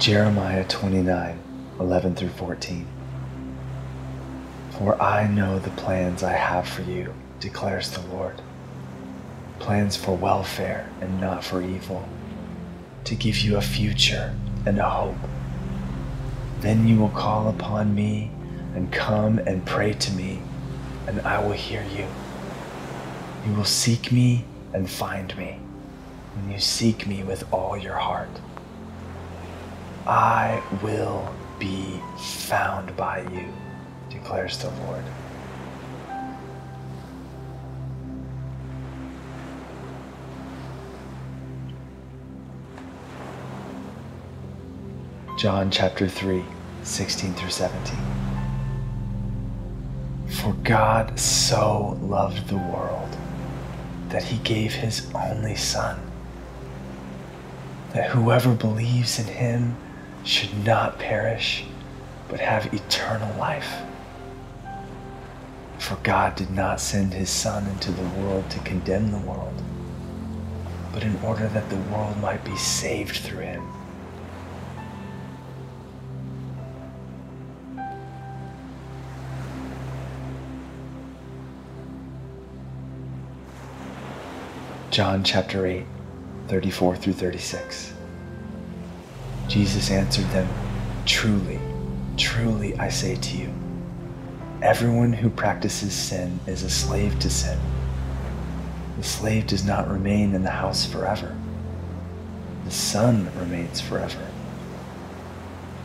Jeremiah 29 11 through 14. For I know the plans I have for you, declares the Lord plans for welfare and not for evil, to give you a future and a hope. Then you will call upon me and come and pray to me, and I will hear you. You will seek me and find me when you seek me with all your heart. I will be found by you, declares the Lord. John chapter 3, 16 through 17. For God so loved the world that he gave his only Son, that whoever believes in him should not perish, but have eternal life. For God did not send his Son into the world to condemn the world, but in order that the world might be saved through him. John chapter 8, 34 through 36. Jesus answered them, Truly, truly I say to you, everyone who practices sin is a slave to sin. The slave does not remain in the house forever, the Son remains forever.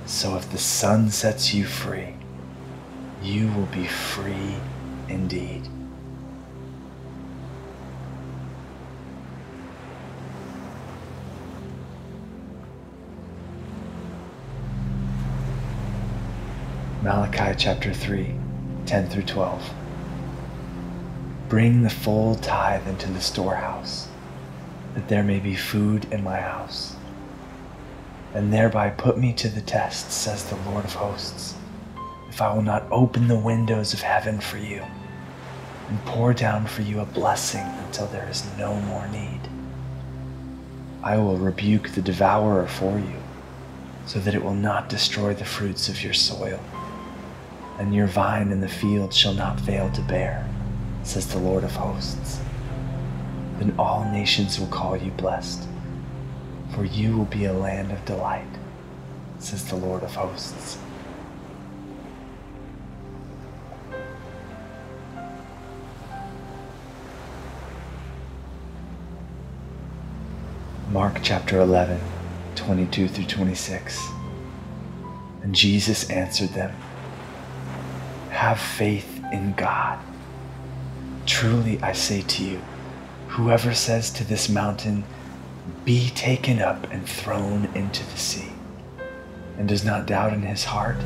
So if the Son sets you free, you will be free indeed. Chapter 3, 10 through 12. Bring the full tithe into the storehouse, that there may be food in my house. And thereby put me to the test, says the Lord of hosts, if I will not open the windows of heaven for you and pour down for you a blessing until there is no more need. I will rebuke the devourer for you, so that it will not destroy the fruits of your soil and your vine in the field shall not fail to bear, says the Lord of hosts. Then all nations will call you blessed, for you will be a land of delight, says the Lord of hosts. Mark chapter 11, 22 through 26. And Jesus answered them have faith in God. Truly, I say to you, whoever says to this mountain, Be taken up and thrown into the sea, and does not doubt in his heart,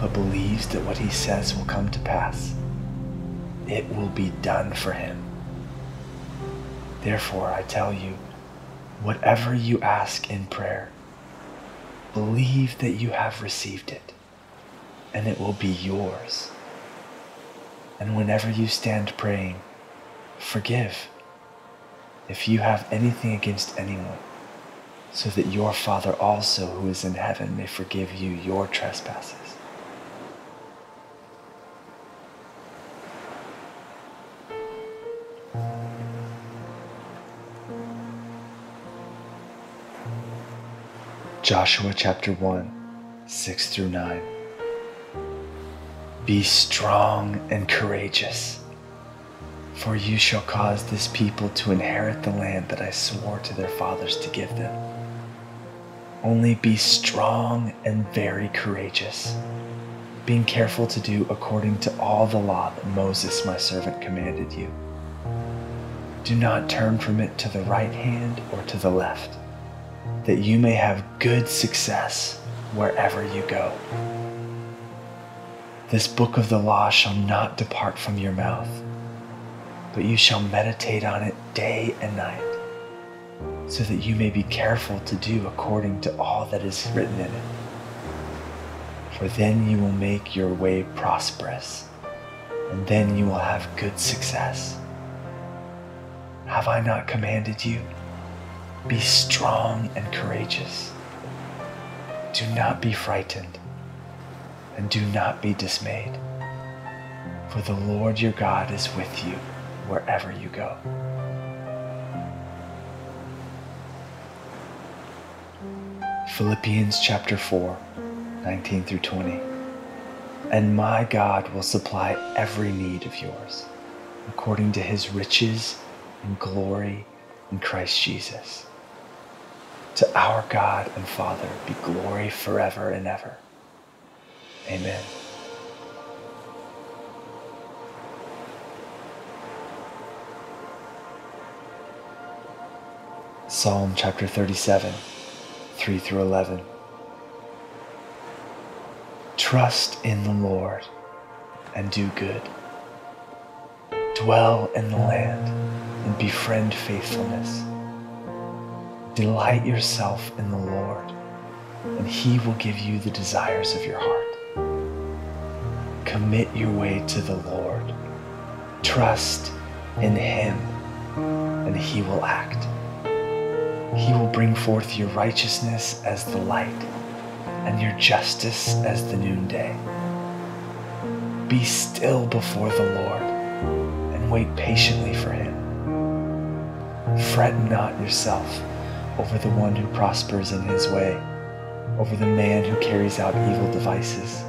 but believes that what he says will come to pass, it will be done for him. Therefore, I tell you, whatever you ask in prayer, believe that you have received it and it will be yours. And whenever you stand praying, forgive if you have anything against anyone, so that your Father also, who is in heaven, may forgive you your trespasses. Joshua chapter 1, 6 through 9. Be strong and courageous, for you shall cause this people to inherit the land that I swore to their fathers to give them. Only be strong and very courageous, being careful to do according to all the law that Moses my servant commanded you. Do not turn from it to the right hand or to the left, that you may have good success wherever you go. This book of the law shall not depart from your mouth, but you shall meditate on it day and night, so that you may be careful to do according to all that is written in it. For then you will make your way prosperous, and then you will have good success. Have I not commanded you? Be strong and courageous. Do not be frightened, and do not be dismayed, for the Lord your God is with you wherever you go. Philippians chapter 4, 19 through 20. And my God will supply every need of yours according to his riches and glory in Christ Jesus. To our God and Father be glory forever and ever. Amen. Psalm chapter 37, 3 through 11. Trust in the Lord and do good. Dwell in the land and befriend faithfulness. Delight yourself in the Lord, and He will give you the desires of your heart. Commit your way to the Lord. Trust in Him, and He will act. He will bring forth your righteousness as the light, and your justice as the noonday. Be still before the Lord, and wait patiently for Him. Fret not yourself over the one who prospers in his way, over the man who carries out evil devices.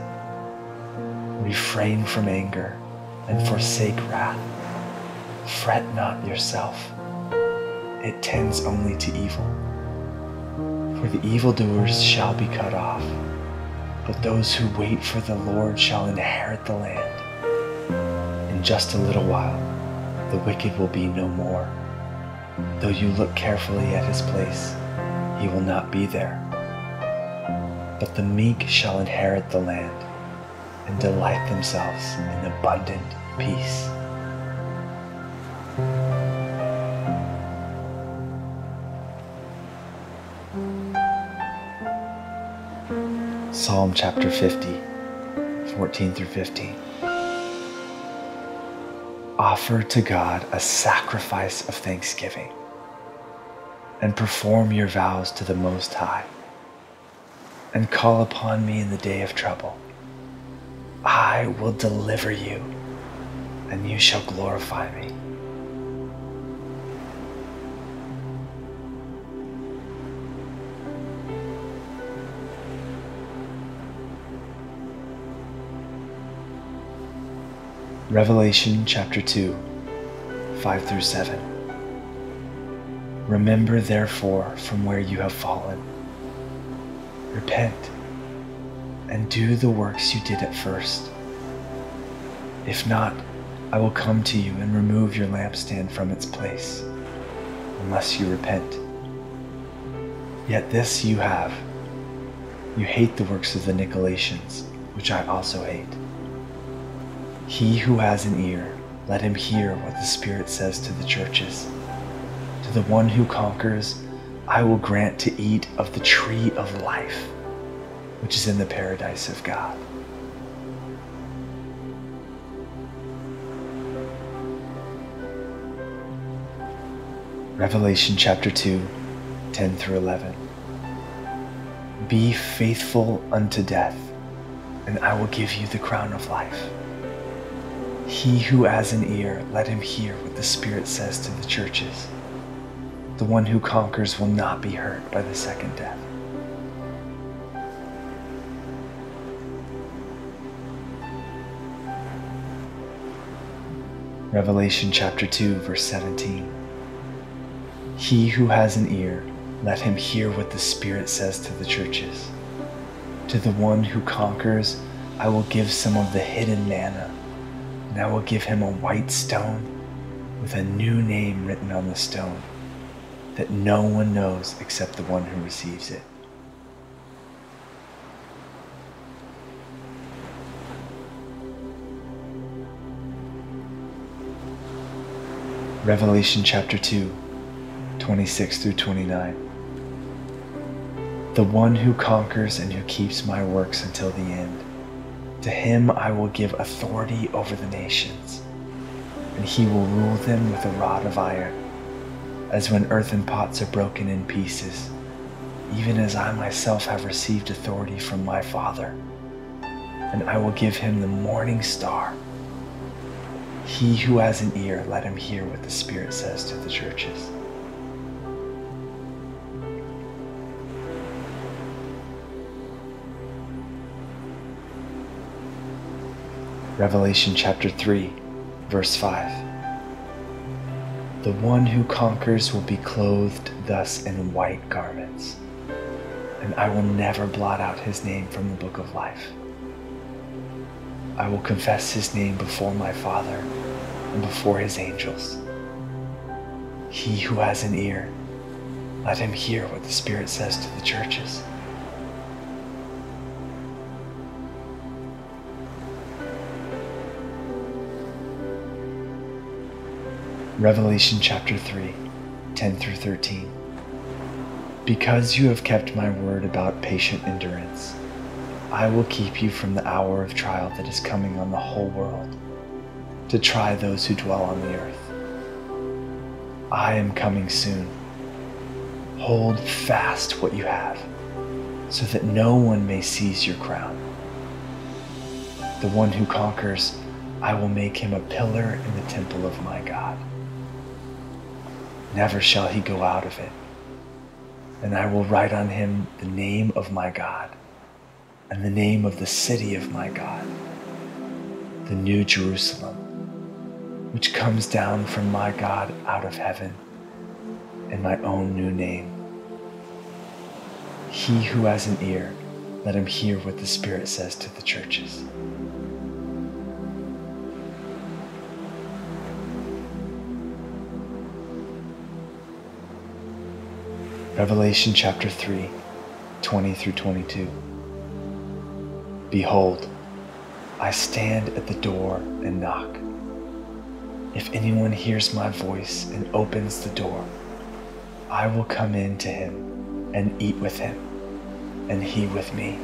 Refrain from anger and forsake wrath. Fret not yourself it tends only to evil. For the evildoers shall be cut off, but those who wait for the Lord shall inherit the land. In just a little while, the wicked will be no more. Though you look carefully at his place, he will not be there. But the meek shall inherit the land and delight themselves in abundant peace. Psalm chapter 50, 14 through 15. Offer to God a sacrifice of thanksgiving and perform your vows to the Most High and call upon me in the day of trouble. I will deliver you and you shall glorify me. Revelation chapter 2, 5 through 7. Remember therefore from where you have fallen. Repent and do the works you did at first. If not, I will come to you and remove your lampstand from its place, unless you repent. Yet this you have. You hate the works of the Nicolaitans, which I also hate. He who has an ear, let him hear what the Spirit says to the churches. To the one who conquers, I will grant to eat of the tree of life, which is in the paradise of God. Revelation chapter 2, 10 through 11. Be faithful unto death, and I will give you the crown of life. He who has an ear, let him hear what the Spirit says to the churches. The one who conquers will not be hurt by the second death. Revelation chapter 2, verse 17. He who has an ear, let him hear what the Spirit says to the churches. To the one who conquers, I will give some of the hidden manna and I will give him a white stone with a new name written on the stone that no one knows except the one who receives it. Revelation chapter 2, 26 through 29. The one who conquers and who keeps my works until the end to him I will give authority over the nations, and he will rule them with a rod of iron, as when earthen pots are broken in pieces, even as I myself have received authority from my Father. And I will give him the morning star. He who has an ear, let him hear what the Spirit says to the churches. Revelation chapter 3, verse 5. The one who conquers will be clothed thus in white garments, and I will never blot out his name from the book of life. I will confess his name before my Father and before his angels. He who has an ear, let him hear what the Spirit says to the churches. Revelation chapter 3, 10 through 13. Because you have kept my word about patient endurance, I will keep you from the hour of trial that is coming on the whole world to try those who dwell on the earth. I am coming soon. Hold fast what you have, so that no one may seize your crown. The one who conquers, I will make him a pillar in the temple of my God never shall he go out of it. And I will write on him the name of my God and the name of the city of my God, the New Jerusalem, which comes down from my God out of heaven, in my own new name. He who has an ear, let him hear what the Spirit says to the churches. Revelation chapter 3, 20 through 22. Behold, I stand at the door and knock. If anyone hears my voice and opens the door, I will come in to him and eat with him, and he with me.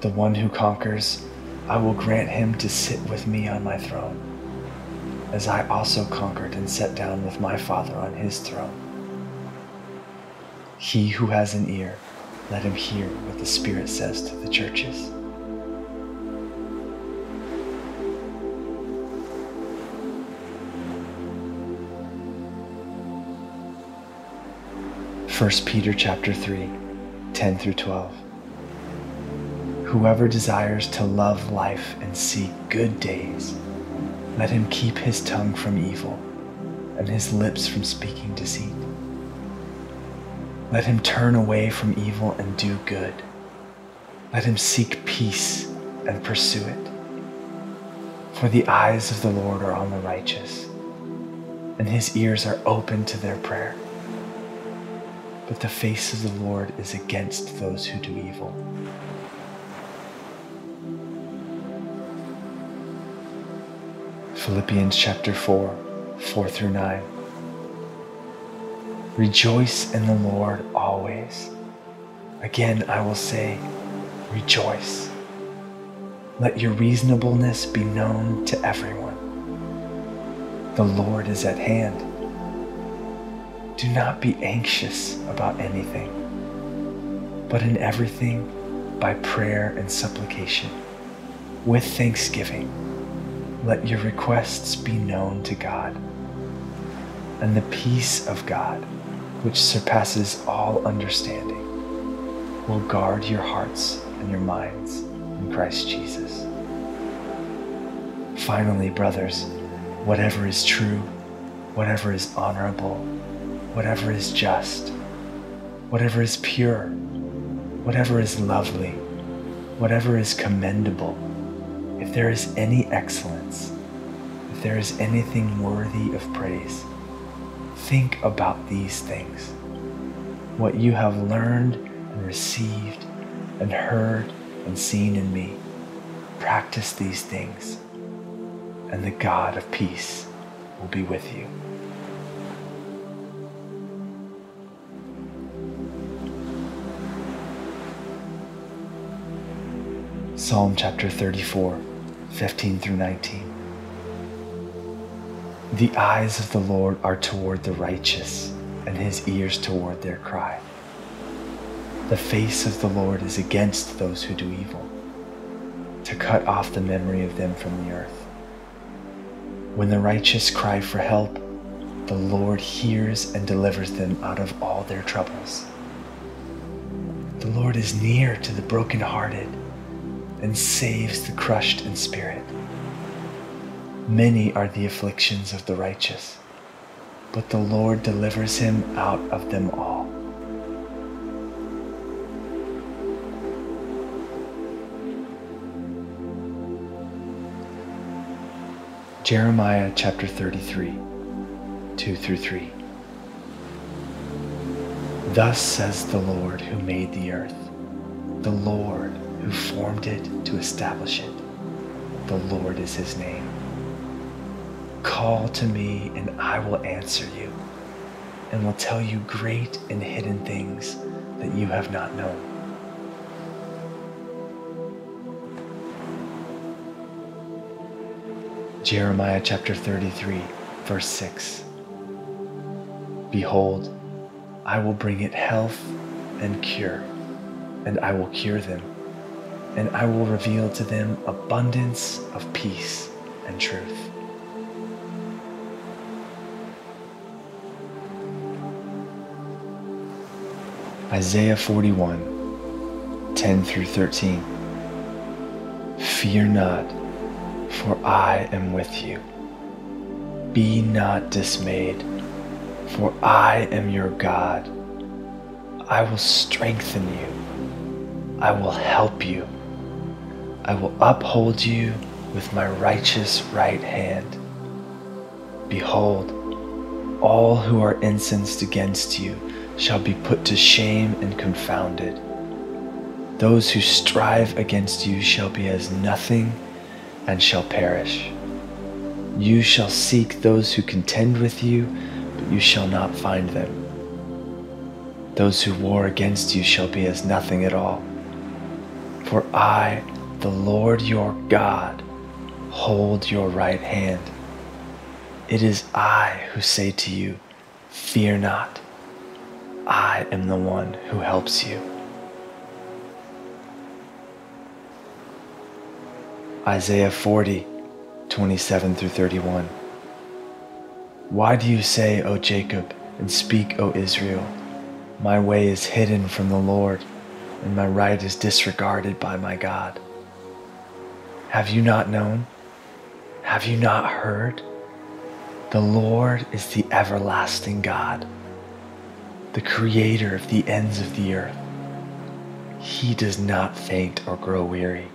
The one who conquers, I will grant him to sit with me on my throne, as I also conquered and sat down with my Father on his throne. He who has an ear, let him hear what the Spirit says to the churches. First Peter chapter 3, 10 through 12. Whoever desires to love life and see good days, let him keep his tongue from evil and his lips from speaking deceit. Let him turn away from evil and do good. Let him seek peace and pursue it. For the eyes of the Lord are on the righteous, and his ears are open to their prayer. But the face of the Lord is against those who do evil. Philippians chapter 4, 4 through 9. Rejoice in the Lord always. Again, I will say, rejoice. Let your reasonableness be known to everyone. The Lord is at hand. Do not be anxious about anything, but in everything, by prayer and supplication, with thanksgiving, let your requests be known to God. And the peace of God, which surpasses all understanding, will guard your hearts and your minds in Christ Jesus. Finally, brothers, whatever is true, whatever is honorable, whatever is just, whatever is pure, whatever is lovely, whatever is commendable, if there is any excellence, if there is anything worthy of praise, Think about these things. What you have learned and received and heard and seen in me. Practice these things, and the God of peace will be with you. Psalm chapter 34, 15 through 19. The eyes of the Lord are toward the righteous, and his ears toward their cry. The face of the Lord is against those who do evil, to cut off the memory of them from the earth. When the righteous cry for help, the Lord hears and delivers them out of all their troubles. The Lord is near to the brokenhearted and saves the crushed in spirit. Many are the afflictions of the righteous, but the Lord delivers him out of them all. Jeremiah chapter 33, 2 through 3. Thus says the Lord who made the earth, the Lord who formed it to establish it. The Lord is his name. Call to me, and I will answer you, and will tell you great and hidden things that you have not known. Jeremiah chapter 33, verse 6. Behold, I will bring it health and cure, and I will cure them, and I will reveal to them abundance of peace and truth. Isaiah 41, 10 through 13. Fear not, for I am with you. Be not dismayed, for I am your God. I will strengthen you. I will help you. I will uphold you with my righteous right hand. Behold, all who are incensed against you shall be put to shame and confounded. Those who strive against you shall be as nothing and shall perish. You shall seek those who contend with you, but you shall not find them. Those who war against you shall be as nothing at all. For I, the Lord your God, hold your right hand. It is I who say to you, Fear not. I am the one who helps you. Isaiah 40, 27 through 31. Why do you say, O Jacob, and speak, O Israel, My way is hidden from the Lord, and my right is disregarded by my God? Have you not known? Have you not heard? The Lord is the everlasting God the creator of the ends of the earth. He does not faint or grow weary.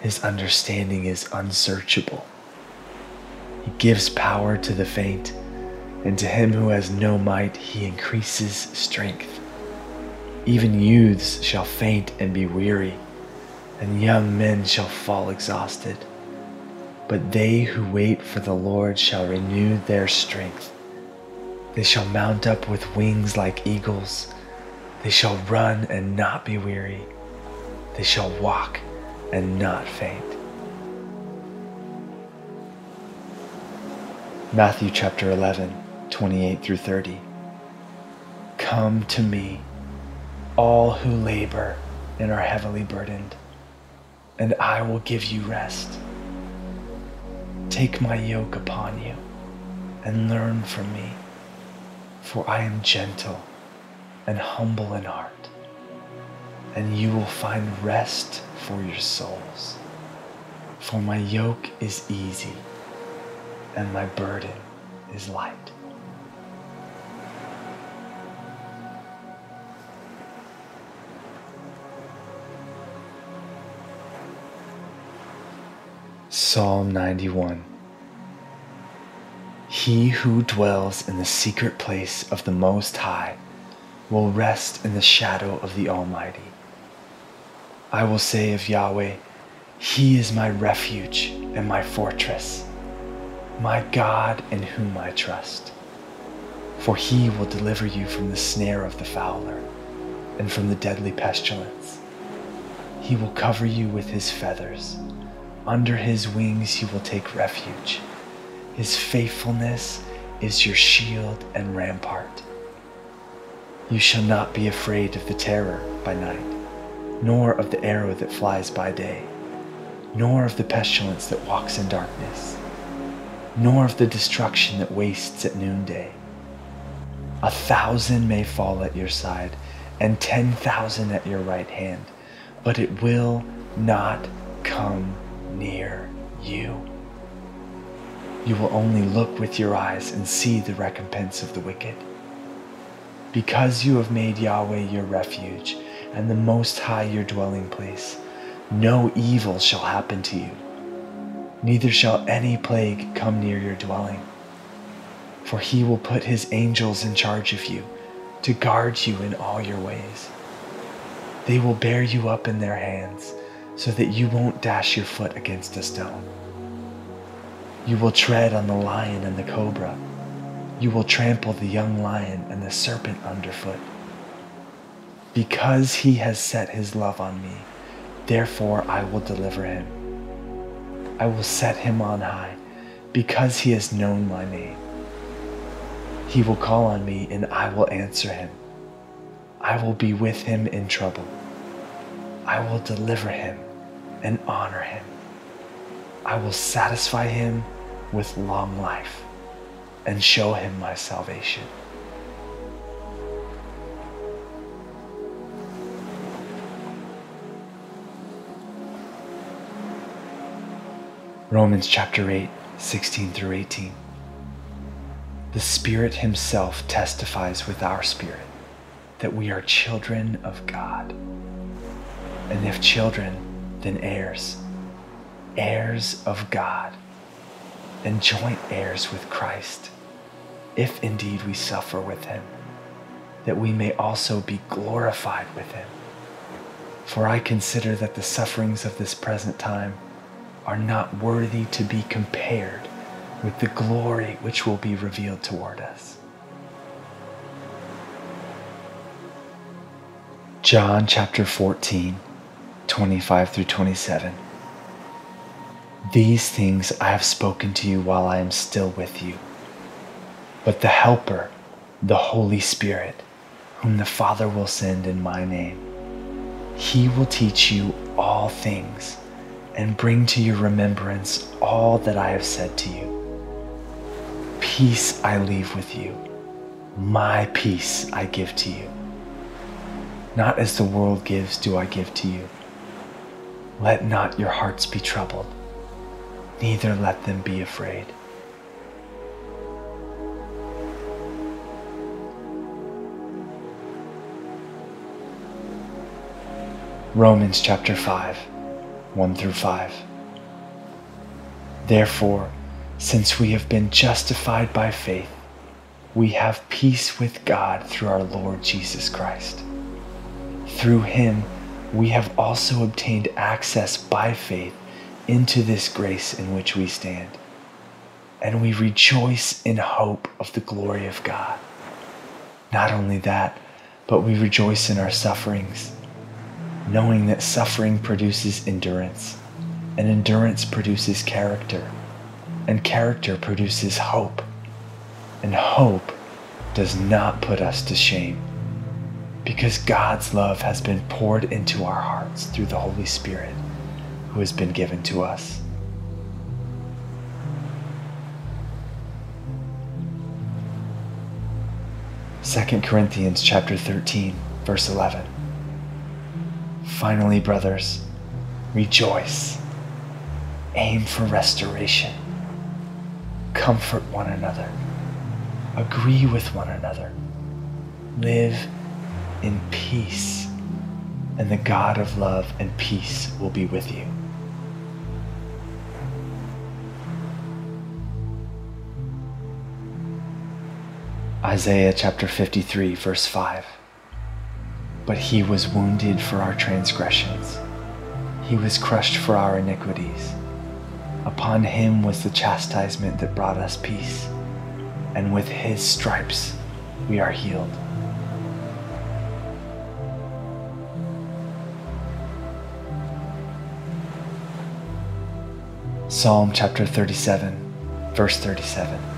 His understanding is unsearchable. He gives power to the faint, and to him who has no might, he increases strength. Even youths shall faint and be weary, and young men shall fall exhausted. But they who wait for the Lord shall renew their strength. They shall mount up with wings like eagles. They shall run and not be weary. They shall walk and not faint. Matthew chapter 11, 28 through 30. Come to me, all who labor and are heavily burdened, and I will give you rest. Take my yoke upon you and learn from me for I am gentle and humble in heart, and you will find rest for your souls. For my yoke is easy, and my burden is light. Psalm 91 he who dwells in the secret place of the Most High will rest in the shadow of the Almighty. I will say of Yahweh, He is my refuge and my fortress, my God in whom I trust. For He will deliver you from the snare of the fowler and from the deadly pestilence. He will cover you with His feathers. Under His wings you will take refuge. His faithfulness is your shield and rampart. You shall not be afraid of the terror by night, nor of the arrow that flies by day, nor of the pestilence that walks in darkness, nor of the destruction that wastes at noonday. A thousand may fall at your side, and ten thousand at your right hand, but it will not come near you. You will only look with your eyes and see the recompense of the wicked. Because you have made Yahweh your refuge and the Most High your dwelling place, no evil shall happen to you, neither shall any plague come near your dwelling. For he will put his angels in charge of you to guard you in all your ways. They will bear you up in their hands so that you won't dash your foot against a stone. You will tread on the lion and the cobra you will trample the young lion and the serpent underfoot. Because he has set his love on me, therefore I will deliver him. I will set him on high, because he has known my name. He will call on me, and I will answer him. I will be with him in trouble. I will deliver him and honor him. I will satisfy him with long life and show him my salvation. Romans chapter 8, 16 through 18. The Spirit Himself testifies with our spirit that we are children of God. And if children, then heirs, heirs of God, and joint heirs with Christ if indeed we suffer with him, that we may also be glorified with him. For I consider that the sufferings of this present time are not worthy to be compared with the glory which will be revealed toward us. John chapter 14, 25 through 27. These things I have spoken to you while I am still with you but the Helper, the Holy Spirit, whom the Father will send in my name. He will teach you all things and bring to your remembrance all that I have said to you. Peace I leave with you, my peace I give to you. Not as the world gives, do I give to you. Let not your hearts be troubled, neither let them be afraid. Romans chapter 5, 1 through 5. Therefore, since we have been justified by faith, we have peace with God through our Lord Jesus Christ. Through him, we have also obtained access by faith into this grace in which we stand. And we rejoice in hope of the glory of God. Not only that, but we rejoice in our sufferings knowing that suffering produces endurance, and endurance produces character, and character produces hope, and hope does not put us to shame, because God's love has been poured into our hearts through the Holy Spirit who has been given to us. Second Corinthians chapter 13 verse 11 Finally, brothers, rejoice. Aim for restoration. Comfort one another. Agree with one another. Live in peace, and the God of love and peace will be with you. Isaiah chapter 53, verse 5 but he was wounded for our transgressions, he was crushed for our iniquities. Upon him was the chastisement that brought us peace, and with his stripes we are healed. Psalm chapter 37, verse 37.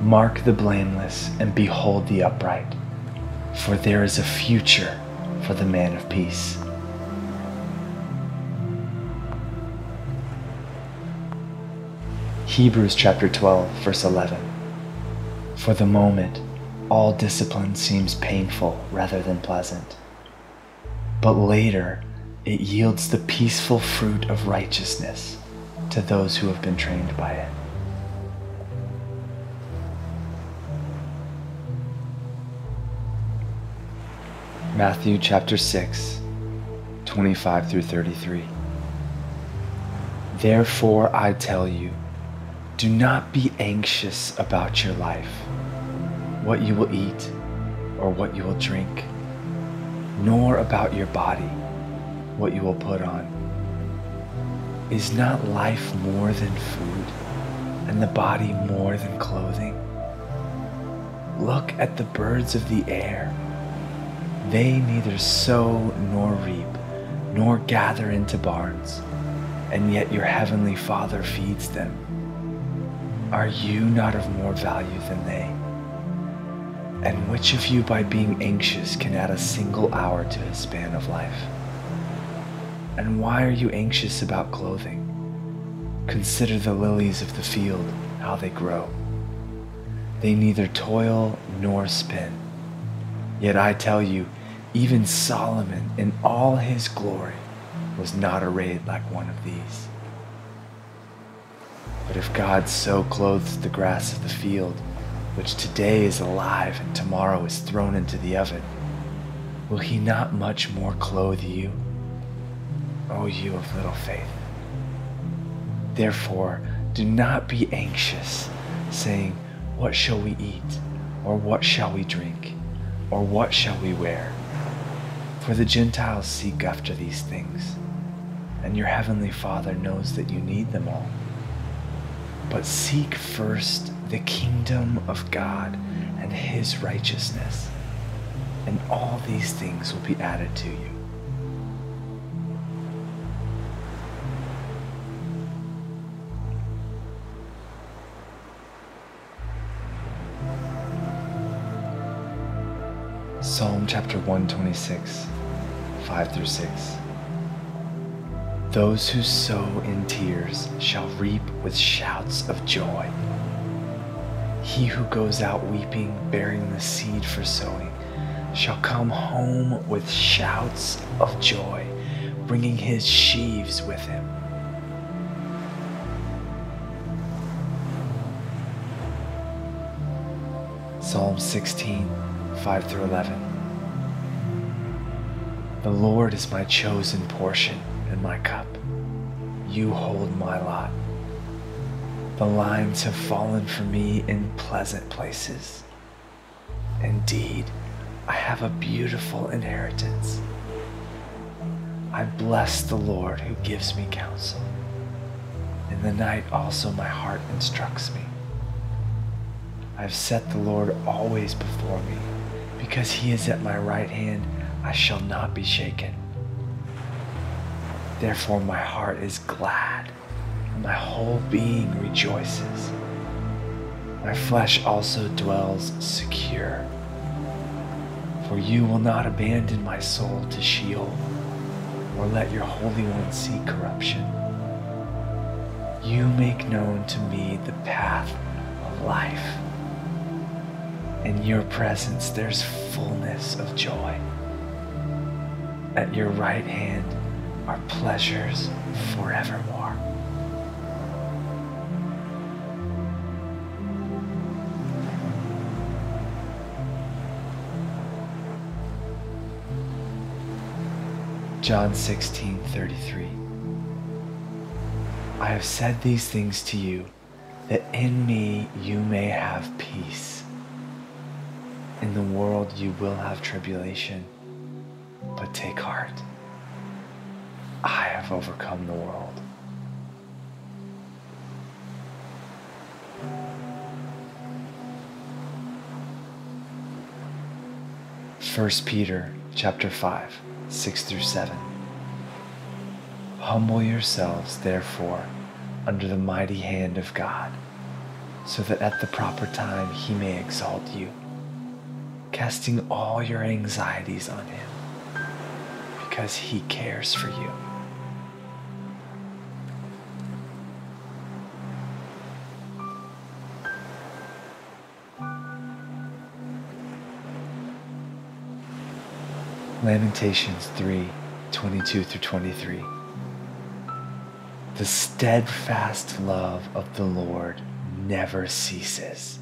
Mark the blameless and behold the upright for there is a future for the man of peace. Hebrews chapter 12, verse 11. For the moment, all discipline seems painful rather than pleasant. But later, it yields the peaceful fruit of righteousness to those who have been trained by it. Matthew chapter 6, 25 through 33. Therefore I tell you, do not be anxious about your life, what you will eat or what you will drink, nor about your body, what you will put on. Is not life more than food, and the body more than clothing? Look at the birds of the air. They neither sow nor reap, nor gather into barns, and yet your heavenly Father feeds them. Are you not of more value than they? And which of you, by being anxious, can add a single hour to his span of life? And why are you anxious about clothing? Consider the lilies of the field, how they grow. They neither toil nor spin. Yet I tell you, even Solomon in all his glory was not arrayed like one of these. But if God so clothes the grass of the field, which today is alive and tomorrow is thrown into the oven, will he not much more clothe you, O you of little faith? Therefore, do not be anxious, saying, What shall we eat? Or what shall we drink? Or what shall we wear? For the Gentiles seek after these things, and your heavenly Father knows that you need them all. But seek first the kingdom of God and his righteousness, and all these things will be added to you. Psalm chapter 126, 5 through 6. Those who sow in tears shall reap with shouts of joy. He who goes out weeping, bearing the seed for sowing, shall come home with shouts of joy, bringing his sheaves with him. Psalm 16, 5 through 11. The Lord is my chosen portion and my cup. You hold my lot. The lines have fallen for me in pleasant places. Indeed, I have a beautiful inheritance. I bless the Lord who gives me counsel. In the night also my heart instructs me. I have set the Lord always before me. Because he is at my right hand, I shall not be shaken. Therefore, my heart is glad, and my whole being rejoices. My flesh also dwells secure. For you will not abandon my soul to Sheol, or let your Holy One see corruption. You make known to me the path of life. In your presence, there's fullness of joy. At your right hand are pleasures forevermore. John 16, 33. I have said these things to you that in me you may have peace. In the world you will have tribulation, but take heart. I have overcome the world. First Peter chapter 5, 6 through 7. Humble yourselves, therefore, under the mighty hand of God, so that at the proper time he may exalt you casting all your anxieties on Him because He cares for you. Lamentations 3 22 through 23. The steadfast love of the Lord never ceases.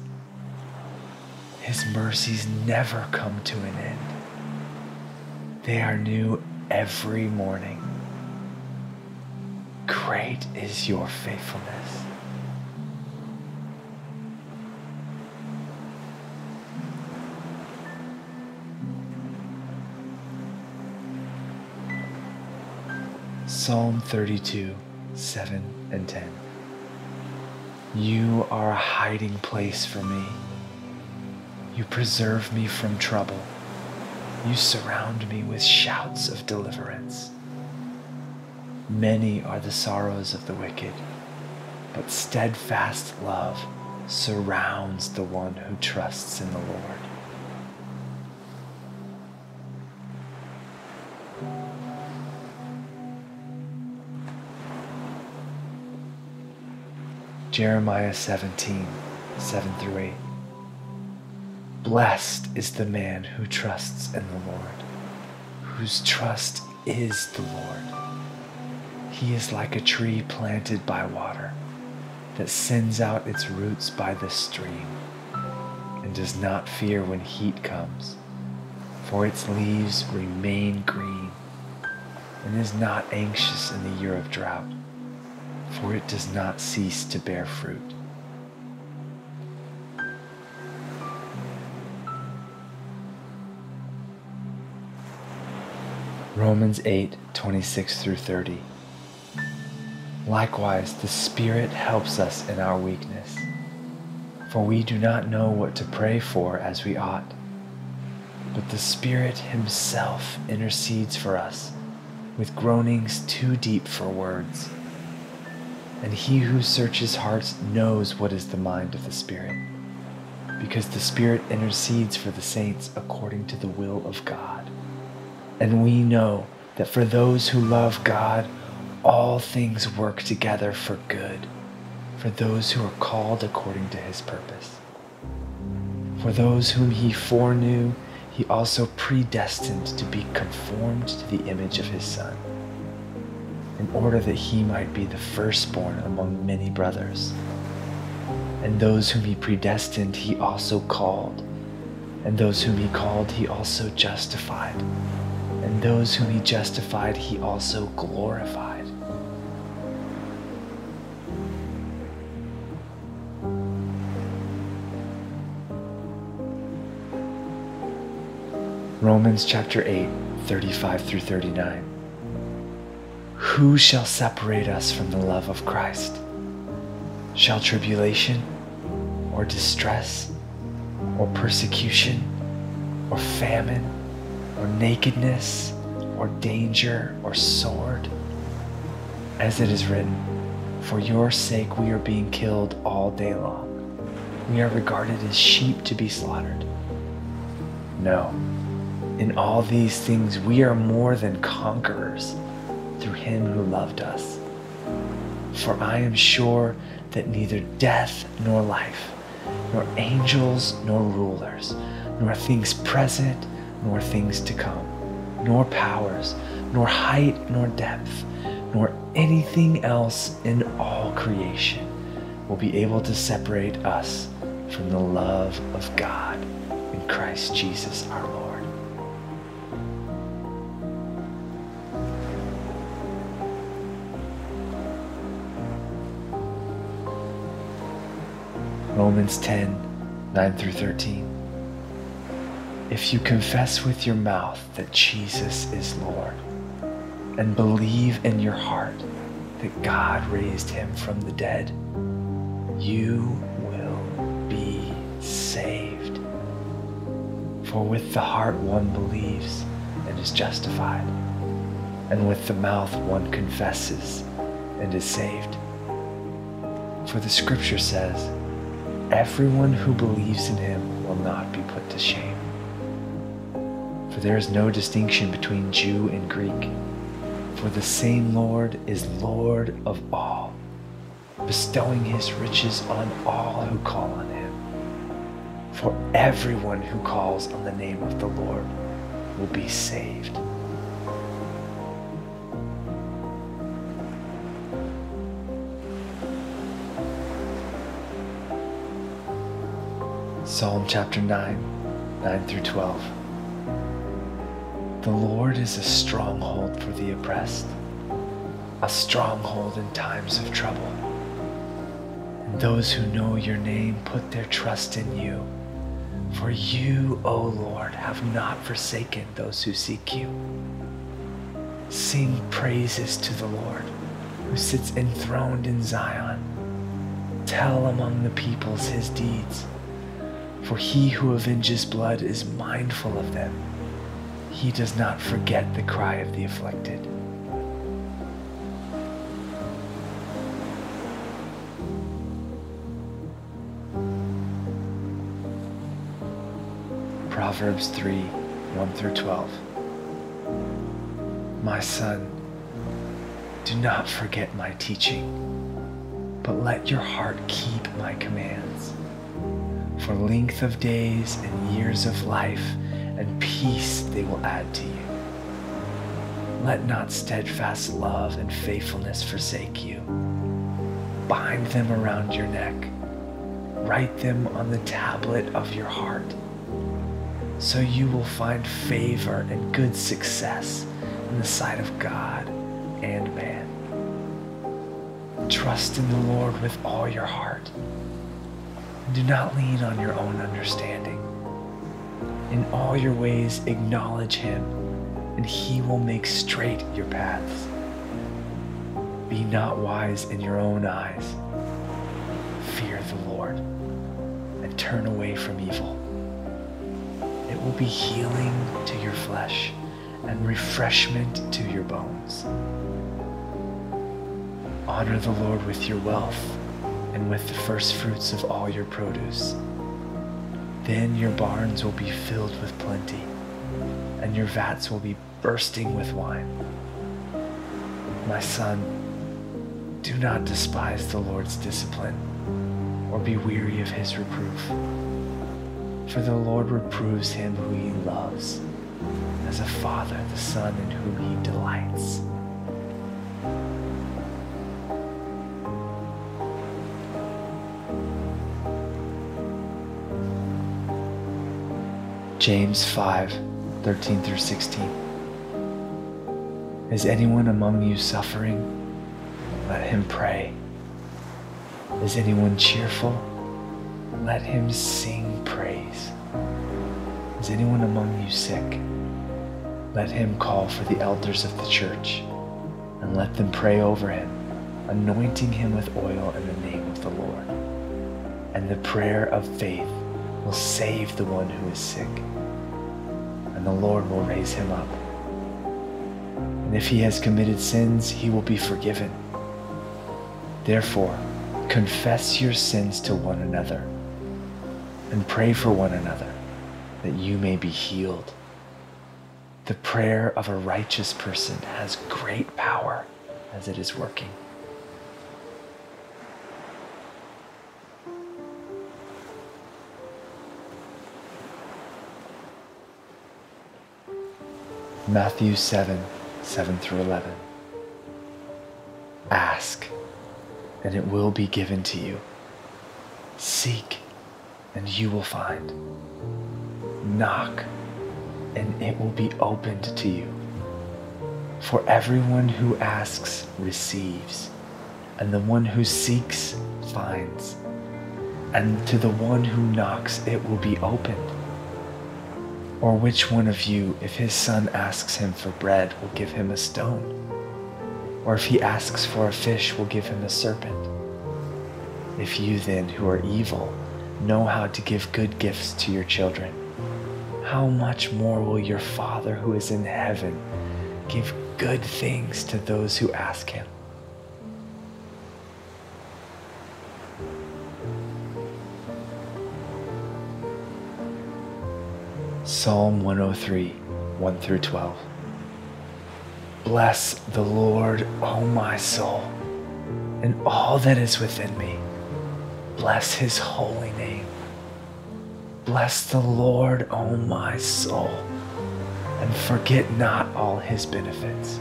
His mercies never come to an end. They are new every morning. Great is your faithfulness. Psalm 32, 7 and 10. You are a hiding place for me. You preserve me from trouble. You surround me with shouts of deliverance. Many are the sorrows of the wicked, but steadfast love surrounds the one who trusts in the Lord. Jeremiah 17, 7 through 8. Blessed is the man who trusts in the Lord, whose trust is the Lord. He is like a tree planted by water that sends out its roots by the stream and does not fear when heat comes, for its leaves remain green and is not anxious in the year of drought for it does not cease to bear fruit. Romans 8 26 through 30. Likewise, the Spirit helps us in our weakness, for we do not know what to pray for as we ought. But the Spirit Himself intercedes for us with groanings too deep for words. And he who searches hearts knows what is the mind of the Spirit, because the Spirit intercedes for the saints according to the will of God. And we know that for those who love God, all things work together for good, for those who are called according to his purpose. For those whom he foreknew, he also predestined to be conformed to the image of his Son in order that he might be the firstborn among many brothers. And those whom he predestined, he also called. And those whom he called, he also justified. And those whom he justified, he also glorified. Romans chapter 8, 35 through 39. Who shall separate us from the love of Christ? Shall tribulation, or distress, or persecution, or famine, or nakedness, or danger, or sword? As it is written, For your sake we are being killed all day long. We are regarded as sheep to be slaughtered. No, in all these things we are more than conquerors through him who loved us. For I am sure that neither death nor life, nor angels nor rulers, nor things present nor things to come, nor powers, nor height nor depth, nor anything else in all creation will be able to separate us from the love of God in Christ Jesus our Lord. Romans 10 9 through 13. If you confess with your mouth that Jesus is Lord and believe in your heart that God raised him from the dead, you will be saved. For with the heart one believes and is justified, and with the mouth one confesses and is saved. For the scripture says, Everyone who believes in him will not be put to shame. For there is no distinction between Jew and Greek, for the same Lord is Lord of all, bestowing his riches on all who call on him. For everyone who calls on the name of the Lord will be saved. Psalm chapter 9, 9 through 12. The Lord is a stronghold for the oppressed, a stronghold in times of trouble. And those who know your name put their trust in you. For you, O Lord, have not forsaken those who seek you. Sing praises to the Lord, who sits enthroned in Zion. Tell among the peoples his deeds for he who avenges blood is mindful of them. He does not forget the cry of the afflicted. Proverbs 3 1 through 12. My son, do not forget my teaching, but let your heart keep my commands for length of days and years of life and peace they will add to you. Let not steadfast love and faithfulness forsake you. Bind them around your neck. Write them on the tablet of your heart. So you will find favor and good success in the sight of God and man. Trust in the Lord with all your heart do not lean on your own understanding. In all your ways, acknowledge Him, and He will make straight your paths. Be not wise in your own eyes. Fear the Lord and turn away from evil. It will be healing to your flesh and refreshment to your bones. Honor the Lord with your wealth and with the first fruits of all your produce. Then your barns will be filled with plenty, and your vats will be bursting with wine. My son, do not despise the Lord's discipline, or be weary of his reproof. For the Lord reproves him who he loves, as a father the son in whom he delights. James 5 13 through 16. Is anyone among you suffering? Let him pray. Is anyone cheerful? Let him sing praise. Is anyone among you sick? Let him call for the elders of the church and let them pray over him, anointing him with oil in the name of the Lord. And the prayer of faith will save the one who is sick and the Lord will raise him up. And if he has committed sins, he will be forgiven. Therefore, confess your sins to one another and pray for one another that you may be healed. The prayer of a righteous person has great power as it is working. Matthew 7 7 through 11. Ask, and it will be given to you. Seek, and you will find. Knock, and it will be opened to you. For everyone who asks receives, and the one who seeks finds, and to the one who knocks it will be opened. Or which one of you, if his son asks him for bread, will give him a stone? Or if he asks for a fish, will give him a serpent? If you then, who are evil, know how to give good gifts to your children, how much more will your Father who is in heaven give good things to those who ask him? Psalm 103, 1 through 12. Bless the Lord, O my soul, and all that is within me. Bless his holy name. Bless the Lord, O my soul, and forget not all his benefits,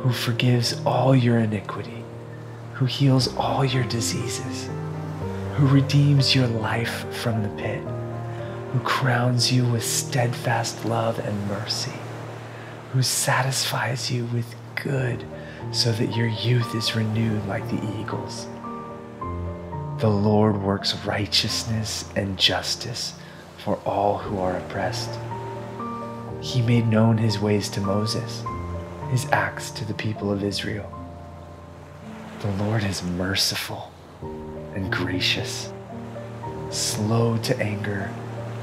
who forgives all your iniquity, who heals all your diseases, who redeems your life from the pit, who crowns you with steadfast love and mercy who satisfies you with good so that your youth is renewed like the eagles. The Lord works righteousness and justice for all who are oppressed. He made known his ways to Moses, his acts to the people of Israel. The Lord is merciful and gracious, slow to anger,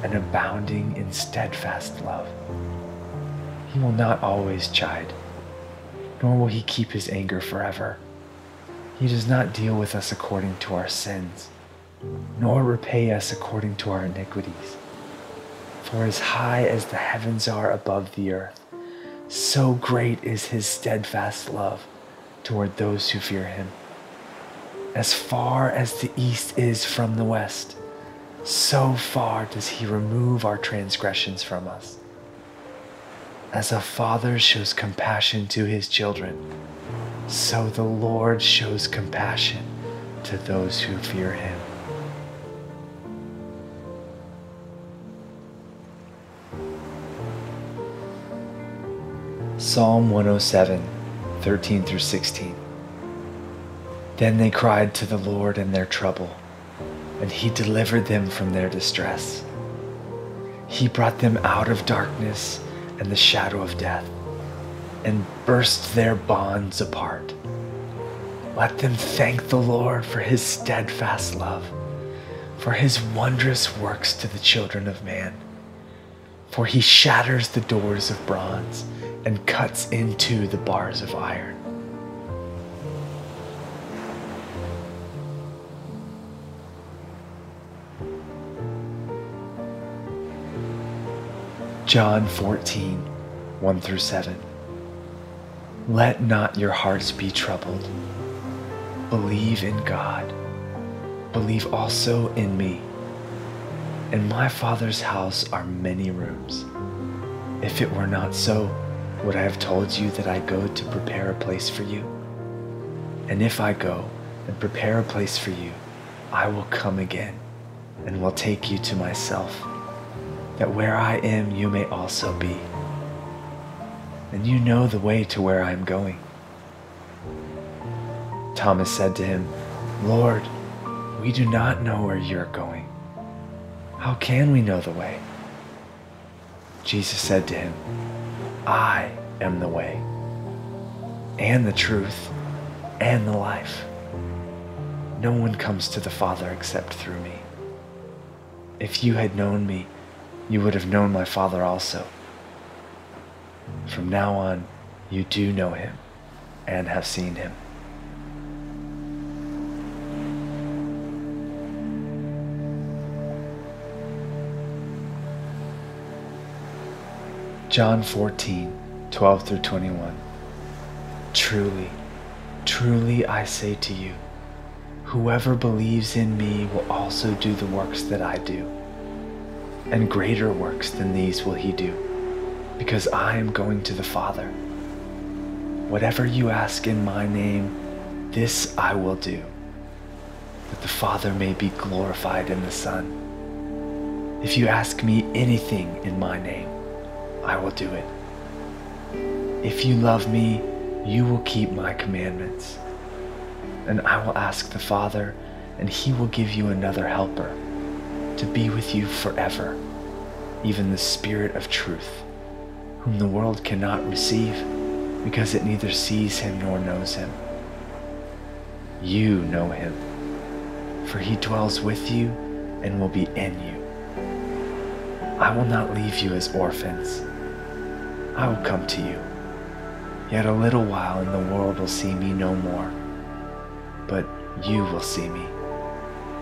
and abounding in steadfast love. He will not always chide, nor will he keep his anger forever. He does not deal with us according to our sins, nor repay us according to our iniquities. For as high as the heavens are above the earth, so great is his steadfast love toward those who fear him. As far as the east is from the west, so far does he remove our transgressions from us. As a father shows compassion to his children, so the Lord shows compassion to those who fear him. Psalm 107, 13 through 16. Then they cried to the Lord in their trouble, and he delivered them from their distress. He brought them out of darkness and the shadow of death, and burst their bonds apart. Let them thank the Lord for his steadfast love, for his wondrous works to the children of man. For he shatters the doors of bronze and cuts into the bars of iron. John 14, 1 through 7. Let not your hearts be troubled. Believe in God. Believe also in me. In my Father's house are many rooms. If it were not so, would I have told you that I go to prepare a place for you? And if I go and prepare a place for you, I will come again and will take you to myself that where I am, you may also be. And you know the way to where I am going. Thomas said to him, Lord, we do not know where you're going. How can we know the way? Jesus said to him, I am the way, and the truth, and the life. No one comes to the Father except through me. If you had known me, you would have known my Father also. From now on, you do know him and have seen him. John 14, 12 through 21. Truly, truly I say to you, whoever believes in me will also do the works that I do and greater works than these will he do, because I am going to the Father. Whatever you ask in my name, this I will do, that the Father may be glorified in the Son. If you ask me anything in my name, I will do it. If you love me, you will keep my commandments. And I will ask the Father, and he will give you another helper to be with you forever, even the Spirit of truth, whom the world cannot receive because it neither sees him nor knows him. You know him, for he dwells with you and will be in you. I will not leave you as orphans. I will come to you. Yet a little while and the world will see me no more. But you will see me.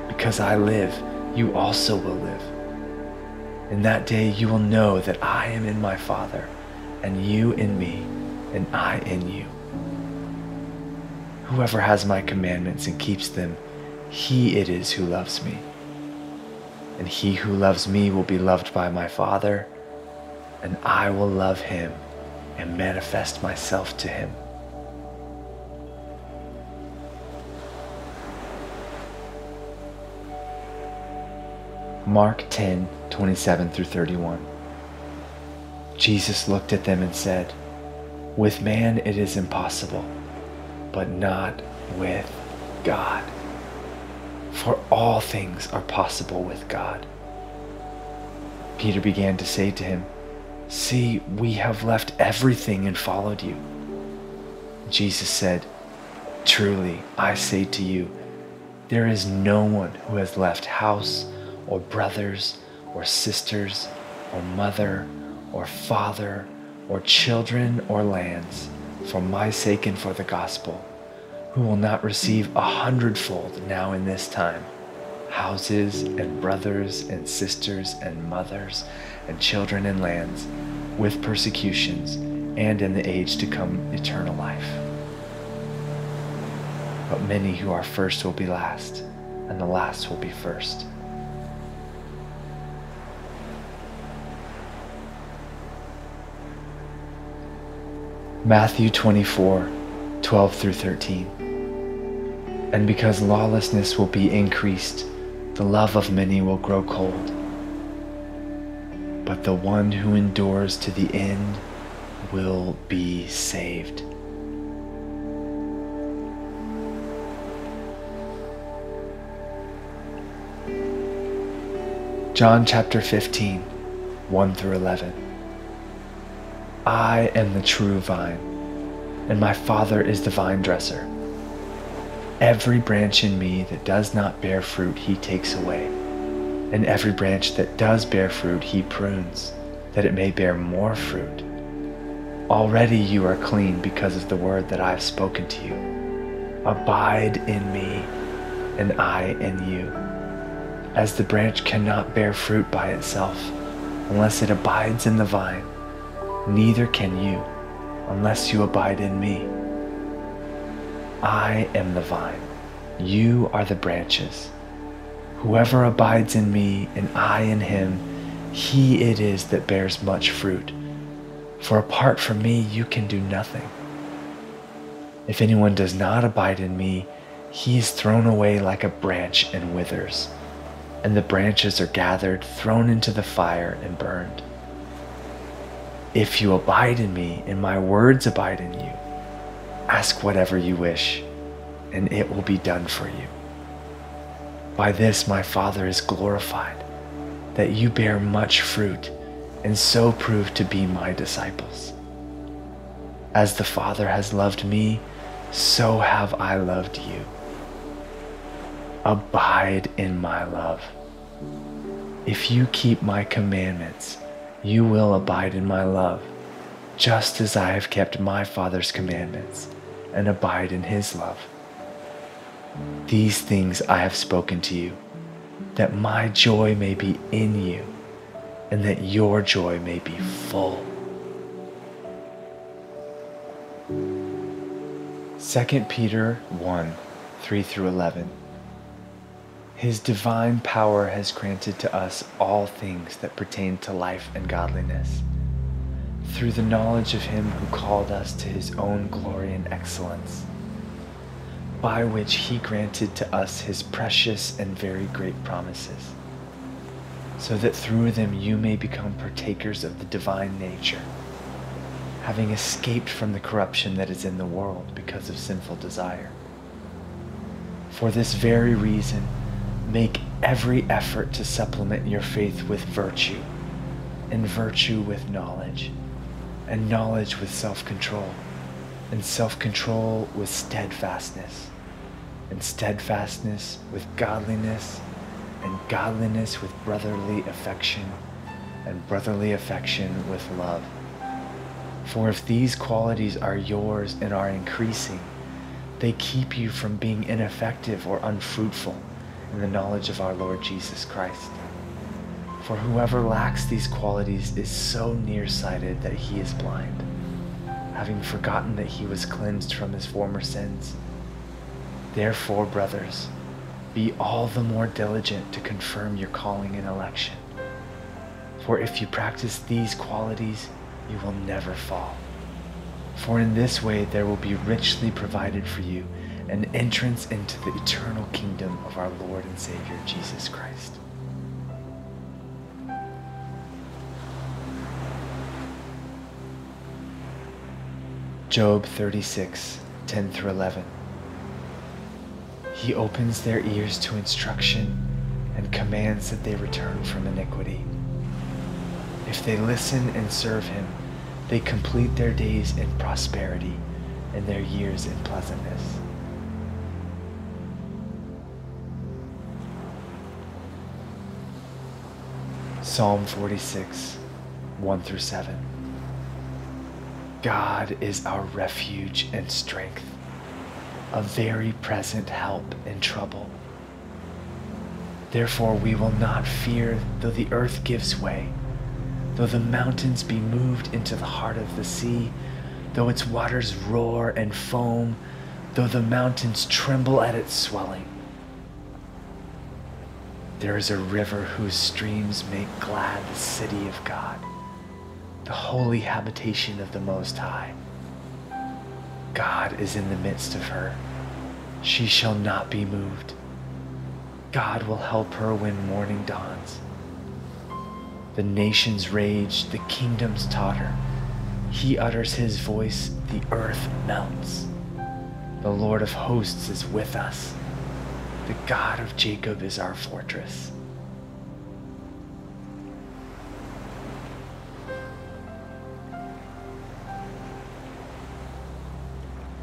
Because I live, you also will live. In that day you will know that I am in my Father, and you in me, and I in you. Whoever has my commandments and keeps them, he it is who loves me. And he who loves me will be loved by my Father, and I will love him and manifest myself to him. Mark 10 27 through 31. Jesus looked at them and said, With man it is impossible, but not with God. For all things are possible with God. Peter began to say to him, See, we have left everything and followed you. Jesus said, Truly, I say to you, there is no one who has left house or brothers or sisters or mother or father or children or lands for my sake and for the gospel, who will not receive a hundredfold now in this time houses and brothers and sisters and mothers and children and lands with persecutions and in the age to come eternal life. But many who are first will be last, and the last will be first. Matthew 24, 12 through 13. And because lawlessness will be increased, the love of many will grow cold. But the one who endures to the end will be saved. John chapter 15, 1 through 11. I am the true vine, and my Father is the vine dresser. Every branch in me that does not bear fruit, he takes away. And every branch that does bear fruit, he prunes, that it may bear more fruit. Already you are clean because of the word that I have spoken to you. Abide in me, and I in you. As the branch cannot bear fruit by itself unless it abides in the vine neither can you unless you abide in me. I am the vine, you are the branches. Whoever abides in me and I in him, he it is that bears much fruit. For apart from me, you can do nothing. If anyone does not abide in me, he is thrown away like a branch and withers, and the branches are gathered, thrown into the fire, and burned. If you abide in me and my words abide in you, ask whatever you wish, and it will be done for you. By this my Father is glorified, that you bear much fruit and so prove to be my disciples. As the Father has loved me, so have I loved you. Abide in my love. If you keep my commandments, you will abide in my love, just as I have kept my Father's commandments and abide in his love. These things I have spoken to you, that my joy may be in you, and that your joy may be full. 2 Peter 1 3 through 11. His divine power has granted to us all things that pertain to life and godliness, through the knowledge of Him who called us to His own glory and excellence, by which He granted to us His precious and very great promises, so that through them you may become partakers of the divine nature, having escaped from the corruption that is in the world because of sinful desire. For this very reason, Make every effort to supplement your faith with virtue, and virtue with knowledge, and knowledge with self control, and self control with steadfastness, and steadfastness with godliness, and godliness with brotherly affection, and brotherly affection with love. For if these qualities are yours and are increasing, they keep you from being ineffective or unfruitful in the knowledge of our Lord Jesus Christ. For whoever lacks these qualities is so nearsighted that he is blind, having forgotten that he was cleansed from his former sins. Therefore, brothers, be all the more diligent to confirm your calling and election. For if you practice these qualities, you will never fall. For in this way there will be richly provided for you an entrance into the eternal kingdom of our Lord and Savior Jesus Christ. Job 36, 10 through 11. He opens their ears to instruction and commands that they return from iniquity. If they listen and serve him, they complete their days in prosperity and their years in pleasantness. Psalm 46, 1 through 7. God is our refuge and strength, a very present help in trouble. Therefore, we will not fear though the earth gives way, though the mountains be moved into the heart of the sea, though its waters roar and foam, though the mountains tremble at its swelling. There is a river whose streams make glad the city of God the holy habitation of the Most High. God is in the midst of her. She shall not be moved. God will help her when morning dawns. The nations rage, the kingdoms totter. He utters his voice, the earth melts. The Lord of hosts is with us. The God of Jacob is our fortress.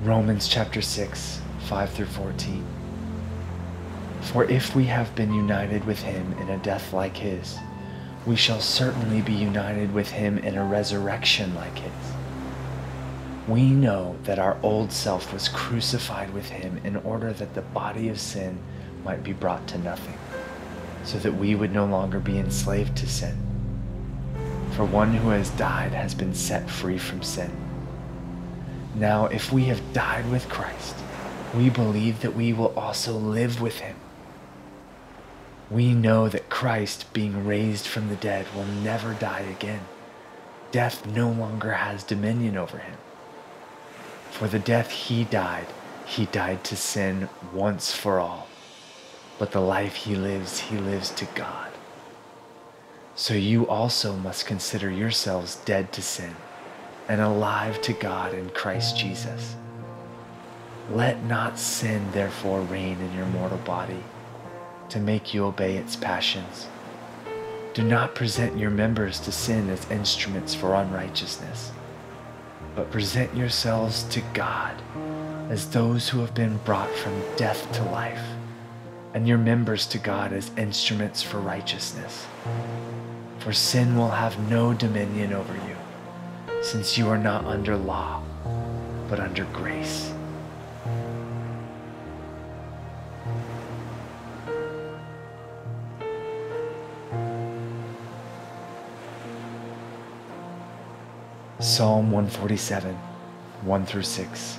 Romans chapter 6, 5 through 14. For if we have been united with him in a death like his, we shall certainly be united with him in a resurrection like his. We know that our old self was crucified with him in order that the body of sin might be brought to nothing, so that we would no longer be enslaved to sin. For one who has died has been set free from sin. Now, if we have died with Christ, we believe that we will also live with him. We know that Christ, being raised from the dead, will never die again. Death no longer has dominion over him. For the death he died, he died to sin once for all. But the life he lives, he lives to God. So you also must consider yourselves dead to sin and alive to God in Christ Jesus. Let not sin therefore reign in your mortal body to make you obey its passions. Do not present your members to sin as instruments for unrighteousness, but present yourselves to God as those who have been brought from death to life, and your members to God as instruments for righteousness. For sin will have no dominion over you since you are not under law, but under grace. Psalm 147, 1 through 6.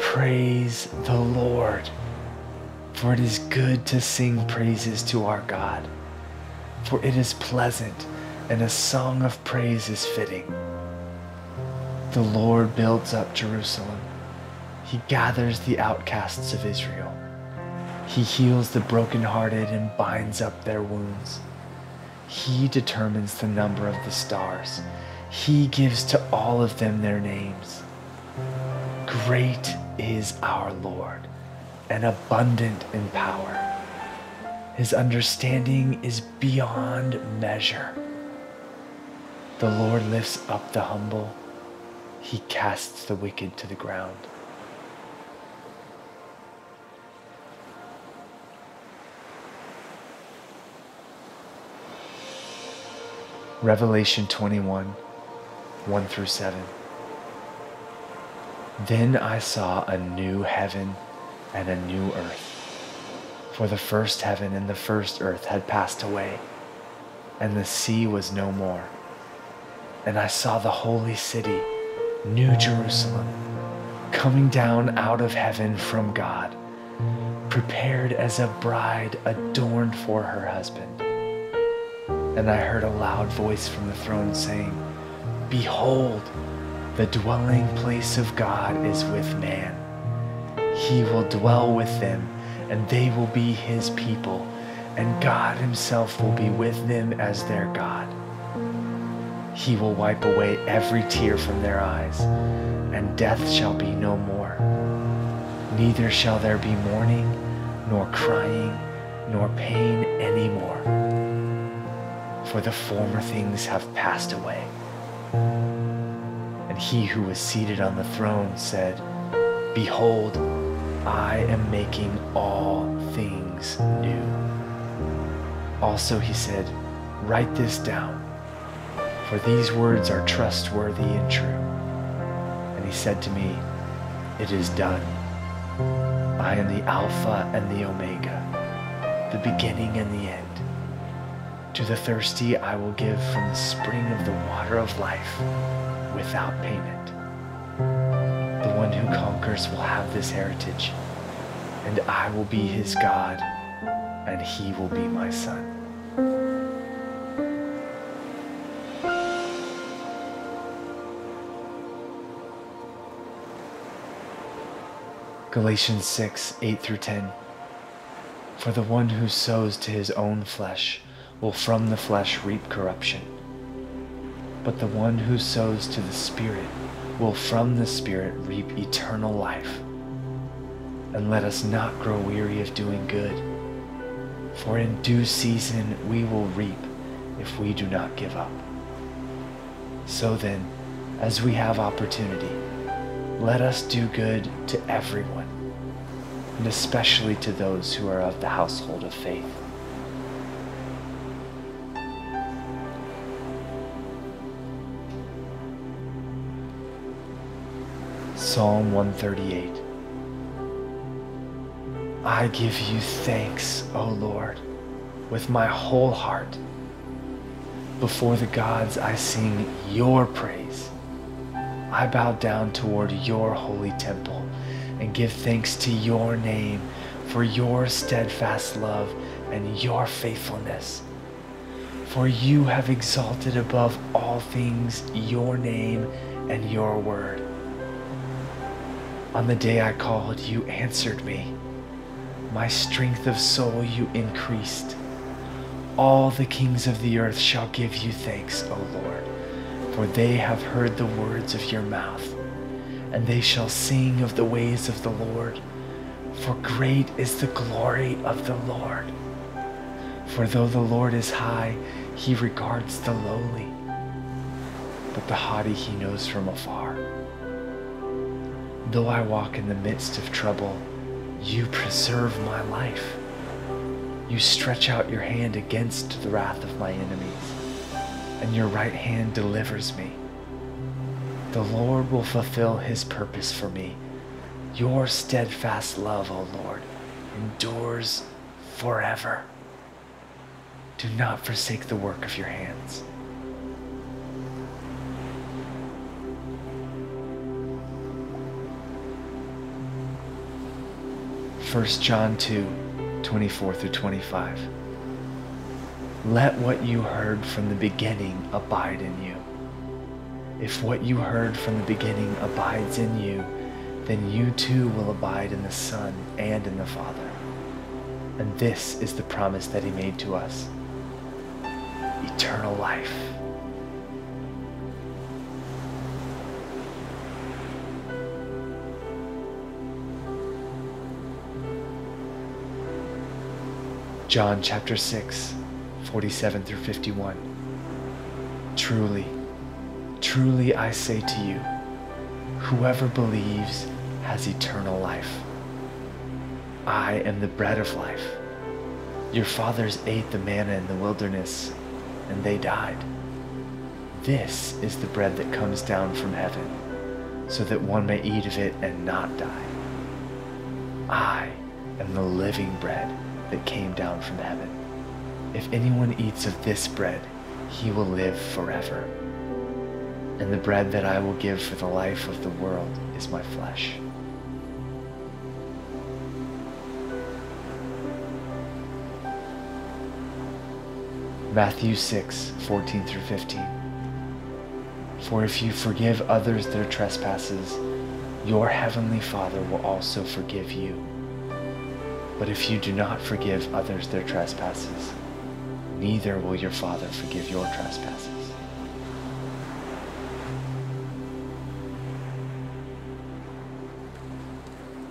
Praise the Lord, for it is good to sing praises to our God, for it is pleasant, and a song of praise is fitting. The Lord builds up Jerusalem. He gathers the outcasts of Israel. He heals the brokenhearted and binds up their wounds. He determines the number of the stars. He gives to all of them their names. Great is our Lord and abundant in power. His understanding is beyond measure. The Lord lifts up the humble he casts the wicked to the ground. Revelation 21 1 through 7. Then I saw a new heaven and a new earth. For the first heaven and the first earth had passed away, and the sea was no more. And I saw the holy city, New Jerusalem, coming down out of heaven from God, prepared as a bride adorned for her husband. And I heard a loud voice from the throne saying, Behold, the dwelling place of God is with man. He will dwell with them, and they will be his people and God Himself will be with them as their God. He will wipe away every tear from their eyes, and death shall be no more. Neither shall there be mourning, nor crying, nor pain any more, for the former things have passed away. And he who was seated on the throne said, Behold, I am making all things new. Also, he said, Write this down, for these words are trustworthy and true. And he said to me, It is done. I am the Alpha and the Omega, the beginning and the end. To the thirsty I will give from the spring of the water of life without payment. One who conquers will have this heritage, and I will be his God and he will be my son. Galatians 6 8 through 10. For the one who sows to his own flesh will from the flesh reap corruption. But the one who sows to the Spirit will from the Spirit reap eternal life. And let us not grow weary of doing good for in due season we will reap if we do not give up. So then, as we have opportunity, let us do good to everyone, and especially to those who are of the household of faith. Psalm 138 I give you thanks, O Lord, with my whole heart. Before the gods, I sing your praise. I bow down toward your holy temple and give thanks to your name for your steadfast love and your faithfulness. For you have exalted above all things your name and your word. On the day I called, you answered me my strength of soul you increased. All the kings of the earth shall give you thanks, O Lord, for they have heard the words of your mouth, and they shall sing of the ways of the Lord, for great is the glory of the Lord. For though the Lord is high, he regards the lowly, but the haughty he knows from afar. Though I walk in the midst of trouble, you preserve my life. You stretch out your hand against the wrath of my enemies, and your right hand delivers me. The Lord will fulfill his purpose for me. Your steadfast love, O Lord, endures forever. Do not forsake the work of your hands. 1 John 2 24 through 25. Let what you heard from the beginning abide in you. If what you heard from the beginning abides in you, then you too will abide in the Son and in the Father. And this is the promise that He made to us eternal life. John chapter 6, 47 through 51. Truly, truly I say to you, whoever believes has eternal life. I am the bread of life. Your fathers ate the manna in the wilderness, and they died. This is the bread that comes down from heaven, so that one may eat of it and not die. I am the living bread that came down from heaven. If anyone eats of this bread, he will live forever. And the bread that I will give for the life of the world is my flesh. Matthew 6, 14 through 15. For if you forgive others their trespasses, your heavenly Father will also forgive you. But if you do not forgive others their trespasses, neither will your Father forgive your trespasses.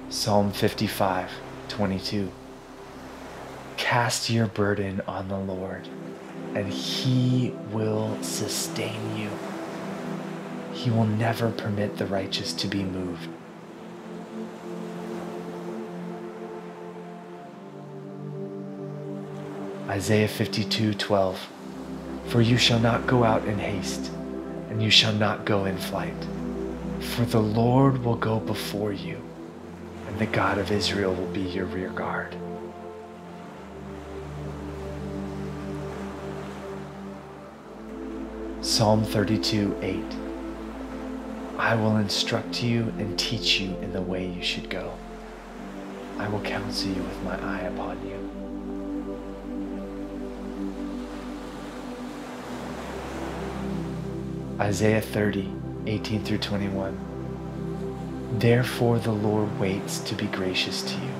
Psalm 55, 22. Cast your burden on the Lord, and he will sustain you. He will never permit the righteous to be moved. Isaiah 52:12 For you shall not go out in haste, and you shall not go in flight. For the Lord will go before you, and the God of Israel will be your rear guard. Psalm 32 8 I will instruct you and teach you in the way you should go. I will counsel you with my eye upon you. Isaiah 30, 18 through 21. Therefore the Lord waits to be gracious to you,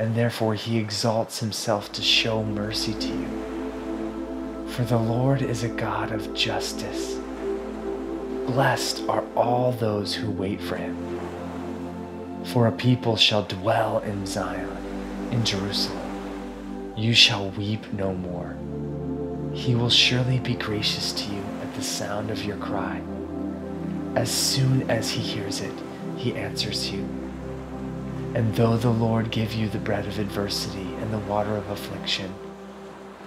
and therefore he exalts himself to show mercy to you. For the Lord is a God of justice. Blessed are all those who wait for him. For a people shall dwell in Zion, in Jerusalem. You shall weep no more. He will surely be gracious to you the sound of your cry. As soon as he hears it, he answers you. And though the Lord give you the bread of adversity and the water of affliction,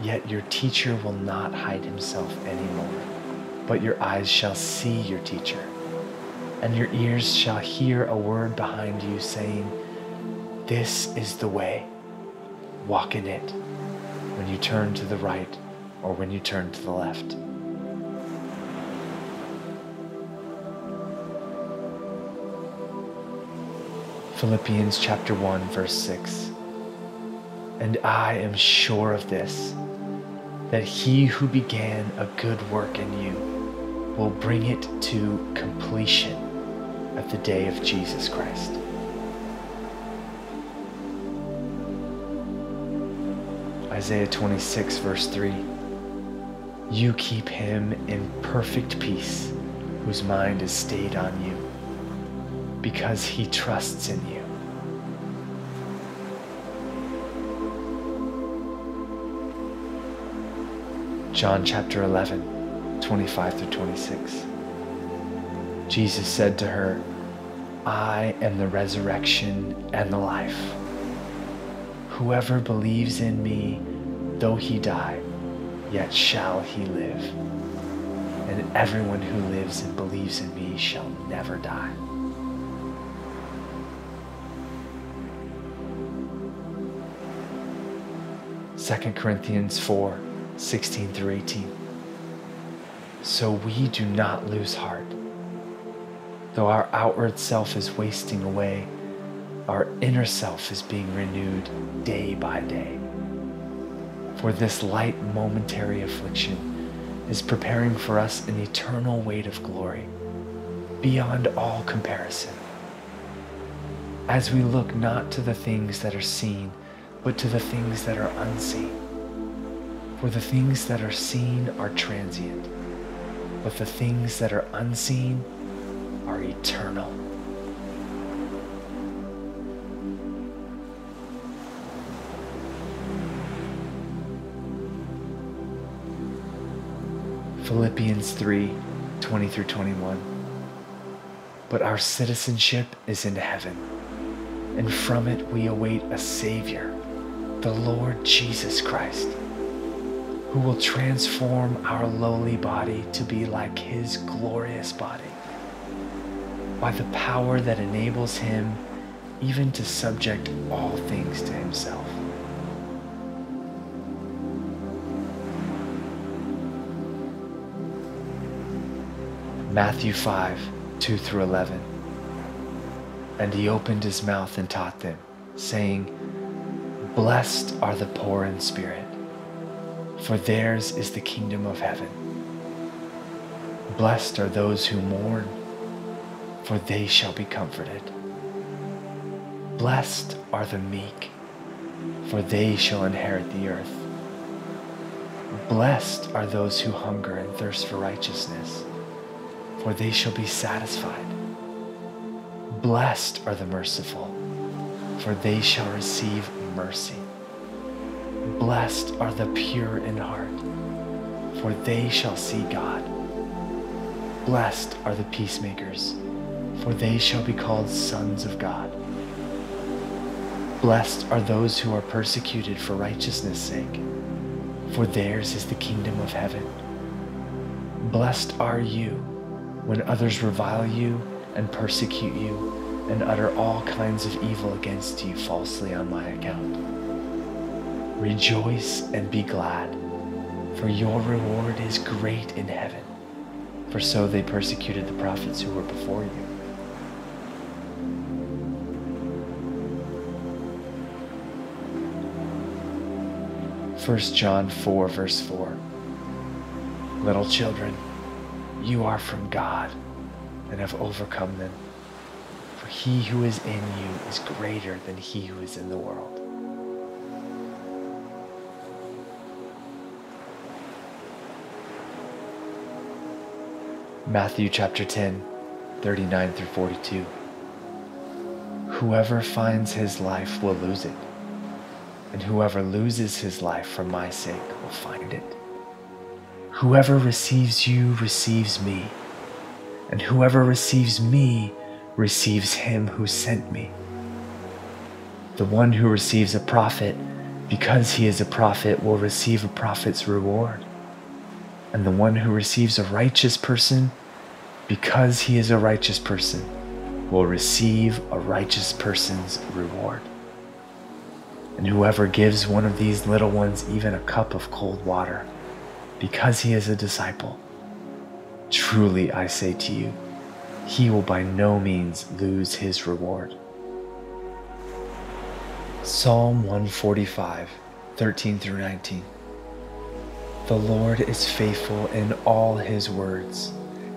yet your teacher will not hide himself anymore, but your eyes shall see your teacher, and your ears shall hear a word behind you saying, This is the way, walk in it, when you turn to the right or when you turn to the left. Philippians chapter 1 verse 6. And I am sure of this, that he who began a good work in you will bring it to completion at the day of Jesus Christ. Isaiah 26 verse 3. You keep him in perfect peace whose mind is stayed on you because he trusts in you. John chapter 11, 25 through 26. Jesus said to her, I am the resurrection and the life. Whoever believes in me, though he die, yet shall he live. And everyone who lives and believes in me shall never die. 2 Corinthians 4 16 through 18. So we do not lose heart. Though our outward self is wasting away, our inner self is being renewed day by day. For this light momentary affliction is preparing for us an eternal weight of glory beyond all comparison. As we look not to the things that are seen, but to the things that are unseen. For the things that are seen are transient, but the things that are unseen are eternal. Philippians 3 20 through 21. But our citizenship is in heaven, and from it we await a Savior the Lord Jesus Christ, who will transform our lowly body to be like his glorious body by the power that enables him even to subject all things to himself. Matthew 5 2 through 11. And he opened his mouth and taught them, saying, Blessed are the poor in spirit, for theirs is the kingdom of heaven. Blessed are those who mourn, for they shall be comforted. Blessed are the meek, for they shall inherit the earth. Blessed are those who hunger and thirst for righteousness, for they shall be satisfied. Blessed are the merciful, for they shall receive mercy. Blessed are the pure in heart, for they shall see God. Blessed are the peacemakers, for they shall be called sons of God. Blessed are those who are persecuted for righteousness' sake, for theirs is the kingdom of heaven. Blessed are you when others revile you and persecute you and utter all kinds of evil against you falsely on my account. Rejoice and be glad, for your reward is great in heaven, for so they persecuted the prophets who were before you. 1 John 4, verse 4. Little children, you are from God and have overcome them. He who is in you is greater than he who is in the world. Matthew chapter 10, 39 through 42. Whoever finds his life will lose it and whoever loses his life for my sake will find it. Whoever receives you receives me, and whoever receives me receives him who sent me. The one who receives a prophet because he is a prophet will receive a prophet's reward. And the one who receives a righteous person because he is a righteous person will receive a righteous person's reward. And whoever gives one of these little ones even a cup of cold water, because he is a disciple, truly I say to you, he will by no means lose his reward. Psalm 145, 13 through 19. The Lord is faithful in all his words,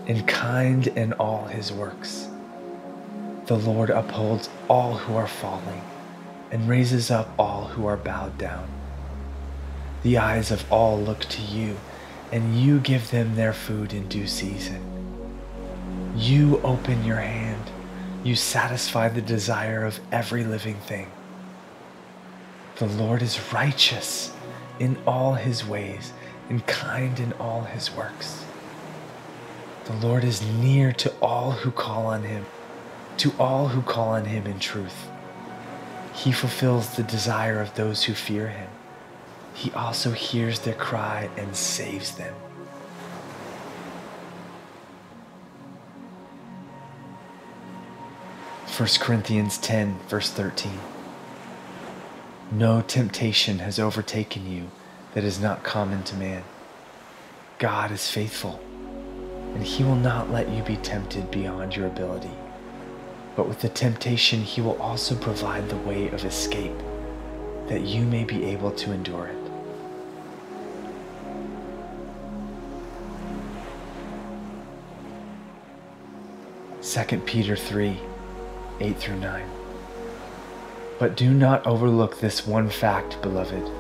and kind in all his works. The Lord upholds all who are falling and raises up all who are bowed down. The eyes of all look to you, and you give them their food in due season. You open your hand, you satisfy the desire of every living thing. The Lord is righteous in all his ways and kind in all his works. The Lord is near to all who call on him, to all who call on him in truth. He fulfills the desire of those who fear him. He also hears their cry and saves them. First Corinthians 10, verse 13. No temptation has overtaken you that is not common to man. God is faithful, and he will not let you be tempted beyond your ability but with the temptation, he will also provide the way of escape, that you may be able to endure it. Second Peter 3 8 through 9. But do not overlook this one fact, beloved,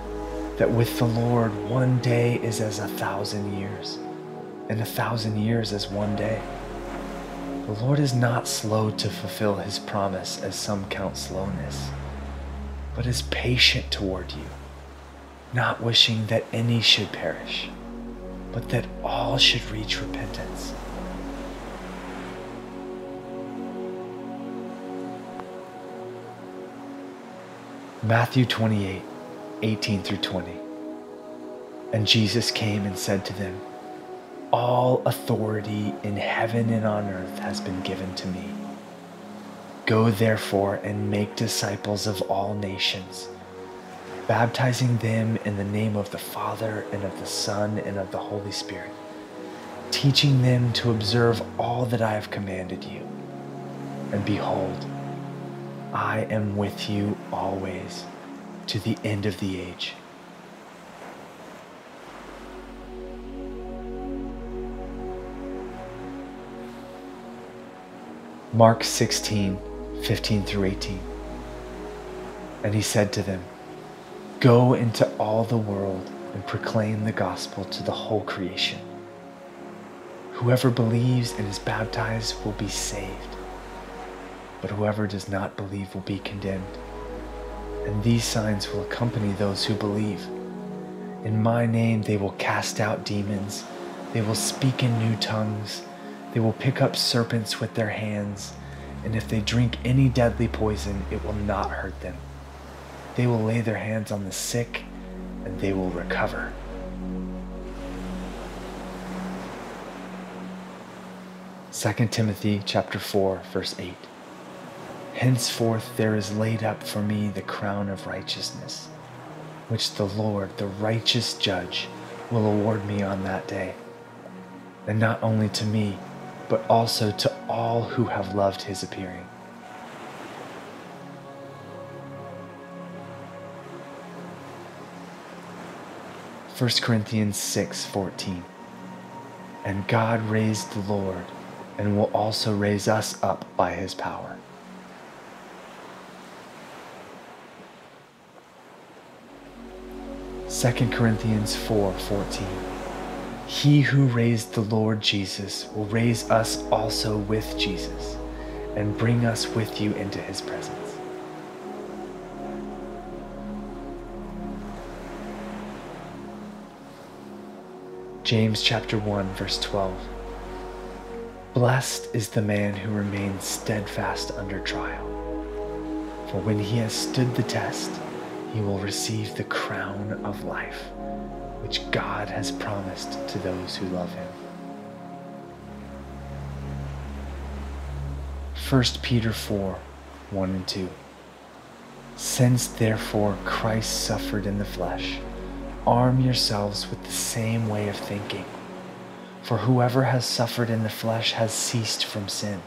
that with the Lord one day is as a thousand years, and a thousand years as one day. The Lord is not slow to fulfill his promise, as some count slowness, but is patient toward you, not wishing that any should perish, but that all should reach repentance. Matthew 28 18 through 20. And Jesus came and said to them, all authority in heaven and on earth has been given to me. Go therefore and make disciples of all nations, baptizing them in the name of the Father and of the Son and of the Holy Spirit, teaching them to observe all that I have commanded you. And behold, I am with you always to the end of the age. Mark 16, 15 through 18. And he said to them, Go into all the world and proclaim the gospel to the whole creation. Whoever believes and is baptized will be saved, but whoever does not believe will be condemned. And these signs will accompany those who believe. In my name they will cast out demons, they will speak in new tongues, they will pick up serpents with their hands, and if they drink any deadly poison, it will not hurt them. They will lay their hands on the sick, and they will recover. 2 Timothy chapter 4 verse 8 Henceforth there is laid up for me the crown of righteousness which the Lord the righteous judge will award me on that day. And not only to me but also to all who have loved his appearing. 1 Corinthians 6:14 And God raised the Lord and will also raise us up by his power. Second Corinthians 4:14 He who raised the Lord Jesus will raise us also with Jesus and bring us with you into his presence. James chapter 1 verse 12 Blessed is the man who remains steadfast under trial. For when he has stood the test, he will receive the crown of life, which God has promised to those who love him. 1 Peter 4 1 and 2. Since therefore Christ suffered in the flesh, arm yourselves with the same way of thinking. For whoever has suffered in the flesh has ceased from sin,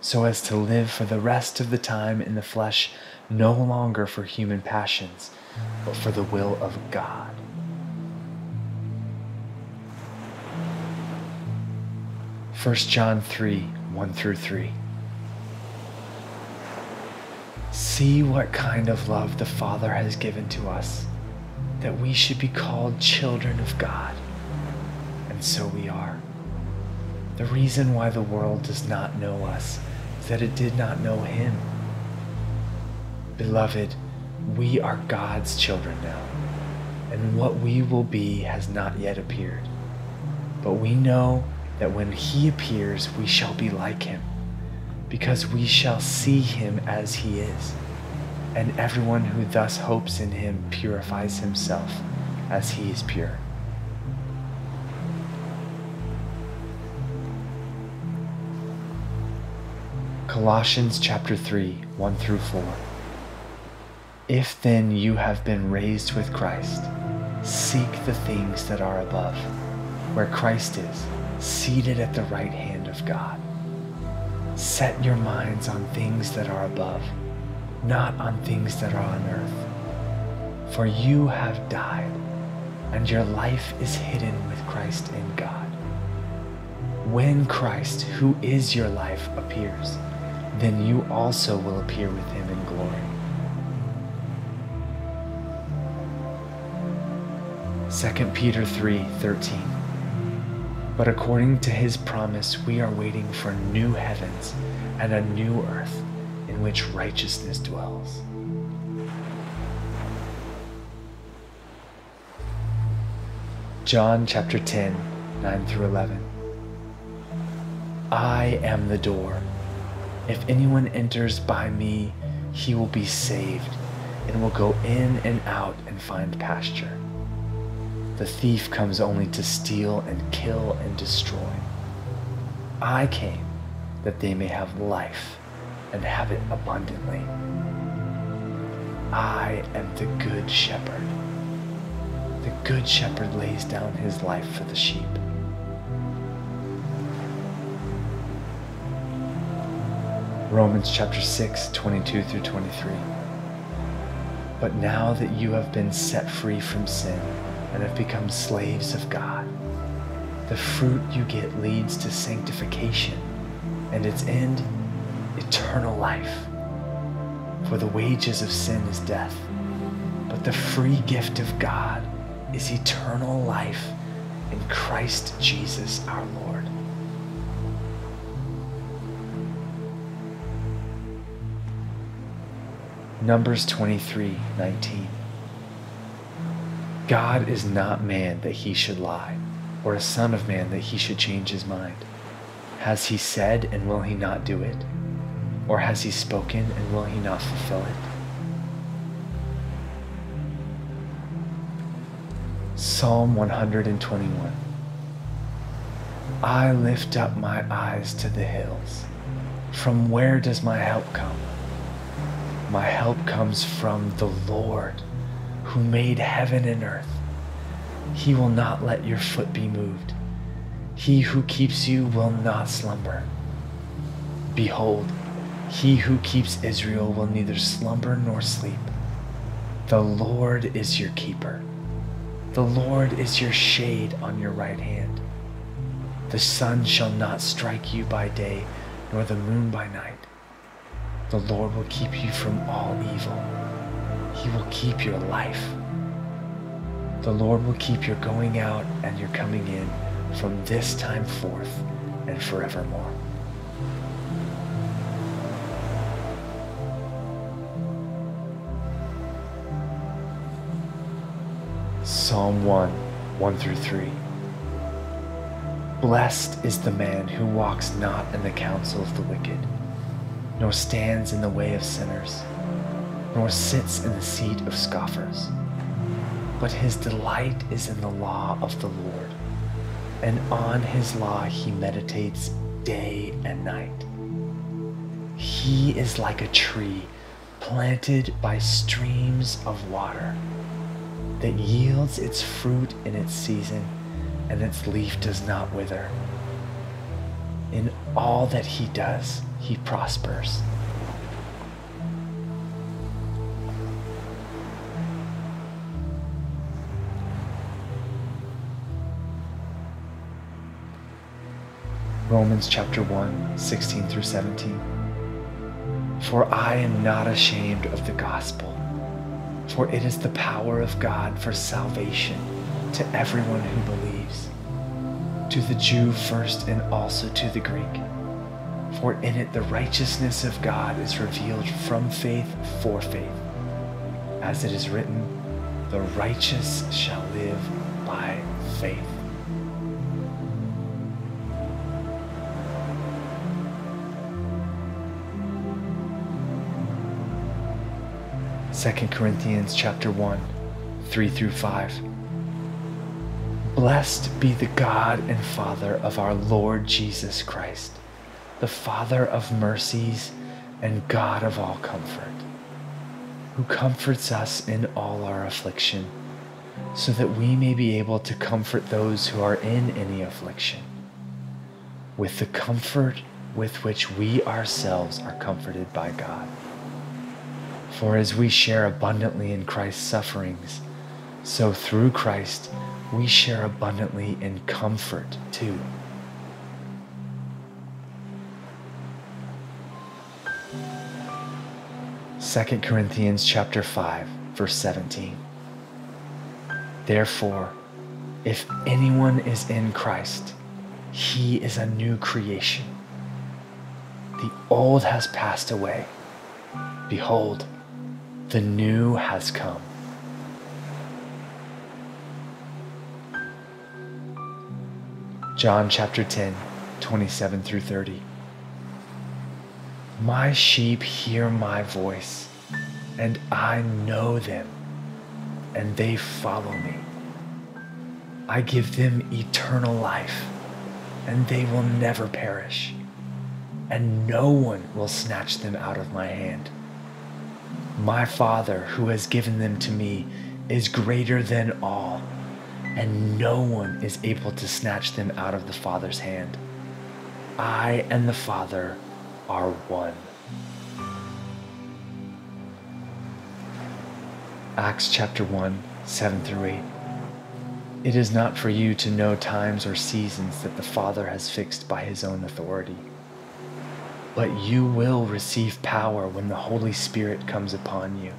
so as to live for the rest of the time in the flesh, no longer for human passions, but for the will of God. First John 3 1 through 3. See what kind of love the Father has given to us, that we should be called children of God and so we are. The reason why the world does not know us is that it did not know Him. Beloved, we are God's children now, and what we will be has not yet appeared. But we know that when He appears, we shall be like Him, because we shall see Him as He is. And everyone who thus hopes in Him purifies himself as He is pure. Colossians chapter 3, 1 through 4. If then you have been raised with Christ, seek the things that are above, where Christ is, seated at the right hand of God. Set your minds on things that are above, not on things that are on earth. For you have died, and your life is hidden with Christ in God. When Christ, who is your life, appears, then you also will appear with him in 2 Peter 3:13 But according to his promise we are waiting for new heavens and a new earth in which righteousness dwells. John chapter 10 9 through 11 I am the door. If anyone enters by me, he will be saved and will go in and out and find pasture. The thief comes only to steal and kill and destroy. I came that they may have life and have it abundantly. I am the good shepherd. The good shepherd lays down his life for the sheep. Romans chapter 6, 22 through 23. But now that you have been set free from sin, and have become slaves of God, the fruit you get leads to sanctification and its end, eternal life. For the wages of sin is death, but the free gift of God is eternal life in Christ Jesus our Lord. Numbers 23 19. God is not man that he should lie, or a son of man that he should change his mind. Has he said, and will he not do it? Or has he spoken, and will he not fulfill it? Psalm 121 I lift up my eyes to the hills. From where does my help come? My help comes from the Lord, who made heaven and earth. He will not let your foot be moved. He who keeps you will not slumber. Behold, he who keeps Israel will neither slumber nor sleep. The Lord is your keeper. The Lord is your shade on your right hand. The sun shall not strike you by day, nor the moon by night. The Lord will keep you from all evil. He will keep your life. The Lord will keep your going out and your coming in from this time forth and forevermore. Psalm 1 1 through 3. Blessed is the man who walks not in the counsel of the wicked nor stands in the way of sinners, nor sits in the seat of scoffers. But his delight is in the law of the Lord, and on his law he meditates day and night. He is like a tree planted by streams of water that yields its fruit in its season, and its leaf does not wither. In all that he does, he prospers. Romans chapter 1, 16 through 17. For I am not ashamed of the gospel, for it is the power of God for salvation to everyone who believes, to the Jew first and also to the Greek. For in it the righteousness of God is revealed from faith for faith. As it is written, the righteous shall live by faith. Second Corinthians chapter 1, 3 through 5. Blessed be the God and Father of our Lord Jesus Christ the Father of mercies and God of all comfort, who comforts us in all our affliction, so that we may be able to comfort those who are in any affliction, with the comfort with which we ourselves are comforted by God. For as we share abundantly in Christ's sufferings, so through Christ we share abundantly in comfort too. Second Corinthians chapter 5 verse 17. Therefore, if anyone is in Christ, he is a new creation. The old has passed away. Behold, the new has come. John chapter 10, 27 through 30. My sheep hear my voice, and I know them, and they follow me. I give them eternal life, and they will never perish, and no one will snatch them out of my hand. My Father, who has given them to me, is greater than all, and no one is able to snatch them out of the Father's hand. I and the Father are one. Acts chapter 1, 7 through 8. It is not for you to know times or seasons that the Father has fixed by his own authority but you will receive power when the Holy Spirit comes upon you.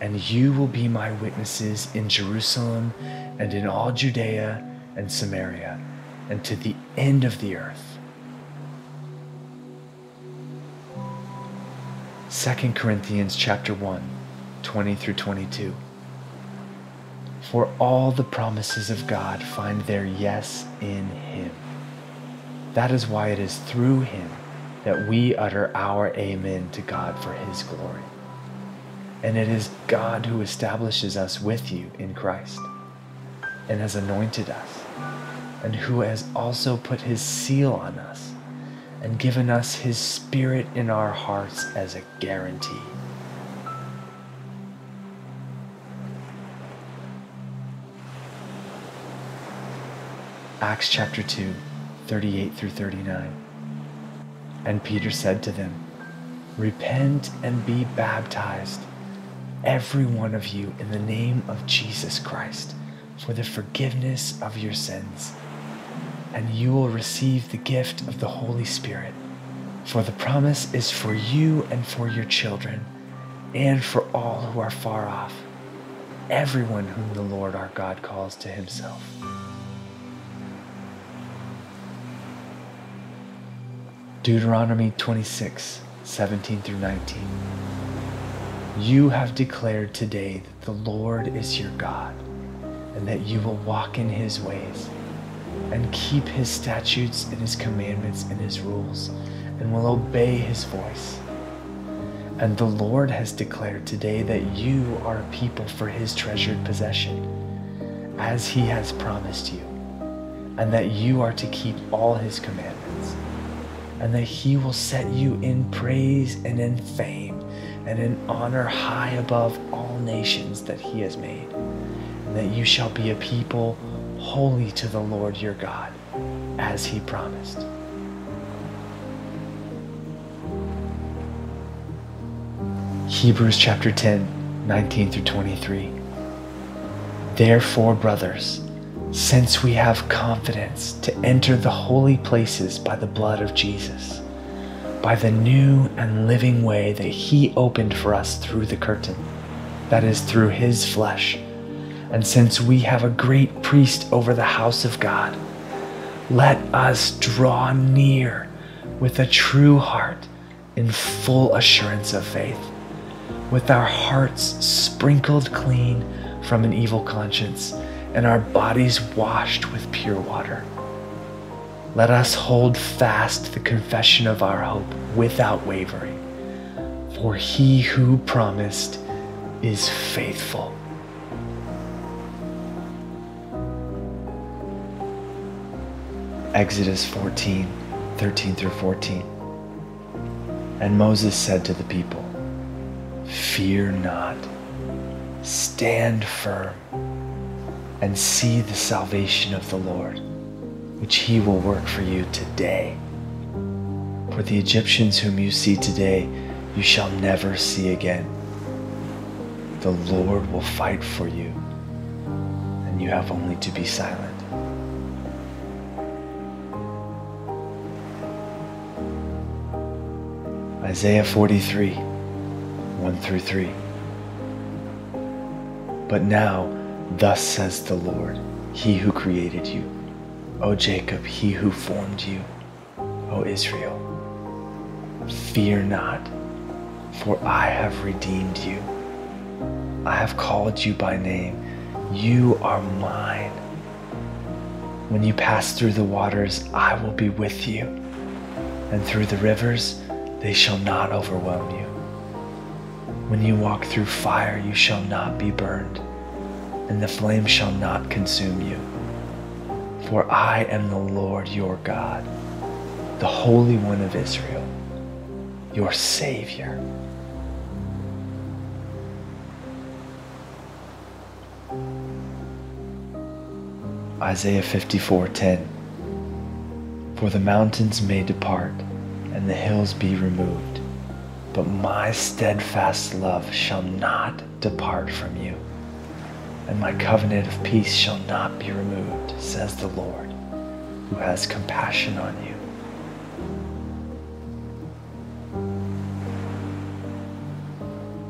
And you will be my witnesses in Jerusalem and in all Judea and Samaria and to the end of the earth. 2 Corinthians chapter 1, 20 through 22. For all the promises of God find their yes in Him. That is why it is through Him that we utter our Amen to God for His glory. And it is God who establishes us with you in Christ and has anointed us, and who has also put His seal on us and given us His Spirit in our hearts as a guarantee. Acts chapter 2, 38 through 39. And Peter said to them, Repent and be baptized, every one of you, in the name of Jesus Christ, for the forgiveness of your sins, and you will receive the gift of the Holy Spirit. For the promise is for you and for your children, and for all who are far off, everyone whom the Lord our God calls to himself. Deuteronomy 26, 17 through 19. You have declared today that the Lord is your God, and that you will walk in his ways, and keep his statutes and his commandments and his rules, and will obey his voice. And the Lord has declared today that you are a people for his treasured possession, as he has promised you, and that you are to keep all his commandments and that he will set you in praise and in fame and in honor high above all nations that he has made, and that you shall be a people holy to the Lord your God, as he promised. Hebrews chapter 10, 19 through 23. Therefore, brothers, since we have confidence to enter the holy places by the blood of Jesus, by the new and living way that He opened for us through the curtain, that is, through His flesh. And since we have a great priest over the house of God, let us draw near with a true heart in full assurance of faith, with our hearts sprinkled clean from an evil conscience and our bodies washed with pure water. Let us hold fast the confession of our hope without wavering, for he who promised is faithful. Exodus 14, 13 through 14. And Moses said to the people, Fear not, stand firm and see the salvation of the Lord, which he will work for you today. For the Egyptians whom you see today, you shall never see again. The Lord will fight for you, and you have only to be silent. Isaiah 43, 1 through 3. But now, Thus says the Lord, He who created you, O Jacob, He who formed you, O Israel. Fear not, for I have redeemed you. I have called you by name. You are mine. When you pass through the waters, I will be with you, and through the rivers, they shall not overwhelm you. When you walk through fire, you shall not be burned and the flame shall not consume you. For I am the Lord your God, the Holy One of Israel, your Savior. Isaiah 54:10 For the mountains may depart and the hills be removed but my steadfast love shall not depart from you, and my covenant of peace shall not be removed, says the Lord, who has compassion on you.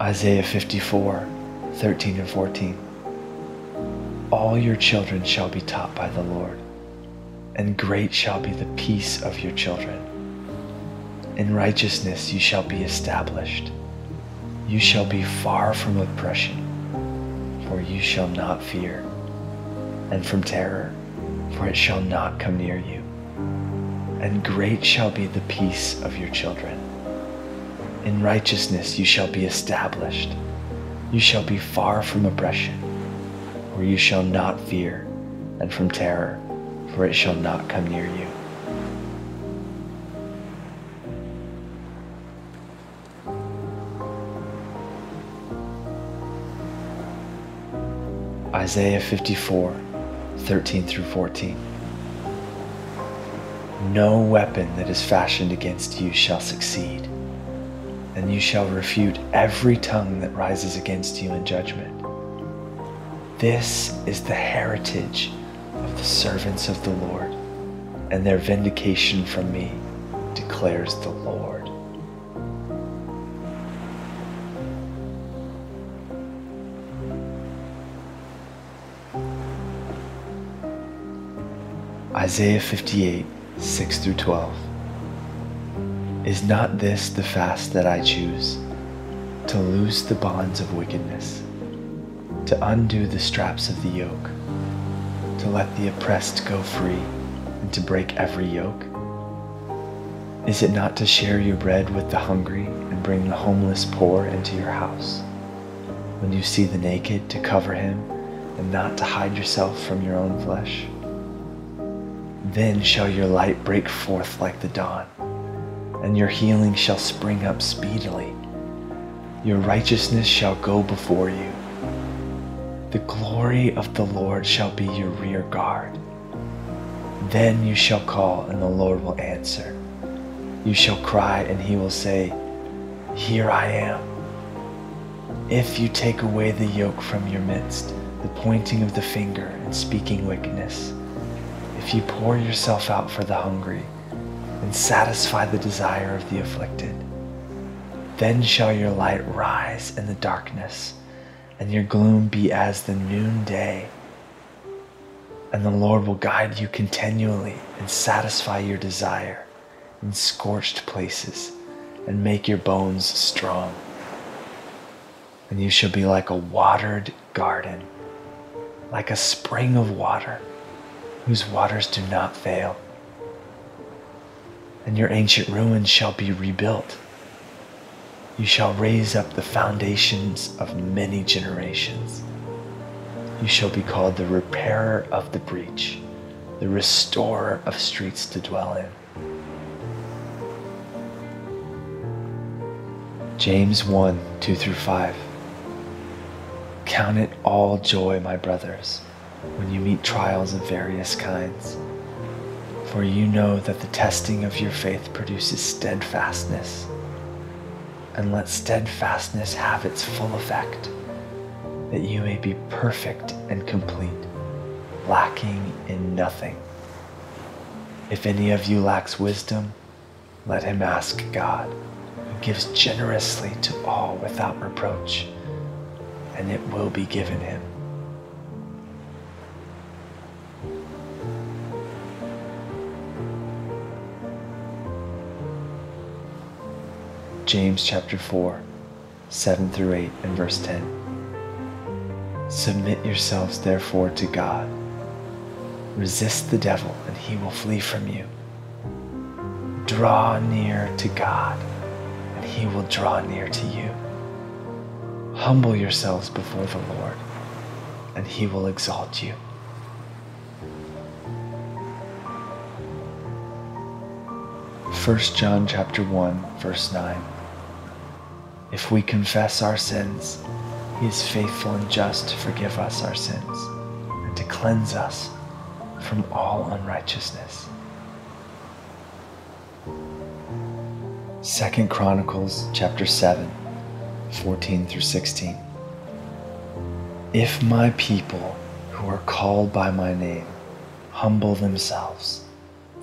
Isaiah 54, 13 and 14. All your children shall be taught by the Lord, and great shall be the peace of your children. In righteousness you shall be established. You shall be far from oppression, for you shall not fear, and from terror, for it shall not come near you. And great shall be the peace of your children. In righteousness you shall be established. You shall be far from oppression, for you shall not fear, and from terror, for it shall not come near you. Isaiah 54, 13 through 14. No weapon that is fashioned against you shall succeed and you shall refute every tongue that rises against you in judgment. This is the heritage of the servants of the Lord, and their vindication from me, declares the Lord. Isaiah 58, 6 through 12. Is not this the fast that I choose? To loose the bonds of wickedness, to undo the straps of the yoke, to let the oppressed go free, and to break every yoke? Is it not to share your bread with the hungry and bring the homeless poor into your house? When you see the naked, to cover him and not to hide yourself from your own flesh? Then shall your light break forth like the dawn and your healing shall spring up speedily. Your righteousness shall go before you. The glory of the Lord shall be your rear guard. Then you shall call, and the Lord will answer. You shall cry, and he will say, Here I am. If you take away the yoke from your midst, the pointing of the finger and speaking wickedness, if you pour yourself out for the hungry, and satisfy the desire of the afflicted. Then shall your light rise in the darkness, and your gloom be as the noonday. And the Lord will guide you continually and satisfy your desire in scorched places and make your bones strong. And you shall be like a watered garden, like a spring of water whose waters do not fail and your ancient ruins shall be rebuilt. You shall raise up the foundations of many generations. You shall be called the repairer of the breach, the restorer of streets to dwell in. James 1 2 through 5. Count it all joy, my brothers, when you meet trials of various kinds for you know that the testing of your faith produces steadfastness. And let steadfastness have its full effect, that you may be perfect and complete, lacking in nothing. If any of you lacks wisdom, let him ask God, who gives generously to all without reproach, and it will be given him. James chapter 4, 7 through 8, and verse 10. Submit yourselves therefore to God. Resist the devil, and he will flee from you. Draw near to God, and he will draw near to you. Humble yourselves before the Lord, and he will exalt you. First John chapter 1 verse 9 if we confess our sins, He is faithful and just to forgive us our sins and to cleanse us from all unrighteousness. Second Chronicles chapter 7, 14 through 16. If my people who are called by my name humble themselves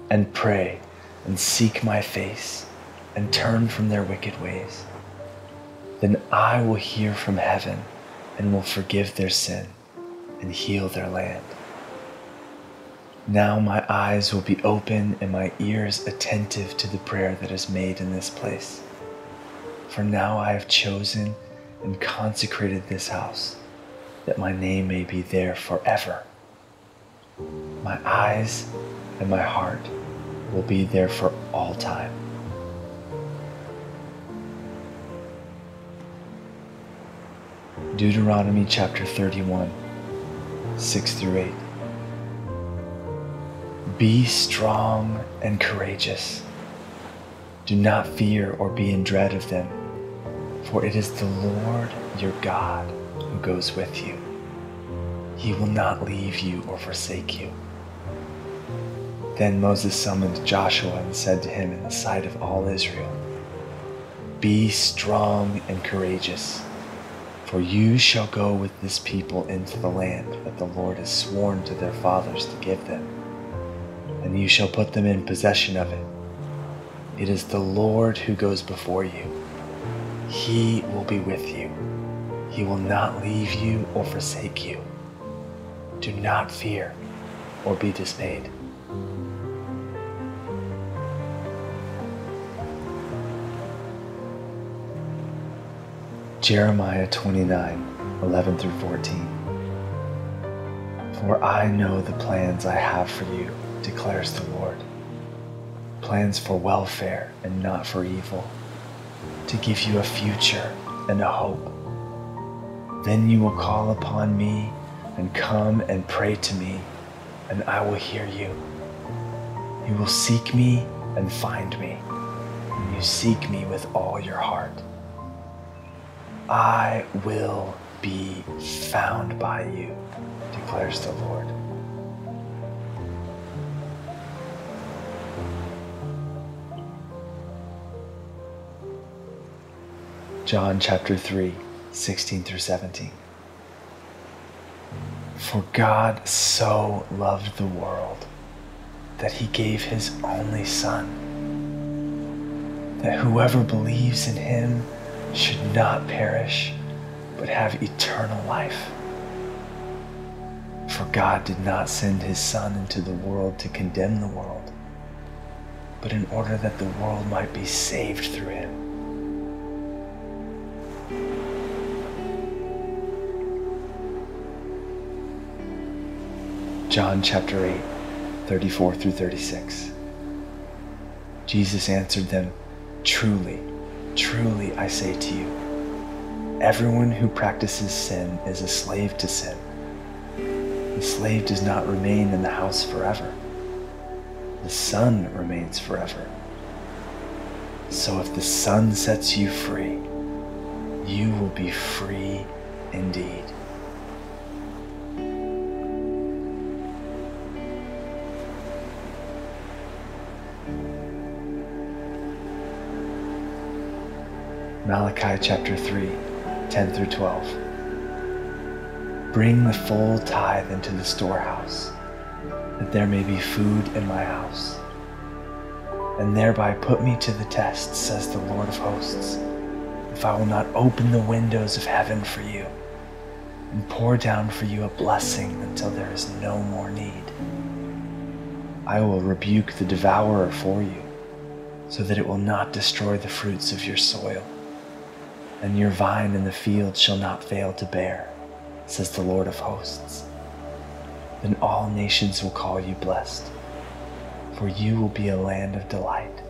and pray and seek my face and turn from their wicked ways, then I will hear from heaven and will forgive their sin and heal their land. Now my eyes will be open and my ears attentive to the prayer that is made in this place. For now I have chosen and consecrated this house, that my name may be there forever. My eyes and my heart will be there for all time. Deuteronomy chapter 31, 6 through 8. Be strong and courageous. Do not fear or be in dread of them, for it is the Lord your God who goes with you. He will not leave you or forsake you. Then Moses summoned Joshua and said to him in the sight of all Israel, Be strong and courageous for you shall go with this people into the land that the Lord has sworn to their fathers to give them, and you shall put them in possession of it. It is the Lord who goes before you. He will be with you. He will not leave you or forsake you. Do not fear or be dismayed. Jeremiah 29 11 through 14. For I know the plans I have for you, declares the Lord plans for welfare and not for evil, to give you a future and a hope. Then you will call upon me and come and pray to me, and I will hear you. You will seek me and find me, and you seek me with all your heart. I will be found by you, declares the Lord. John chapter 3, 16 through 17. For God so loved the world that he gave his only Son, that whoever believes in him should not perish, but have eternal life. For God did not send his Son into the world to condemn the world, but in order that the world might be saved through him. John chapter 8, 34 through 36. Jesus answered them, Truly, Truly, I say to you, everyone who practices sin is a slave to sin. The slave does not remain in the house forever. The Son remains forever. So if the Son sets you free, you will be free indeed. Malachi chapter 3, 10 through 12. Bring the full tithe into the storehouse, that there may be food in my house. And thereby put me to the test, says the Lord of hosts, if I will not open the windows of heaven for you and pour down for you a blessing until there is no more need. I will rebuke the devourer for you, so that it will not destroy the fruits of your soil and your vine in the field shall not fail to bear, says the Lord of hosts. Then all nations will call you blessed, for you will be a land of delight,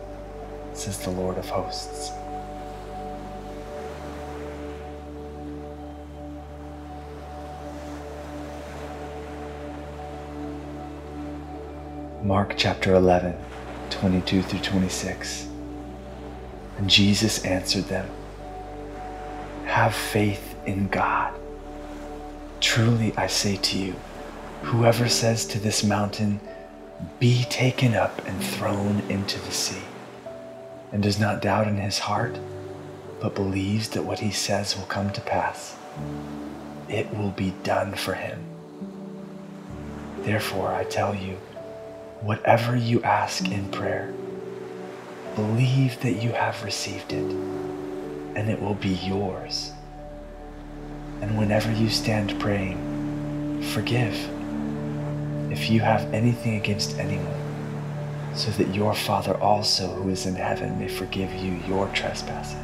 says the Lord of hosts. Mark chapter 11, 22 through 26. And Jesus answered them have faith in God. Truly, I say to you, whoever says to this mountain, Be taken up and thrown into the sea, and does not doubt in his heart, but believes that what he says will come to pass, it will be done for him. Therefore, I tell you, whatever you ask in prayer, believe that you have received it, and it will be yours. And whenever you stand praying, forgive if you have anything against anyone, so that your Father also, who is in heaven, may forgive you your trespasses.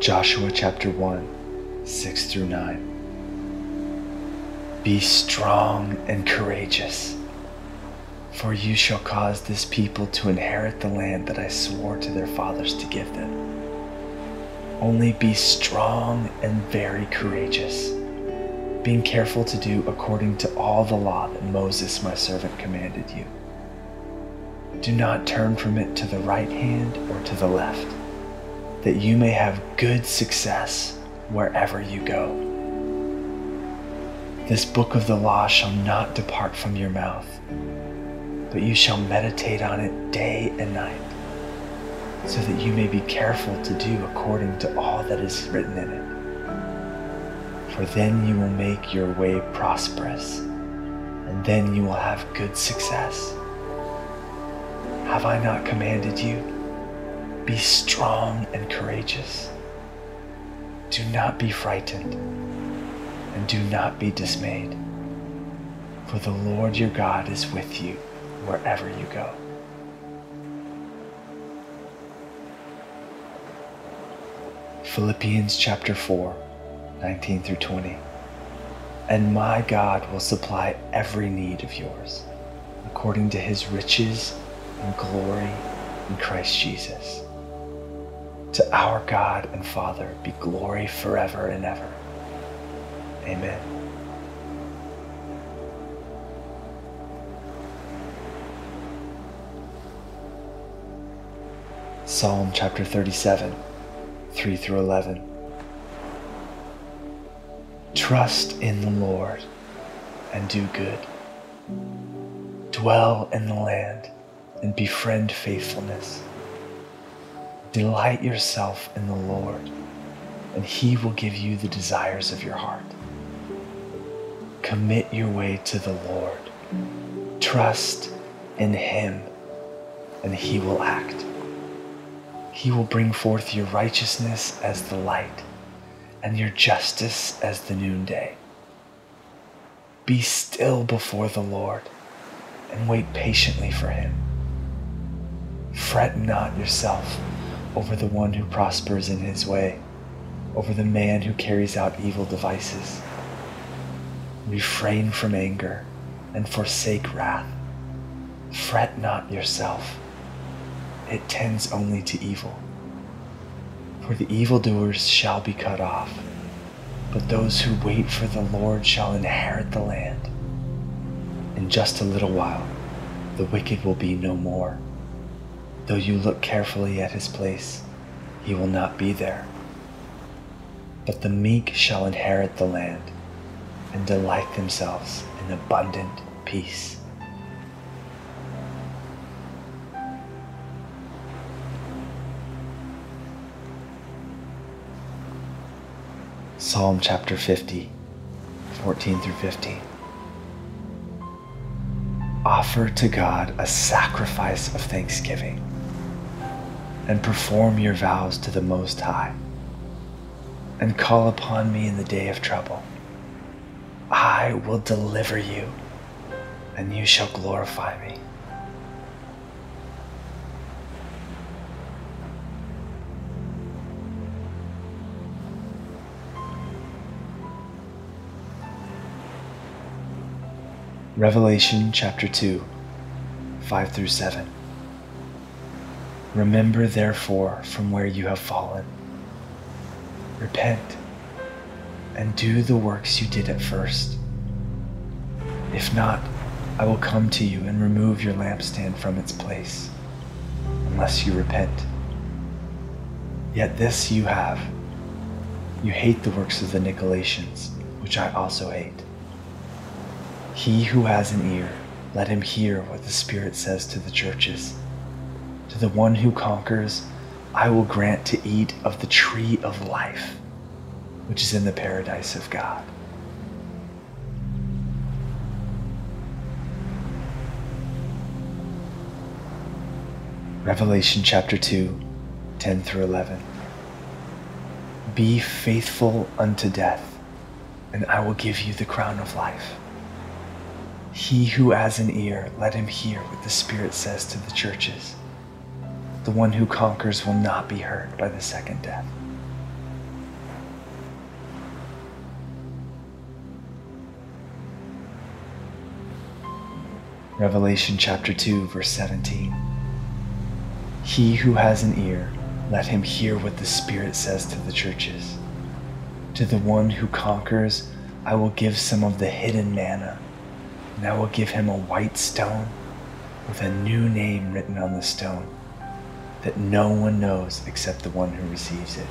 Joshua chapter 1, 6 through 9. Be strong and courageous, for you shall cause this people to inherit the land that I swore to their fathers to give them. Only be strong and very courageous, being careful to do according to all the law that Moses my servant commanded you. Do not turn from it to the right hand or to the left, that you may have good success wherever you go. This book of the law shall not depart from your mouth, but you shall meditate on it day and night, so that you may be careful to do according to all that is written in it. For then you will make your way prosperous, and then you will have good success. Have I not commanded you? Be strong and courageous. Do not be frightened and do not be dismayed, for the Lord your God is with you wherever you go. Philippians chapter 4, 19 through 20. And my God will supply every need of yours according to his riches and glory in Christ Jesus. To our God and Father be glory forever and ever. Amen. Psalm chapter 37, 3 through 11. Trust in the Lord and do good. Dwell in the land and befriend faithfulness. Delight yourself in the Lord, and he will give you the desires of your heart. Commit your way to the Lord. Trust in Him, and He will act. He will bring forth your righteousness as the light, and your justice as the noonday. Be still before the Lord, and wait patiently for Him. Fret not yourself over the one who prospers in his way, over the man who carries out evil devices refrain from anger, and forsake wrath. Fret not yourself, it tends only to evil. For the evildoers shall be cut off, but those who wait for the Lord shall inherit the land. In just a little while, the wicked will be no more. Though you look carefully at his place, he will not be there. But the meek shall inherit the land and delight themselves in abundant peace. Psalm chapter 50, 14 through 15. Offer to God a sacrifice of thanksgiving and perform your vows to the Most High and call upon me in the day of trouble. I will deliver you, and you shall glorify me. Revelation chapter 2, 5 through 7. Remember therefore from where you have fallen. Repent and do the works you did at first. If not, I will come to you and remove your lampstand from its place, unless you repent. Yet this you have You hate the works of the Nicolaitans, which I also hate. He who has an ear, let him hear what the Spirit says to the churches. To the one who conquers, I will grant to eat of the tree of life, which is in the paradise of God. Revelation chapter 2, 10 through 11. Be faithful unto death, and I will give you the crown of life. He who has an ear, let him hear what the Spirit says to the churches. The one who conquers will not be hurt by the second death. Revelation chapter 2, verse 17. He who has an ear, let him hear what the Spirit says to the churches. To the one who conquers, I will give some of the hidden manna, and I will give him a white stone with a new name written on the stone that no one knows except the one who receives it.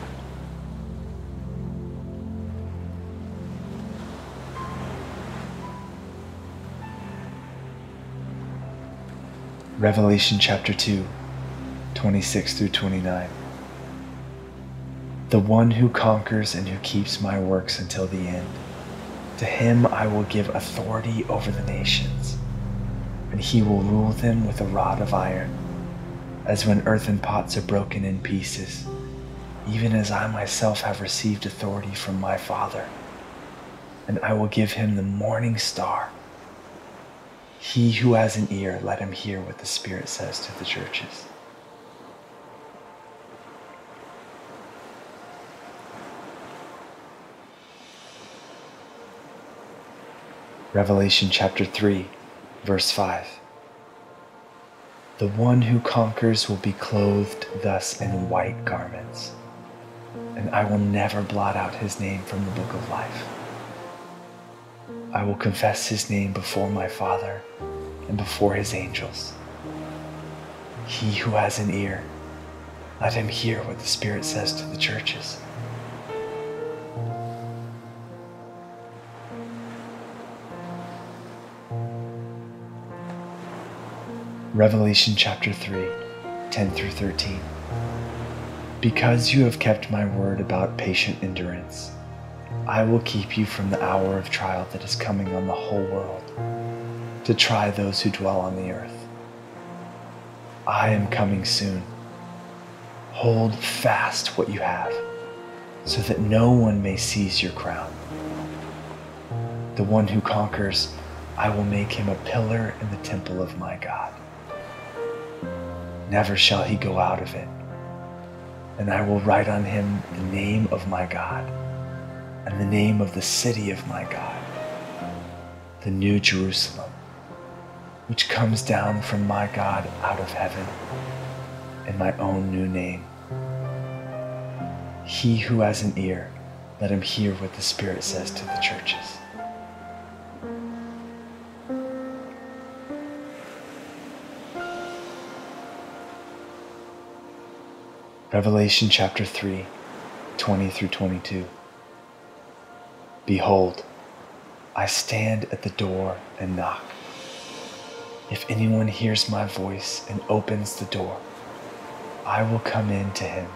Revelation chapter 2 26 through 29. The one who conquers and who keeps my works until the end, to him I will give authority over the nations, and he will rule them with a rod of iron, as when earthen pots are broken in pieces, even as I myself have received authority from my Father. And I will give him the morning star. He who has an ear, let him hear what the Spirit says to the churches. Revelation chapter 3, verse 5. The one who conquers will be clothed thus in white garments, and I will never blot out his name from the book of life. I will confess his name before my Father and before his angels. He who has an ear, let him hear what the Spirit says to the churches. Revelation chapter 3, 10 through 13. Because you have kept my word about patient endurance, I will keep you from the hour of trial that is coming on the whole world to try those who dwell on the earth. I am coming soon. Hold fast what you have, so that no one may seize your crown. The one who conquers, I will make him a pillar in the temple of my God never shall he go out of it. And I will write on him the name of my God and the name of the city of my God, the New Jerusalem, which comes down from my God out of heaven, in my own new name. He who has an ear, let him hear what the Spirit says to the churches. Revelation chapter 3, 20 through 22. Behold, I stand at the door and knock. If anyone hears my voice and opens the door, I will come in to him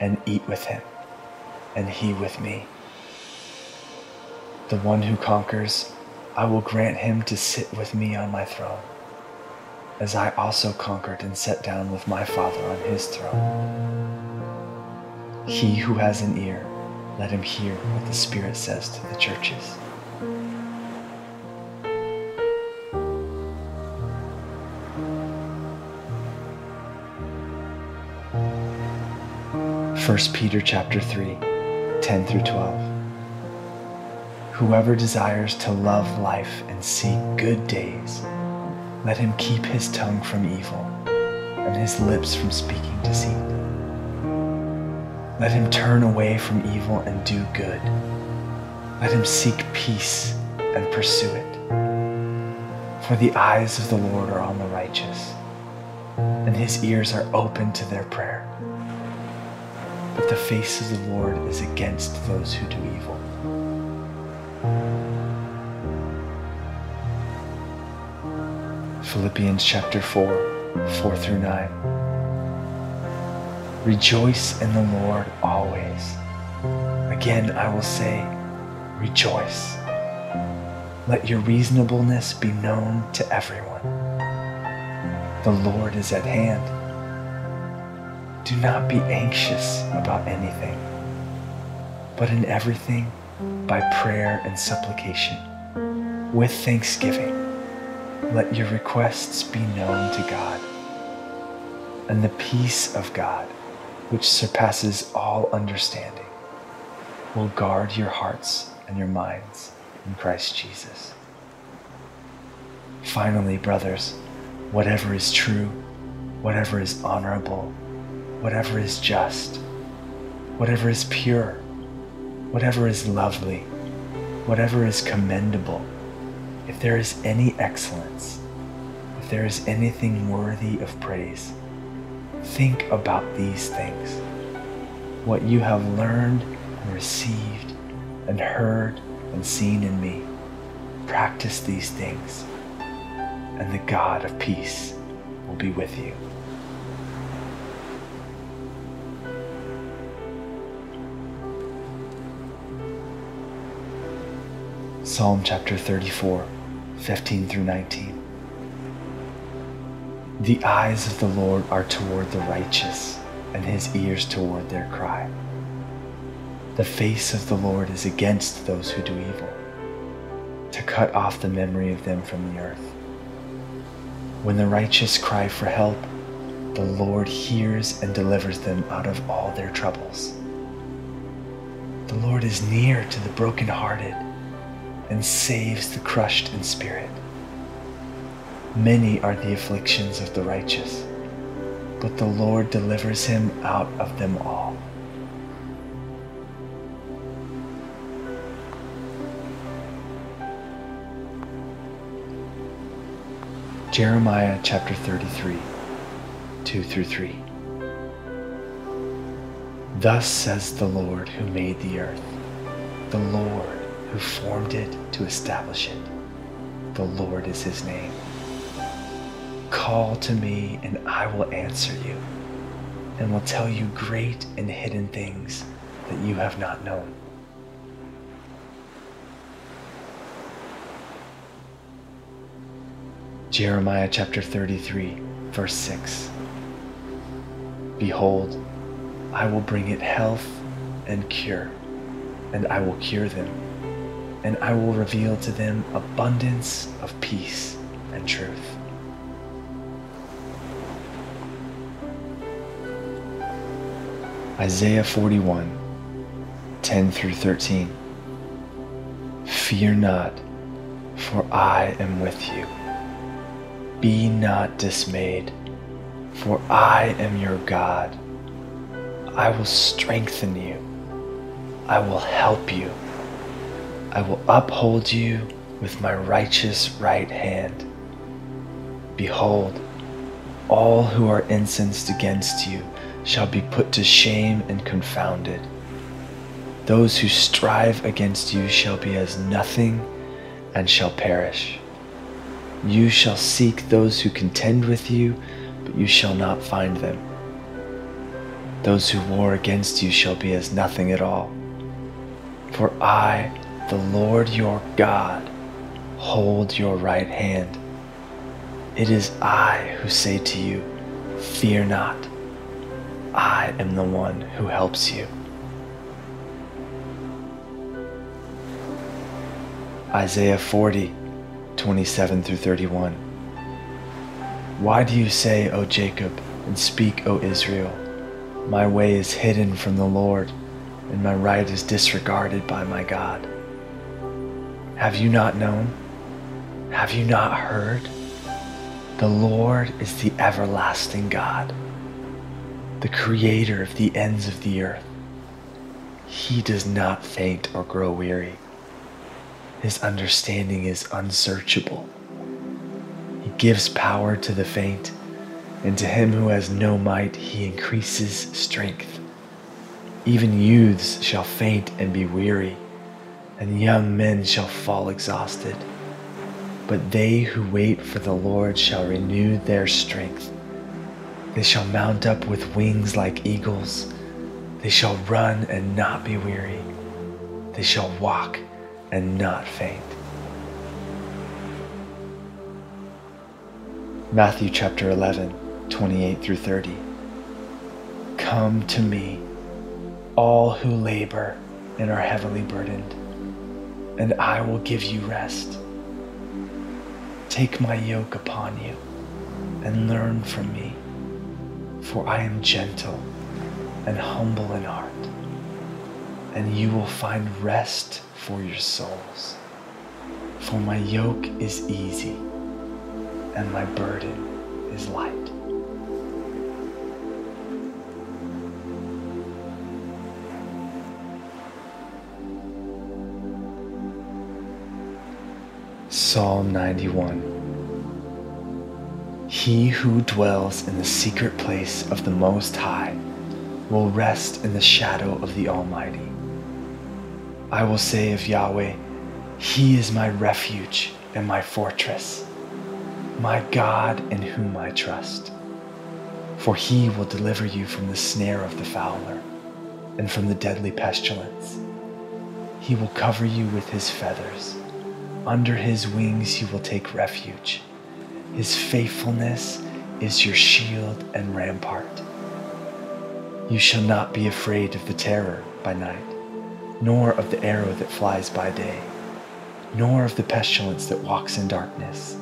and eat with him, and he with me. The one who conquers, I will grant him to sit with me on my throne, as I also conquered and sat down with my Father on his throne. He who has an ear, let him hear what the Spirit says to the churches. First Peter chapter 3, 10 through 12. Whoever desires to love life and see good days, let him keep his tongue from evil and his lips from speaking deceit. Let him turn away from evil and do good. Let him seek peace and pursue it. For the eyes of the Lord are on the righteous, and his ears are open to their prayer. but the face of the Lord is against those who do evil. Philippians chapter 4, 4 through 9. Rejoice in the Lord always. Again, I will say, rejoice. Let your reasonableness be known to everyone. The Lord is at hand. Do not be anxious about anything, but in everything, by prayer and supplication, with thanksgiving, let your requests be known to God. And the peace of God, which surpasses all understanding, will guard your hearts and your minds in Christ Jesus. Finally, brothers, whatever is true, whatever is honorable, whatever is just, whatever is pure, whatever is lovely, whatever is commendable, if there is any excellence, if there is anything worthy of praise, think about these things. What you have learned and received and heard and seen in me, practice these things, and the God of peace will be with you. Psalm chapter 34, 15 through 19. The eyes of the Lord are toward the righteous, and his ears toward their cry. The face of the Lord is against those who do evil, to cut off the memory of them from the earth. When the righteous cry for help, the Lord hears and delivers them out of all their troubles. The Lord is near to the brokenhearted and saves the crushed in spirit. Many are the afflictions of the righteous, but the Lord delivers him out of them all. Jeremiah chapter 33, 2 through 3. Thus says the Lord who made the earth, the Lord who formed it to establish it. The Lord is his name. Call to me, and I will answer you, and will tell you great and hidden things that you have not known. Jeremiah chapter 33, verse 6. Behold, I will bring it health and cure, and I will cure them, and I will reveal to them abundance of peace and truth. Isaiah 41, 10 through 13. Fear not, for I am with you. Be not dismayed, for I am your God. I will strengthen you. I will help you. I will uphold you with my righteous right hand. Behold, all who are incensed against you shall be put to shame and confounded. Those who strive against you shall be as nothing and shall perish. You shall seek those who contend with you, but you shall not find them. Those who war against you shall be as nothing at all. For I, the Lord your God, hold your right hand. It is I who say to you, Fear not. I am the one who helps you. Isaiah 40, 27 through 31. Why do you say, O Jacob, and speak, O Israel, My way is hidden from the Lord, and my right is disregarded by my God? Have you not known? Have you not heard? The Lord is the everlasting God, the creator of the ends of the earth. He does not faint or grow weary. His understanding is unsearchable. He gives power to the faint, and to him who has no might, he increases strength. Even youths shall faint and be weary, and young men shall fall exhausted. But they who wait for the Lord shall renew their strength. They shall mount up with wings like eagles. They shall run and not be weary. They shall walk and not faint. Matthew chapter 11, 28 through 30. Come to me all who labor and are heavily burdened, and I will give you rest. Take my yoke upon you and learn from me, for I am gentle and humble in heart, and you will find rest for your souls. For my yoke is easy and my burden is light. Psalm 91 He who dwells in the secret place of the Most High will rest in the shadow of the Almighty. I will say of Yahweh, He is my refuge and my fortress, my God in whom I trust. For He will deliver you from the snare of the fowler and from the deadly pestilence. He will cover you with His feathers under his wings you will take refuge. His faithfulness is your shield and rampart. You shall not be afraid of the terror by night, nor of the arrow that flies by day, nor of the pestilence that walks in darkness,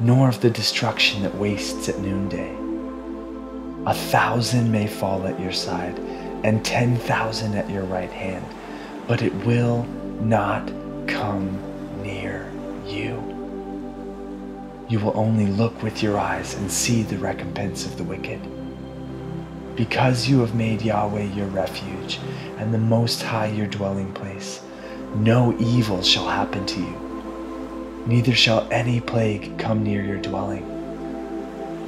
nor of the destruction that wastes at noonday. A thousand may fall at your side, and ten thousand at your right hand, but it will not come near you. You will only look with your eyes and see the recompense of the wicked. Because you have made Yahweh your refuge and the Most High your dwelling place, no evil shall happen to you, neither shall any plague come near your dwelling.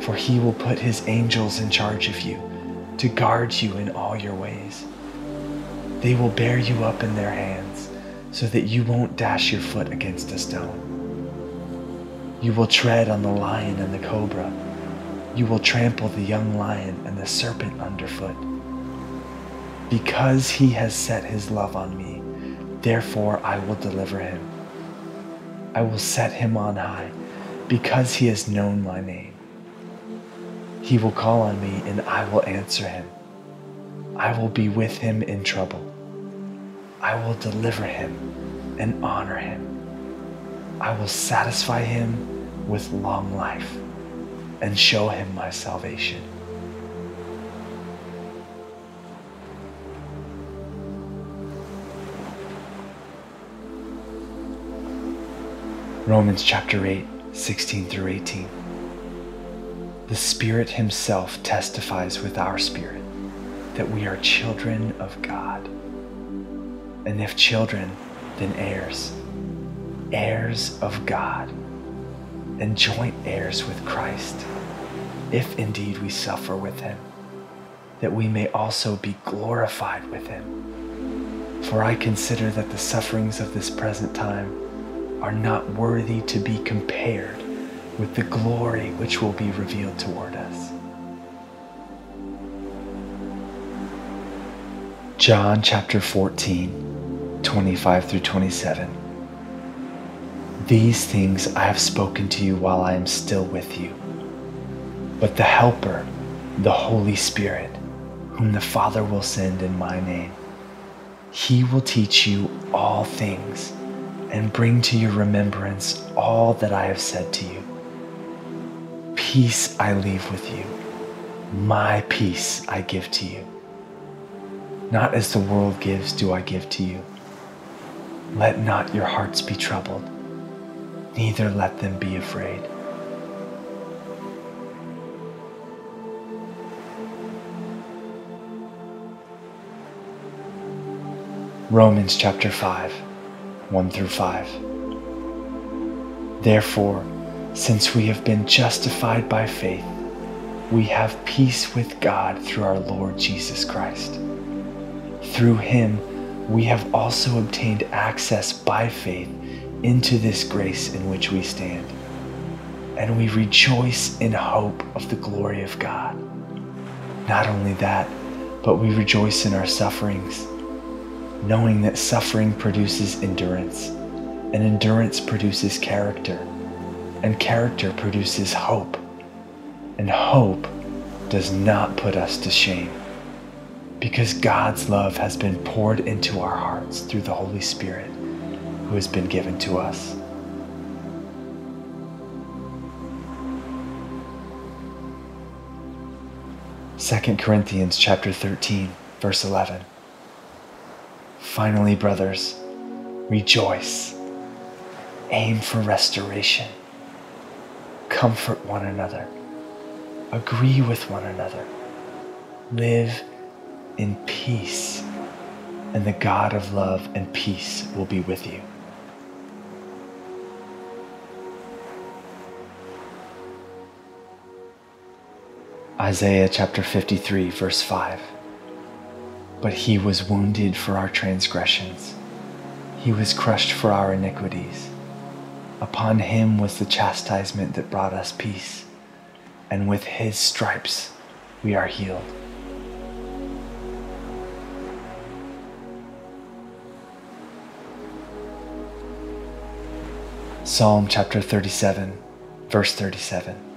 For he will put his angels in charge of you to guard you in all your ways. They will bear you up in their hands so that you won't dash your foot against a stone. You will tread on the lion and the cobra. You will trample the young lion and the serpent underfoot. Because he has set his love on me, therefore I will deliver him. I will set him on high, because he has known my name. He will call on me, and I will answer him. I will be with him in trouble. I will deliver him and honor him. I will satisfy him with long life and show him my salvation. Romans chapter 8, 16 through 18. The Spirit Himself testifies with our spirit that we are children of God and if children, then heirs, heirs of God, and joint heirs with Christ, if indeed we suffer with him, that we may also be glorified with him. For I consider that the sufferings of this present time are not worthy to be compared with the glory which will be revealed toward us. John chapter 14 25 through 27. These things I have spoken to you while I am still with you. But the Helper, the Holy Spirit, whom the Father will send in my name, he will teach you all things and bring to your remembrance all that I have said to you. Peace I leave with you, my peace I give to you. Not as the world gives, do I give to you. Let not your hearts be troubled, neither let them be afraid. Romans chapter 5, 1 through 5. Therefore, since we have been justified by faith, we have peace with God through our Lord Jesus Christ Through him, we have also obtained access by faith into this grace in which we stand. And we rejoice in hope of the glory of God. Not only that, but we rejoice in our sufferings, knowing that suffering produces endurance, and endurance produces character, and character produces hope, and hope does not put us to shame because God's love has been poured into our hearts through the Holy Spirit who has been given to us. Second Corinthians chapter 13 verse 11 Finally brothers rejoice. Aim for restoration. Comfort one another. Agree with one another. Live in peace, and the God of love and peace will be with you. Isaiah chapter 53, verse 5. But he was wounded for our transgressions, he was crushed for our iniquities. Upon him was the chastisement that brought us peace, and with his stripes we are healed. Psalm chapter 37, verse 37.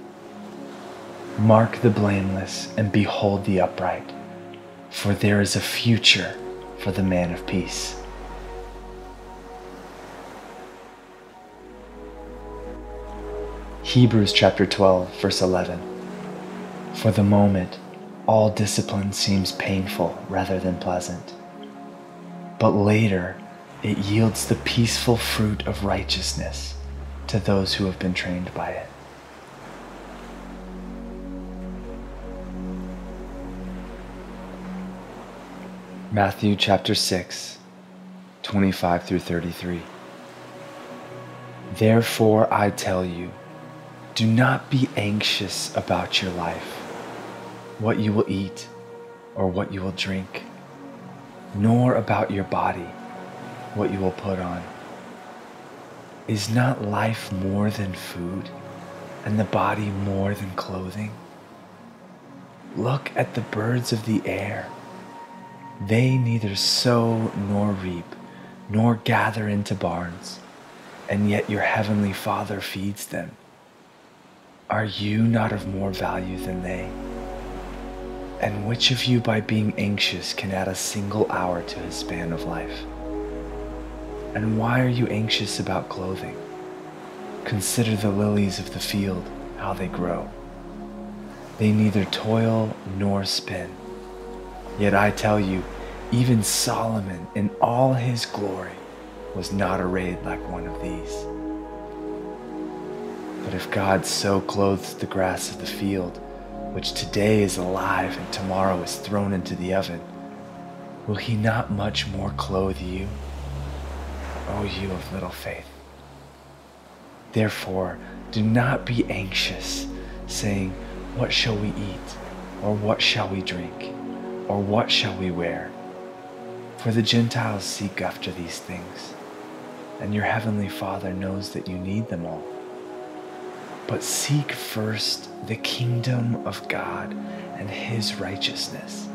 Mark the blameless and behold the upright, for there is a future for the man of peace. Hebrews chapter 12, verse 11. For the moment, all discipline seems painful rather than pleasant. But later, it yields the peaceful fruit of righteousness to those who have been trained by it. Matthew chapter 6, 25 through 33. Therefore I tell you, do not be anxious about your life, what you will eat or what you will drink, nor about your body, what you will put on. Is not life more than food, and the body more than clothing? Look at the birds of the air. They neither sow nor reap, nor gather into barns, and yet your heavenly Father feeds them. Are you not of more value than they? And which of you, by being anxious, can add a single hour to his span of life? And why are you anxious about clothing? Consider the lilies of the field, how they grow. They neither toil nor spin. Yet I tell you, even Solomon in all his glory was not arrayed like one of these. But if God so clothes the grass of the field, which today is alive and tomorrow is thrown into the oven, will he not much more clothe you? O you of little faith. Therefore, do not be anxious, saying, What shall we eat? Or what shall we drink? Or what shall we wear? For the Gentiles seek after these things, and your heavenly Father knows that you need them all. But seek first the kingdom of God and his righteousness,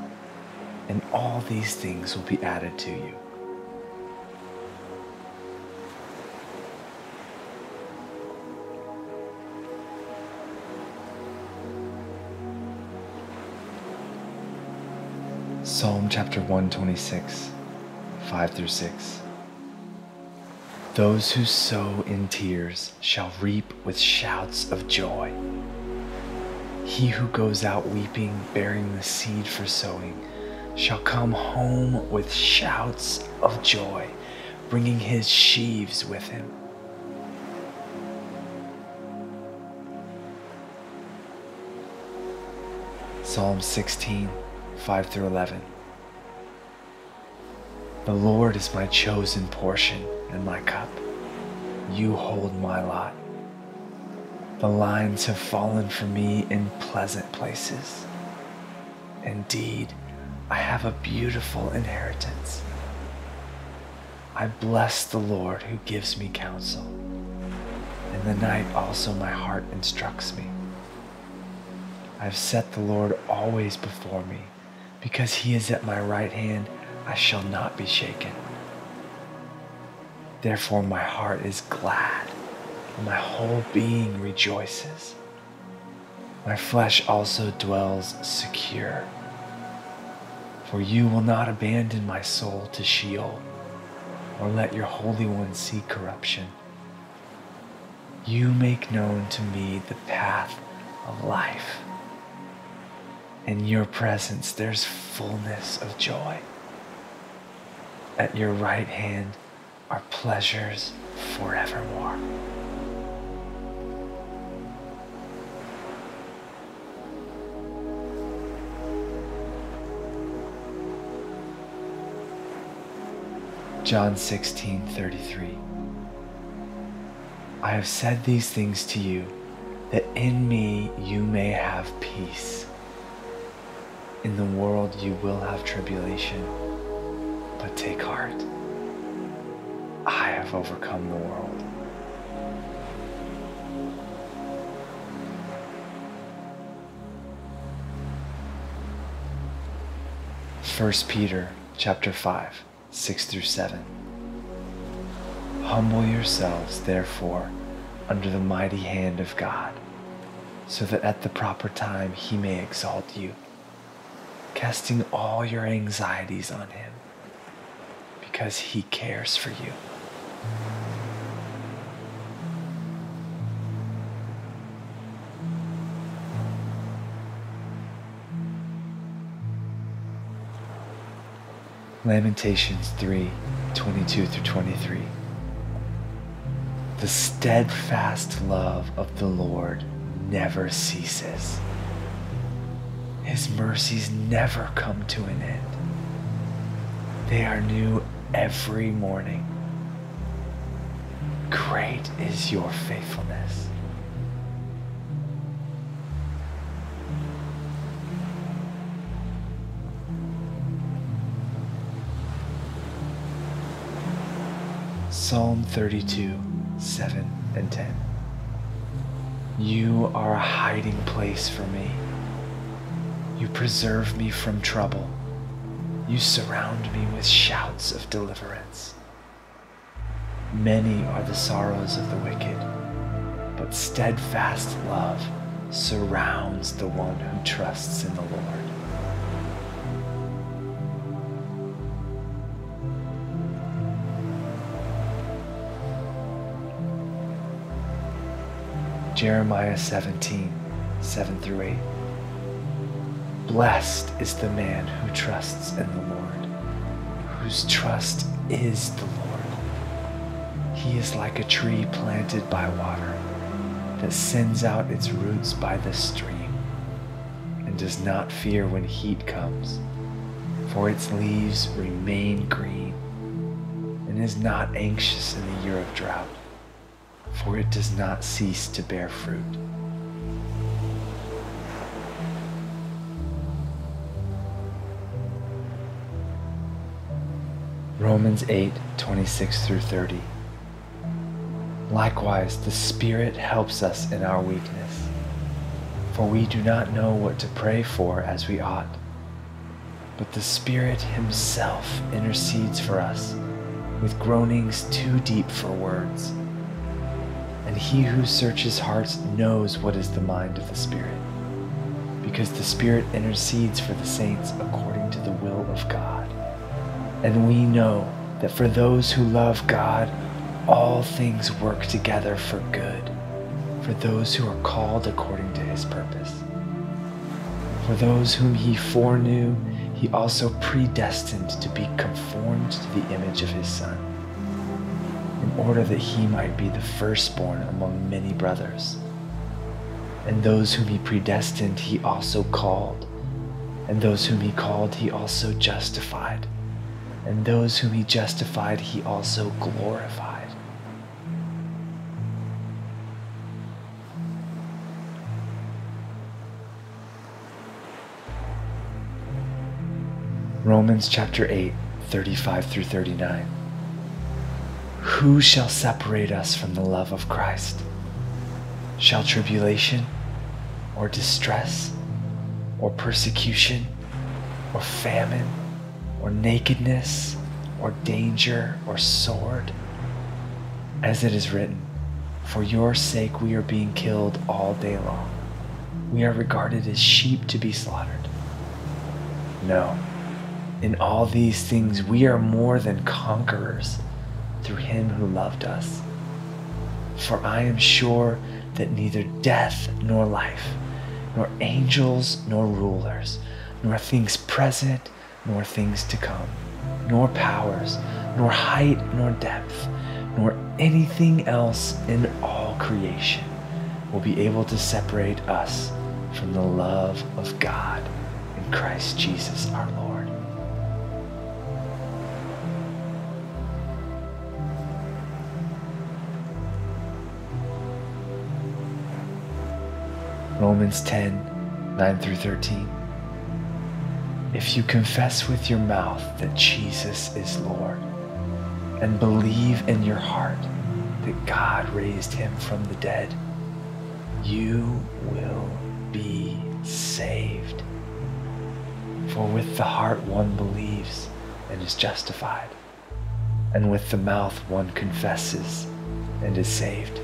and all these things will be added to you. Psalm chapter 126, 5 through 6. Those who sow in tears shall reap with shouts of joy. He who goes out weeping, bearing the seed for sowing, shall come home with shouts of joy, bringing his sheaves with him. Psalm 16, 5 through 11. The Lord is my chosen portion and my cup. You hold my lot. The lines have fallen for me in pleasant places. Indeed, I have a beautiful inheritance. I bless the Lord who gives me counsel. In the night also my heart instructs me. I have set the Lord always before me. Because he is at my right hand, I shall not be shaken. Therefore my heart is glad, and my whole being rejoices. My flesh also dwells secure. For you will not abandon my soul to Sheol, or let your Holy One see corruption. You make known to me the path of life. In your presence there's fullness of joy. At your right hand are pleasures forevermore. John 16, 33. I have said these things to you, that in me you may have peace. In the world you will have tribulation, but take heart. I have overcome the world. First Peter chapter 5, 6 through 7. Humble yourselves, therefore, under the mighty hand of God, so that at the proper time he may exalt you, casting all your anxieties on him, because he cares for you. Lamentations 3 22 through 23. The steadfast love of the Lord never ceases. His mercies never come to an end. They are new every morning. Great is your faithfulness. Psalm 32, 7 and 10. You are a hiding place for me. You preserve me from trouble. You surround me with shouts of deliverance. Many are the sorrows of the wicked, but steadfast love surrounds the one who trusts in the Lord. Jeremiah 17, 7 through 8. Blessed is the man who trusts in the Lord, whose trust is the Lord. He is like a tree planted by water that sends out its roots by the stream and does not fear when heat comes, for its leaves remain green and is not anxious in the year of drought for it does not cease to bear fruit. Romans 8 26 through 30. Likewise, the Spirit helps us in our weakness, for we do not know what to pray for as we ought. But the Spirit Himself intercedes for us with groanings too deep for words. And he who searches hearts knows what is the mind of the Spirit, because the Spirit intercedes for the saints according to the will of God. And we know that for those who love God, all things work together for good, for those who are called according to his purpose. For those whom he foreknew, he also predestined to be conformed to the image of his Son in order that he might be the firstborn among many brothers. And those whom he predestined, he also called. And those whom he called, he also justified. And those whom he justified, he also glorified. Romans chapter 8, 35 through 39. Who shall separate us from the love of Christ? Shall tribulation, or distress, or persecution, or famine, or nakedness, or danger, or sword? As it is written, For your sake we are being killed all day long. We are regarded as sheep to be slaughtered. No, in all these things we are more than conquerors through him who loved us. For I am sure that neither death nor life, nor angels nor rulers, nor things present nor things to come, nor powers, nor height nor depth, nor anything else in all creation will be able to separate us from the love of God in Christ Jesus our Lord. Romans 10 9 through 13. If you confess with your mouth that Jesus is Lord and believe in your heart that God raised him from the dead, you will be saved. For with the heart one believes and is justified, and with the mouth one confesses and is saved.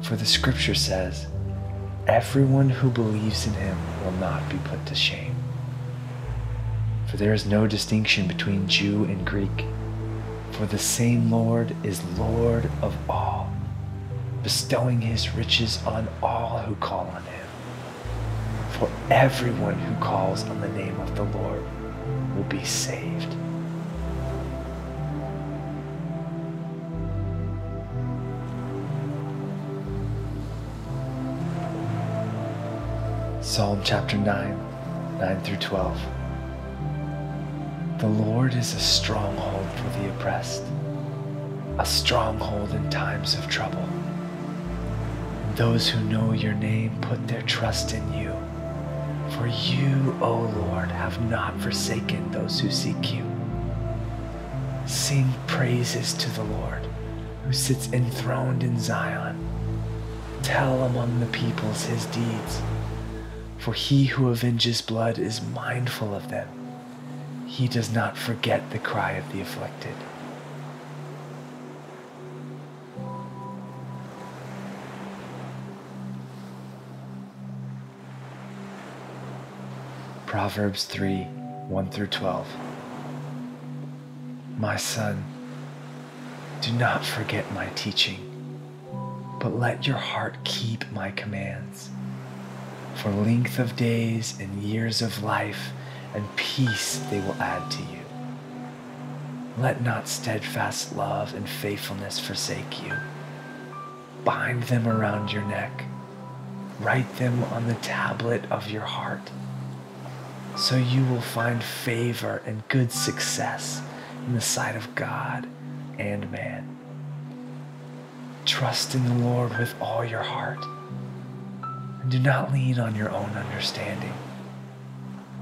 For the scripture says, Everyone who believes in him will not be put to shame. For there is no distinction between Jew and Greek, for the same Lord is Lord of all, bestowing his riches on all who call on him. For everyone who calls on the name of the Lord will be saved. Psalm chapter 9, 9 through 12. The Lord is a stronghold for the oppressed, a stronghold in times of trouble. Those who know your name put their trust in you. For you, O Lord, have not forsaken those who seek you. Sing praises to the Lord, who sits enthroned in Zion. Tell among the peoples his deeds. For he who avenges blood is mindful of them. He does not forget the cry of the afflicted. Proverbs 3 1 through 12. My son, do not forget my teaching, but let your heart keep my commands for length of days and years of life and peace they will add to you. Let not steadfast love and faithfulness forsake you. Bind them around your neck. Write them on the tablet of your heart. So you will find favor and good success in the sight of God and man. Trust in the Lord with all your heart and do not lean on your own understanding.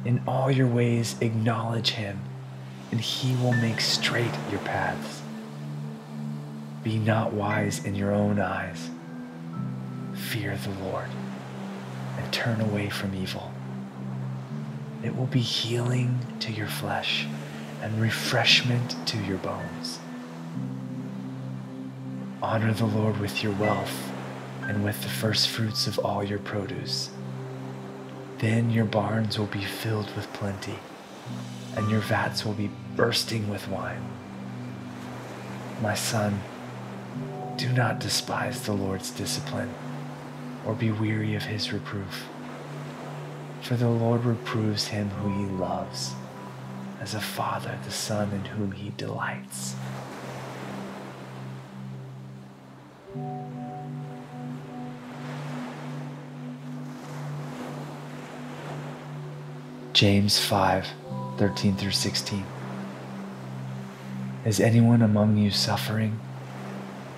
In all your ways, acknowledge him, and he will make straight your paths. Be not wise in your own eyes. Fear the Lord and turn away from evil. It will be healing to your flesh and refreshment to your bones. Honor the Lord with your wealth and with the first fruits of all your produce. Then your barns will be filled with plenty, and your vats will be bursting with wine. My son, do not despise the Lord's discipline, or be weary of his reproof. For the Lord reproves him who he loves, as a father the son in whom he delights. James 5 13 through 16. Is anyone among you suffering?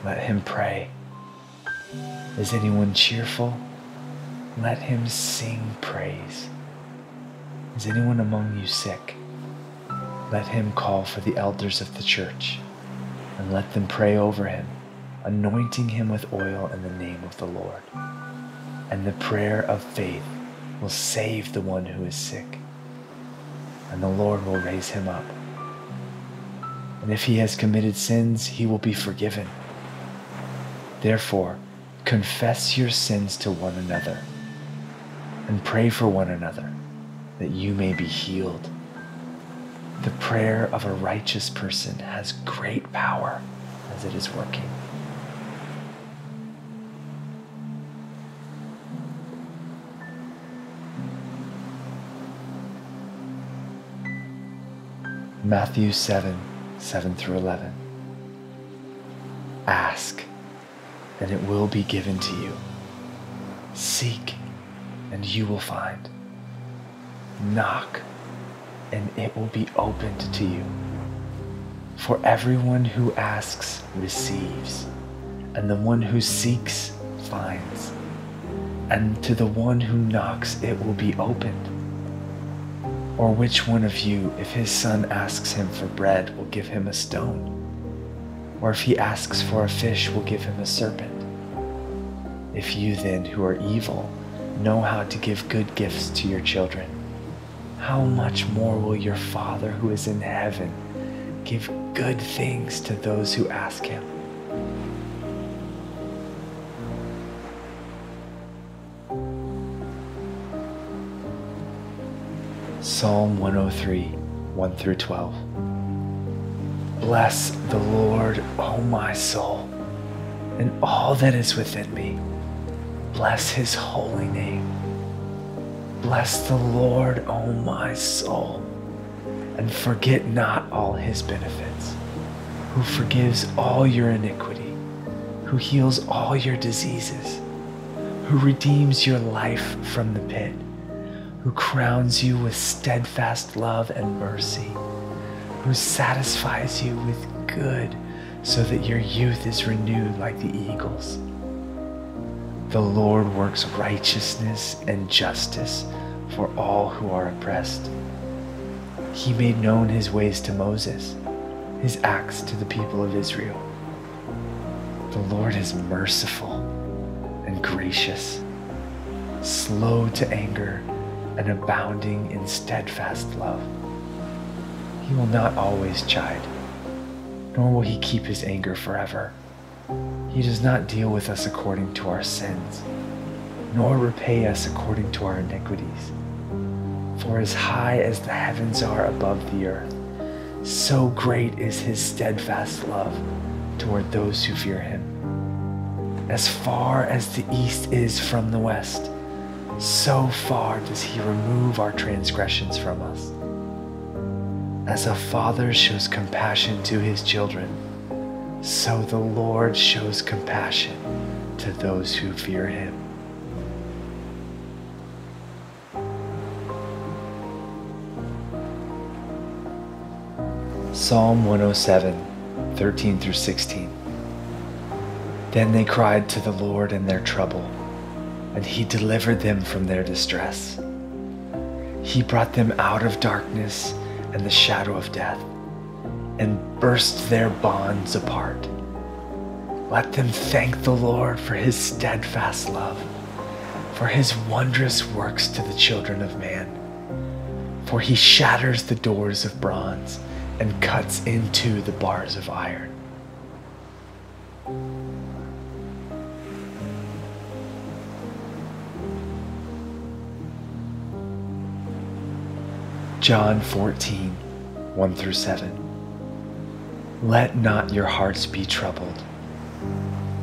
Let him pray. Is anyone cheerful? Let him sing praise. Is anyone among you sick? let him call for the elders of the church and let them pray over him, anointing him with oil in the name of the Lord. And the prayer of faith will save the one who is sick, and the Lord will raise him up. And if he has committed sins, he will be forgiven. Therefore, confess your sins to one another and pray for one another that you may be healed. The prayer of a righteous person has great power as it is working. Matthew 7 7 through 11. Ask, and it will be given to you. Seek, and you will find. Knock, and it will be opened to you. For everyone who asks receives, and the one who seeks finds, and to the one who knocks it will be opened. Or which one of you, if his son asks him for bread, will give him a stone? Or if he asks for a fish, will give him a serpent? If you then, who are evil, know how to give good gifts to your children, how much more will your Father who is in heaven give good things to those who ask him? Psalm 103, 1 through 12. Bless the Lord, O my soul, and all that is within me. Bless his holy name. Bless the Lord, O my soul, and forget not all his benefits, who forgives all your iniquity, who heals all your diseases, who redeems your life from the pit who crowns you with steadfast love and mercy, who satisfies you with good so that your youth is renewed like the eagles. The Lord works righteousness and justice for all who are oppressed. He made known his ways to Moses, his acts to the people of Israel. The Lord is merciful and gracious, slow to anger and abounding in steadfast love. He will not always chide, nor will he keep his anger forever. He does not deal with us according to our sins, nor repay us according to our iniquities. For as high as the heavens are above the earth, so great is his steadfast love toward those who fear him. As far as the east is from the west, so far does he remove our transgressions from us. As a father shows compassion to his children, so the Lord shows compassion to those who fear him. Psalm 107, 13 through 16. Then they cried to the Lord in their trouble and he delivered them from their distress. He brought them out of darkness and the shadow of death and burst their bonds apart. Let them thank the Lord for his steadfast love, for his wondrous works to the children of man. For he shatters the doors of bronze and cuts into the bars of iron. John 14, 1 through 7. Let not your hearts be troubled.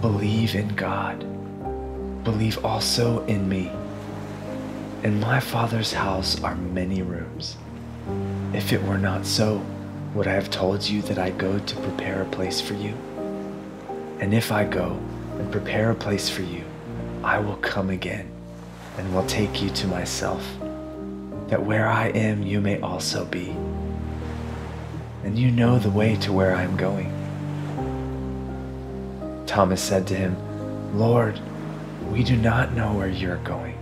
Believe in God. Believe also in me. In my Father's house are many rooms. If it were not so, would I have told you that I go to prepare a place for you? And if I go and prepare a place for you, I will come again and will take you to myself that where I am, you may also be. And you know the way to where I am going. Thomas said to him, Lord, we do not know where you're going.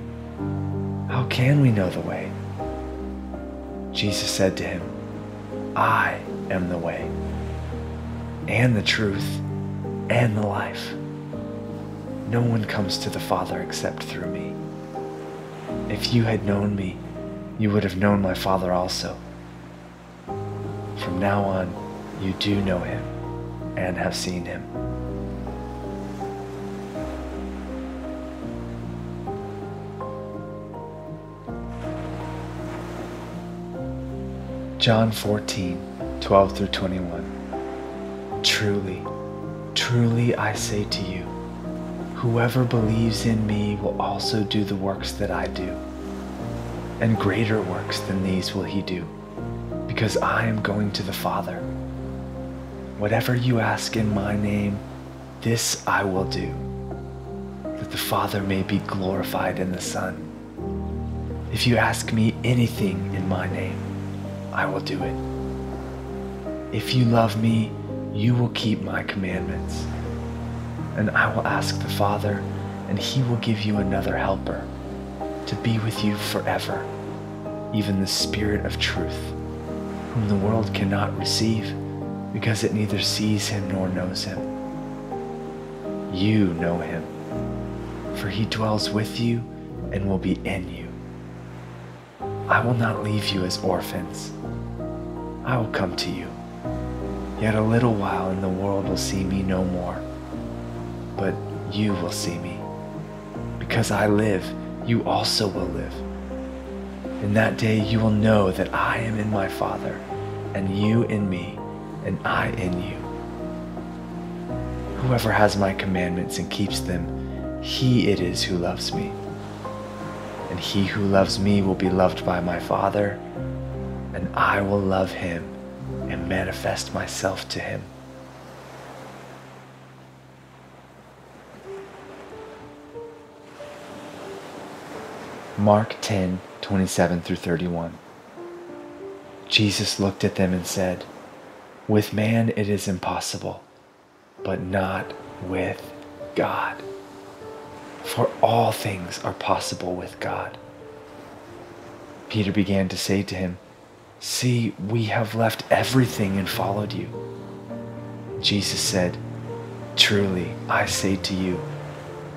How can we know the way? Jesus said to him, I am the way, and the truth, and the life. No one comes to the Father except through me. If you had known me, you would have known my Father also. From now on, you do know him and have seen him. John 14, 12 through 21. Truly, truly I say to you, whoever believes in me will also do the works that I do, and greater works than these will he do, because I am going to the Father. Whatever you ask in my name, this I will do, that the Father may be glorified in the Son. If you ask me anything in my name, I will do it. If you love me, you will keep my commandments. And I will ask the Father, and he will give you another helper to be with you forever, even the Spirit of truth, whom the world cannot receive because it neither sees him nor knows him. You know him, for he dwells with you and will be in you. I will not leave you as orphans. I will come to you. Yet a little while and the world will see me no more. But you will see me. Because I live, you also will live. In that day you will know that I am in my Father, and you in me, and I in you. Whoever has my commandments and keeps them, he it is who loves me. And he who loves me will be loved by my Father and I will love him and manifest myself to him. Mark 10 27 through 31. Jesus looked at them and said, With man it is impossible, but not with God. For all things are possible with God. Peter began to say to him, See, we have left everything and followed you. Jesus said, Truly, I say to you,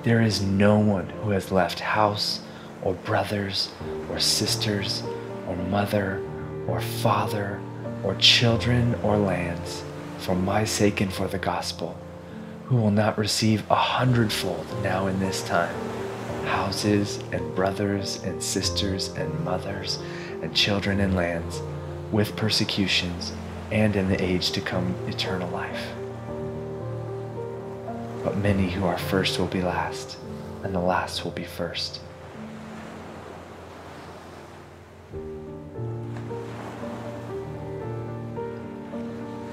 there is no one who has left house, or brothers, or sisters, or mother, or father, or children, or lands, for my sake and for the gospel, who will not receive a hundredfold now in this time houses, and brothers, and sisters, and mothers, and children, and lands with persecutions, and in the age to come eternal life. But many who are first will be last, and the last will be first.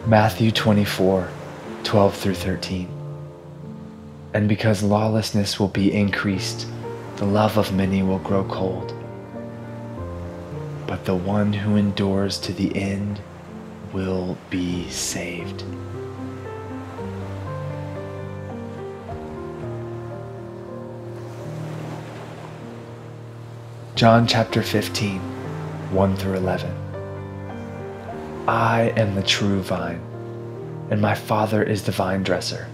Matthew 24, 12 through 13. And because lawlessness will be increased, the love of many will grow cold but the one who endures to the end will be saved. John chapter 15, 1 through 11. I am the true vine, and my Father is the vine dresser.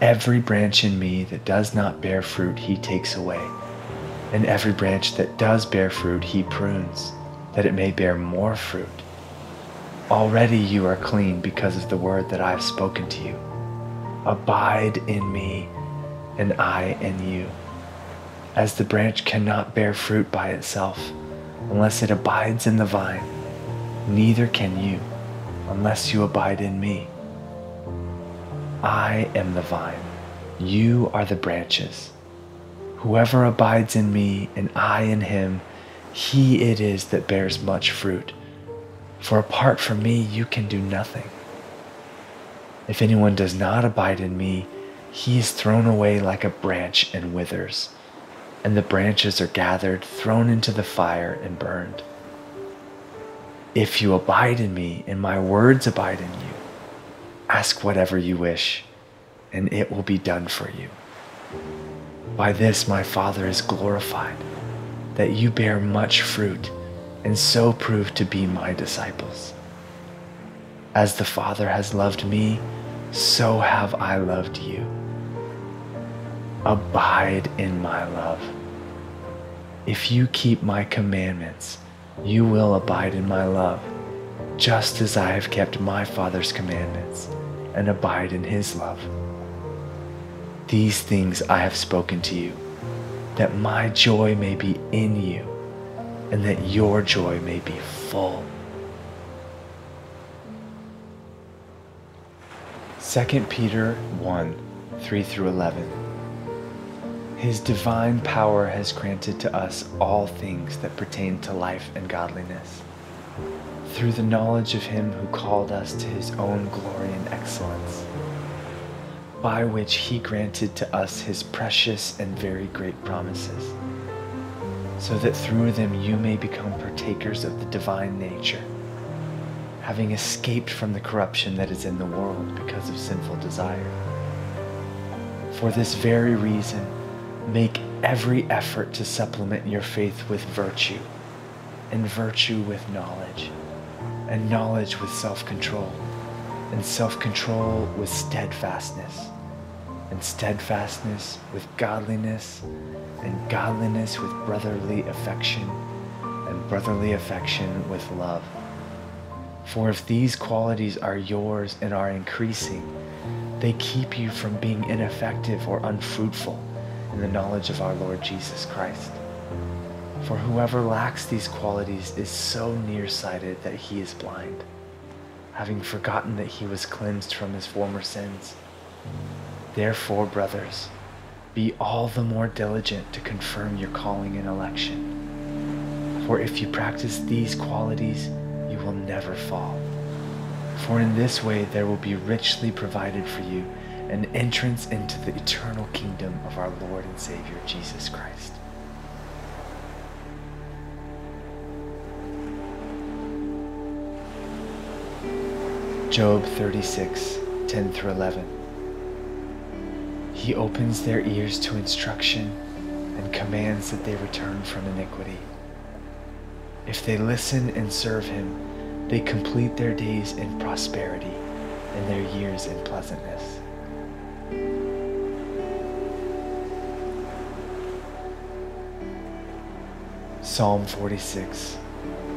Every branch in me that does not bear fruit, he takes away and every branch that does bear fruit, he prunes, that it may bear more fruit. Already you are clean because of the word that I have spoken to you. Abide in me, and I in you. As the branch cannot bear fruit by itself unless it abides in the vine, neither can you unless you abide in me. I am the vine, you are the branches. Whoever abides in me and I in him, he it is that bears much fruit. For apart from me, you can do nothing. If anyone does not abide in me, he is thrown away like a branch and withers, and the branches are gathered, thrown into the fire, and burned. If you abide in me, and my words abide in you, ask whatever you wish, and it will be done for you. By this my Father is glorified, that you bear much fruit and so prove to be my disciples. As the Father has loved me, so have I loved you. Abide in my love. If you keep my commandments, you will abide in my love, just as I have kept my Father's commandments and abide in his love. These things I have spoken to you, that my joy may be in you, and that your joy may be full. 2 Peter 1 3 through 11. His divine power has granted to us all things that pertain to life and godliness, through the knowledge of Him who called us to His own glory and excellence, by which He granted to us His precious and very great promises, so that through them you may become partakers of the divine nature, having escaped from the corruption that is in the world because of sinful desire. For this very reason, Make every effort to supplement your faith with virtue, and virtue with knowledge, and knowledge with self control, and self control with steadfastness, and steadfastness with godliness, and godliness with brotherly affection, and brotherly affection with love. For if these qualities are yours and are increasing, they keep you from being ineffective or unfruitful in the knowledge of our Lord Jesus Christ. For whoever lacks these qualities is so nearsighted that he is blind, having forgotten that he was cleansed from his former sins. Therefore, brothers, be all the more diligent to confirm your calling and election. For if you practice these qualities, you will never fall. For in this way there will be richly provided for you an entrance into the eternal kingdom of our Lord and Savior Jesus Christ. Job 36, 10 through 11. He opens their ears to instruction and commands that they return from iniquity. If they listen and serve him, they complete their days in prosperity and their years in pleasantness. Psalm 46,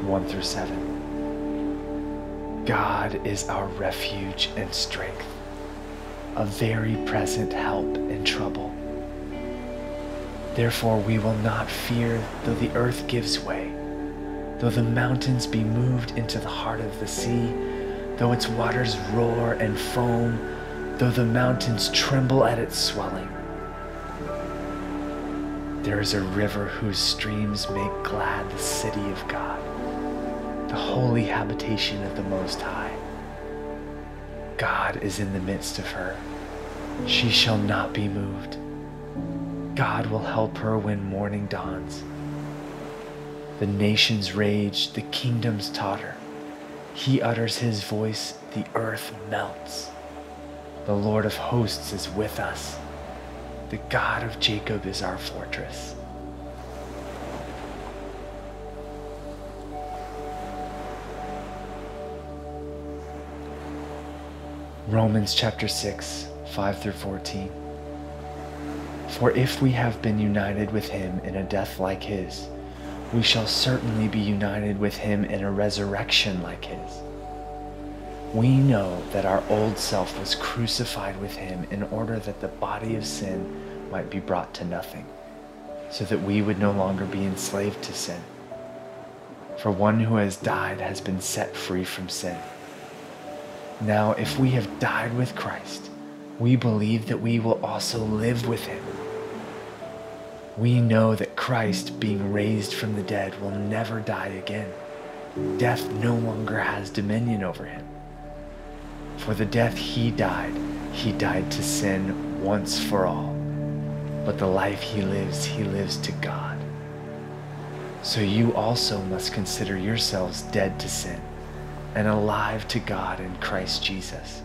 1 through 7. God is our refuge and strength, a very present help in trouble. Therefore, we will not fear though the earth gives way, though the mountains be moved into the heart of the sea, though its waters roar and foam, though the mountains tremble at its swelling. There is a river whose streams make glad the city of God, the holy habitation of the Most High. God is in the midst of her. She shall not be moved. God will help her when morning dawns. The nations rage, the kingdoms totter. He utters his voice, the earth melts. The Lord of hosts is with us. The God of Jacob is our fortress. Romans chapter 6, 5 through 14. For if we have been united with him in a death like his, we shall certainly be united with him in a resurrection like his. We know that our old self was crucified with him in order that the body of sin might be brought to nothing, so that we would no longer be enslaved to sin. For one who has died has been set free from sin. Now, if we have died with Christ, we believe that we will also live with him. We know that Christ, being raised from the dead, will never die again. Death no longer has dominion over him. For the death he died, he died to sin once for all. But the life he lives, he lives to God. So you also must consider yourselves dead to sin and alive to God in Christ Jesus.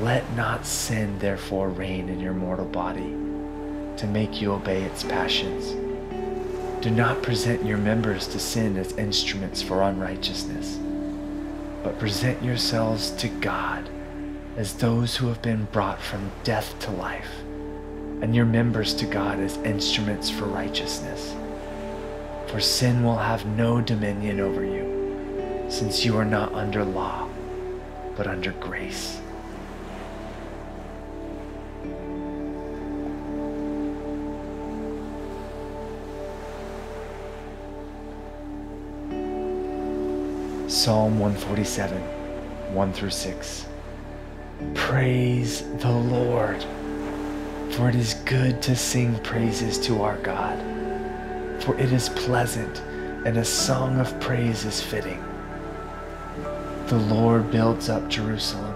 Let not sin therefore reign in your mortal body to make you obey its passions. Do not present your members to sin as instruments for unrighteousness but present yourselves to God as those who have been brought from death to life, and your members to God as instruments for righteousness. For sin will have no dominion over you, since you are not under law, but under grace. Psalm 147, 1 through 6. Praise the Lord, for it is good to sing praises to our God, for it is pleasant, and a song of praise is fitting. The Lord builds up Jerusalem,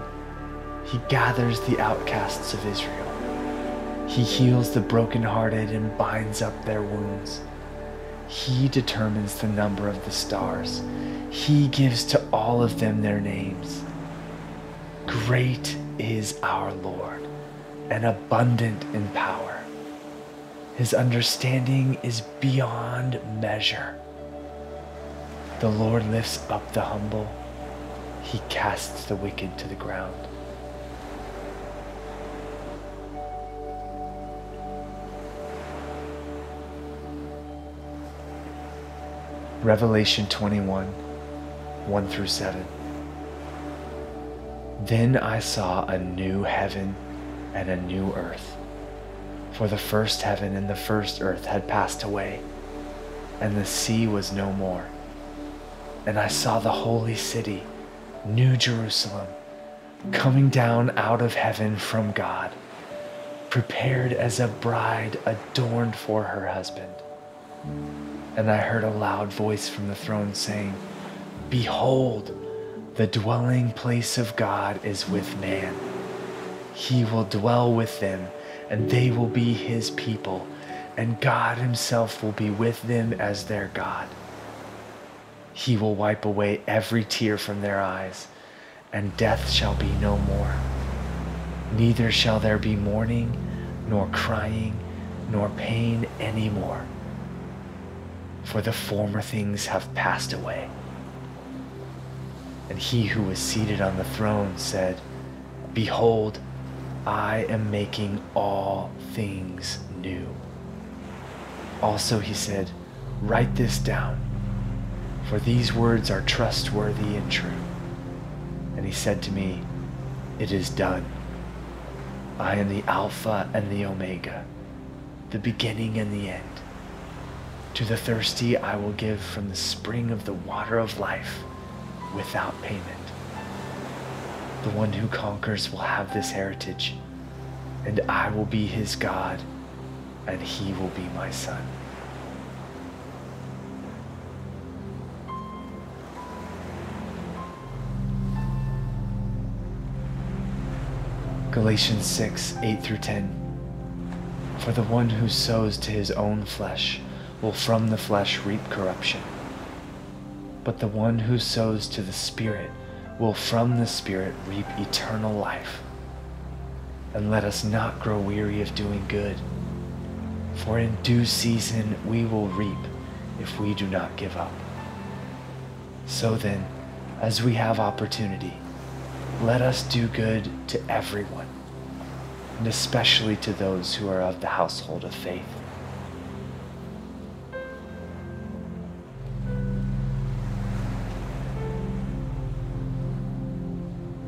He gathers the outcasts of Israel. He heals the brokenhearted and binds up their wounds. He determines the number of the stars he gives to all of them their names. Great is our Lord and abundant in power. His understanding is beyond measure. The Lord lifts up the humble, he casts the wicked to the ground. Revelation 21 1 through 7. Then I saw a new heaven and a new earth. For the first heaven and the first earth had passed away, and the sea was no more. And I saw the holy city, New Jerusalem, coming down out of heaven from God, prepared as a bride adorned for her husband. And I heard a loud voice from the throne saying, Behold, the dwelling place of God is with man. He will dwell with them, and they will be his people, and God himself will be with them as their God. He will wipe away every tear from their eyes, and death shall be no more. Neither shall there be mourning, nor crying, nor pain any more, for the former things have passed away. And he who was seated on the throne said, Behold, I am making all things new. Also he said, Write this down, for these words are trustworthy and true. And he said to me, It is done. I am the Alpha and the Omega, the beginning and the end. To the thirsty I will give from the spring of the water of life without payment. The one who conquers will have this heritage, and I will be his God, and he will be my son. Galatians 6 8 through 10. For the one who sows to his own flesh will from the flesh reap corruption but the one who sows to the Spirit will from the Spirit reap eternal life. And let us not grow weary of doing good, for in due season we will reap if we do not give up. So then, as we have opportunity, let us do good to everyone, and especially to those who are of the household of faith.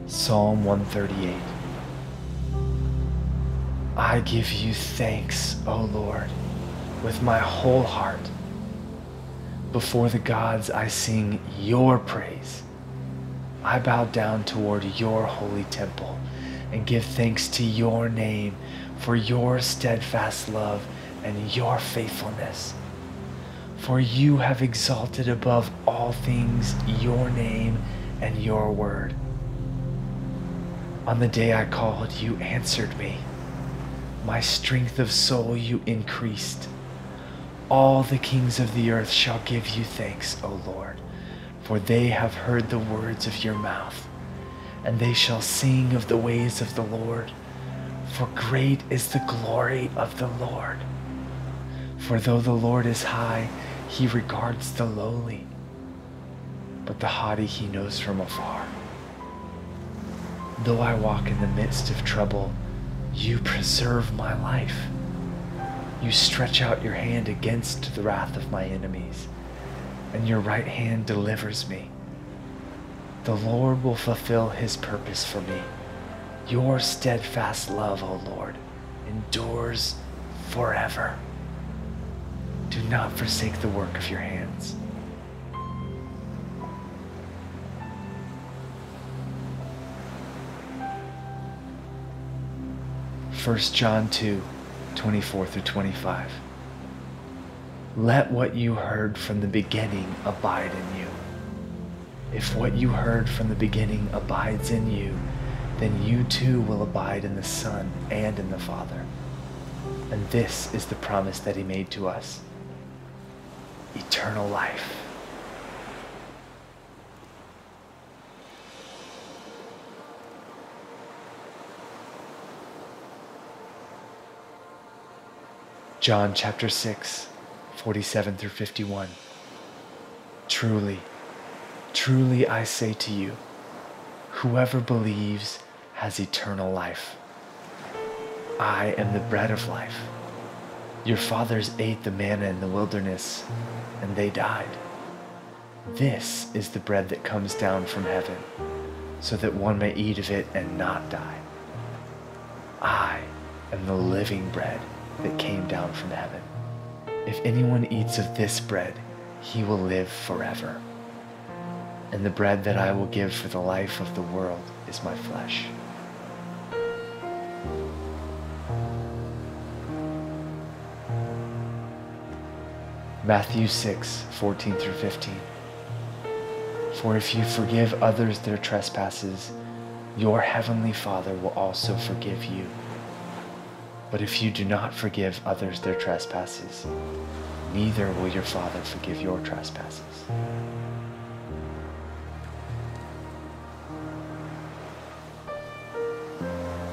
Psalm 138. I give you thanks, O Lord, with my whole heart. Before the gods, I sing your praise. I bow down toward your holy temple and give thanks to your name for your steadfast love and your faithfulness. For you have exalted above all things your name and your word. On the day I called, you answered me. My strength of soul you increased. All the kings of the earth shall give you thanks, O Lord, for they have heard the words of your mouth, and they shall sing of the ways of the Lord, for great is the glory of the Lord. For though the Lord is high, he regards the lowly, but the haughty he knows from afar. Though I walk in the midst of trouble, you preserve my life. You stretch out your hand against the wrath of my enemies, and your right hand delivers me. The Lord will fulfill his purpose for me. Your steadfast love, O Lord, endures forever. Do not forsake the work of your hands. 1 John 2 24 through 25. Let what you heard from the beginning abide in you. If what you heard from the beginning abides in you, then you too will abide in the Son and in the Father. And this is the promise that He made to us eternal life. John chapter 6, 47 through 51. Truly, truly I say to you, whoever believes has eternal life. I am the bread of life. Your fathers ate the manna in the wilderness, and they died. This is the bread that comes down from heaven, so that one may eat of it and not die. I am the living bread that came down from heaven. If anyone eats of this bread, he will live forever. And the bread that I will give for the life of the world is my flesh. Matthew 6, 14 through 15. For if you forgive others their trespasses, your heavenly Father will also forgive you. But if you do not forgive others their trespasses, neither will your Father forgive your trespasses.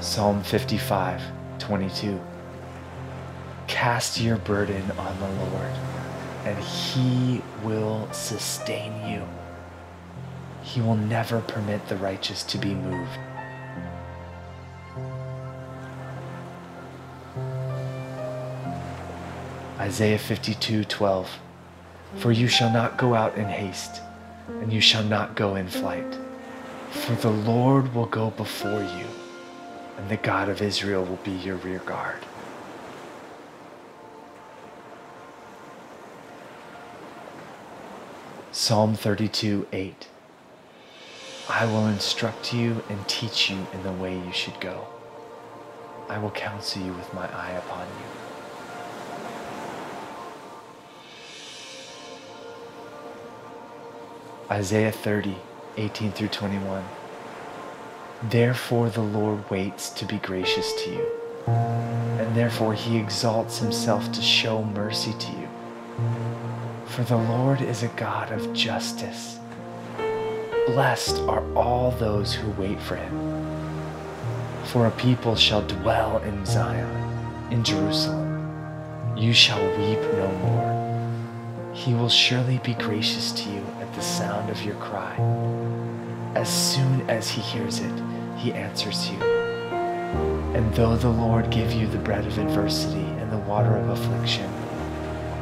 Psalm 55, 22. Cast your burden on the Lord, and he will sustain you. He will never permit the righteous to be moved. Isaiah 52 12. For you shall not go out in haste, and you shall not go in flight. For the Lord will go before you, and the God of Israel will be your rear guard. Psalm 32 8. I will instruct you and teach you in the way you should go. I will counsel you with my eye upon you. Isaiah 30, 18 through 21. Therefore the Lord waits to be gracious to you, and therefore he exalts himself to show mercy to you. For the Lord is a God of justice. Blessed are all those who wait for him. For a people shall dwell in Zion, in Jerusalem. You shall weep no more. He will surely be gracious to you the sound of your cry. As soon as he hears it, he answers you. And though the Lord give you the bread of adversity and the water of affliction,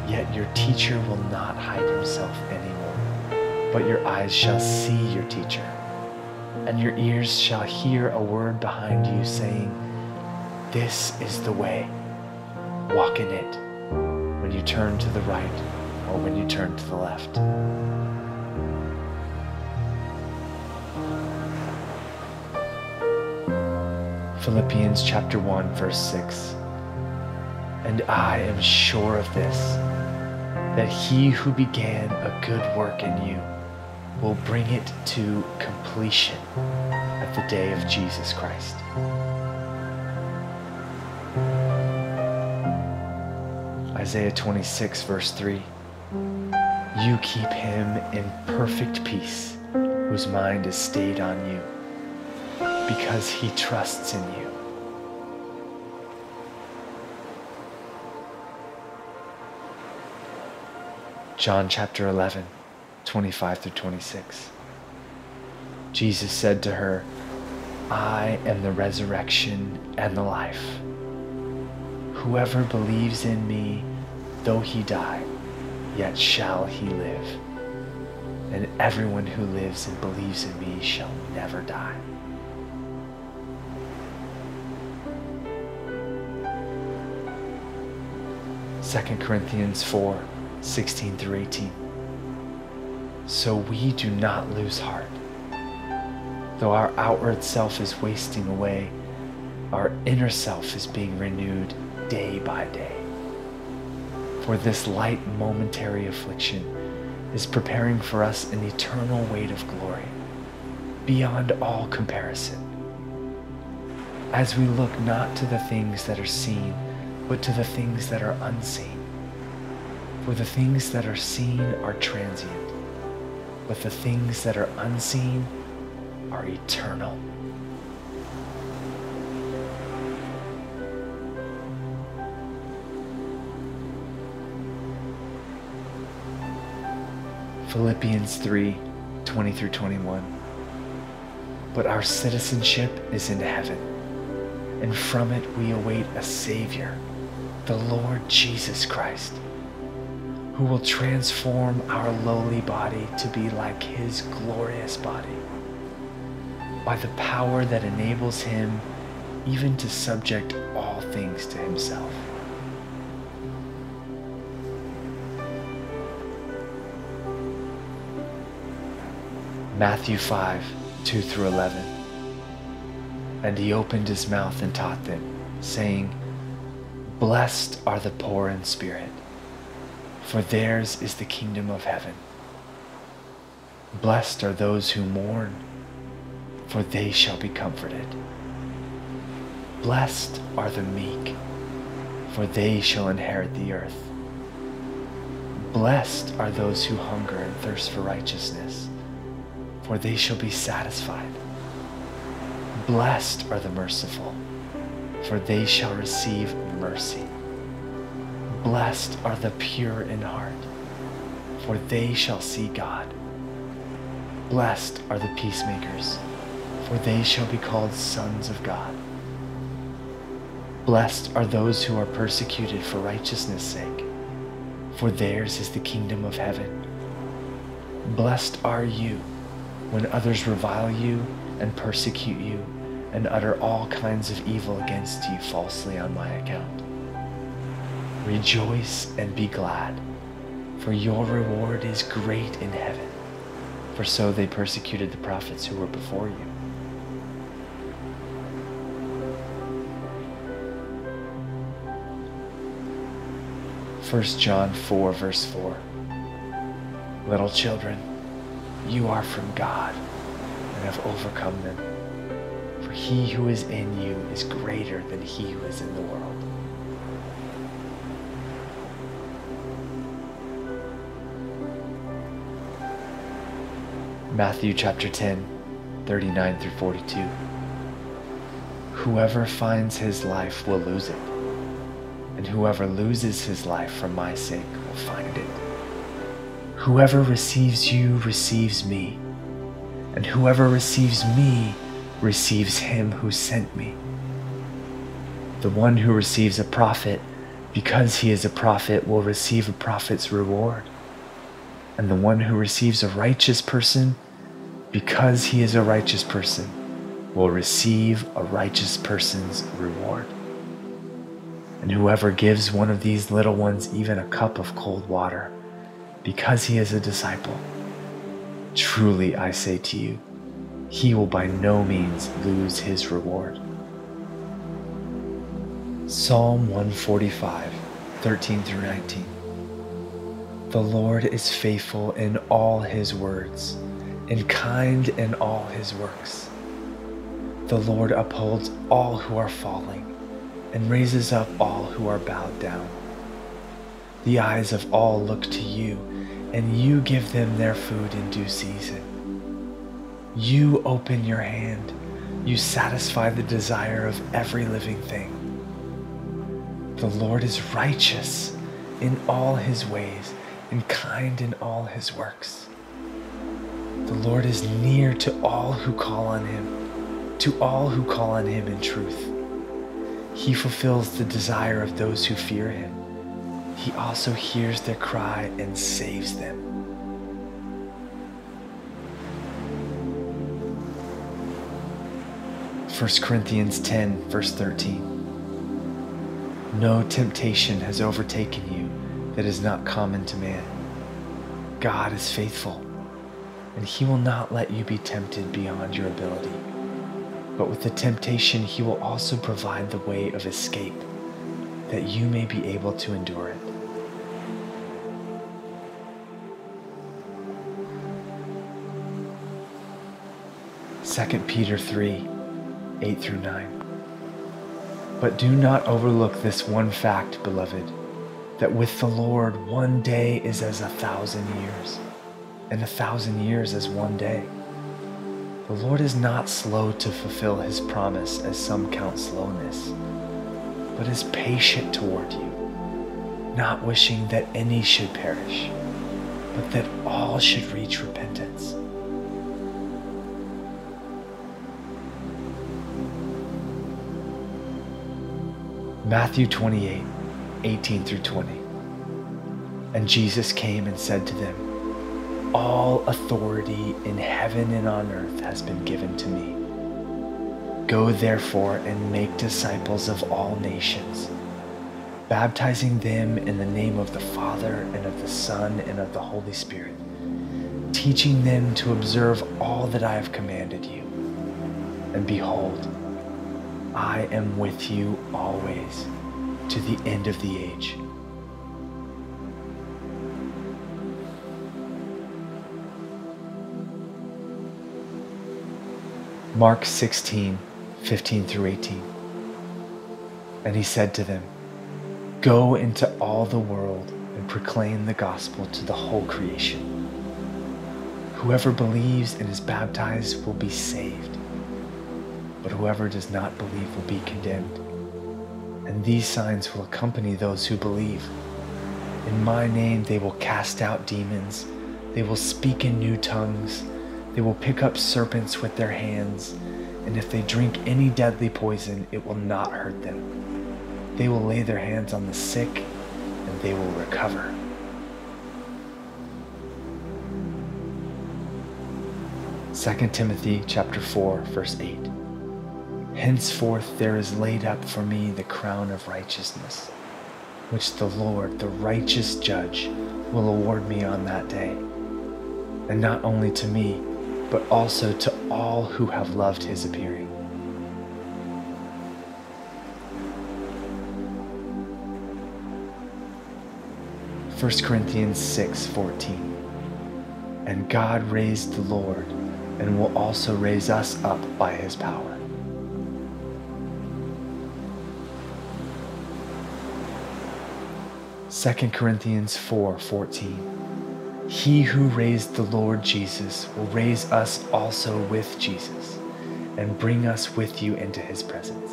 yet your teacher will not hide himself anymore, but your eyes shall see your teacher, and your ears shall hear a word behind you saying, This is the way, walk in it, when you turn to the right or when you turn to the left. Philippians chapter 1 verse 6. And I am sure of this, that he who began a good work in you will bring it to completion at the day of Jesus Christ. Isaiah 26 verse 3. You keep him in perfect peace, whose mind is stayed on you because he trusts in you. John chapter 11, 25 through 26. Jesus said to her, I am the resurrection and the life. Whoever believes in me, though he die, yet shall he live. And everyone who lives and believes in me shall never die. Second Corinthians 4 16 through 18. So we do not lose heart. Though our outward self is wasting away, our inner self is being renewed day by day. For this light momentary affliction is preparing for us an eternal weight of glory, beyond all comparison. As we look not to the things that are seen, but to the things that are unseen. For the things that are seen are transient, but the things that are unseen are eternal. Philippians 3 20 through 21. But our citizenship is in heaven, and from it we await a Savior, the Lord Jesus Christ, who will transform our lowly body to be like His glorious body by the power that enables Him even to subject all things to Himself. Matthew 5 2 through 11. And he opened his mouth and taught them, saying, Blessed are the poor in spirit, for theirs is the kingdom of heaven. Blessed are those who mourn, for they shall be comforted. Blessed are the meek, for they shall inherit the earth. Blessed are those who hunger and thirst for righteousness for they shall be satisfied. Blessed are the merciful, for they shall receive mercy. Blessed are the pure in heart, for they shall see God. Blessed are the peacemakers, for they shall be called sons of God. Blessed are those who are persecuted for righteousness' sake, for theirs is the kingdom of heaven. Blessed are you when others revile you and persecute you and utter all kinds of evil against you falsely on my account. Rejoice and be glad, for your reward is great in heaven, for so they persecuted the prophets who were before you. First John 4 verse 4 Little children, you are from God and have overcome them. For he who is in you is greater than he who is in the world. Matthew chapter 10, 39 through 42. Whoever finds his life will lose it, and whoever loses his life for my sake will find it. Whoever receives you receives me, and whoever receives me receives him who sent me. The one who receives a prophet because he is a prophet will receive a prophet's reward. And the one who receives a righteous person because he is a righteous person will receive a righteous person's reward. And whoever gives one of these little ones even a cup of cold water, because he is a disciple. Truly I say to you, he will by no means lose his reward. Psalm 145, 13 through 19. The Lord is faithful in all his words, and kind in all his works. The Lord upholds all who are falling, and raises up all who are bowed down. The eyes of all look to you and you give them their food in due season. You open your hand, you satisfy the desire of every living thing. The Lord is righteous in all his ways and kind in all his works. The Lord is near to all who call on him, to all who call on him in truth. He fulfills the desire of those who fear him. He also hears their cry and saves them. First Corinthians 10, verse 13. No temptation has overtaken you that is not common to man. God is faithful, and he will not let you be tempted beyond your ability but with the temptation, he will also provide the way of escape, that you may be able to endure it. Second Peter 3 8 through 9. But do not overlook this one fact, beloved, that with the Lord one day is as a thousand years, and a thousand years as one day. The Lord is not slow to fulfill his promise, as some count slowness, but is patient toward you, not wishing that any should perish, but that all should reach repentance. Matthew 28 18 through 20. And Jesus came and said to them, all authority in heaven and on earth has been given to me. Go therefore and make disciples of all nations, baptizing them in the name of the Father and of the Son and of the Holy Spirit, teaching them to observe all that I have commanded you. And behold, I am with you always to the end of the age. Mark 16, 15 through 18. And he said to them, Go into all the world and proclaim the gospel to the whole creation. Whoever believes and is baptized will be saved, but whoever does not believe will be condemned. And these signs will accompany those who believe. In my name they will cast out demons, they will speak in new tongues they will pick up serpents with their hands, and if they drink any deadly poison, it will not hurt them. They will lay their hands on the sick, and they will recover. Second Timothy chapter 4 verse 8 Henceforth there is laid up for me the crown of righteousness which the Lord the righteous judge will award me on that day and not only to me but also to all who have loved his appearing. First Corinthians 6:14 And God raised the Lord and will also raise us up by his power. Second Corinthians 4:14 he who raised the Lord Jesus will raise us also with Jesus and bring us with you into his presence.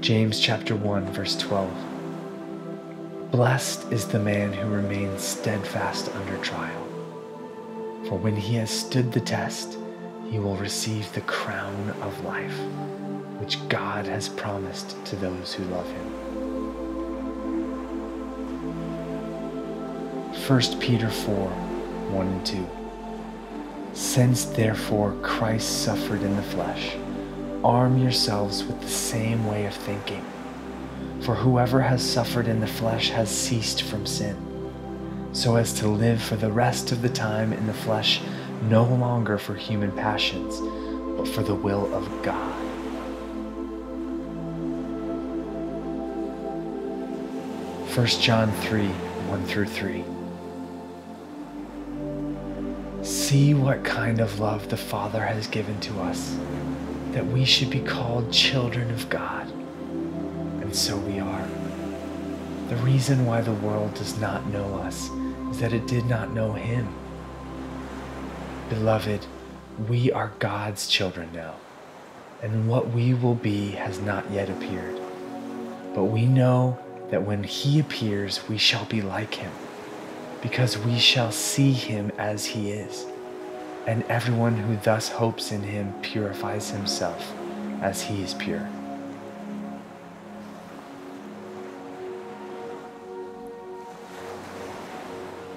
James chapter 1 verse 12 Blessed is the man who remains steadfast under trial. For when he has stood the test he will receive the crown of life which God has promised to those who love him. 1 Peter 4 1 and 2. Since therefore Christ suffered in the flesh, arm yourselves with the same way of thinking. For whoever has suffered in the flesh has ceased from sin, so as to live for the rest of the time in the flesh no longer for human passions, but for the will of God. 1 John 3 1 through 3. See what kind of love the Father has given to us, that we should be called children of God. And so we are. The reason why the world does not know us is that it did not know Him. Beloved, we are God's children now, and what we will be has not yet appeared. But we know that when he appears, we shall be like him, because we shall see him as he is. And everyone who thus hopes in him purifies himself as he is pure.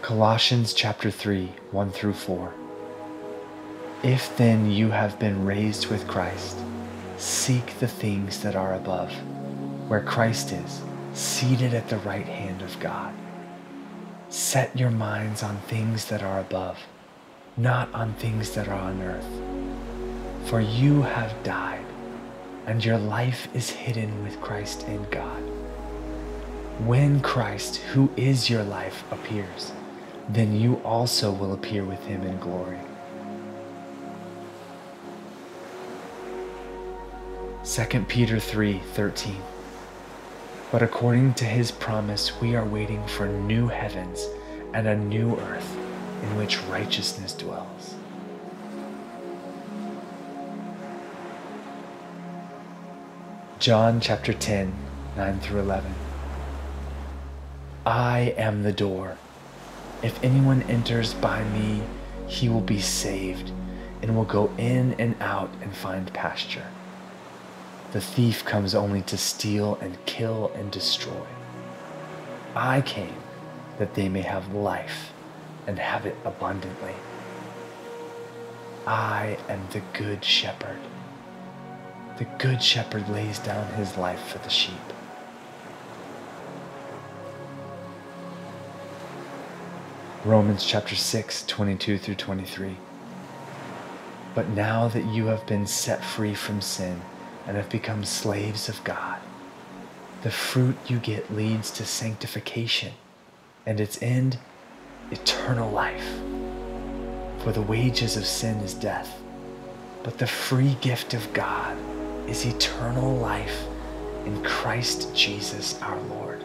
Colossians chapter 3, 1 through 4. If then you have been raised with Christ, seek the things that are above, where Christ is, seated at the right hand of God. Set your minds on things that are above, not on things that are on earth. For you have died, and your life is hidden with Christ in God. When Christ, who is your life, appears, then you also will appear with him in glory. 2 Peter 3 13. But according to his promise, we are waiting for new heavens and a new earth in which righteousness dwells. John chapter 10, 9 through 11. I am the door. If anyone enters by me, he will be saved and will go in and out and find pasture. The thief comes only to steal and kill and destroy. I came that they may have life and have it abundantly. I am the good shepherd. The good shepherd lays down his life for the sheep. Romans chapter 6, 22 through 23. But now that you have been set free from sin, and have become slaves of God. The fruit you get leads to sanctification, and its end, eternal life. For the wages of sin is death, but the free gift of God is eternal life in Christ Jesus our Lord.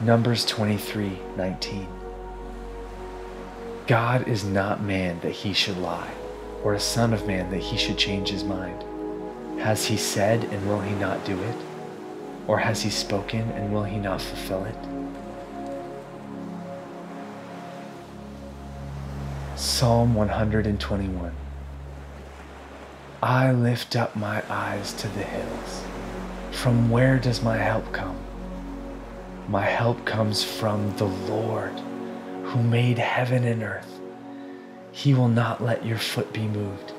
Numbers 23 19. God is not man that he should lie, or a son of man that he should change his mind. Has he said, and will he not do it? Or has he spoken, and will he not fulfill it? Psalm 121 I lift up my eyes to the hills. From where does my help come? My help comes from the Lord who made heaven and earth. He will not let your foot be moved.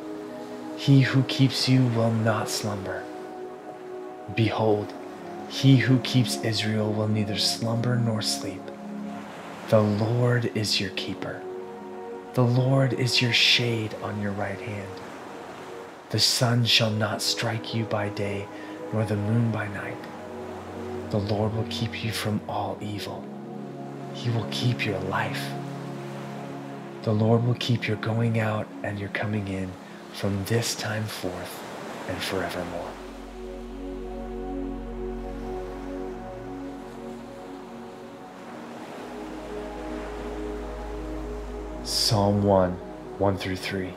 He who keeps you will not slumber. Behold, he who keeps Israel will neither slumber nor sleep. The Lord is your keeper. The Lord is your shade on your right hand. The sun shall not strike you by day, nor the moon by night. The Lord will keep you from all evil. He will keep your life. The Lord will keep your going out and your coming in from this time forth and forevermore. Psalm 1 1 through 3.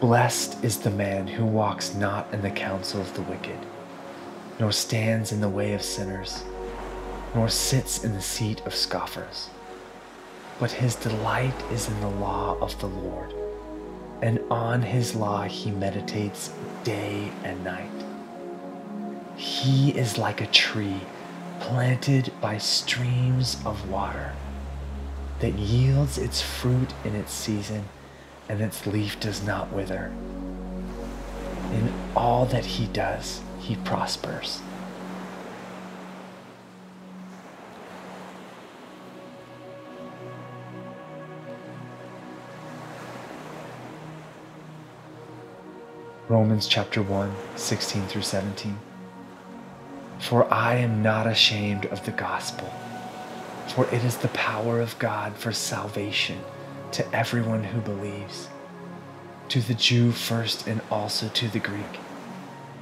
Blessed is the man who walks not in the counsel of the wicked, nor stands in the way of sinners nor sits in the seat of scoffers. But his delight is in the law of the Lord, and on his law he meditates day and night. He is like a tree planted by streams of water that yields its fruit in its season, and its leaf does not wither. In all that he does, he prospers. Romans chapter 1, 16 through 17. For I am not ashamed of the gospel, for it is the power of God for salvation to everyone who believes, to the Jew first and also to the Greek.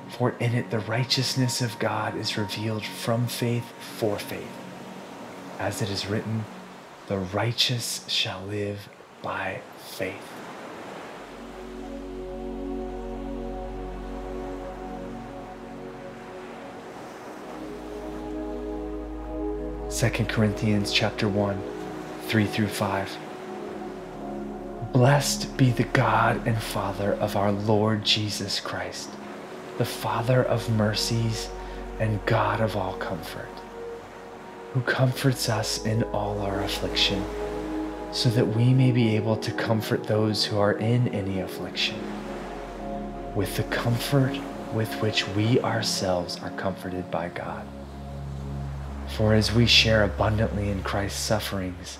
For in it the righteousness of God is revealed from faith for faith. As it is written, the righteous shall live by faith. 2 Corinthians chapter 1, 3 through 5. Blessed be the God and Father of our Lord Jesus Christ, the Father of mercies and God of all comfort, who comforts us in all our affliction, so that we may be able to comfort those who are in any affliction, with the comfort with which we ourselves are comforted by God. For as we share abundantly in Christ's sufferings,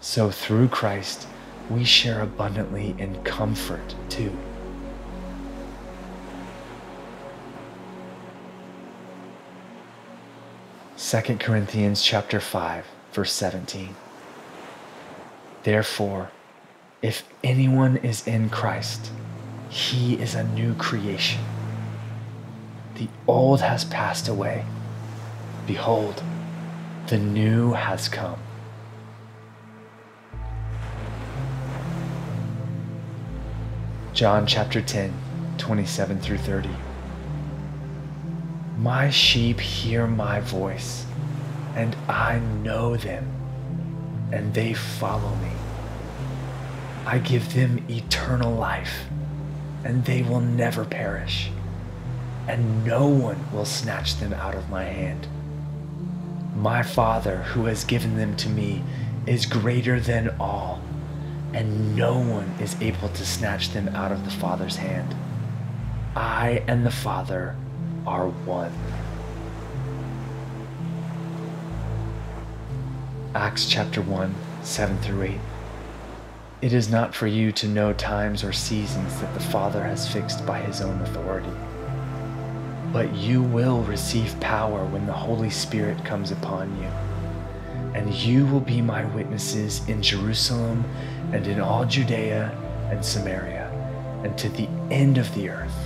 so through Christ we share abundantly in comfort too. Second Corinthians chapter 5 verse 17 Therefore if anyone is in Christ he is a new creation. The old has passed away. Behold the new has come John chapter 10, 27 through 30. My sheep hear my voice, and I know them, and they follow me. I give them eternal life, and they will never perish, and no one will snatch them out of my hand. My Father, who has given them to me, is greater than all and no one is able to snatch them out of the Father's hand. I and the Father are one. Acts chapter 1, 7 through 8. It is not for you to know times or seasons that the Father has fixed by his own authority. But you will receive power when the Holy Spirit comes upon you and you will be my witnesses in Jerusalem and in all Judea and Samaria and to the end of the earth.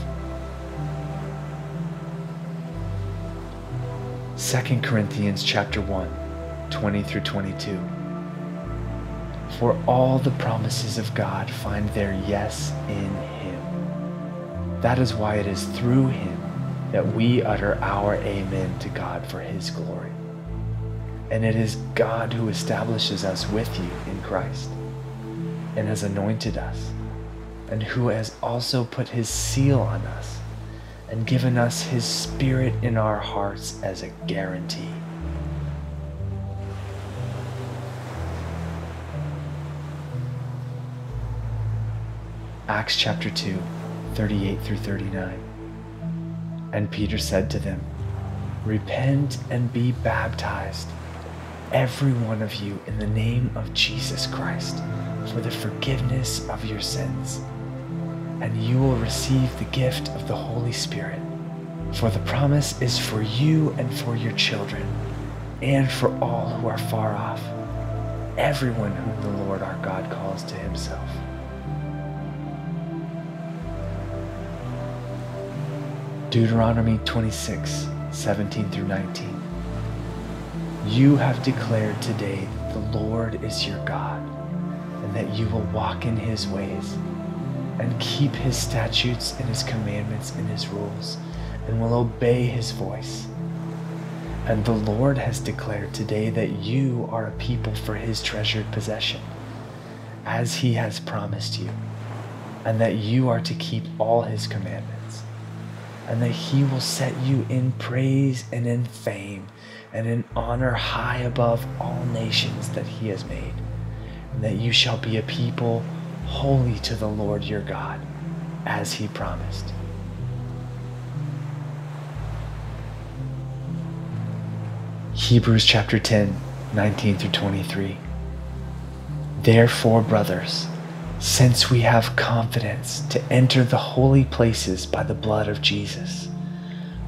2 Corinthians chapter 1, 20 through 22. For all the promises of God find their yes in him. That is why it is through him that we utter our amen to God for his glory. And it is God who establishes us with you in Christ and has anointed us, and who has also put his seal on us and given us his spirit in our hearts as a guarantee. Acts chapter 2, 38 through 39. And Peter said to them, Repent and be baptized every one of you in the name of Jesus Christ for the forgiveness of your sins, and you will receive the gift of the Holy Spirit. For the promise is for you and for your children, and for all who are far off, everyone whom the Lord our God calls to himself. Deuteronomy 26, 17 through 19. You have declared today that the Lord is your God, and that you will walk in his ways, and keep his statutes and his commandments and his rules, and will obey his voice. And the Lord has declared today that you are a people for his treasured possession, as he has promised you, and that you are to keep all his commandments, and that he will set you in praise and in fame and in honor high above all nations that he has made, and that you shall be a people holy to the Lord your God, as he promised. Hebrews chapter 10, 19 through 23. Therefore, brothers, since we have confidence to enter the holy places by the blood of Jesus,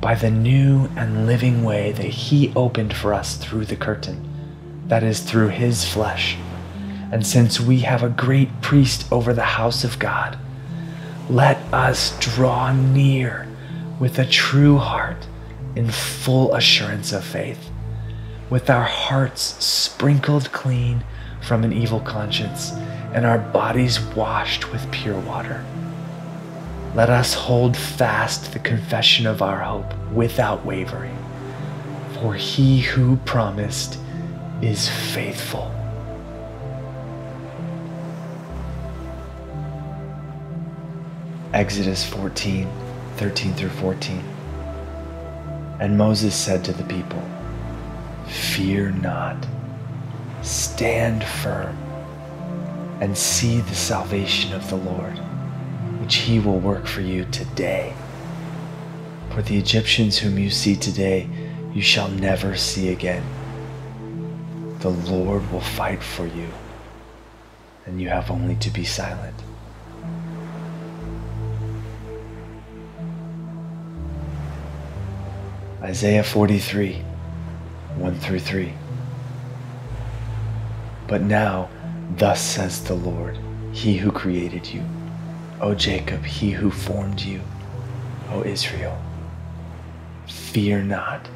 by the new and living way that He opened for us through the curtain, that is, through His flesh. And since we have a great priest over the house of God, let us draw near with a true heart in full assurance of faith, with our hearts sprinkled clean from an evil conscience and our bodies washed with pure water. Let us hold fast the confession of our hope without wavering. For he who promised is faithful. Exodus 14, 13 through 14. And Moses said to the people, Fear not, stand firm, and see the salvation of the Lord, which he will work for you today. For the Egyptians whom you see today, you shall never see again. The Lord will fight for you, and you have only to be silent. Isaiah 43, 1 through 3. But now, thus says the Lord, He who created you, O Jacob, He who formed you, O Israel. Fear not,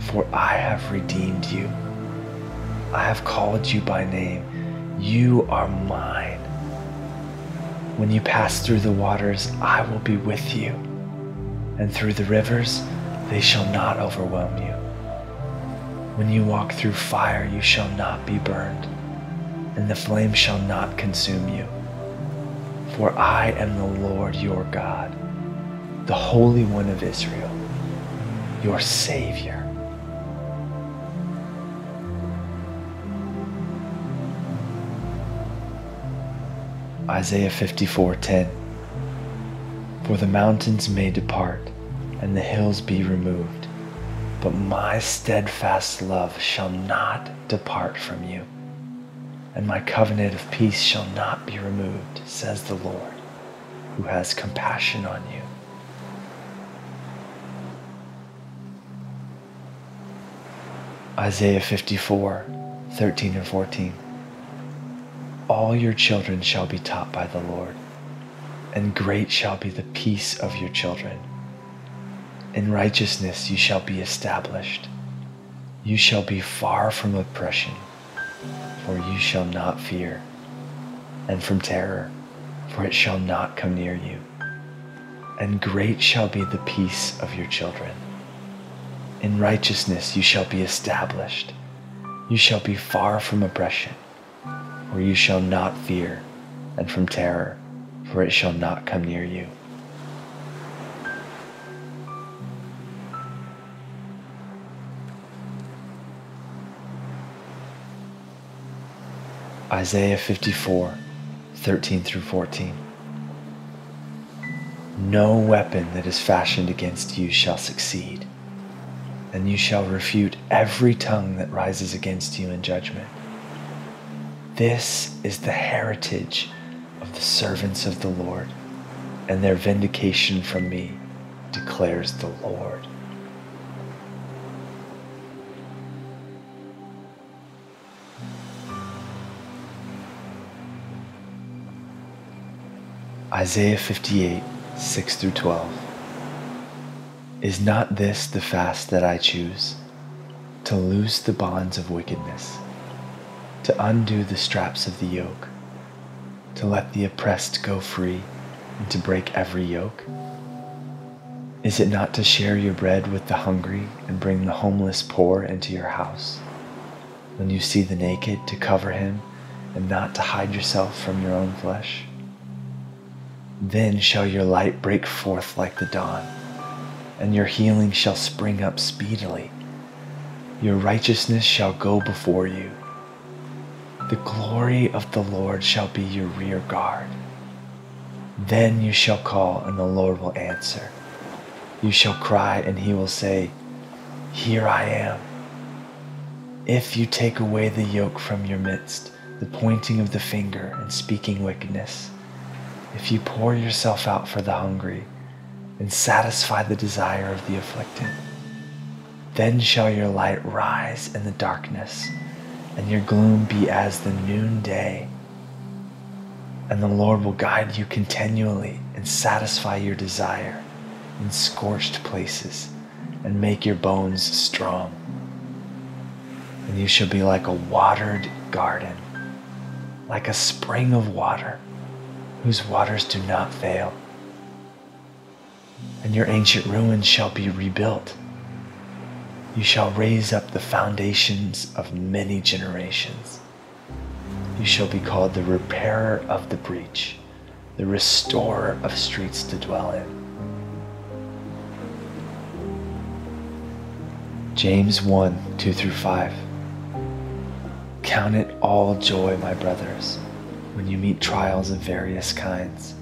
for I have redeemed you. I have called you by name. You are mine. When you pass through the waters, I will be with you, and through the rivers, they shall not overwhelm you. When you walk through fire, you shall not be burned, and the flame shall not consume you. For I am the Lord your God, the Holy One of Israel, your Savior. Isaiah 54:10 For the mountains may depart and the hills be removed, but my steadfast love shall not depart from you, and my covenant of peace shall not be removed, says the Lord, who has compassion on you. Isaiah 54, 13 and 14. All your children shall be taught by the Lord, and great shall be the peace of your children. In righteousness you shall be established. You shall be far from oppression, for you shall not fear, and from terror, for it shall not come near you. And great shall be the peace of your children. In righteousness you shall be established. You shall be far from oppression for you shall not fear, and from terror, for it shall not come near you. Isaiah 54, 13 through 14. No weapon that is fashioned against you shall succeed, and you shall refute every tongue that rises against you in judgment. This is the heritage of the servants of the Lord, and their vindication from me, declares the Lord. Isaiah 58, 6 through 12. Is not this the fast that I choose? To loose the bonds of wickedness to undo the straps of the yoke, to let the oppressed go free, and to break every yoke? Is it not to share your bread with the hungry and bring the homeless poor into your house? When you see the naked, to cover him and not to hide yourself from your own flesh? Then shall your light break forth like the dawn, and your healing shall spring up speedily. Your righteousness shall go before you the glory of the Lord shall be your rear guard. Then you shall call, and the Lord will answer. You shall cry, and he will say, Here I am. If you take away the yoke from your midst, the pointing of the finger and speaking wickedness, if you pour yourself out for the hungry and satisfy the desire of the afflicted, then shall your light rise in the darkness and your gloom be as the noonday. And the Lord will guide you continually and satisfy your desire in scorched places and make your bones strong. And you shall be like a watered garden, like a spring of water whose waters do not fail. And your ancient ruins shall be rebuilt, You shall raise up the foundations of many generations. You shall be called the repairer of the breach, the restorer of streets to dwell in. James 1 2 through 5. Count it all joy, my brothers, when you meet trials of various kinds.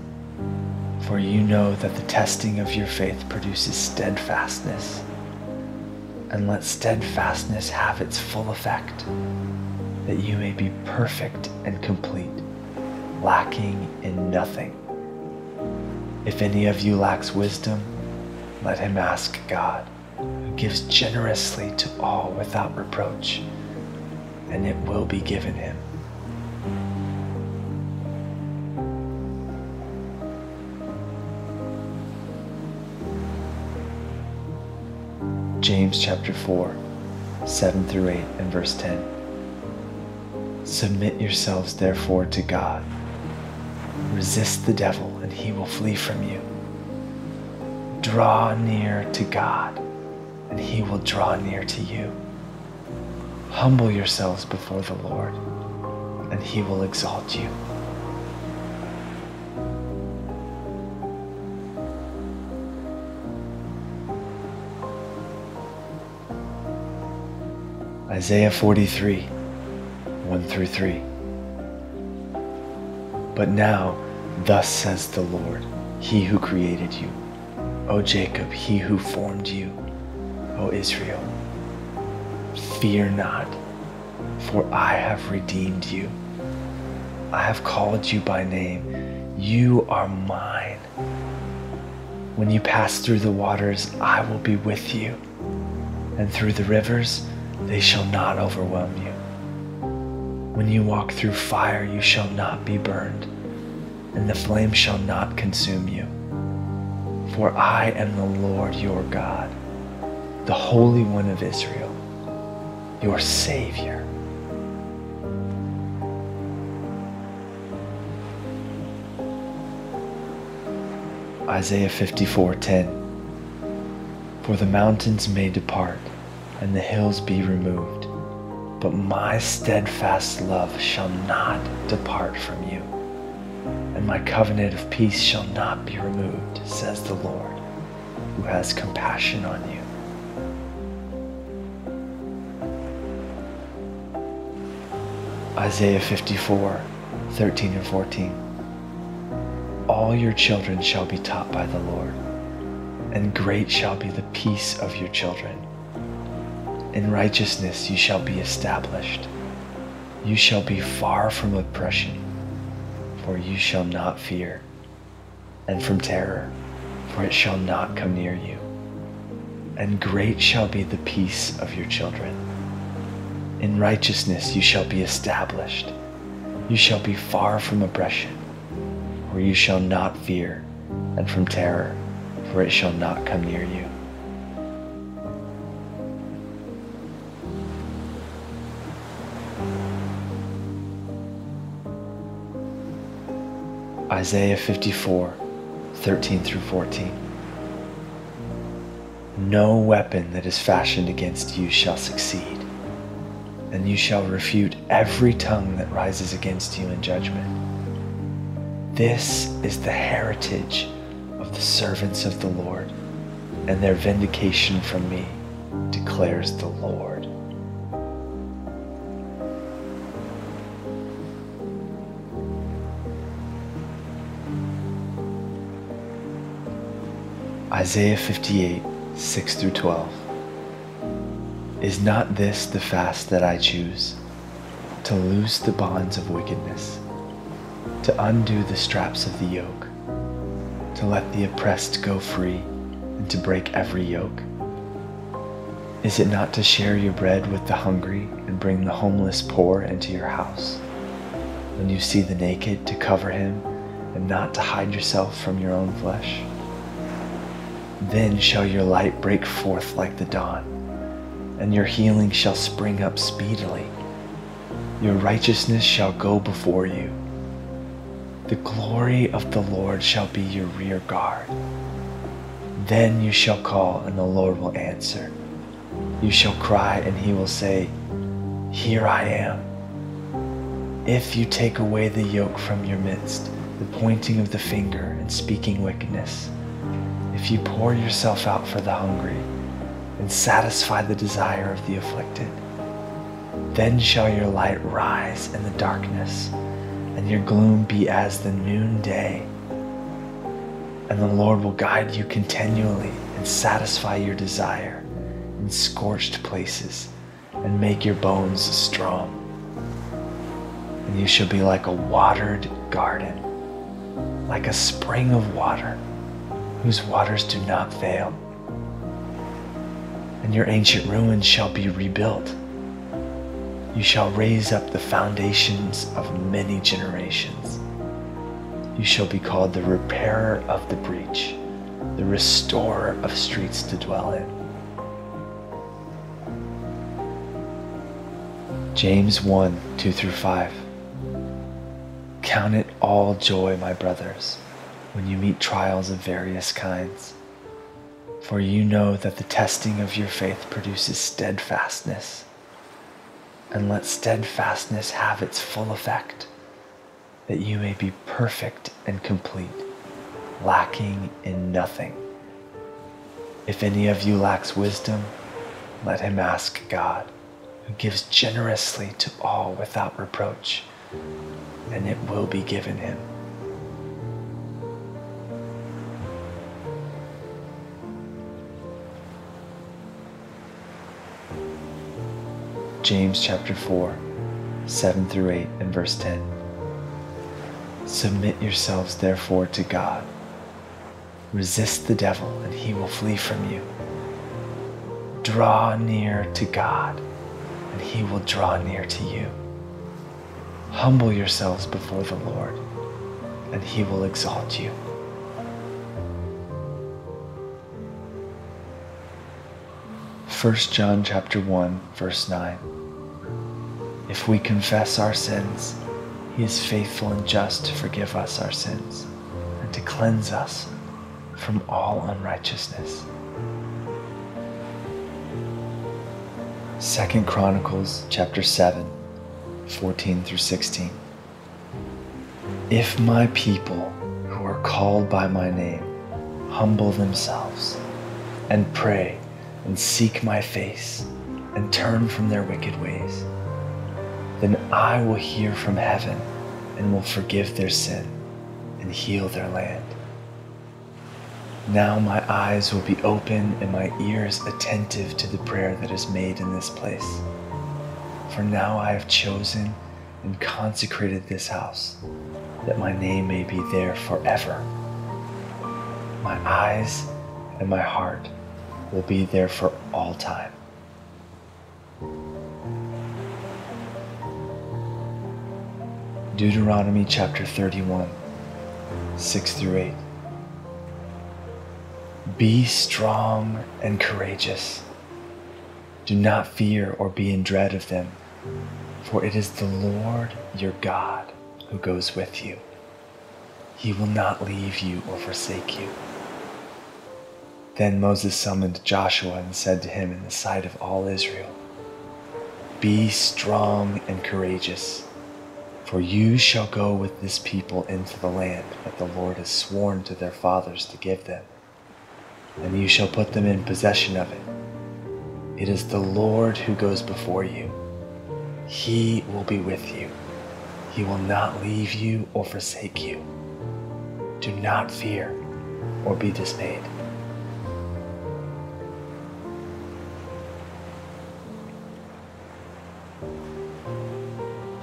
For you know that the testing of your faith produces steadfastness. And let steadfastness have its full effect, that you may be perfect and complete, lacking in nothing. If any of you lacks wisdom, let him ask God, who gives generously to all without reproach, and it will be given him. James chapter 4, 7 through 8, and verse 10. Submit yourselves therefore to God. Resist the devil, and he will flee from you. Draw near to God, and he will draw near to you. Humble yourselves before the Lord, and he will exalt you. Isaiah 43, 1 through 3. But now, thus says the Lord, He who created you, O Jacob, He who formed you, O Israel. Fear not, for I have redeemed you. I have called you by name. You are mine. When you pass through the waters, I will be with you, and through the rivers, they shall not overwhelm you. When you walk through fire, you shall not be burned, and the flame shall not consume you. For I am the Lord your God, the Holy One of Israel, your Savior. Isaiah 54:10 For the mountains may depart and the hills be removed. But my steadfast love shall not depart from you, and my covenant of peace shall not be removed, says the Lord, who has compassion on you. Isaiah 54 13 and 14. All your children shall be taught by the Lord, and great shall be the peace of your children. In righteousness you shall be established. You shall be far from oppression, for you shall not fear, and from terror, for it shall not come near you. And great shall be the peace of your children. In righteousness you shall be established. You shall be far from oppression, for you shall not fear, and from terror, for it shall not come near you. Isaiah 54, 13 through 14. No weapon that is fashioned against you shall succeed, and you shall refute every tongue that rises against you in judgment. This is the heritage of the servants of the Lord, and their vindication from me, declares the Lord. Isaiah 58, 6 through 12. Is not this the fast that I choose? To loose the bonds of wickedness, to undo the straps of the yoke, to let the oppressed go free, and to break every yoke? Is it not to share your bread with the hungry and bring the homeless poor into your house? When you see the naked, to cover him and not to hide yourself from your own flesh? Then shall your light break forth like the dawn, and your healing shall spring up speedily. Your righteousness shall go before you. The glory of the Lord shall be your rear guard. Then you shall call, and the Lord will answer. You shall cry, and he will say, Here I am. If you take away the yoke from your midst, the pointing of the finger and speaking wickedness, if you pour yourself out for the hungry and satisfy the desire of the afflicted, then shall your light rise in the darkness, and your gloom be as the noonday. And the Lord will guide you continually and satisfy your desire in scorched places and make your bones strong. And you shall be like a watered garden, like a spring of water whose waters do not fail. And your ancient ruins shall be rebuilt. You shall raise up the foundations of many generations. You shall be called the repairer of the breach, the restorer of streets to dwell in. James 1 2 through 5. Count it all joy, my brothers, when you meet trials of various kinds. For you know that the testing of your faith produces steadfastness. And let steadfastness have its full effect, that you may be perfect and complete, lacking in nothing. If any of you lacks wisdom, let him ask God who gives generously to all without reproach, and it will be given him. James chapter 4, 7 through 8, and verse 10. Submit yourselves therefore to God. Resist the devil, and he will flee from you. Draw near to God and he will draw near to you. Humble yourselves before the Lord, and he will exalt you. First John chapter 1 verse 9 If we confess our sins he is faithful and just to forgive us our sins and to cleanse us from all unrighteousness. Second Chronicles chapter 7, 14 through 16. If my people who are called by my name humble themselves and pray and seek my face and turn from their wicked ways, then I will hear from heaven and will forgive their sin and heal their land. Now my eyes will be open and my ears attentive to the prayer that is made in this place. For now I have chosen and consecrated this house, that my name may be there forever. My eyes and my heart will be there for all time. Deuteronomy chapter 31, 6 through 8. Be strong and courageous. Do not fear or be in dread of them, for it is the Lord your God who goes with you. He will not leave you or forsake you. Then Moses summoned Joshua and said to him in the sight of all Israel, Be strong and courageous, for you shall go with this people into the land that the Lord has sworn to their fathers to give them and you shall put them in possession of it. It is the Lord who goes before you. He will be with you. He will not leave you or forsake you. Do not fear or be dismayed.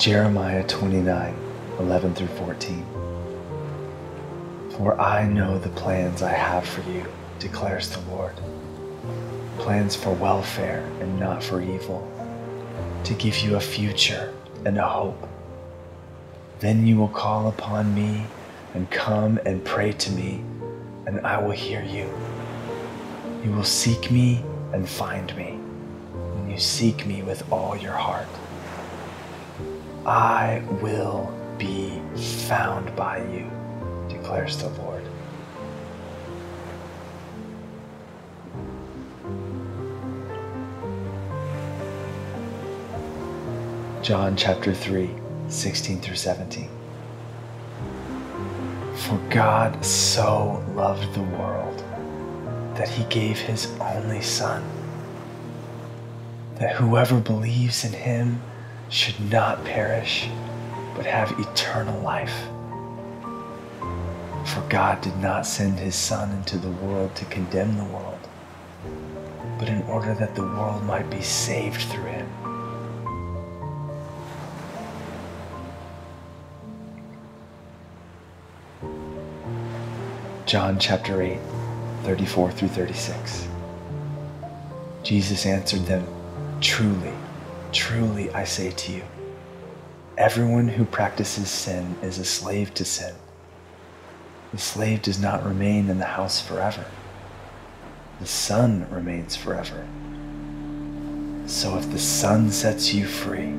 Jeremiah 29 11 through 14. For I know the plans I have for you declares the Lord. Plans for welfare and not for evil, to give you a future and a hope. Then you will call upon me and come and pray to me, and I will hear you. You will seek me and find me when you seek me with all your heart. I will be found by you, declares the Lord. John chapter 3, 16 through 17. For God so loved the world that he gave his only Son, that whoever believes in him should not perish, but have eternal life. For God did not send his Son into the world to condemn the world, but in order that the world might be saved through him. John chapter 8, 34 through 36. Jesus answered them, Truly, truly I say to you, everyone who practices sin is a slave to sin. The slave does not remain in the house forever. The Son remains forever. So if the Son sets you free,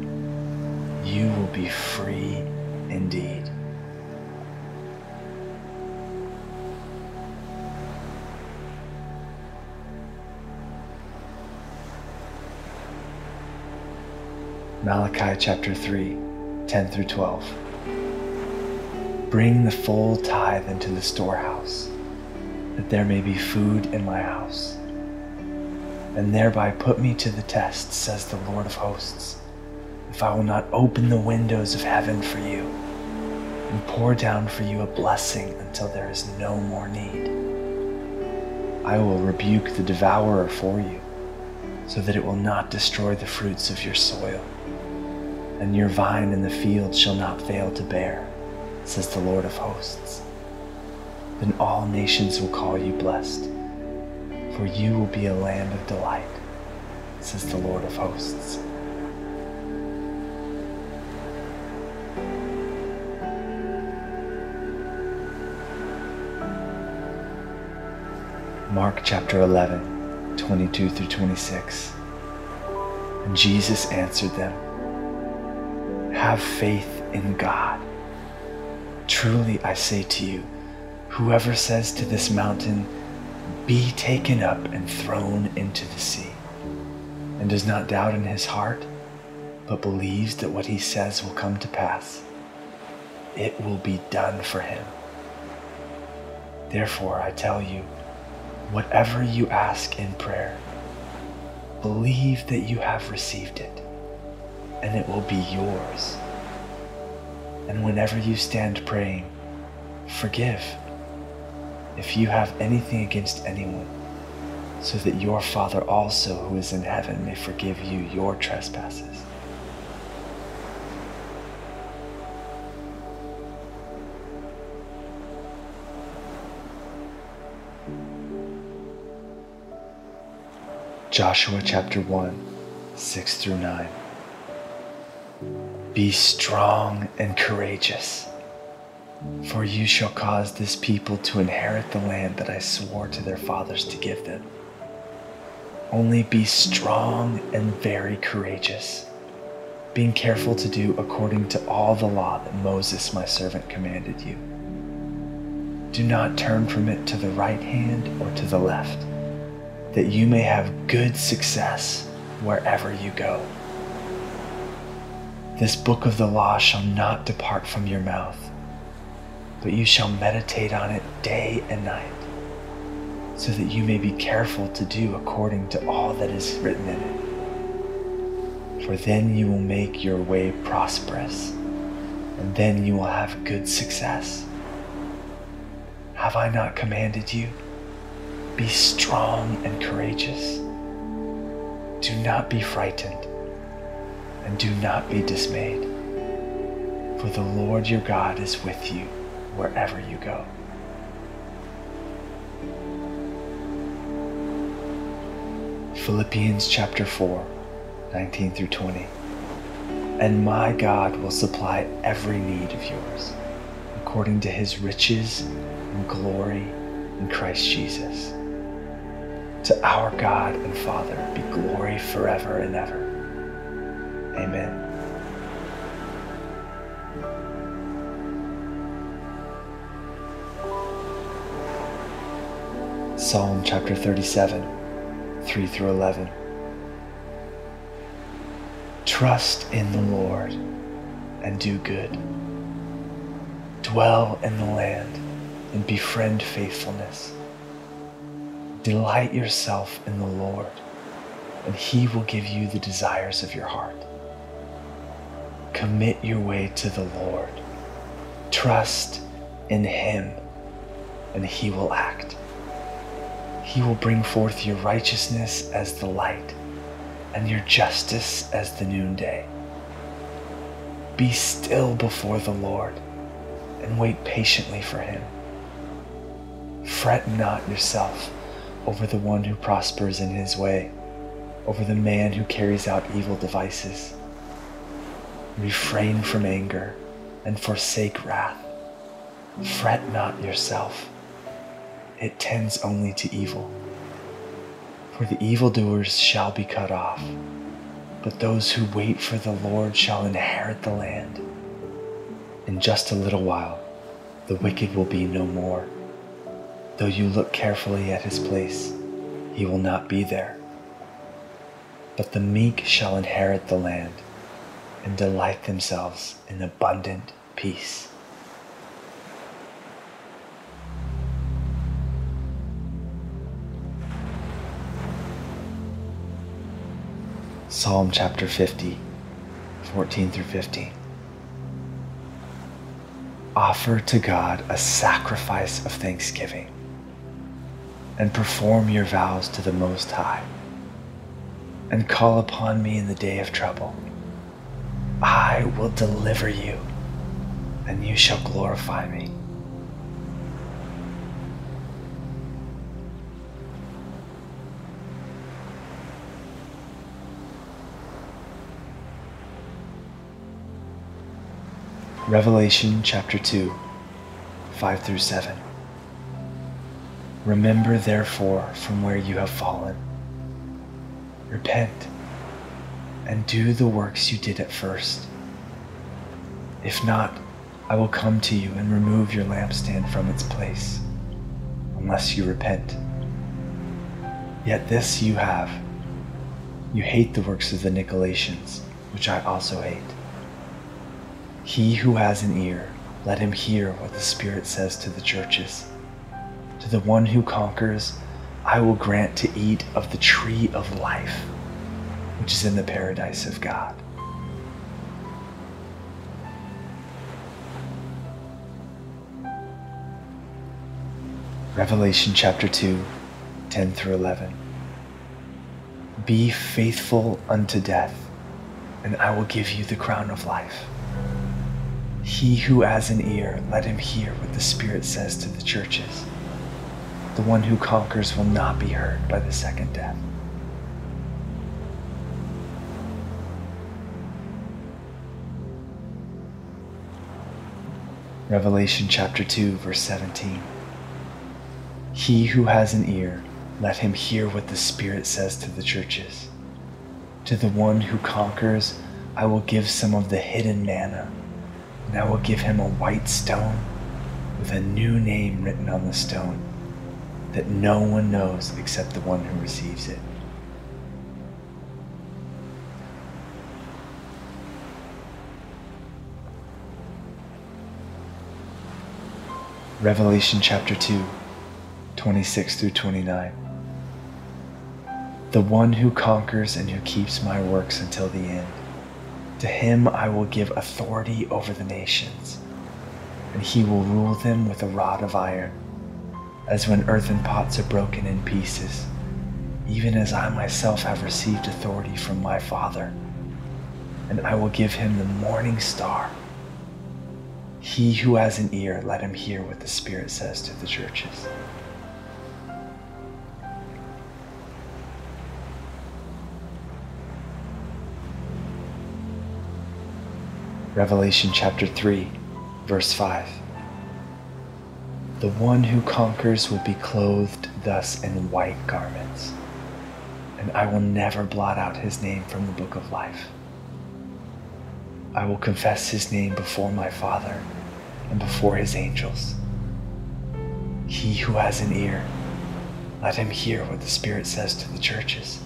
you will be free indeed. Malachi chapter 3, 10 through 12. Bring the full tithe into the storehouse, that there may be food in my house. And thereby put me to the test, says the Lord of hosts, if I will not open the windows of heaven for you and pour down for you a blessing until there is no more need. I will rebuke the devourer for you, so that it will not destroy the fruits of your soil and your vine in the field shall not fail to bear, says the Lord of hosts. Then all nations will call you blessed, for you will be a land of delight, says the Lord of hosts. Mark chapter 11, 22 through 26. And Jesus answered them have faith in God. Truly I say to you, whoever says to this mountain, Be taken up and thrown into the sea, and does not doubt in his heart, but believes that what he says will come to pass, it will be done for him. Therefore, I tell you, whatever you ask in prayer, believe that you have received it and it will be yours. And whenever you stand praying, forgive if you have anything against anyone, so that your Father also who is in heaven may forgive you your trespasses. Joshua chapter 1, 6 through 9. Be strong and courageous, for you shall cause this people to inherit the land that I swore to their fathers to give them. Only be strong and very courageous, being careful to do according to all the law that Moses my servant commanded you. Do not turn from it to the right hand or to the left, that you may have good success wherever you go. This book of the law shall not depart from your mouth, but you shall meditate on it day and night, so that you may be careful to do according to all that is written in it. For then you will make your way prosperous, and then you will have good success. Have I not commanded you? Be strong and courageous. Do not be frightened and do not be dismayed, for the Lord your God is with you wherever you go. Philippians chapter 4, 19 through 20. And my God will supply every need of yours according to his riches and glory in Christ Jesus. To our God and Father be glory forever and ever. Amen. Psalm chapter 37, 3 through 11. Trust in the Lord and do good. Dwell in the land and befriend faithfulness. Delight yourself in the Lord, and He will give you the desires of your heart. Commit your way to the Lord. Trust in Him, and He will act. He will bring forth your righteousness as the light, and your justice as the noonday. Be still before the Lord, and wait patiently for Him. Fret not yourself over the one who prospers in his way, over the man who carries out evil devices. Refrain from anger and forsake wrath. Fret not yourself, it tends only to evil. For the evildoers shall be cut off, but those who wait for the Lord shall inherit the land. In just a little while, the wicked will be no more Though you look carefully at his place, he will not be there. But the meek shall inherit the land and delight themselves in abundant peace. Psalm chapter 50, 14 through 15. Offer to God a sacrifice of thanksgiving and perform your vows to the Most High, and call upon me in the day of trouble. I will deliver you, and you shall glorify me. Revelation chapter 2, 5 through 7. Remember, therefore, from where you have fallen. Repent and do the works you did at first. If not, I will come to you and remove your lampstand from its place, unless you repent. Yet this you have you hate the works of the Nicolaitans, which I also hate. He who has an ear, let him hear what the Spirit says to the churches. To the one who conquers, I will grant to eat of the tree of life, which is in the paradise of God. Revelation chapter 2, 10 through 11. Be faithful unto death, and I will give you the crown of life. He who has an ear, let him hear what the Spirit says to the churches. The one who conquers will not be hurt by the second death. Revelation chapter 2, verse 17. He who has an ear, let him hear what the Spirit says to the churches. To the one who conquers, I will give some of the hidden manna, and I will give him a white stone with a new name written on the stone that no one knows except the one who receives it. Revelation chapter 2, 26 through 29. The one who conquers and who keeps my works until the end, to him I will give authority over the nations, and he will rule them with a rod of iron as when earthen pots are broken in pieces, even as I myself have received authority from my Father, and I will give him the morning star. He who has an ear, let him hear what the Spirit says to the churches. Revelation chapter 3, verse 5. The one who conquers will be clothed thus in white garments, and I will never blot out his name from the book of life. I will confess his name before my Father and before his angels. He who has an ear, let him hear what the Spirit says to the churches.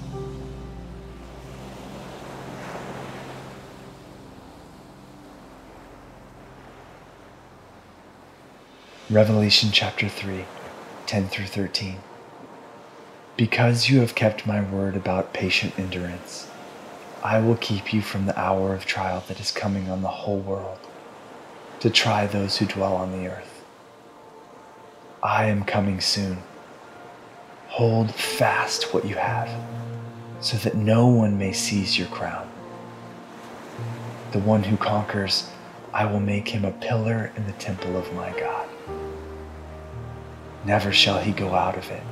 Revelation chapter 3, 10 through 13. Because you have kept my word about patient endurance I will keep you from the hour of trial that is coming on the whole world to try those who dwell on the earth. I am coming soon. Hold fast what you have, so that no one may seize your crown. The one who conquers, I will make him a pillar in the temple of my God. Never shall he go out of it.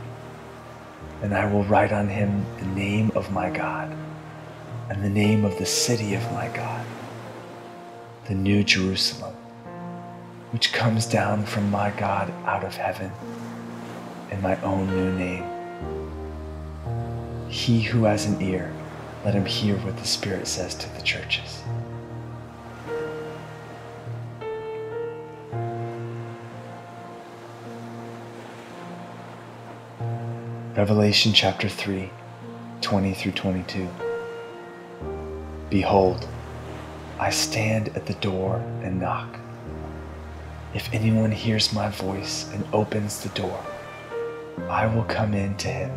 And I will write on him the name of my God and the name of the city of my God, the New Jerusalem, which comes down from my God out of heaven, and my own new name. He who has an ear, let him hear what the Spirit says to the churches. Revelation chapter 3, 20 through 22. Behold, I stand at the door and knock. If anyone hears my voice and opens the door, I will come in to him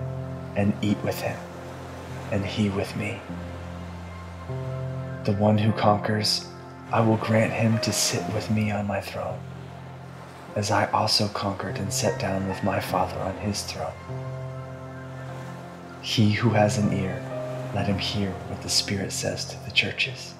and eat with him, and he with me. The one who conquers, I will grant him to sit with me on my throne, as I also conquered and sat down with my Father on his throne. He who has an ear, let him hear what the Spirit says to the churches.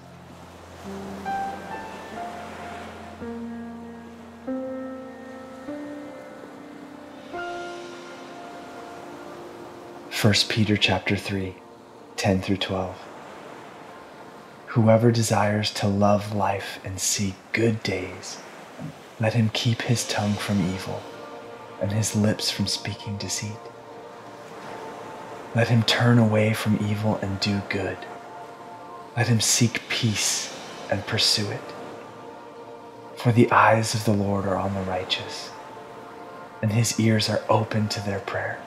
First Peter chapter 3, 10 through 12. Whoever desires to love life and see good days, let him keep his tongue from evil and his lips from speaking deceit. Let him turn away from evil and do good. Let him seek peace and pursue it. For the eyes of the Lord are on the righteous, and his ears are open to their prayer.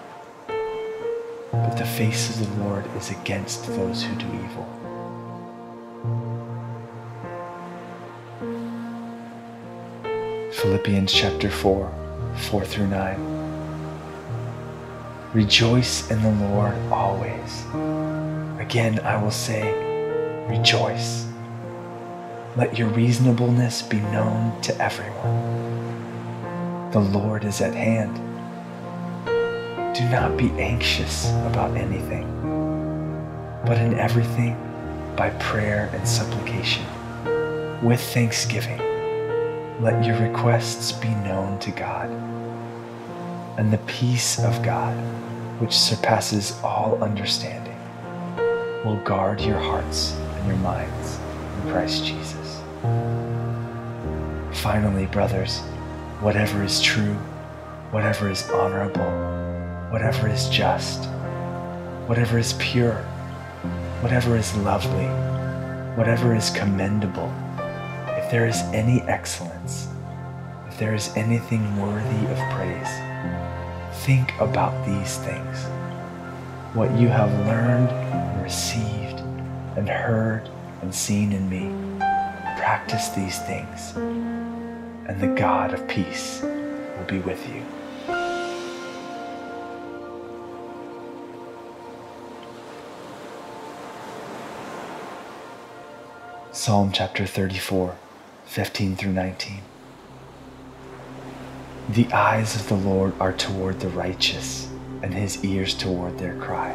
But the face of the Lord is against those who do evil. Philippians chapter 4, 4 through 9. Rejoice in the Lord always. Again, I will say, rejoice. Let your reasonableness be known to everyone. The Lord is at hand. Do not be anxious about anything, but in everything, by prayer and supplication, with thanksgiving, let your requests be known to God. And the peace of God which surpasses all understanding, will guard your hearts and your minds in Christ Jesus. Finally, brothers, whatever is true, whatever is honorable, whatever is just, whatever is pure, whatever is lovely, whatever is commendable, if there is any excellence, if there is anything worthy of praise, Think about these things. What you have learned and received and heard and seen in me. Practice these things, and the God of peace will be with you. Psalm chapter 34, 15 through 19. The eyes of the Lord are toward the righteous, and his ears toward their cry.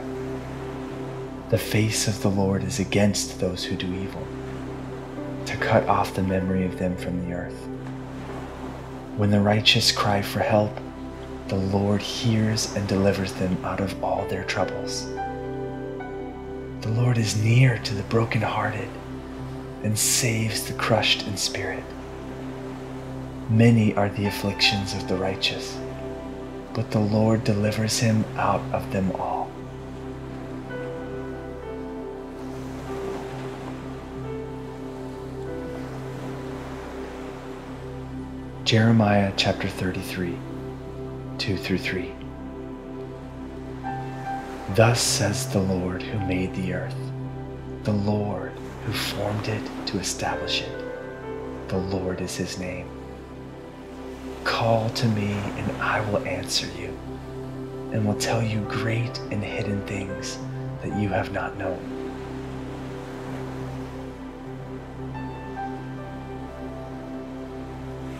The face of the Lord is against those who do evil, to cut off the memory of them from the earth. When the righteous cry for help, the Lord hears and delivers them out of all their troubles. The Lord is near to the brokenhearted and saves the crushed in spirit. Many are the afflictions of the righteous, but the Lord delivers him out of them all. Jeremiah chapter 33, 2 through 3. Thus says the Lord who made the earth, the Lord who formed it to establish it. The Lord is his name. Call to me, and I will answer you, and will tell you great and hidden things that you have not known.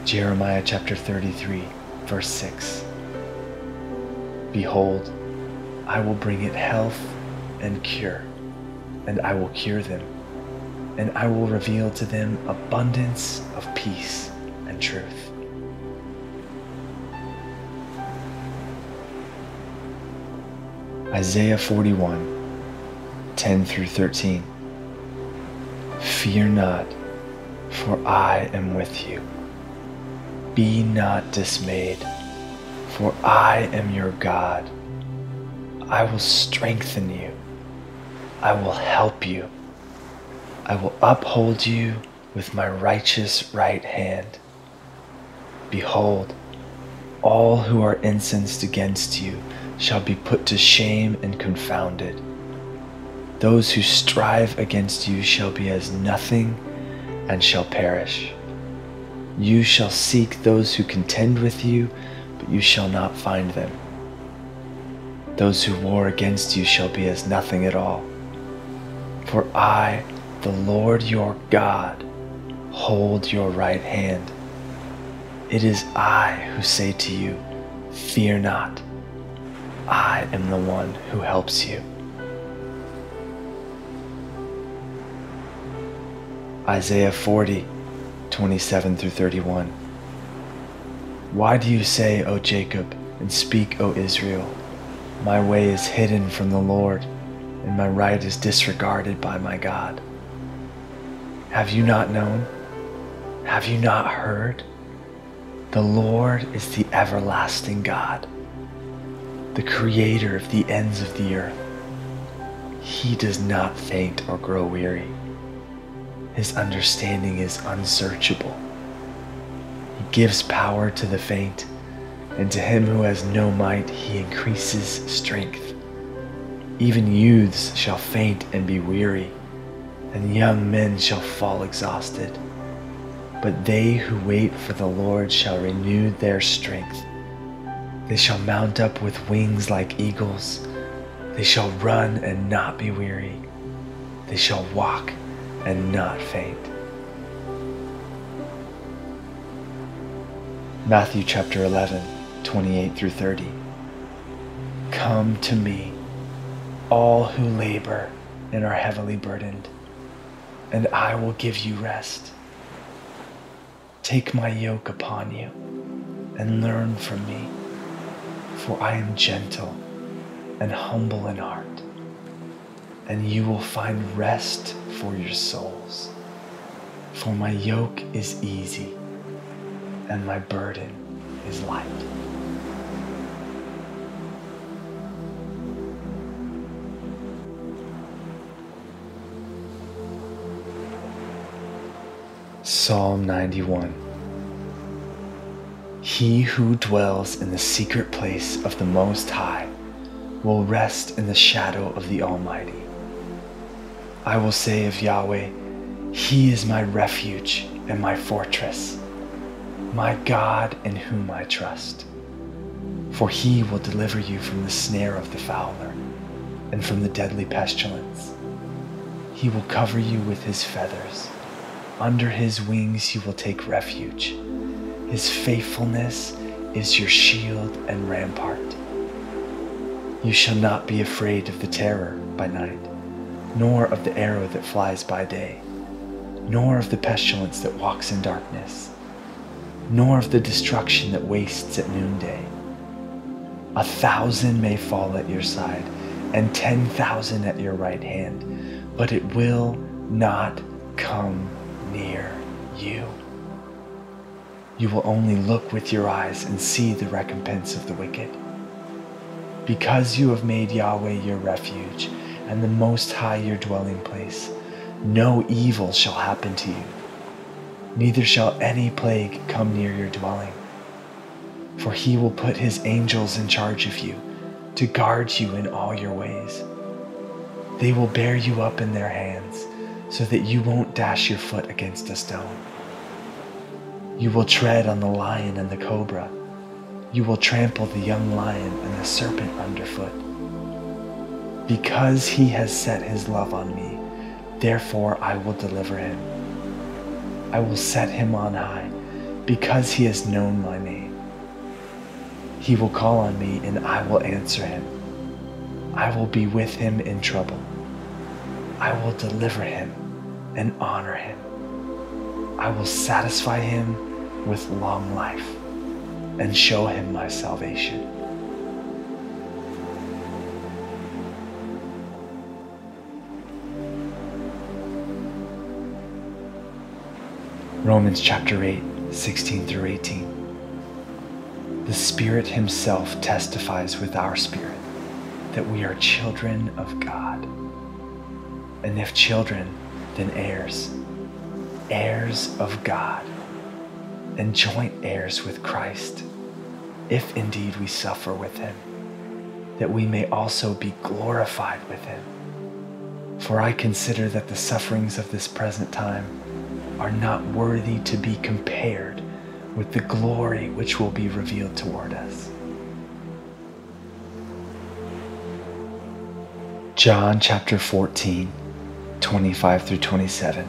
Jeremiah chapter 33, verse 6. Behold, I will bring it health and cure, and I will cure them, and I will reveal to them abundance of peace and truth. Isaiah 41, 10 through 13. Fear not, for I am with you. Be not dismayed, for I am your God. I will strengthen you. I will help you. I will uphold you with my righteous right hand. Behold, all who are incensed against you shall be put to shame and confounded. Those who strive against you shall be as nothing and shall perish. You shall seek those who contend with you, but you shall not find them. Those who war against you shall be as nothing at all. For I, the Lord your God, hold your right hand. It is I who say to you, Fear not. I am the one who helps you. Isaiah 40, 27 through 31. Why do you say, O Jacob, and speak, O Israel, My way is hidden from the Lord, and my right is disregarded by my God? Have you not known? Have you not heard? The Lord is the everlasting God the creator of the ends of the earth. He does not faint or grow weary. His understanding is unsearchable. He gives power to the faint, and to him who has no might, he increases strength. Even youths shall faint and be weary, and young men shall fall exhausted. But they who wait for the Lord shall renew their strength. They shall mount up with wings like eagles. They shall run and not be weary. They shall walk and not faint. Matthew chapter 11, 28 through 30. Come to me, all who labor and are heavily burdened, and I will give you rest. Take my yoke upon you and learn from me for I am gentle and humble in heart, and you will find rest for your souls. For my yoke is easy, and my burden is light. Psalm 91 he who dwells in the secret place of the Most High will rest in the shadow of the Almighty. I will say of Yahweh, He is my refuge and my fortress, my God in whom I trust. For He will deliver you from the snare of the fowler and from the deadly pestilence. He will cover you with His feathers. Under His wings you will take refuge. His faithfulness is your shield and rampart. You shall not be afraid of the terror by night, nor of the arrow that flies by day, nor of the pestilence that walks in darkness, nor of the destruction that wastes at noonday. A thousand may fall at your side, and ten thousand at your right hand, but it will not come near you you will only look with your eyes and see the recompense of the wicked. Because you have made Yahweh your refuge and the Most High your dwelling place, no evil shall happen to you, neither shall any plague come near your dwelling. For he will put his angels in charge of you to guard you in all your ways. They will bear you up in their hands so that you won't dash your foot against a stone. You will tread on the lion and the cobra. You will trample the young lion and the serpent underfoot. Because he has set his love on me, therefore I will deliver him. I will set him on high, because he has known my name. He will call on me, and I will answer him. I will be with him in trouble. I will deliver him and honor him. I will satisfy him with long life and show him my salvation. Romans chapter 8, 16 through 18. The Spirit Himself testifies with our spirit that we are children of God. And if children, then heirs, heirs of God, and joint heirs with Christ if indeed we suffer with him, that we may also be glorified with him. For I consider that the sufferings of this present time are not worthy to be compared with the glory which will be revealed toward us. John chapter 14, 25 through 27.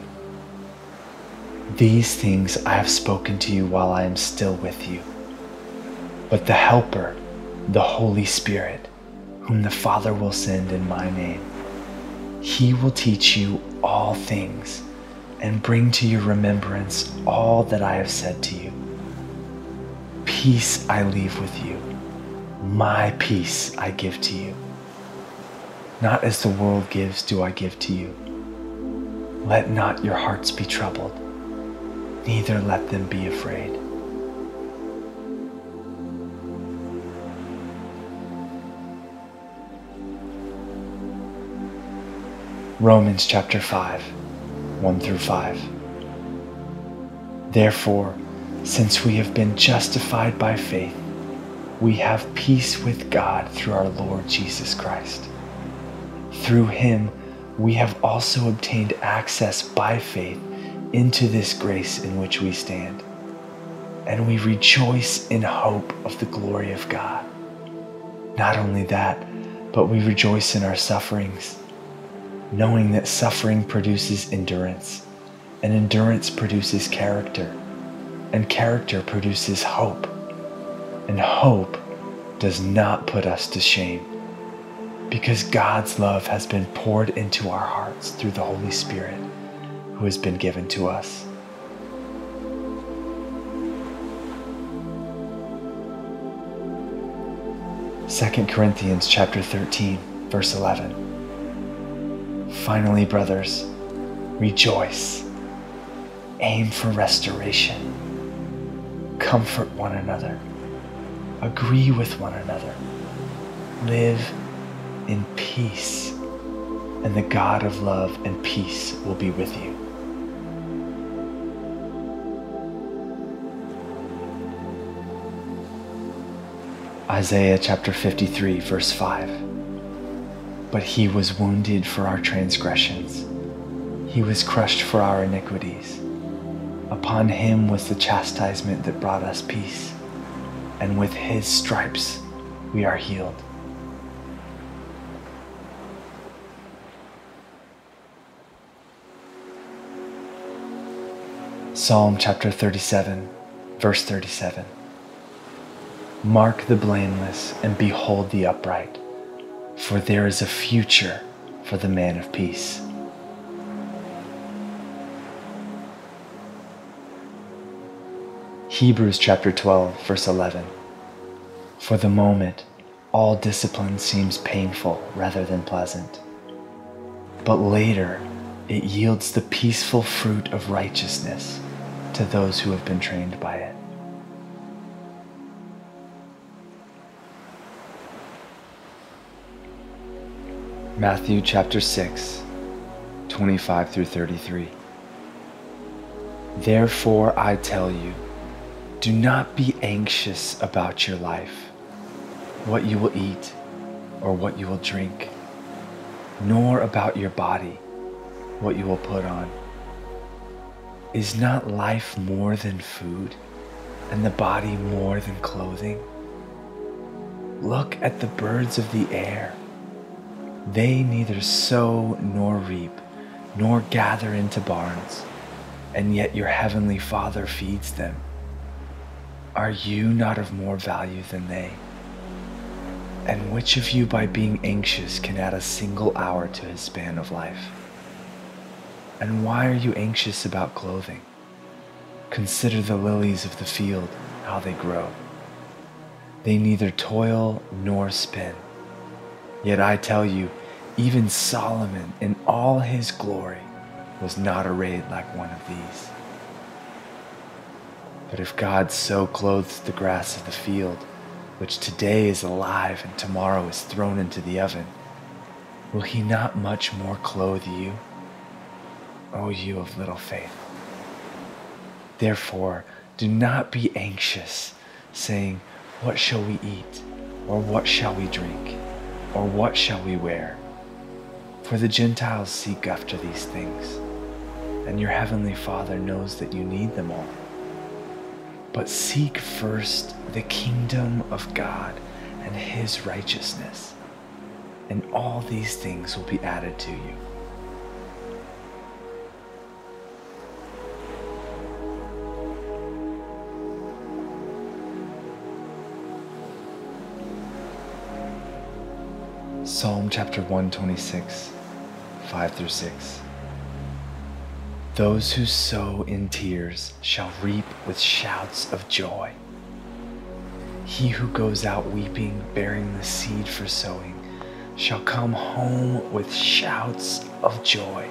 These things I have spoken to you while I am still with you. But the Helper, the Holy Spirit, whom the Father will send in my name, he will teach you all things and bring to your remembrance all that I have said to you. Peace I leave with you, my peace I give to you. Not as the world gives, do I give to you. Let not your hearts be troubled, neither let them be afraid. Romans chapter 5, 1 through 5. Therefore, since we have been justified by faith, we have peace with God through our Lord Jesus Christ. Through him, we have also obtained access by faith into this grace in which we stand. And we rejoice in hope of the glory of God. Not only that, but we rejoice in our sufferings knowing that suffering produces endurance, and endurance produces character, and character produces hope, and hope does not put us to shame, because God's love has been poured into our hearts through the Holy Spirit who has been given to us. Second Corinthians chapter 13 verse 11 Finally, brothers, rejoice. Aim for restoration. Comfort one another. Agree with one another. Live in peace. And the God of love and peace will be with you. Isaiah chapter 53, verse 5 but he was wounded for our transgressions, he was crushed for our iniquities. Upon him was the chastisement that brought us peace, and with his stripes we are healed. Psalm chapter 37, verse 37. Mark the blameless and behold the upright for there is a future for the man of peace. Hebrews chapter 12, verse 11. For the moment, all discipline seems painful rather than pleasant. But later, it yields the peaceful fruit of righteousness to those who have been trained by it. Matthew chapter 6, 25 through 33. Therefore I tell you, do not be anxious about your life, what you will eat or what you will drink, nor about your body, what you will put on. Is not life more than food, and the body more than clothing? Look at the birds of the air. They neither sow nor reap, nor gather into barns, and yet your heavenly Father feeds them. Are you not of more value than they? And which of you, by being anxious, can add a single hour to his span of life? And why are you anxious about clothing? Consider the lilies of the field, how they grow. They neither toil nor spin. Yet I tell you, even Solomon in all his glory was not arrayed like one of these. But if God so clothes the grass of the field, which today is alive and tomorrow is thrown into the oven, will he not much more clothe you, O you of little faith? Therefore, do not be anxious, saying, What shall we eat? Or what shall we drink? Or what shall we wear? For the Gentiles seek after these things, and your heavenly Father knows that you need them all. But seek first the kingdom of God and his righteousness, and all these things will be added to you. Psalm chapter 126, 5 through 6. Those who sow in tears shall reap with shouts of joy. He who goes out weeping, bearing the seed for sowing, shall come home with shouts of joy,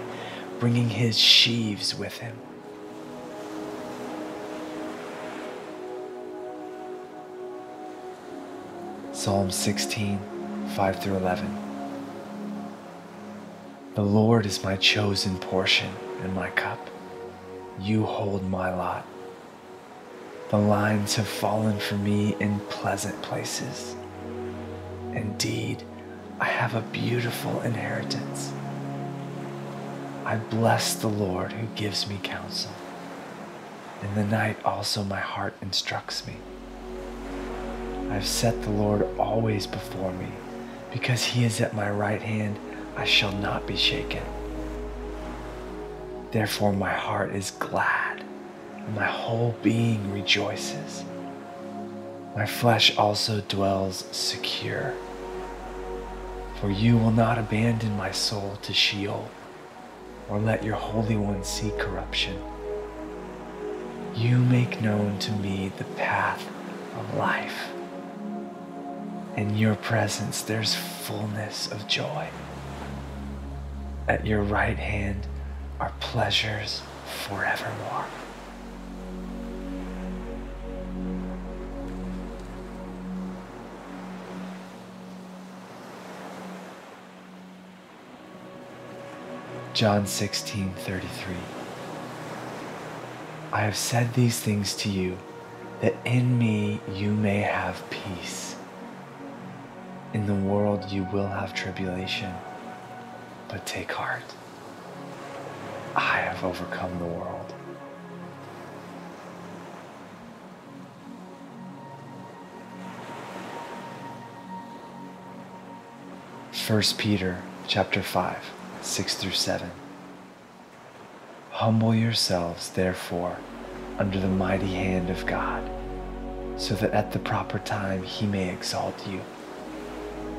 bringing his sheaves with him. Psalm 16, 5 through 11. The Lord is my chosen portion and my cup. You hold my lot. The lines have fallen for me in pleasant places. Indeed, I have a beautiful inheritance. I bless the Lord who gives me counsel. In the night also my heart instructs me. I have set the Lord always before me. Because he is at my right hand, I shall not be shaken. Therefore, my heart is glad, and my whole being rejoices. My flesh also dwells secure. For you will not abandon my soul to Sheol, or let your Holy One see corruption. You make known to me the path of life. In your presence, there's fullness of joy. At your right hand, are pleasures forevermore. John 16 33. I have said these things to you that in me you may have peace. In the world you will have tribulation, but take heart. I have overcome the world. First Peter chapter 5, 6 through 7. Humble yourselves, therefore, under the mighty hand of God, so that at the proper time he may exalt you,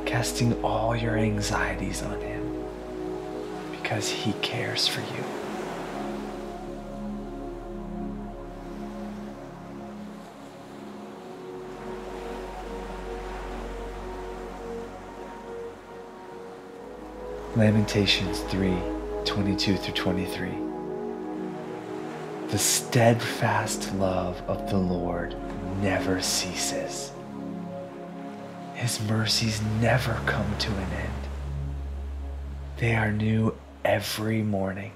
casting all your anxieties on him, because he cares for you. Lamentations 3 22 through 23. The steadfast love of the Lord never ceases. His mercies never come to an end. They are new every morning.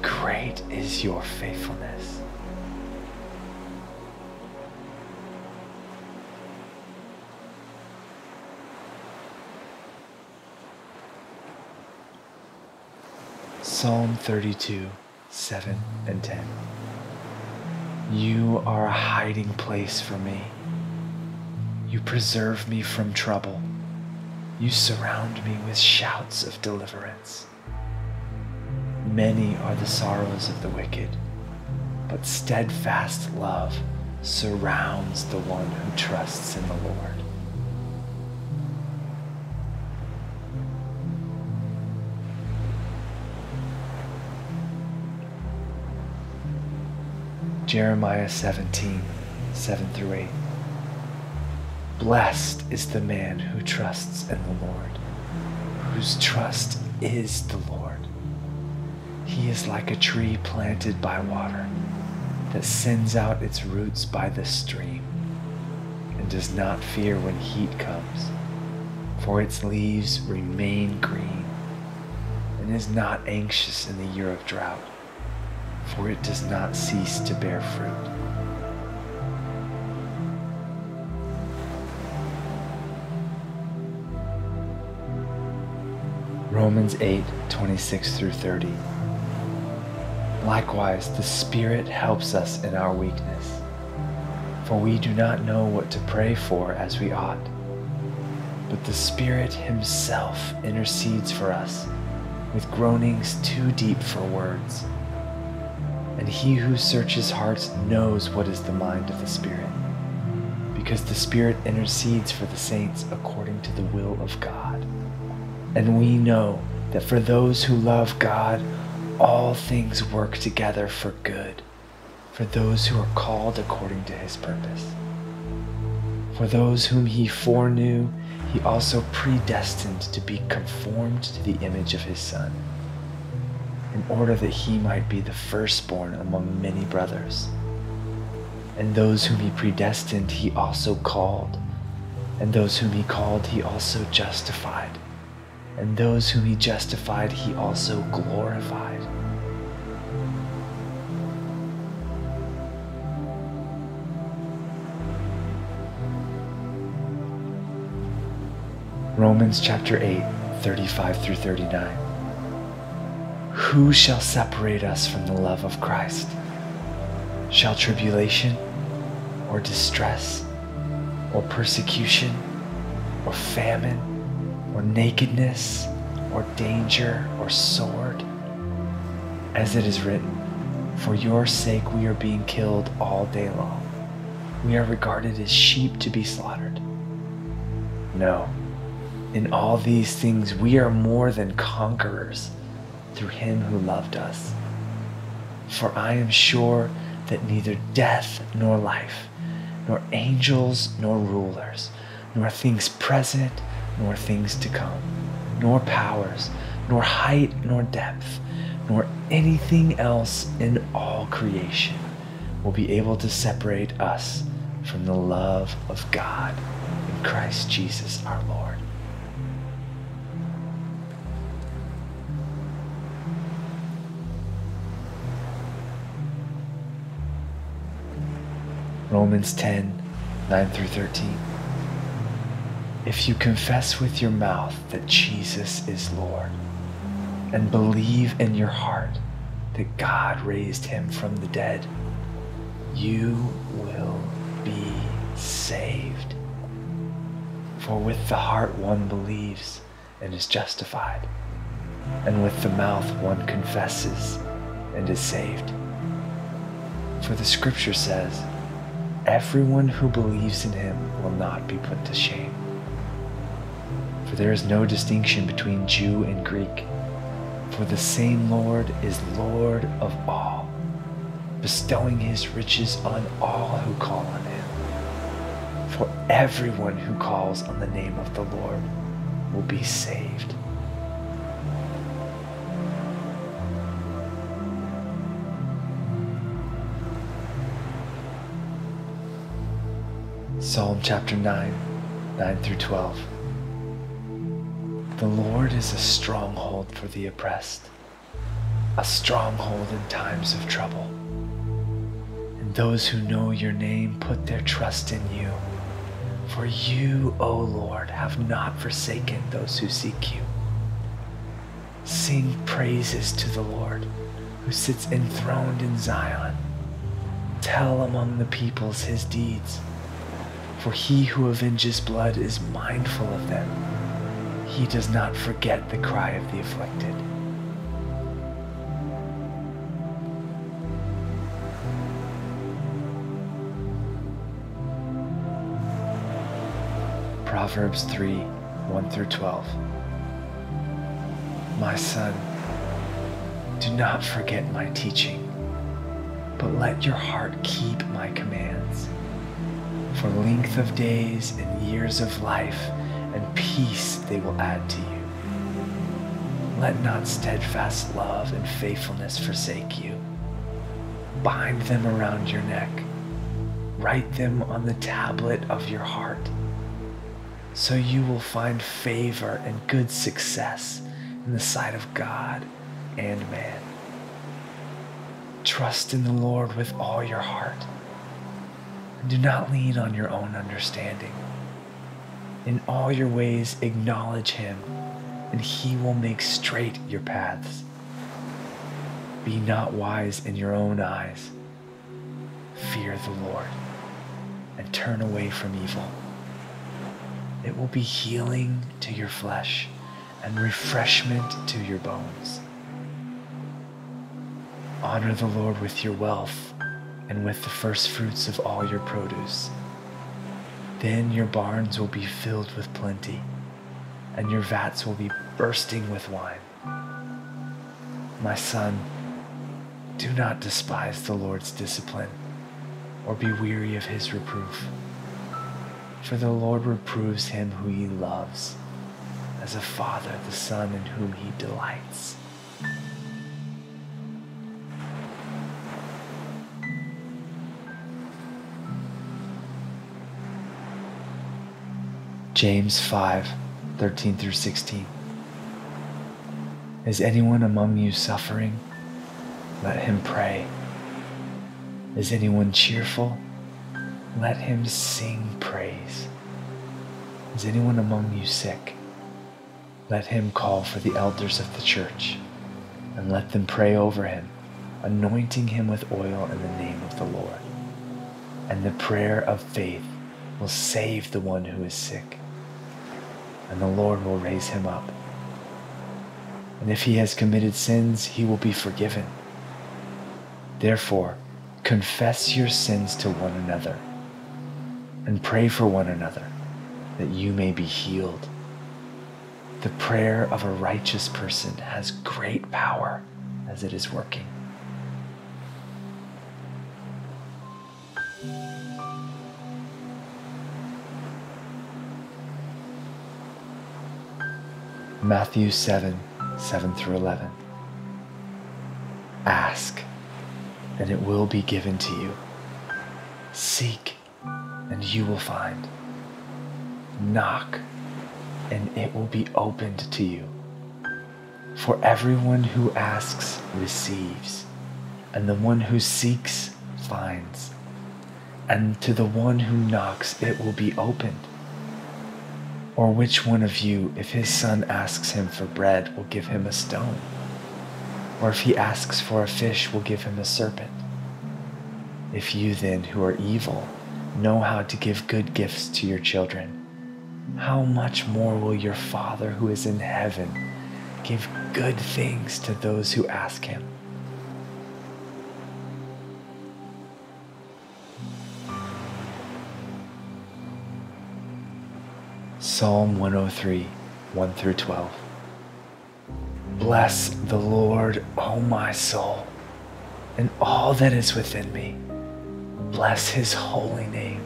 Great is your faithfulness. Psalm 32, 7 and 10. You are a hiding place for me. You preserve me from trouble. You surround me with shouts of deliverance. Many are the sorrows of the wicked, but steadfast love surrounds the one who trusts in the Lord. Jeremiah 17, 7 through 8. Blessed is the man who trusts in the Lord, whose trust is the Lord. He is like a tree planted by water that sends out its roots by the stream and does not fear when heat comes, for its leaves remain green and is not anxious in the year of drought for it does not cease to bear fruit. Romans 8 26 through 30. Likewise, the Spirit helps us in our weakness, for we do not know what to pray for as we ought. But the Spirit Himself intercedes for us with groanings too deep for words. And he who searches hearts knows what is the mind of the Spirit, because the Spirit intercedes for the saints according to the will of God. And we know that for those who love God, all things work together for good, for those who are called according to his purpose. For those whom he foreknew, he also predestined to be conformed to the image of his Son in order that he might be the firstborn among many brothers. And those whom he predestined, he also called. And those whom he called, he also justified. And those whom he justified, he also glorified. Romans chapter 8, 35 through 39. Who shall separate us from the love of Christ? Shall tribulation, or distress, or persecution, or famine, or nakedness, or danger, or sword? As it is written, For your sake we are being killed all day long. We are regarded as sheep to be slaughtered. No, in all these things we are more than conquerors through him who loved us. For I am sure that neither death nor life, nor angels nor rulers, nor things present nor things to come, nor powers, nor height nor depth, nor anything else in all creation will be able to separate us from the love of God in Christ Jesus our Lord. Romans 10 9 through 13. If you confess with your mouth that Jesus is Lord and believe in your heart that God raised him from the dead, you will be saved. For with the heart one believes and is justified, and with the mouth one confesses and is saved. For the scripture says, Everyone who believes in him will not be put to shame. For there is no distinction between Jew and Greek, for the same Lord is Lord of all, bestowing his riches on all who call on him. For everyone who calls on the name of the Lord will be saved. Psalm chapter 9, 9 through 12. The Lord is a stronghold for the oppressed, a stronghold in times of trouble. And those who know your name put their trust in you. For you, O Lord, have not forsaken those who seek you. Sing praises to the Lord, who sits enthroned in Zion. Tell among the peoples his deeds, for he who avenges blood is mindful of them. He does not forget the cry of the afflicted. Proverbs 3 1 through 12. My son, do not forget my teaching, but let your heart keep my commands. For length of days and years of life and peace they will add to you. Let not steadfast love and faithfulness forsake you. Bind them around your neck. Write them on the tablet of your heart so you will find favor and good success in the sight of God and man. Trust in the Lord with all your heart and do not lean on your own understanding. In all your ways, acknowledge Him, and He will make straight your paths. Be not wise in your own eyes. Fear the Lord and turn away from evil. It will be healing to your flesh and refreshment to your bones. Honor the Lord with your wealth and with the first fruits of all your produce. Then your barns will be filled with plenty, and your vats will be bursting with wine. My son, do not despise the Lord's discipline or be weary of his reproof. For the Lord reproves him who he loves, as a father the son in whom he delights. James 5 13 through 16. Is anyone among you suffering? Let him pray. Is anyone cheerful? Let him sing praise. Is anyone among you sick? Let him call for the elders of the church and let them pray over him, anointing him with oil in the name of the Lord. And the prayer of faith will save the one who is sick, and the Lord will raise him up. And if he has committed sins, he will be forgiven. Therefore, confess your sins to one another and pray for one another that you may be healed. The prayer of a righteous person has great power as it is working. Matthew 7 7 through 11. Ask, and it will be given to you. Seek and you will find. Knock, and it will be opened to you. For everyone who asks receives, and the one who seeks finds, and to the one who knocks it will be opened. Or which one of you, if his son asks him for bread, will give him a stone? Or if he asks for a fish, will give him a serpent? If you then, who are evil, know how to give good gifts to your children, how much more will your Father who is in heaven give good things to those who ask him? Psalm 103, 1 through 12. Bless the Lord, O my soul, and all that is within me Bless his holy name.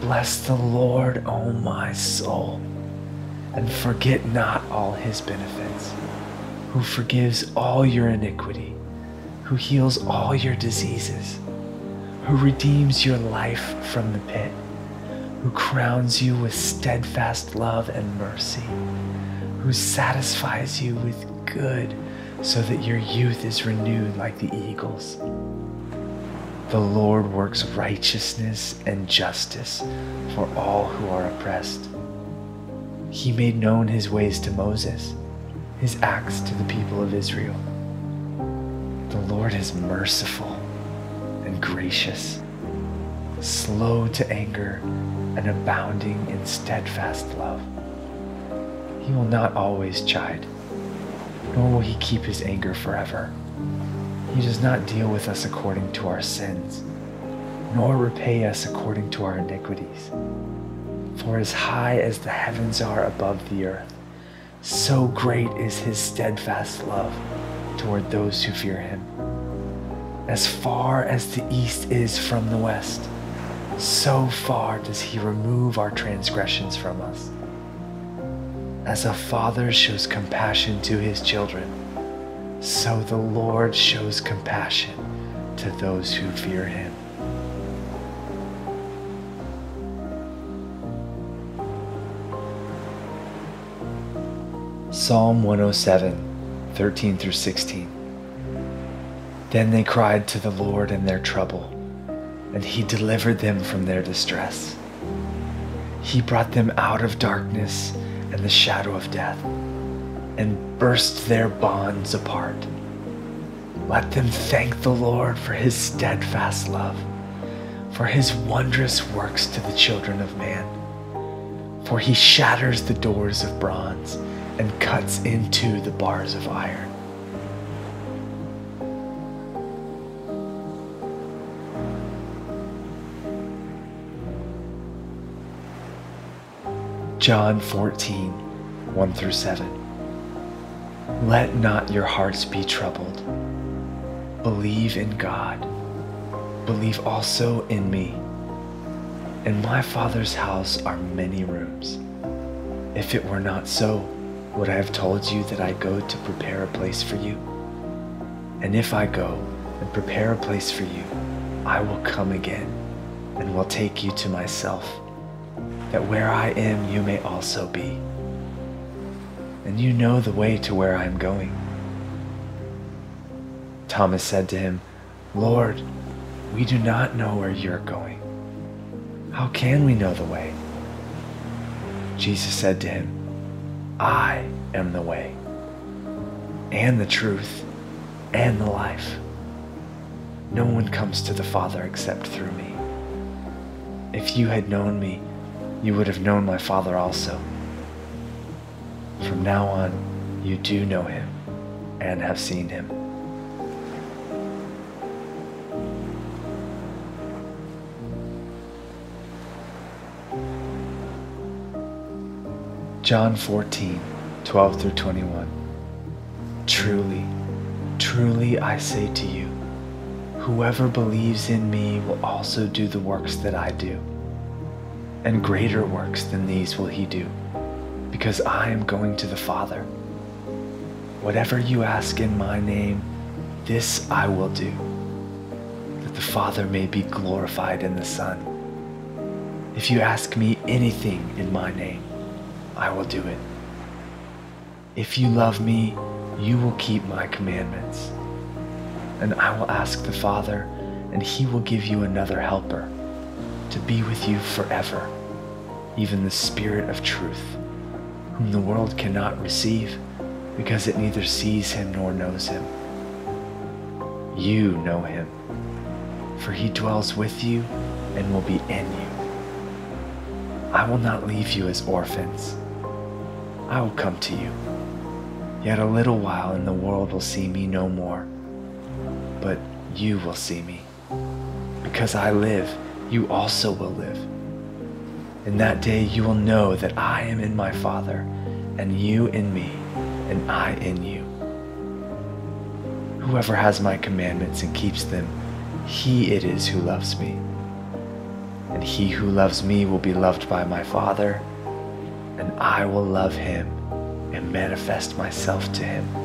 Bless the Lord, O my soul, and forget not all his benefits, who forgives all your iniquity, who heals all your diseases, who redeems your life from the pit, who crowns you with steadfast love and mercy, who satisfies you with good so that your youth is renewed like the eagles. The Lord works righteousness and justice for all who are oppressed. He made known his ways to Moses, his acts to the people of Israel. The Lord is merciful and gracious, slow to anger, and abounding in steadfast love. He will not always chide, nor will he keep his anger forever. He does not deal with us according to our sins, nor repay us according to our iniquities. For as high as the heavens are above the earth, so great is his steadfast love toward those who fear him. As far as the east is from the west, so far does he remove our transgressions from us. As a father shows compassion to his children, so the Lord shows compassion to those who fear him. Psalm 107, 13 through 16. Then they cried to the Lord in their trouble, and he delivered them from their distress. He brought them out of darkness and the shadow of death, and burst their bonds apart. Let them thank the Lord for his steadfast love, for his wondrous works to the children of man. For he shatters the doors of bronze and cuts into the bars of iron. John 14, 1 through 7. Let not your hearts be troubled. Believe in God. Believe also in me. In my Father's house are many rooms. If it were not so, would I have told you that I go to prepare a place for you? And if I go and prepare a place for you, I will come again and will take you to myself, that where I am you may also be. And you know the way to where I am going. Thomas said to him, Lord, we do not know where you're going. How can we know the way? Jesus said to him, I am the way, and the truth, and the life. No one comes to the Father except through me. If you had known me, you would have known my Father also. From now on, you do know him and have seen him. John 14, 12 through 21. Truly, truly I say to you, whoever believes in me will also do the works that I do. And greater works than these will he do, because I am going to the Father. Whatever you ask in my name, this I will do, that the Father may be glorified in the Son. If you ask me anything in my name, I will do it. If you love me, you will keep my commandments. And I will ask the Father, and he will give you another helper to be with you forever, even the Spirit of truth, whom the world cannot receive because it neither sees him nor knows him. You know him, for he dwells with you and will be in you. I will not leave you as orphans. I will come to you. Yet a little while and the world will see me no more. But you will see me. Because I live, you also will live. In that day you will know that I am in my Father, and you in me, and I in you. Whoever has my commandments and keeps them, he it is who loves me. And he who loves me will be loved by my Father and I will love him and manifest myself to him.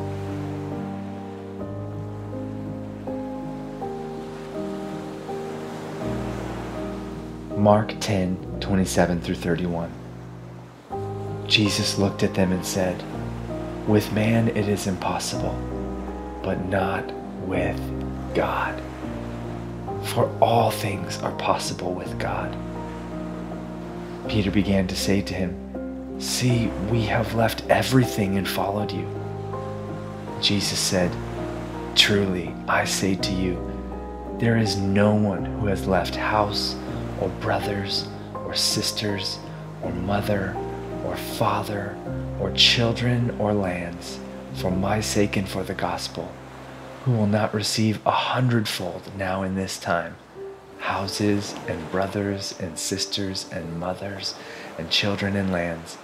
Mark 10 27 through 31. Jesus looked at them and said, With man it is impossible, but not with God. For all things are possible with God. Peter began to say to him, See, we have left everything and followed you. Jesus said, truly, I say to you, there is no one who has left house or brothers or sisters or mother or father or children or lands for my sake and for the gospel, who will not receive a hundredfold now in this time houses and brothers and sisters and mothers and children and lands,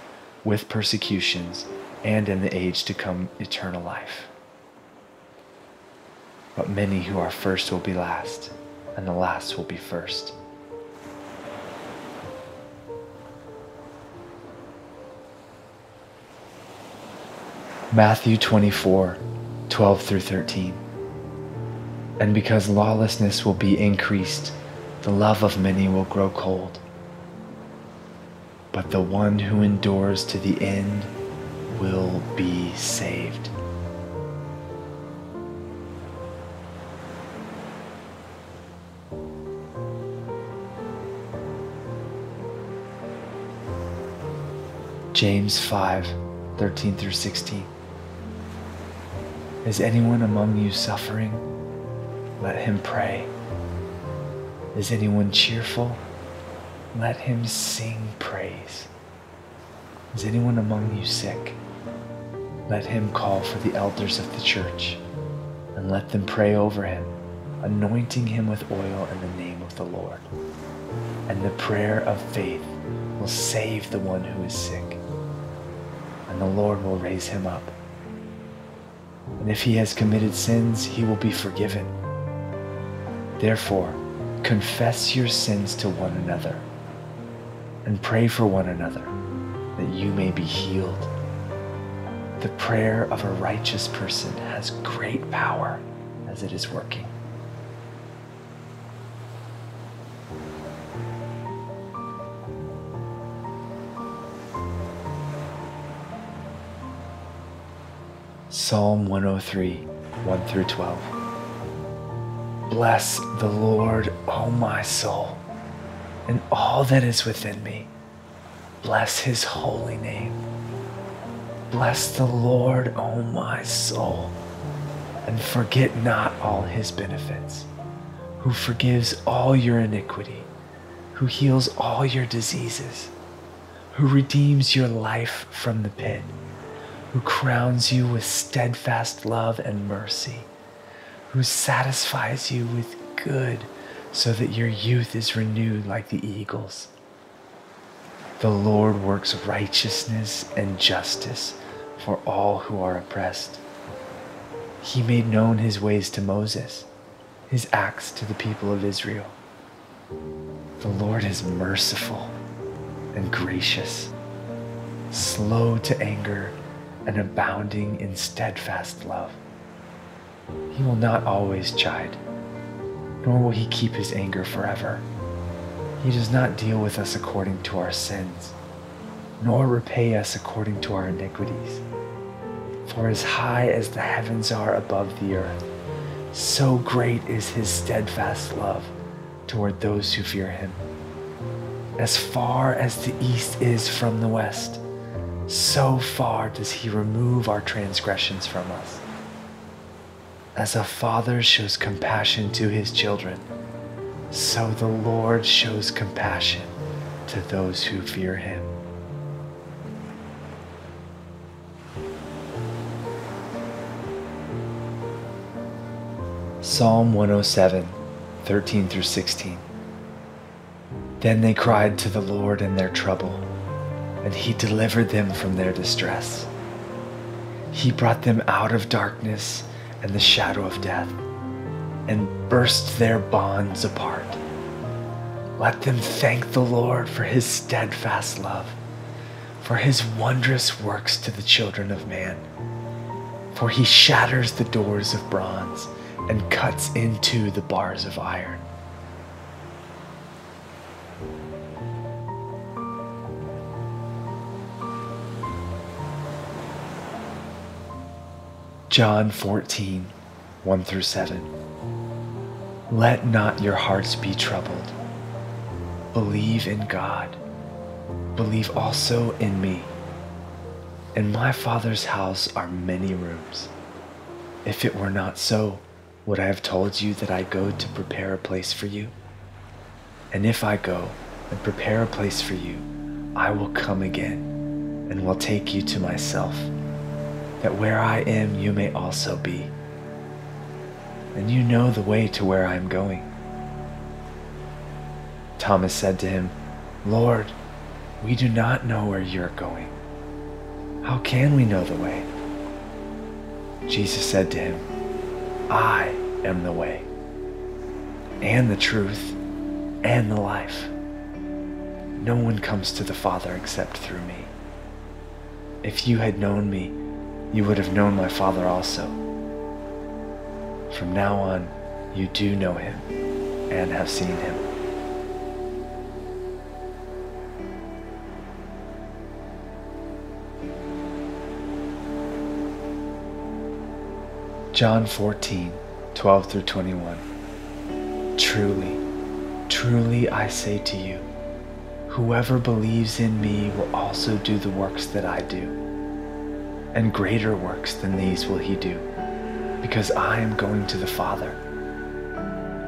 with persecutions, and in the age to come eternal life. But many who are first will be last, and the last will be first. Matthew 24, 12 through 13. And because lawlessness will be increased, the love of many will grow cold. But the one who endures to the end will be saved. James 5 13 through 16. Is anyone among you suffering? Let him pray. Is anyone cheerful? Let him sing praise. Is anyone among you sick? Let him call for the elders of the church and let them pray over him, anointing him with oil in the name of the Lord. And the prayer of faith will save the one who is sick, and the Lord will raise him up. And if he has committed sins, he will be forgiven. Therefore, confess your sins to one another and pray for one another that you may be healed. The prayer of a righteous person has great power as it is working. Psalm 103, 1 through 12. Bless the Lord, O my soul, and all that is within me. Bless his holy name. Bless the Lord, O my soul, and forget not all his benefits, who forgives all your iniquity, who heals all your diseases, who redeems your life from the pit who crowns you with steadfast love and mercy, who satisfies you with good so that your youth is renewed like the eagles. The Lord works righteousness and justice for all who are oppressed. He made known his ways to Moses, his acts to the people of Israel. The Lord is merciful and gracious, slow to anger and abounding in steadfast love. He will not always chide, nor will he keep his anger forever. He does not deal with us according to our sins, nor repay us according to our iniquities. For as high as the heavens are above the earth, so great is his steadfast love toward those who fear him. As far as the east is from the west, so far does he remove our transgressions from us. As a father shows compassion to his children, so the Lord shows compassion to those who fear him. Psalm 107, 13 through 16. Then they cried to the Lord in their trouble and he delivered them from their distress. He brought them out of darkness and the shadow of death and burst their bonds apart. Let them thank the Lord for his steadfast love, for his wondrous works to the children of man. For he shatters the doors of bronze and cuts into the bars of iron. John 14, 1 through 7. Let not your hearts be troubled. Believe in God. Believe also in me. In my Father's house are many rooms. If it were not so, would I have told you that I go to prepare a place for you? And if I go and prepare a place for you, I will come again and will take you to myself, that where I am you may also be. And you know the way to where I am going. Thomas said to him, Lord, we do not know where you're going. How can we know the way? Jesus said to him, I am the way, and the truth, and the life. No one comes to the Father except through me. If you had known me, you would have known my Father also. From now on, you do know him and have seen him. John 14, 12 through 21. Truly, truly I say to you, whoever believes in me will also do the works that I do. And greater works than these will he do, because I am going to the Father.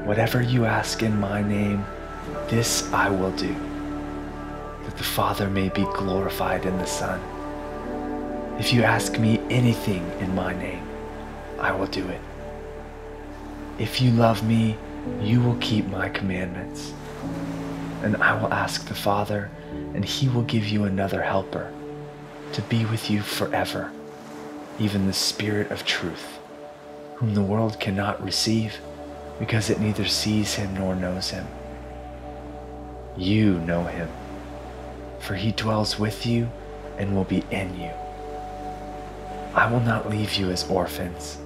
Whatever you ask in my name, this I will do, that the Father may be glorified in the Son. If you ask me anything in my name, I will do it. If you love me, you will keep my commandments. And I will ask the Father, and he will give you another helper to be with you forever, even the Spirit of truth, whom the world cannot receive because it neither sees him nor knows him. You know him, for he dwells with you and will be in you. I will not leave you as orphans.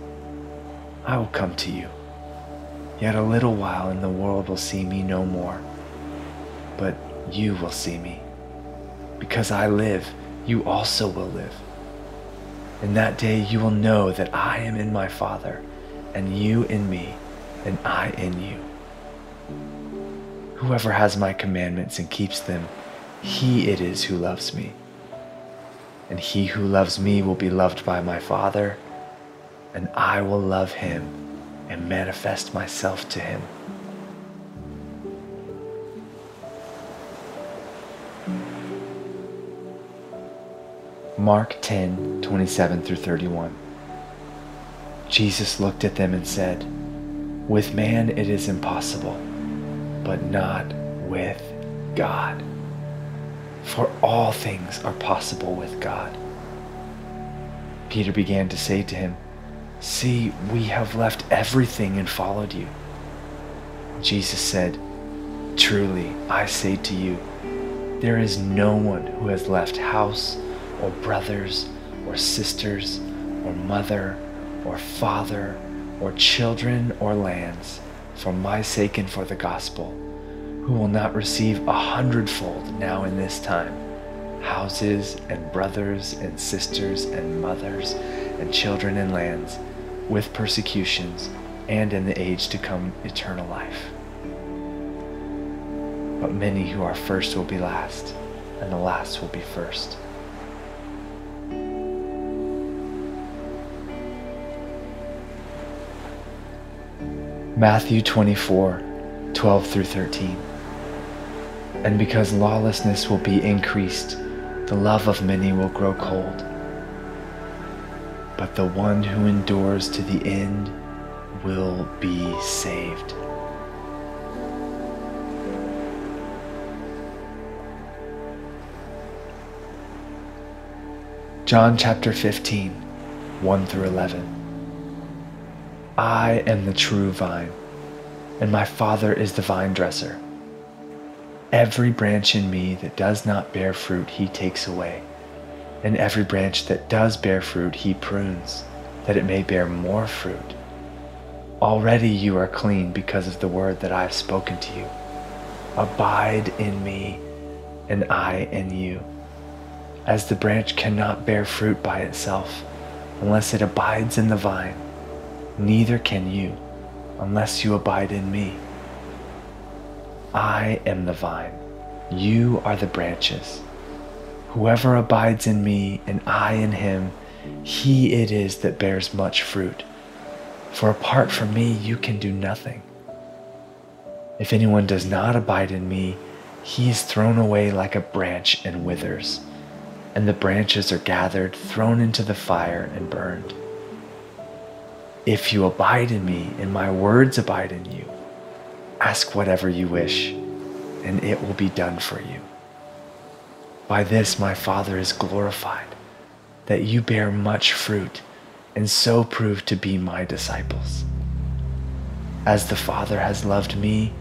I will come to you. Yet a little while and the world will see me no more. But you will see me. Because I live, you also will live. In that day you will know that I am in my Father, and you in me, and I in you. Whoever has my commandments and keeps them, he it is who loves me. And he who loves me will be loved by my Father and I will love him and manifest myself to him. Mark 10 27 through 31. Jesus looked at them and said, With man it is impossible, but not with God. For all things are possible with God. Peter began to say to him, See, we have left everything and followed you. Jesus said, Truly, I say to you, there is no one who has left house or brothers or sisters or mother or father or children or lands for my sake and for the gospel, who will not receive a hundredfold now in this time houses and brothers and sisters and mothers and children and lands with persecutions, and in the age to come eternal life. But many who are first will be last, and the last will be first. Matthew 24, 12 through 13. And because lawlessness will be increased, the love of many will grow cold but the one who endures to the end will be saved. John chapter 15, 1 through 11. I am the true vine, and my Father is the vine dresser. Every branch in me that does not bear fruit, he takes away and every branch that does bear fruit, he prunes, that it may bear more fruit. Already you are clean because of the word that I have spoken to you. Abide in me, and I in you. As the branch cannot bear fruit by itself unless it abides in the vine, neither can you unless you abide in me. I am the vine, you are the branches. Whoever abides in me and I in him, he it is that bears much fruit. For apart from me, you can do nothing. If anyone does not abide in me, he is thrown away like a branch and withers, and the branches are gathered, thrown into the fire, and burned. If you abide in me, and my words abide in you, ask whatever you wish, and it will be done for you. By this my Father is glorified, that you bear much fruit, and so prove to be my disciples. As the Father has loved me,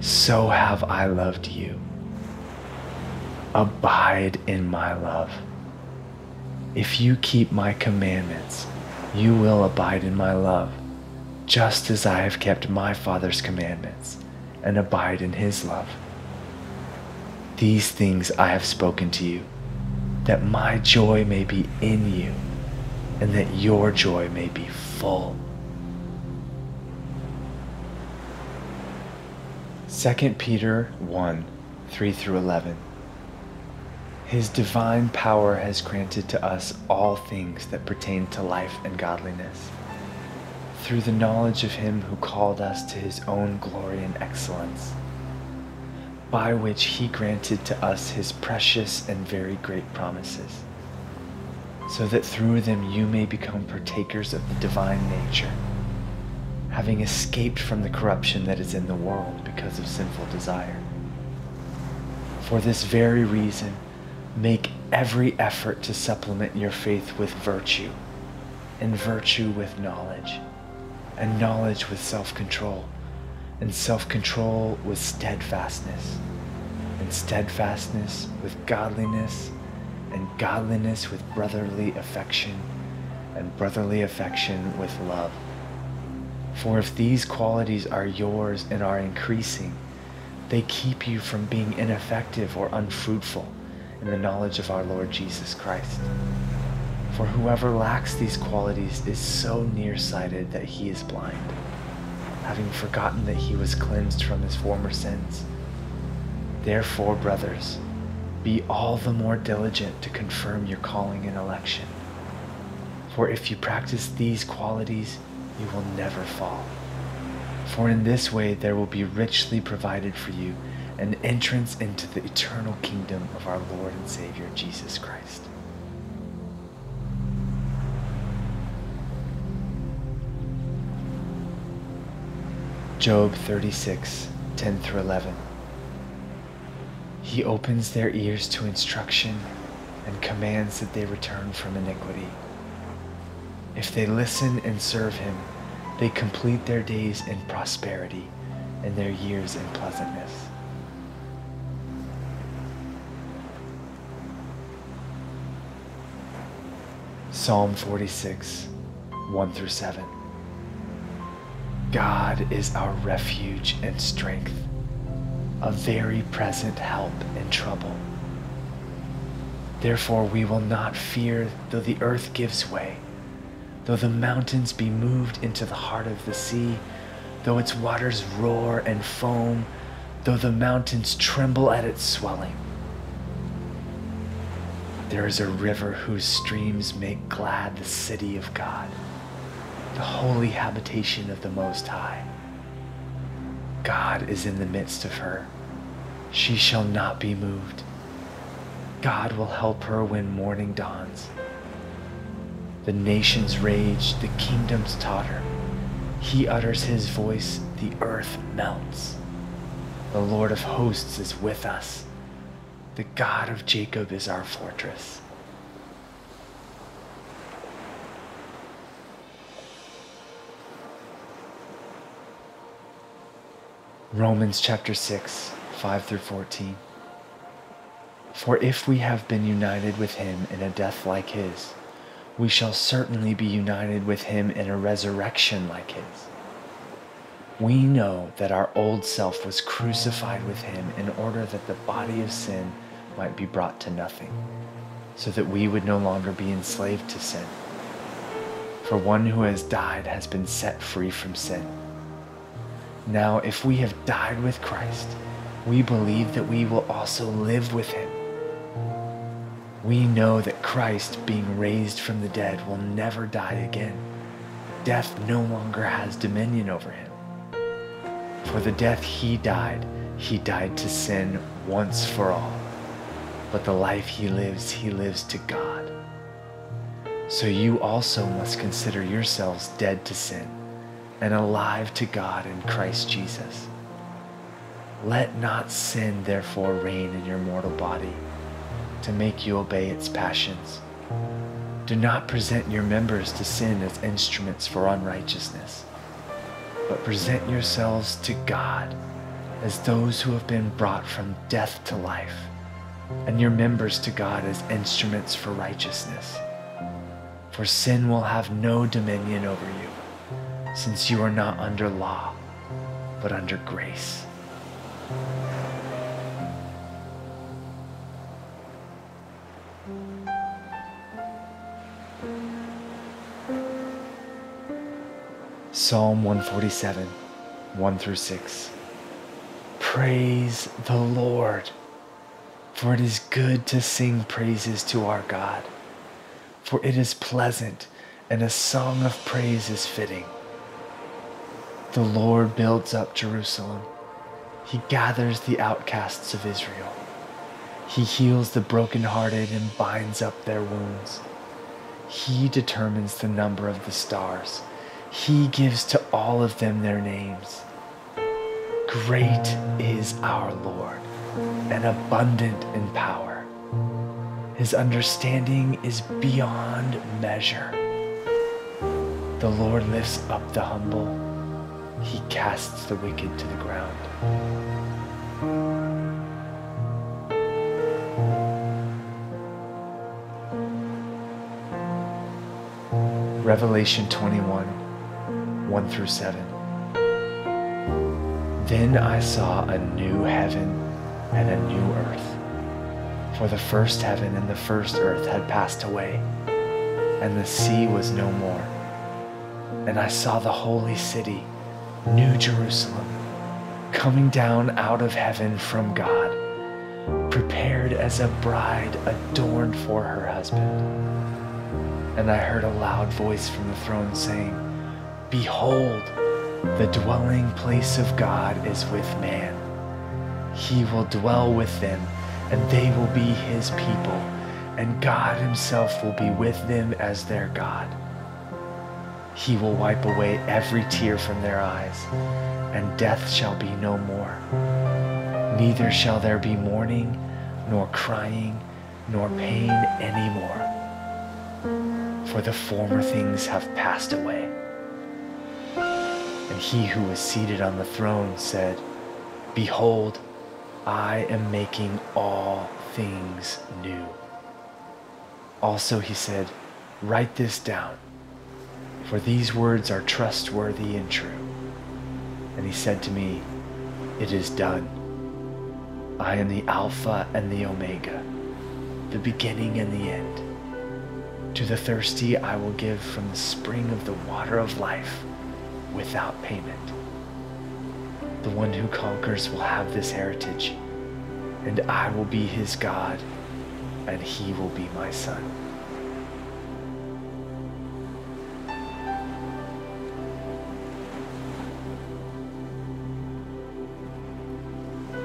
so have I loved you. Abide in my love. If you keep my commandments, you will abide in my love, just as I have kept my Father's commandments and abide in his love. These things I have spoken to you, that my joy may be in you, and that your joy may be full. 2 Peter 1 3 through 11. His divine power has granted to us all things that pertain to life and godliness, through the knowledge of Him who called us to His own glory and excellence, by which He granted to us His precious and very great promises, so that through them you may become partakers of the divine nature, having escaped from the corruption that is in the world because of sinful desire. For this very reason, Make every effort to supplement your faith with virtue, and virtue with knowledge, and knowledge with self control, and self control with steadfastness, and steadfastness with godliness, and godliness with brotherly affection, and brotherly affection with love. For if these qualities are yours and are increasing, they keep you from being ineffective or unfruitful in the knowledge of our Lord Jesus Christ. For whoever lacks these qualities is so nearsighted that he is blind, having forgotten that he was cleansed from his former sins. Therefore, brothers, be all the more diligent to confirm your calling and election. For if you practice these qualities, you will never fall. For in this way there will be richly provided for you an entrance into the eternal kingdom of our Lord and Savior Jesus Christ. Job 36, 10 through 11. He opens their ears to instruction and commands that they return from iniquity. If they listen and serve him, they complete their days in prosperity and their years in pleasantness. Psalm 46, 1 through 7. God is our refuge and strength, a very present help in trouble. Therefore, we will not fear though the earth gives way, though the mountains be moved into the heart of the sea, though its waters roar and foam, though the mountains tremble at its swelling. There is a river whose streams make glad the city of God, the holy habitation of the Most High. God is in the midst of her. She shall not be moved. God will help her when morning dawns. The nations rage, the kingdoms totter. He utters his voice, the earth melts. The Lord of hosts is with us. The God of Jacob is our fortress. Romans chapter 6, 5 through 14. For if we have been united with him in a death like his, we shall certainly be united with him in a resurrection like his. We know that our old self was crucified with him in order that the body of sin might be brought to nothing, so that we would no longer be enslaved to sin. For one who has died has been set free from sin. Now, if we have died with Christ, we believe that we will also live with him. We know that Christ, being raised from the dead, will never die again. death no longer has dominion over him. For the death he died, he died to sin once for all. But the life he lives, he lives to God. So you also must consider yourselves dead to sin and alive to God in Christ Jesus. Let not sin therefore reign in your mortal body to make you obey its passions. Do not present your members to sin as instruments for unrighteousness, but present yourselves to God as those who have been brought from death to life, and your members to God as instruments for righteousness. For sin will have no dominion over you, since you are not under law, but under grace. Psalm 147, 1 through 6. Praise the Lord, for it is good to sing praises to our God, for it is pleasant, and a song of praise is fitting. The Lord builds up Jerusalem, He gathers the outcasts of Israel. He heals the brokenhearted and binds up their wounds. He determines the number of the stars. He gives to all of them their names. Great is our Lord and abundant in power. His understanding is beyond measure. The Lord lifts up the humble, he casts the wicked to the ground. Revelation 21 1 through 7. Then I saw a new heaven and a new earth. For the first heaven and the first earth had passed away, and the sea was no more. And I saw the holy city, New Jerusalem, coming down out of heaven from God, prepared as a bride adorned for her husband. And I heard a loud voice from the throne saying, Behold, the dwelling place of God is with man. He will dwell with them, and they will be his people, and God himself will be with them as their God. He will wipe away every tear from their eyes, and death shall be no more. Neither shall there be mourning, nor crying, nor pain any more, for the former things have passed away. And he who was seated on the throne said, Behold, I am making all things new. Also he said, Write this down, for these words are trustworthy and true. And he said to me, It is done. I am the Alpha and the Omega, the beginning and the end. To the thirsty I will give from the spring of the water of life without payment. The one who conquers will have this heritage, and I will be his God, and he will be my son.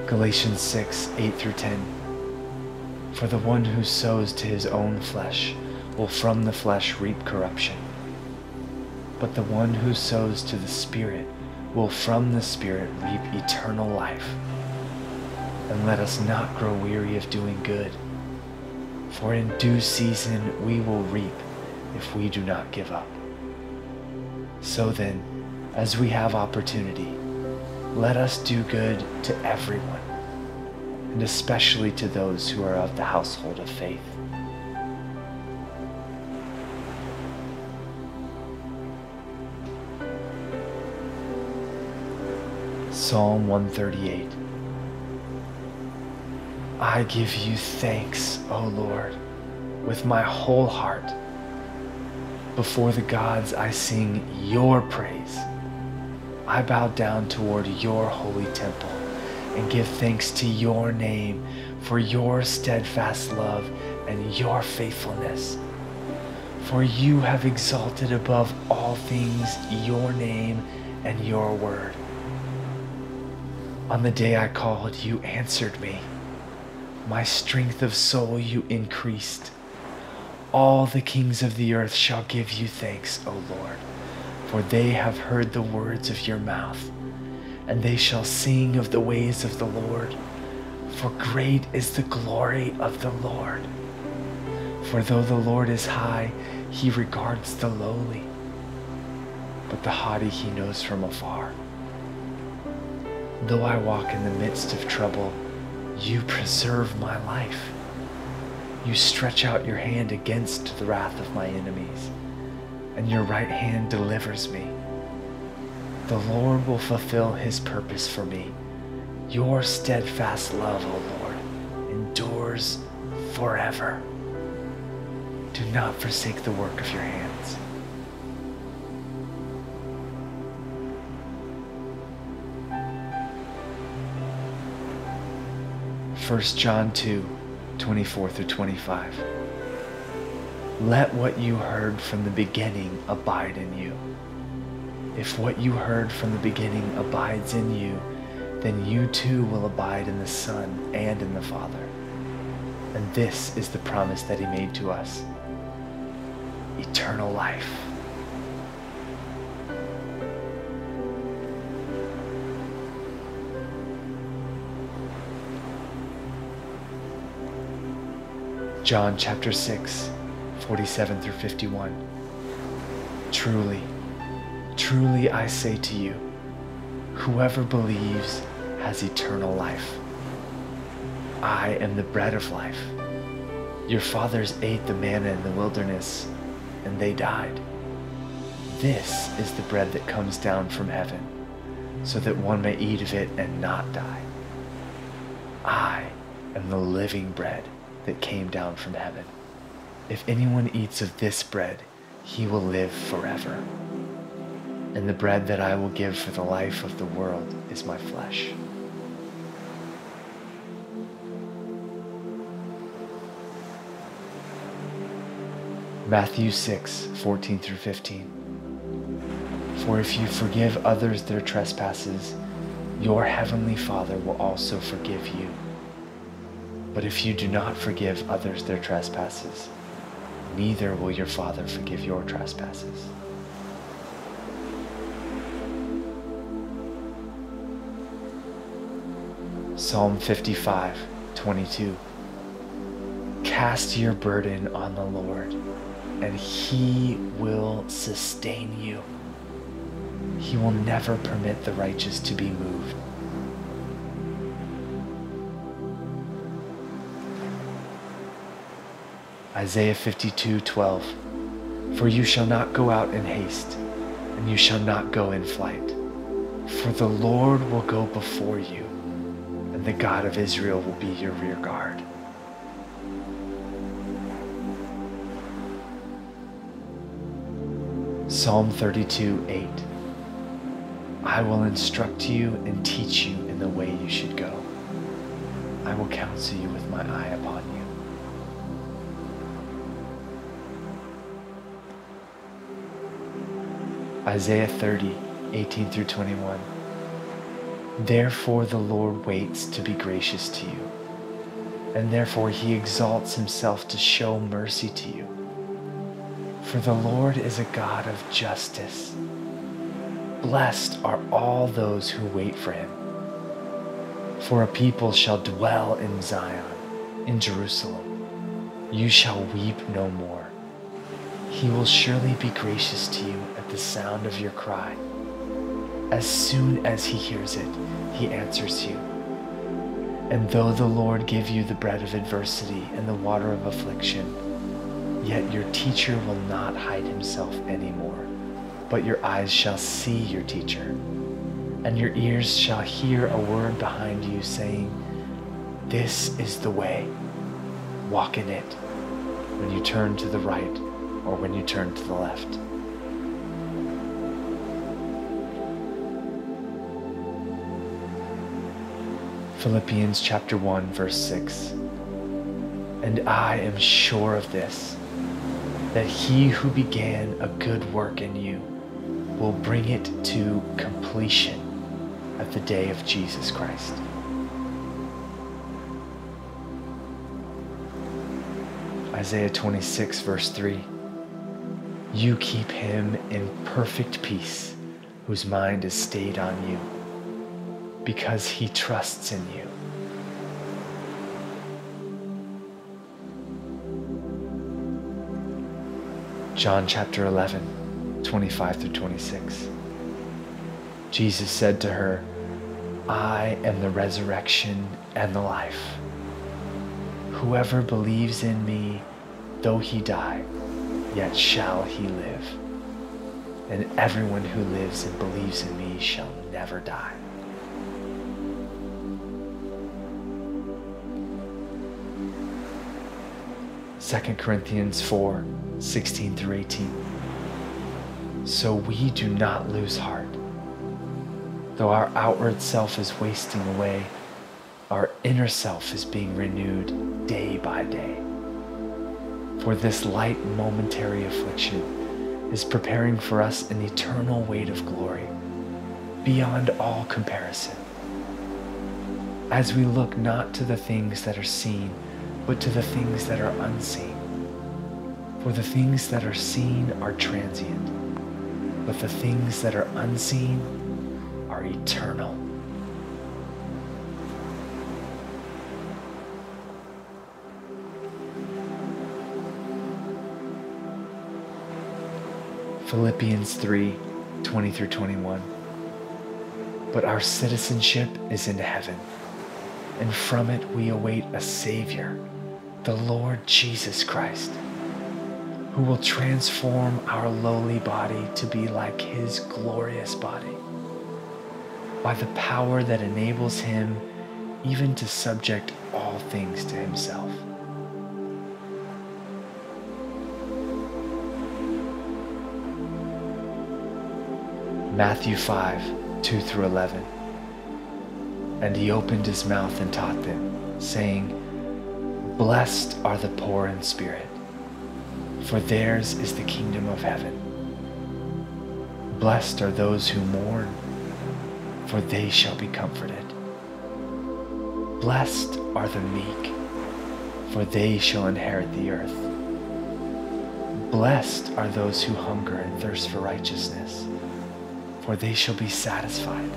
Galatians 6 8 through 10. For the one who sows to his own flesh will from the flesh reap corruption but the one who sows to the Spirit will from the Spirit reap eternal life. And let us not grow weary of doing good, for in due season we will reap if we do not give up. So then, as we have opportunity, let us do good to everyone, and especially to those who are of the household of faith. Psalm 138. I give you thanks, O Lord, with my whole heart. Before the gods, I sing your praise. I bow down toward your holy temple and give thanks to your name for your steadfast love and your faithfulness. For you have exalted above all things your name and your word. On the day I called, you answered me. My strength of soul you increased. All the kings of the earth shall give you thanks, O Lord, for they have heard the words of your mouth, and they shall sing of the ways of the Lord, for great is the glory of the Lord. For though the Lord is high, he regards the lowly, but the haughty he knows from afar. Though I walk in the midst of trouble, you preserve my life. You stretch out your hand against the wrath of my enemies, and your right hand delivers me. The Lord will fulfill his purpose for me. Your steadfast love, O Lord, endures forever. Do not forsake the work of your hands. First John 2 24 through 25. Let what you heard from the beginning abide in you. If what you heard from the beginning abides in you, then you too will abide in the Son and in the Father. And this is the promise that He made to us eternal life. John chapter 6, 47 through 51. Truly, truly I say to you, whoever believes has eternal life. I am the bread of life. Your fathers ate the manna in the wilderness, and they died. This is the bread that comes down from heaven, so that one may eat of it and not die. I am the living bread that came down from heaven. If anyone eats of this bread, he will live forever. And the bread that I will give for the life of the world is my flesh. Matthew 6, 14 through 15. For if you forgive others their trespasses, your heavenly Father will also forgive you. But if you do not forgive others their trespasses, neither will your Father forgive your trespasses. Psalm 55, 22. Cast your burden on the Lord, and he will sustain you. He will never permit the righteous to be moved. Isaiah 52 12. For you shall not go out in haste, and you shall not go in flight. For the Lord will go before you, and the God of Israel will be your rear guard. Psalm 32 8. I will instruct you and teach you in the way you should go. I will counsel you with my eye upon you. Isaiah 30, 18 through 21. Therefore the Lord waits to be gracious to you, and therefore he exalts himself to show mercy to you. For the Lord is a God of justice. Blessed are all those who wait for him. For a people shall dwell in Zion, in Jerusalem. You shall weep no more. He will surely be gracious to you at the sound of your cry. As soon as he hears it, he answers you. And though the Lord give you the bread of adversity and the water of affliction, yet your teacher will not hide himself anymore, but your eyes shall see your teacher, and your ears shall hear a word behind you saying, This is the way, walk in it, when you turn to the right or when you turn to the left. Philippians chapter 1 verse 6. And I am sure of this, that he who began a good work in you will bring it to completion at the day of Jesus Christ. Isaiah 26, verse 3. You keep him in perfect peace whose mind is stayed on you because he trusts in you. John chapter 11, 25 through 26. Jesus said to her, I am the resurrection and the life. Whoever believes in me, though he die, yet shall he live. And everyone who lives and believes in me shall never die. Second Corinthians 4 16 through 18. So we do not lose heart. Though our outward self is wasting away, our inner self is being renewed day by day. For this light momentary affliction is preparing for us an eternal weight of glory beyond all comparison. As we look not to the things that are seen, but to the things that are unseen. For the things that are seen are transient, but the things that are unseen are eternal. Philippians 3 20 through 21. But our citizenship is in heaven, and from it we await a Savior, the Lord Jesus Christ, who will transform our lowly body to be like His glorious body by the power that enables Him even to subject all things to Himself. Matthew 5 2 through 11. And he opened his mouth and taught them, saying, Blessed are the poor in spirit, for theirs is the kingdom of heaven. Blessed are those who mourn, for they shall be comforted. Blessed are the meek, for they shall inherit the earth. Blessed are those who hunger and thirst for righteousness for they shall be satisfied.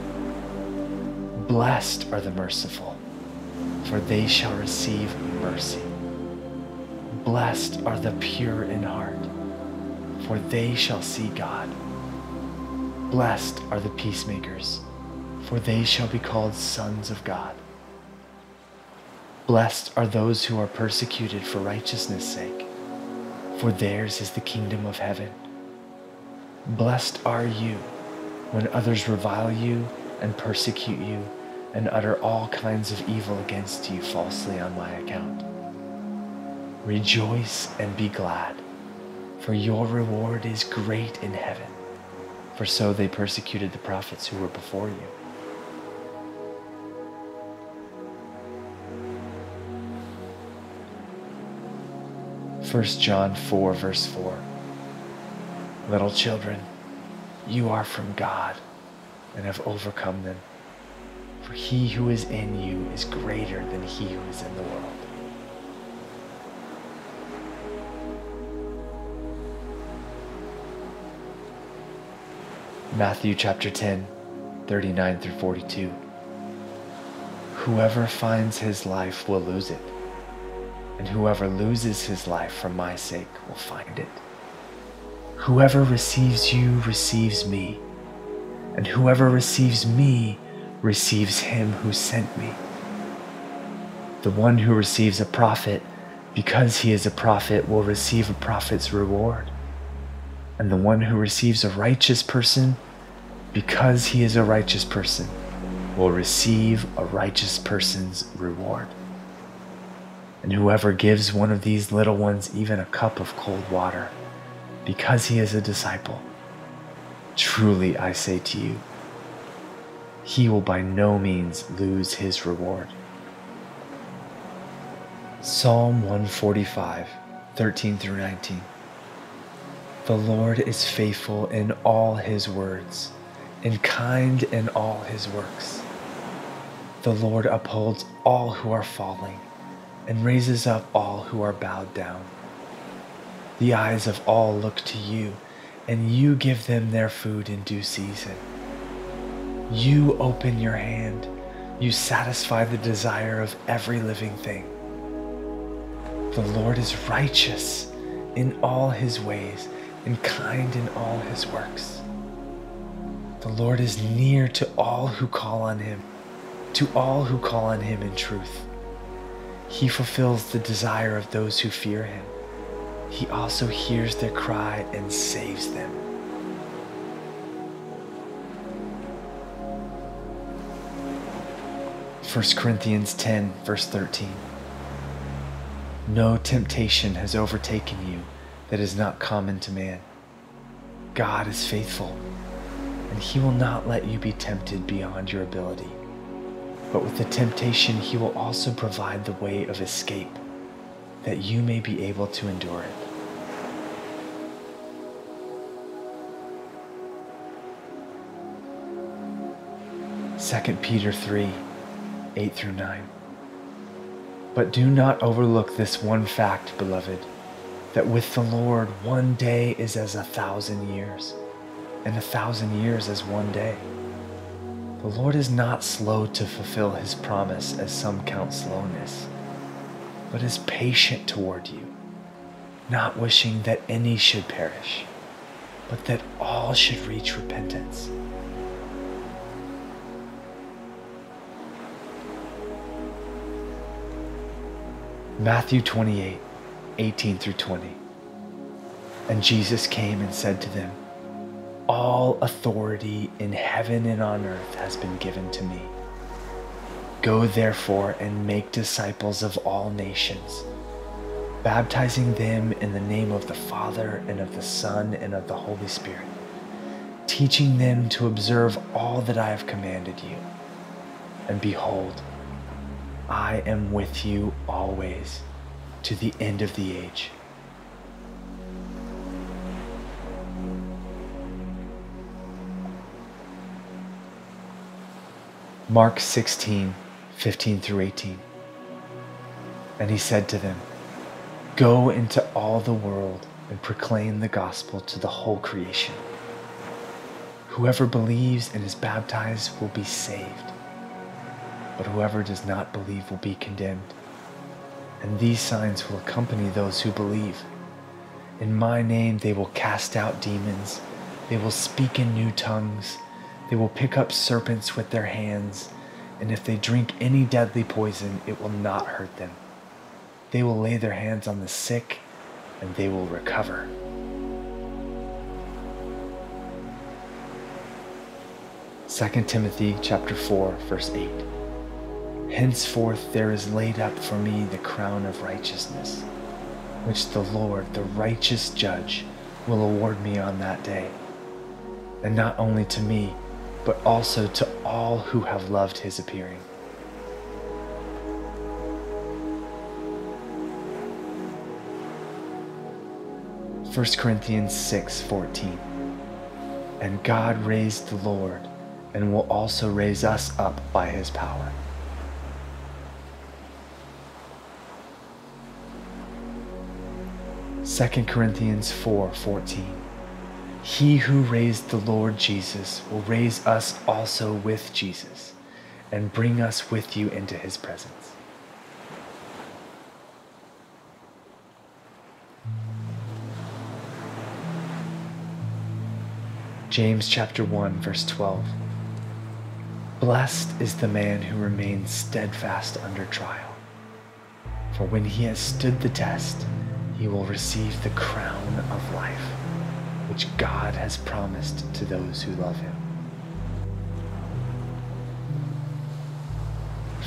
Blessed are the merciful, for they shall receive mercy. Blessed are the pure in heart, for they shall see God. Blessed are the peacemakers, for they shall be called sons of God. Blessed are those who are persecuted for righteousness' sake, for theirs is the kingdom of heaven. Blessed are you when others revile you and persecute you and utter all kinds of evil against you falsely on my account. Rejoice and be glad, for your reward is great in heaven, for so they persecuted the prophets who were before you. First John 4 verse 4 Little children, you are from God and have overcome them. For he who is in you is greater than he who is in the world. Matthew chapter 10, 39 through 42. Whoever finds his life will lose it, and whoever loses his life for my sake will find it. Whoever receives you receives me, and whoever receives me receives him who sent me. The one who receives a prophet because he is a prophet will receive a prophet's reward. And the one who receives a righteous person because he is a righteous person will receive a righteous person's reward. And whoever gives one of these little ones even a cup of cold water, because he is a disciple. Truly I say to you, he will by no means lose his reward. Psalm 145, 13 through 19. The Lord is faithful in all his words, and kind in all his works. The Lord upholds all who are falling, and raises up all who are bowed down. The eyes of all look to you, and you give them their food in due season. You open your hand, you satisfy the desire of every living thing. The Lord is righteous in all his ways and kind in all his works. The Lord is near to all who call on him, to all who call on him in truth. He fulfills the desire of those who fear him. He also hears their cry and saves them. First Corinthians 10, verse 13. No temptation has overtaken you that is not common to man. God is faithful, and He will not let you be tempted beyond your ability. But with the temptation, He will also provide the way of escape, that you may be able to endure it. Second Peter 3 8 through 9. But do not overlook this one fact, beloved, that with the Lord one day is as a thousand years, and a thousand years as one day. The Lord is not slow to fulfill his promise, as some count slowness, but is patient toward you, not wishing that any should perish, but that all should reach repentance. Matthew 28, 18 through 20. And Jesus came and said to them, All authority in heaven and on earth has been given to me. Go therefore and make disciples of all nations, baptizing them in the name of the Father and of the Son and of the Holy Spirit, teaching them to observe all that I have commanded you. And behold, I am with you always to the end of the age. Mark 16, 15 through 18. And he said to them, Go into all the world and proclaim the gospel to the whole creation. Whoever believes and is baptized will be saved but whoever does not believe will be condemned. And these signs will accompany those who believe. In my name they will cast out demons, they will speak in new tongues, they will pick up serpents with their hands, and if they drink any deadly poison, it will not hurt them. They will lay their hands on the sick, and they will recover. Second Timothy chapter 4 verse 8 Henceforth there is laid up for me the crown of righteousness, which the Lord, the righteous judge, will award me on that day. And not only to me, but also to all who have loved his appearing. First Corinthians 6:14 And God raised the Lord and will also raise us up by his power. 2 Corinthians 4:14 He who raised the Lord Jesus will raise us also with Jesus and bring us with you into his presence. James chapter 1 verse 12 Blessed is the man who remains steadfast under trial. For when he has stood the test he will receive the crown of life, which God has promised to those who love him.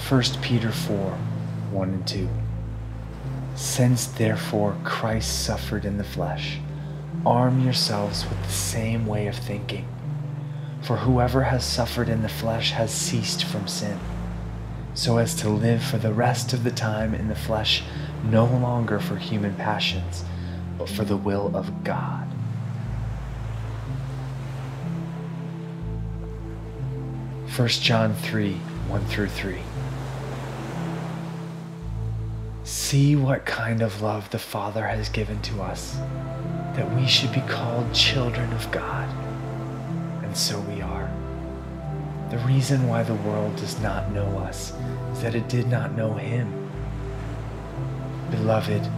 1 Peter 4 1 and 2. Since therefore Christ suffered in the flesh, arm yourselves with the same way of thinking. For whoever has suffered in the flesh has ceased from sin, so as to live for the rest of the time in the flesh no longer for human passions, but for the will of God. 1 John 3 1 through 3. See what kind of love the Father has given to us, that we should be called children of God. And so we are. The reason why the world does not know us is that it did not know Him. Beloved,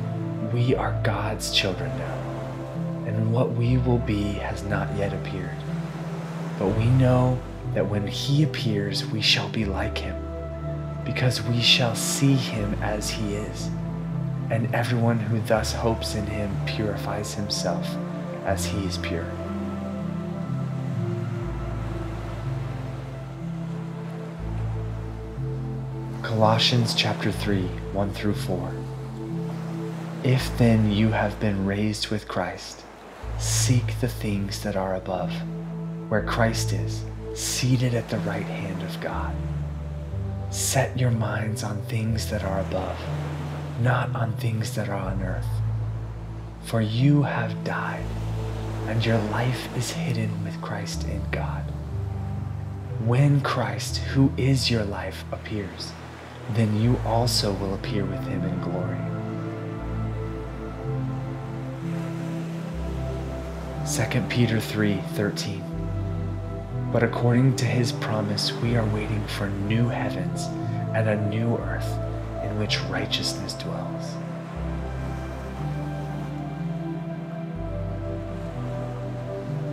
we are God's children now, and what we will be has not yet appeared. But we know that when He appears, we shall be like Him, because we shall see Him as He is. And everyone who thus hopes in Him purifies himself as He is pure. Colossians chapter 3, 1 through 4. If then you have been raised with Christ, seek the things that are above, where Christ is, seated at the right hand of God. Set your minds on things that are above, not on things that are on earth. For you have died, and your life is hidden with Christ in God. When Christ, who is your life, appears, then you also will appear with him in glory. 2 Peter 3:13 But according to his promise we are waiting for new heavens and a new earth in which righteousness dwells.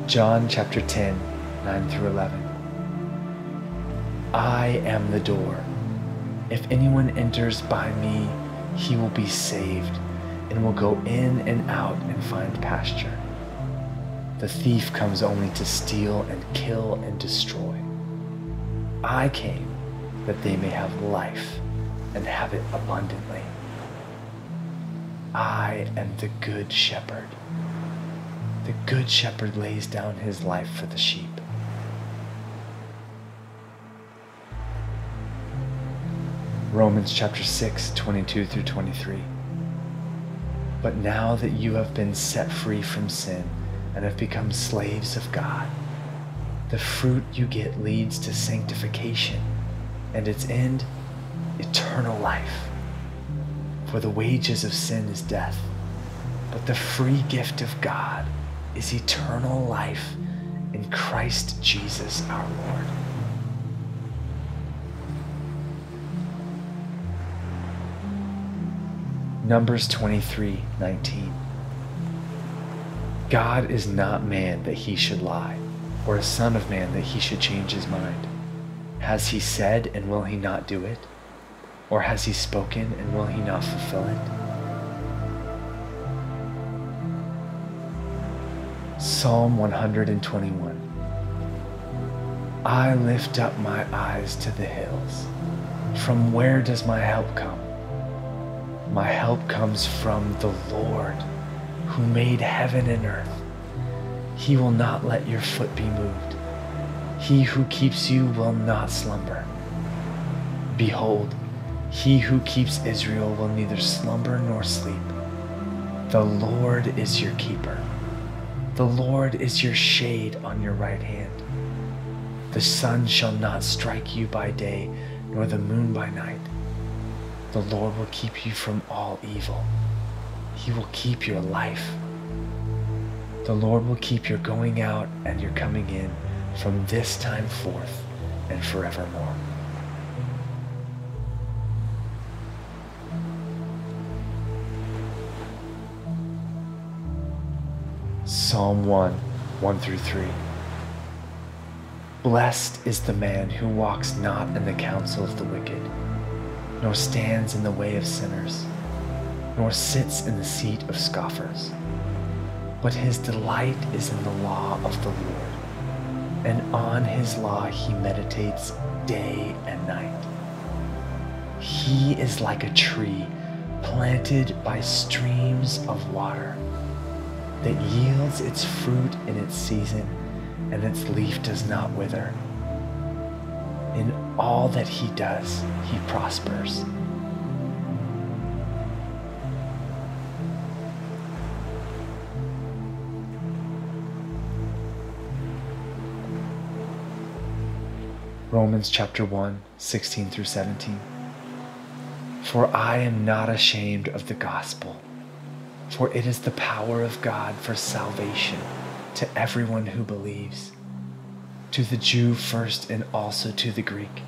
John chapter 10 9 through 11 I am the door. If anyone enters by me, he will be saved and will go in and out and find pasture. The thief comes only to steal and kill and destroy. I came that they may have life and have it abundantly. I am the good shepherd. The good shepherd lays down his life for the sheep. Romans chapter 6, 22 through 23. But now that you have been set free from sin, and have become slaves of God. The fruit you get leads to sanctification, and its end, eternal life. For the wages of sin is death, but the free gift of God is eternal life in Christ Jesus our Lord. Numbers 23 19. God is not man that he should lie, or a son of man that he should change his mind. Has he said, and will he not do it? Or has he spoken, and will he not fulfill it? Psalm 121 I lift up my eyes to the hills. From where does my help come? My help comes from the Lord who made heaven and earth. He will not let your foot be moved. He who keeps you will not slumber. Behold, he who keeps Israel will neither slumber nor sleep. The Lord is your keeper. The Lord is your shade on your right hand. The sun shall not strike you by day, nor the moon by night. The Lord will keep you from all evil. He will keep your life. The Lord will keep your going out and your coming in from this time forth and forevermore. Psalm 1 1 through 3. Blessed is the man who walks not in the counsel of the wicked, nor stands in the way of sinners nor sits in the seat of scoffers. But his delight is in the law of the Lord, and on his law he meditates day and night. He is like a tree planted by streams of water that yields its fruit in its season, and its leaf does not wither. In all that he does, he prospers. Romans chapter 1, 16 through 17. For I am not ashamed of the gospel, for it is the power of God for salvation to everyone who believes, to the Jew first and also to the Greek.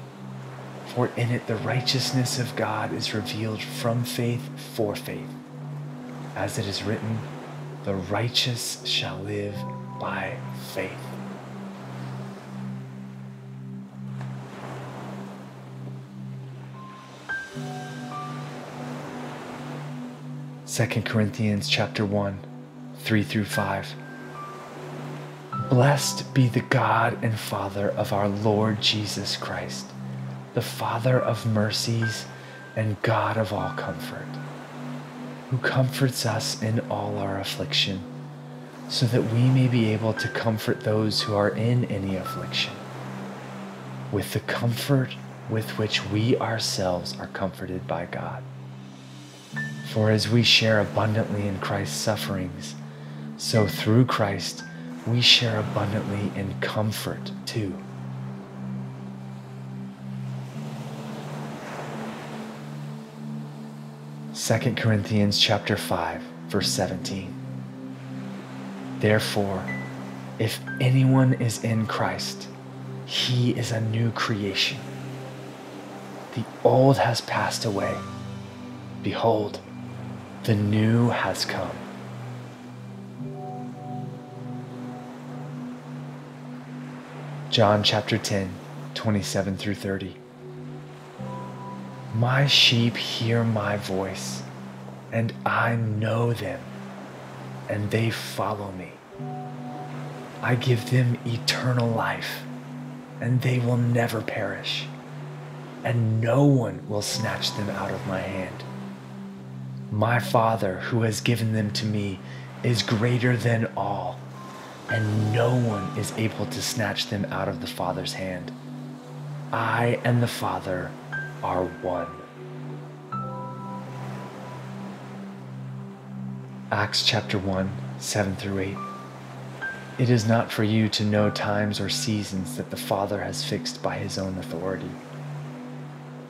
For in it the righteousness of God is revealed from faith for faith. As it is written, the righteous shall live by faith. Second Corinthians chapter 1, 3 through 5. Blessed be the God and Father of our Lord Jesus Christ, the Father of mercies and God of all comfort, who comforts us in all our affliction, so that we may be able to comfort those who are in any affliction, with the comfort with which we ourselves are comforted by God. For as we share abundantly in Christ's sufferings, so through Christ we share abundantly in comfort too. Second Corinthians chapter 5 verse 17. Therefore, if anyone is in Christ, he is a new creation. The old has passed away. Behold, the new has come. John chapter 10, 27 through 30. My sheep hear my voice, and I know them, and they follow me. I give them eternal life, and they will never perish, and no one will snatch them out of my hand. My Father, who has given them to me, is greater than all, and no one is able to snatch them out of the Father's hand. I and the Father are one. Acts chapter 1, 7 through 8. It is not for you to know times or seasons that the Father has fixed by his own authority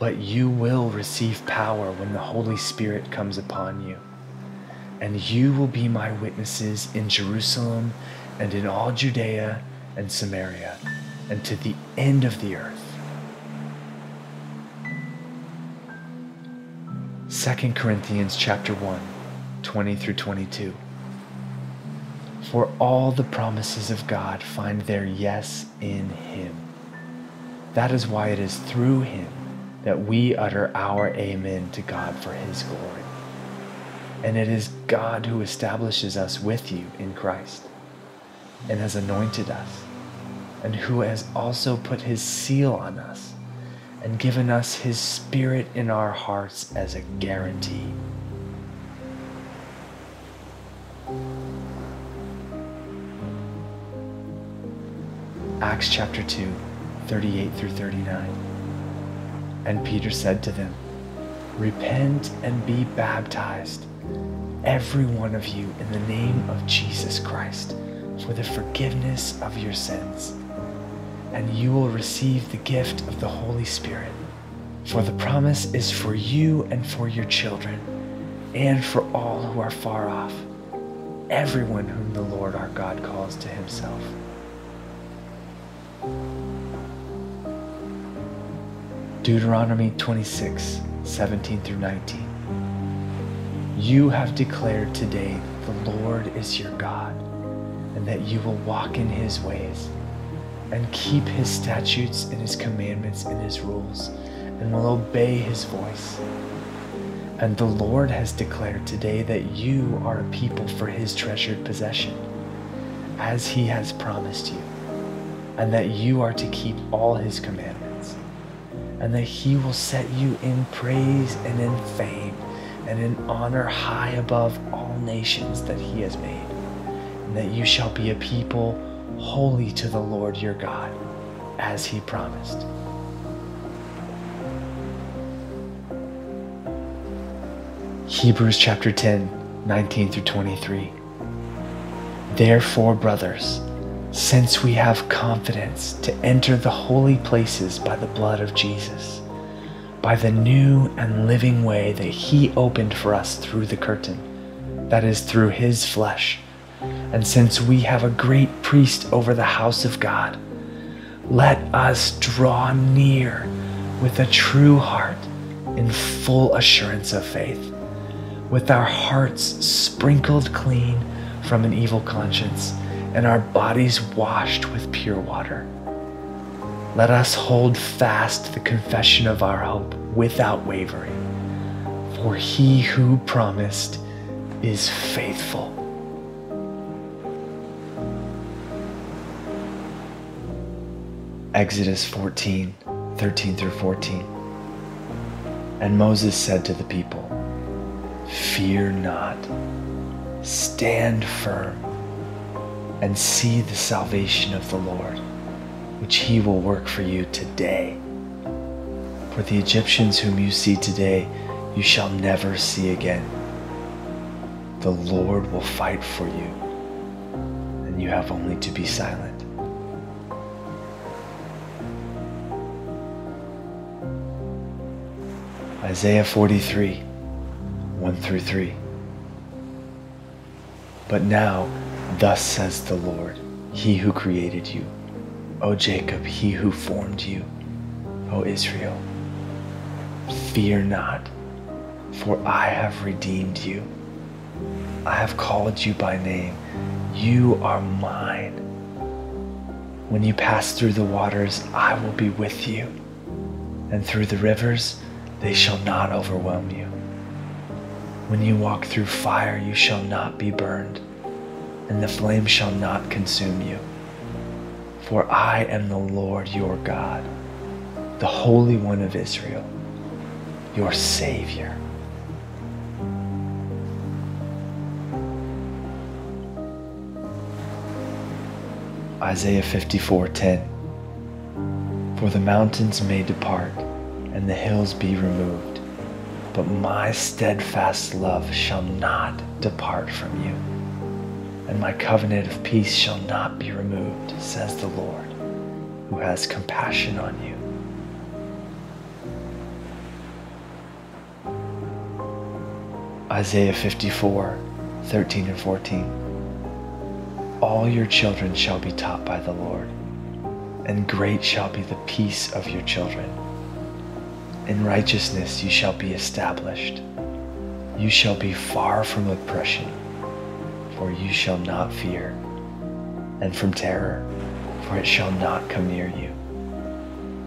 but you will receive power when the Holy Spirit comes upon you. And you will be my witnesses in Jerusalem and in all Judea and Samaria and to the end of the earth. 2 Corinthians chapter 1, 20 through 22. For all the promises of God find their yes in him. That is why it is through him that we utter our amen to God for his glory. And it is God who establishes us with you in Christ and has anointed us, and who has also put his seal on us and given us his spirit in our hearts as a guarantee. Acts chapter 2, 38 through 39. And Peter said to them, Repent and be baptized, every one of you, in the name of Jesus Christ, for the forgiveness of your sins. And you will receive the gift of the Holy Spirit. For the promise is for you and for your children, and for all who are far off, everyone whom the Lord our God calls to himself. Deuteronomy 26, 17 through 19. You have declared today the Lord is your God, and that you will walk in his ways, and keep his statutes and his commandments and his rules, and will obey his voice. And the Lord has declared today that you are a people for his treasured possession, as he has promised you, and that you are to keep all his commandments and that he will set you in praise and in fame and in honor high above all nations that he has made, and that you shall be a people holy to the Lord your God, as he promised. Hebrews chapter 10, 19 through 23. Therefore, brothers, since we have confidence to enter the holy places by the blood of Jesus, by the new and living way that He opened for us through the curtain, that is, through His flesh. And since we have a great priest over the house of God, let us draw near with a true heart in full assurance of faith, with our hearts sprinkled clean from an evil conscience and our bodies washed with pure water. Let us hold fast the confession of our hope without wavering, for he who promised is faithful. Exodus 14 13 through 14. And Moses said to the people, Fear not, stand firm and see the salvation of the Lord, which he will work for you today. For the Egyptians whom you see today, you shall never see again. The Lord will fight for you, and you have only to be silent. Isaiah 43, 1 through 3. But now, Thus says the Lord, He who created you, O Jacob, He who formed you, O Israel. Fear not, for I have redeemed you. I have called you by name. You are mine. When you pass through the waters, I will be with you, and through the rivers, they shall not overwhelm you. When you walk through fire, you shall not be burned and the flame shall not consume you. For I am the Lord your God, the Holy One of Israel, your Savior. Isaiah 54:10 For the mountains may depart and the hills be removed, but my steadfast love shall not depart from you and my covenant of peace shall not be removed, says the Lord, who has compassion on you. Isaiah 54, 13 and 14. All your children shall be taught by the Lord, and great shall be the peace of your children. In righteousness you shall be established. You shall be far from oppression for you shall not fear, and from terror, for it shall not come near you.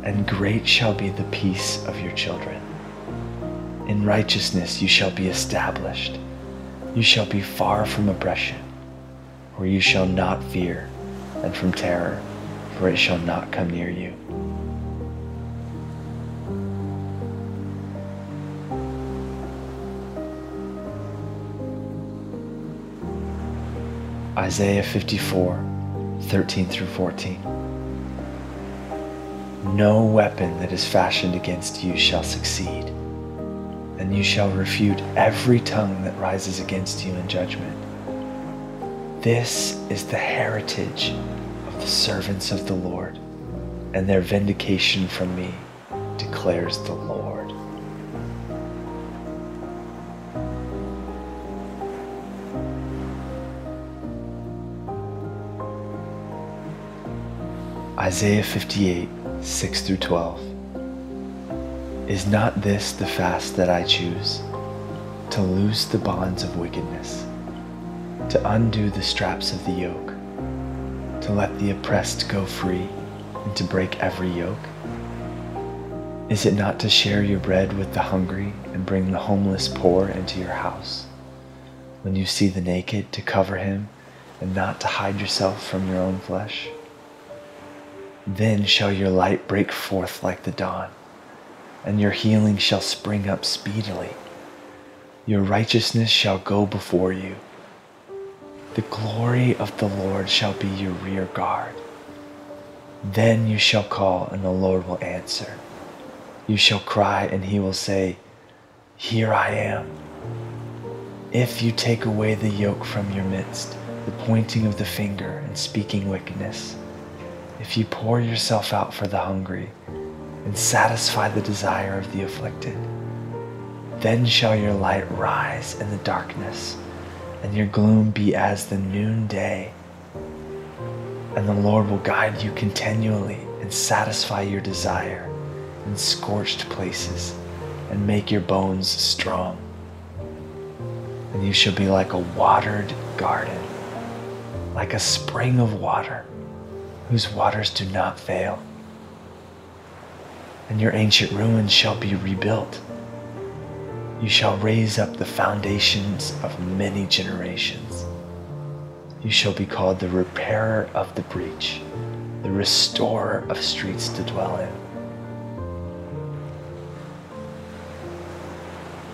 And great shall be the peace of your children. In righteousness you shall be established. You shall be far from oppression, for you shall not fear, and from terror, for it shall not come near you. Isaiah 54, 13 through 14. No weapon that is fashioned against you shall succeed, and you shall refute every tongue that rises against you in judgment. This is the heritage of the servants of the Lord, and their vindication from me, declares the Lord. Isaiah 58, 6 through 12. Is not this the fast that I choose? To loose the bonds of wickedness, to undo the straps of the yoke, to let the oppressed go free, and to break every yoke? Is it not to share your bread with the hungry and bring the homeless poor into your house? When you see the naked, to cover him and not to hide yourself from your own flesh? Then shall your light break forth like the dawn, and your healing shall spring up speedily. Your righteousness shall go before you. The glory of the Lord shall be your rear guard. Then you shall call, and the Lord will answer. You shall cry, and he will say, Here I am. If you take away the yoke from your midst, the pointing of the finger and speaking wickedness, if you pour yourself out for the hungry and satisfy the desire of the afflicted, then shall your light rise in the darkness and your gloom be as the noonday. And the Lord will guide you continually and satisfy your desire in scorched places and make your bones strong. And you shall be like a watered garden, like a spring of water whose waters do not fail. And your ancient ruins shall be rebuilt. You shall raise up the foundations of many generations. You shall be called the repairer of the breach, the restorer of streets to dwell in.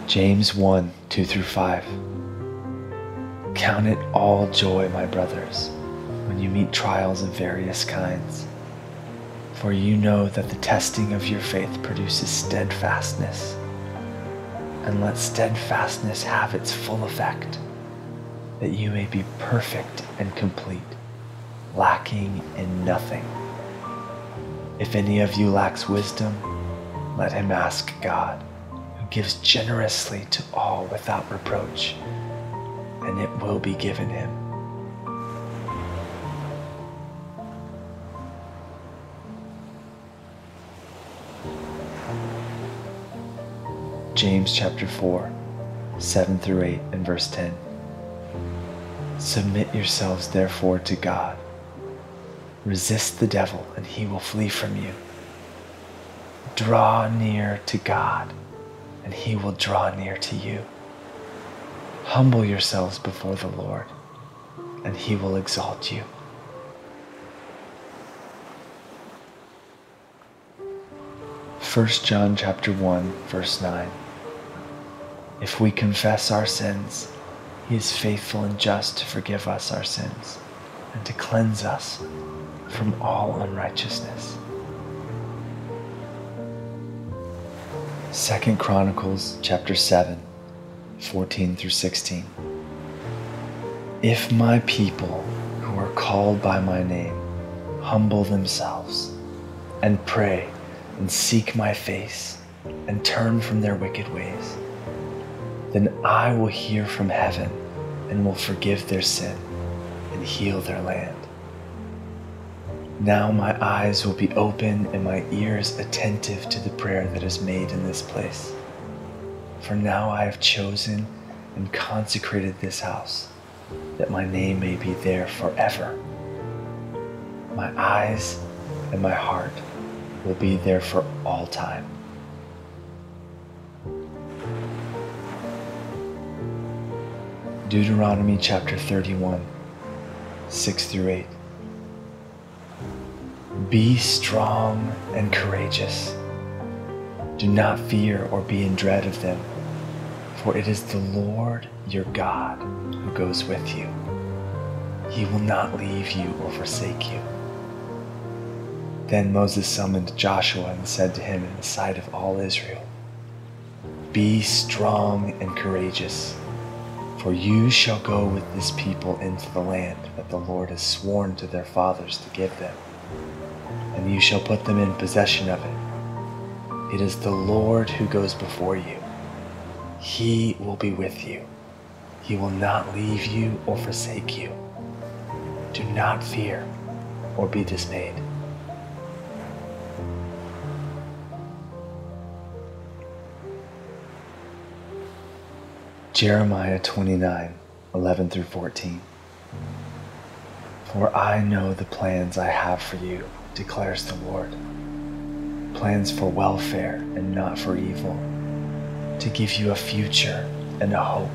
James 1 2 through 5. Count it all joy, my brothers, when you meet trials of various kinds. For you know that the testing of your faith produces steadfastness. And let steadfastness have its full effect, that you may be perfect and complete, lacking in nothing. If any of you lacks wisdom, let him ask God who gives generously to all without reproach, and it will be given him. James chapter 4, 7 through 8, and verse 10. Submit yourselves therefore to God. Resist the devil, and he will flee from you. Draw near to God and he will draw near to you. Humble yourselves before the Lord, and he will exalt you. First John chapter 1 verse 9 If we confess our sins he is faithful and just to forgive us our sins and to cleanse us from all unrighteousness. Second Chronicles chapter 7, 14 through 16. If my people who are called by my name humble themselves and pray and seek my face and turn from their wicked ways, then I will hear from heaven and will forgive their sin and heal their land. Now my eyes will be open and my ears attentive to the prayer that is made in this place. For now I have chosen and consecrated this house, that my name may be there forever. My eyes and my heart will be there for all time. Deuteronomy chapter 31, 6 through 8. Be strong and courageous. Do not fear or be in dread of them, for it is the Lord your God who goes with you. He will not leave you or forsake you. Then Moses summoned Joshua and said to him in the sight of all Israel, Be strong and courageous, for you shall go with this people into the land that the Lord has sworn to their fathers to give them and you shall put them in possession of it. It is the Lord who goes before you. He will be with you. He will not leave you or forsake you. Do not fear or be dismayed. Jeremiah 29 11 through 14. For I know the plans I have for you declares the Lord. Plans for welfare and not for evil, to give you a future and a hope.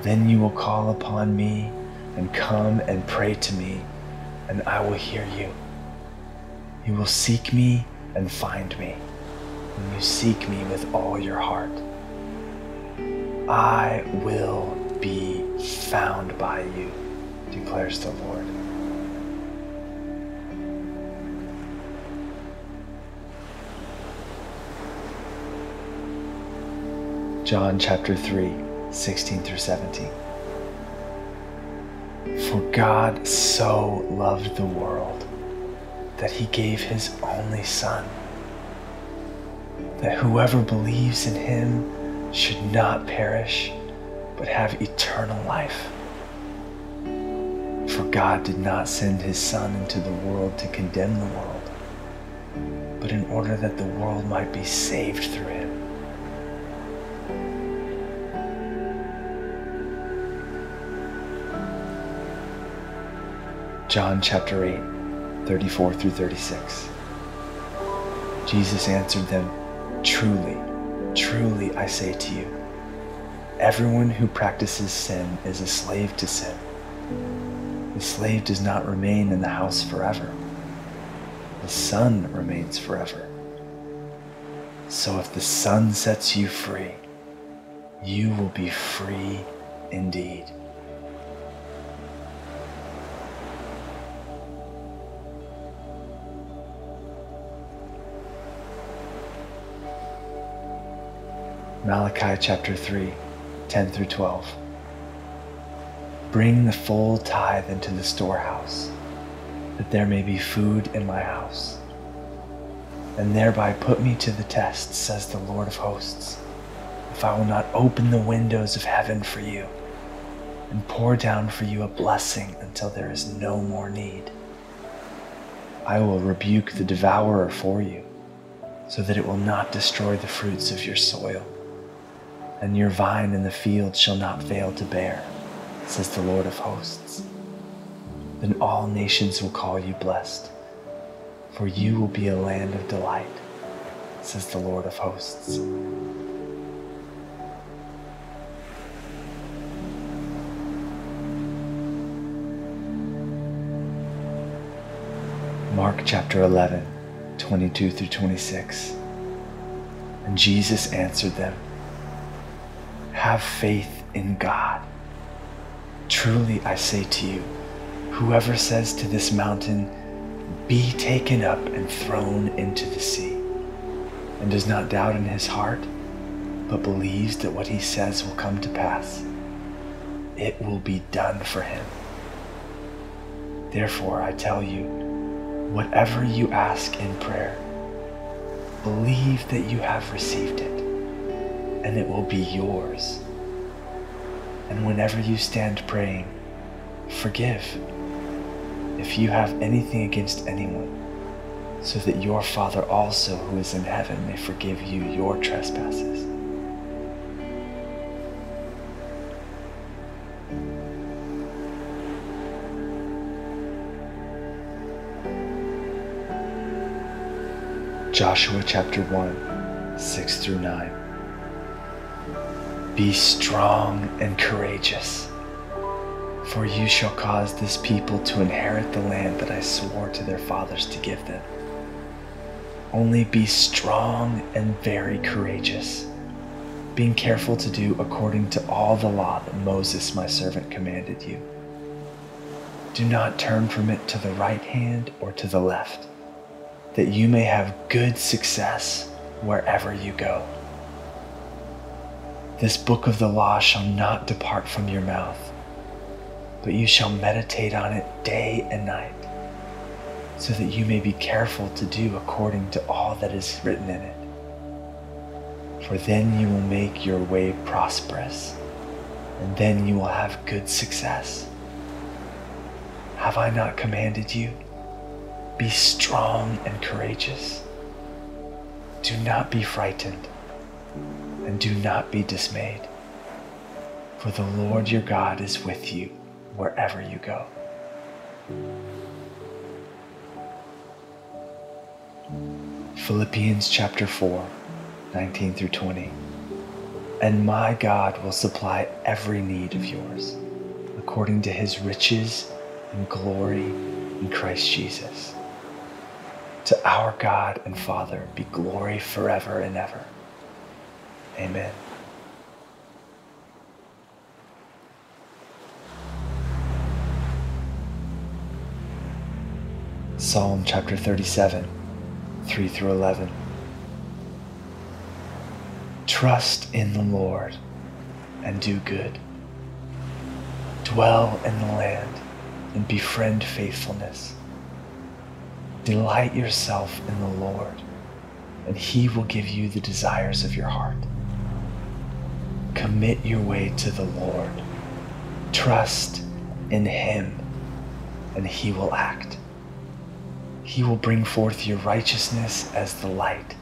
Then you will call upon me and come and pray to me, and I will hear you. You will seek me and find me when you seek me with all your heart. I will be found by you, declares the Lord. John chapter 3, 16 through 17. For God so loved the world that he gave his only Son, that whoever believes in him should not perish, but have eternal life. For God did not send his Son into the world to condemn the world, but in order that the world might be saved through him. John chapter 8, 34 through 36. Jesus answered them, Truly, truly I say to you, everyone who practices sin is a slave to sin. The slave does not remain in the house forever, the Son remains forever. So if the Son sets you free, you will be free indeed. Malachi chapter 3, 10 through 12. Bring the full tithe into the storehouse, that there may be food in my house. And thereby put me to the test, says the Lord of hosts, if I will not open the windows of heaven for you and pour down for you a blessing until there is no more need. I will rebuke the devourer for you, so that it will not destroy the fruits of your soil and your vine in the field shall not fail to bear, says the Lord of hosts. Then all nations will call you blessed, for you will be a land of delight, says the Lord of hosts. Mark chapter 11, 22 through 26. And Jesus answered them have faith in God. Truly, I say to you, whoever says to this mountain, Be taken up and thrown into the sea, and does not doubt in his heart, but believes that what he says will come to pass, it will be done for him. Therefore, I tell you, whatever you ask in prayer, believe that you have received it and it will be yours. And whenever you stand praying, forgive if you have anything against anyone, so that your Father also who is in heaven may forgive you your trespasses. Joshua chapter 1, 6 through 9. Be strong and courageous, for you shall cause this people to inherit the land that I swore to their fathers to give them. Only be strong and very courageous, being careful to do according to all the law that Moses my servant commanded you. Do not turn from it to the right hand or to the left, that you may have good success wherever you go. This book of the law shall not depart from your mouth, but you shall meditate on it day and night, so that you may be careful to do according to all that is written in it. For then you will make your way prosperous, and then you will have good success. Have I not commanded you? Be strong and courageous. Do not be frightened and do not be dismayed, for the Lord your God is with you wherever you go. Philippians chapter 4, 19 through 20. And my God will supply every need of yours according to his riches and glory in Christ Jesus. To our God and Father be glory forever and ever. Amen. Psalm chapter 37, 3 through 11. Trust in the Lord and do good. Dwell in the land and befriend faithfulness. Delight yourself in the Lord, and He will give you the desires of your heart. Commit your way to the Lord. Trust in Him, and He will act. He will bring forth your righteousness as the light,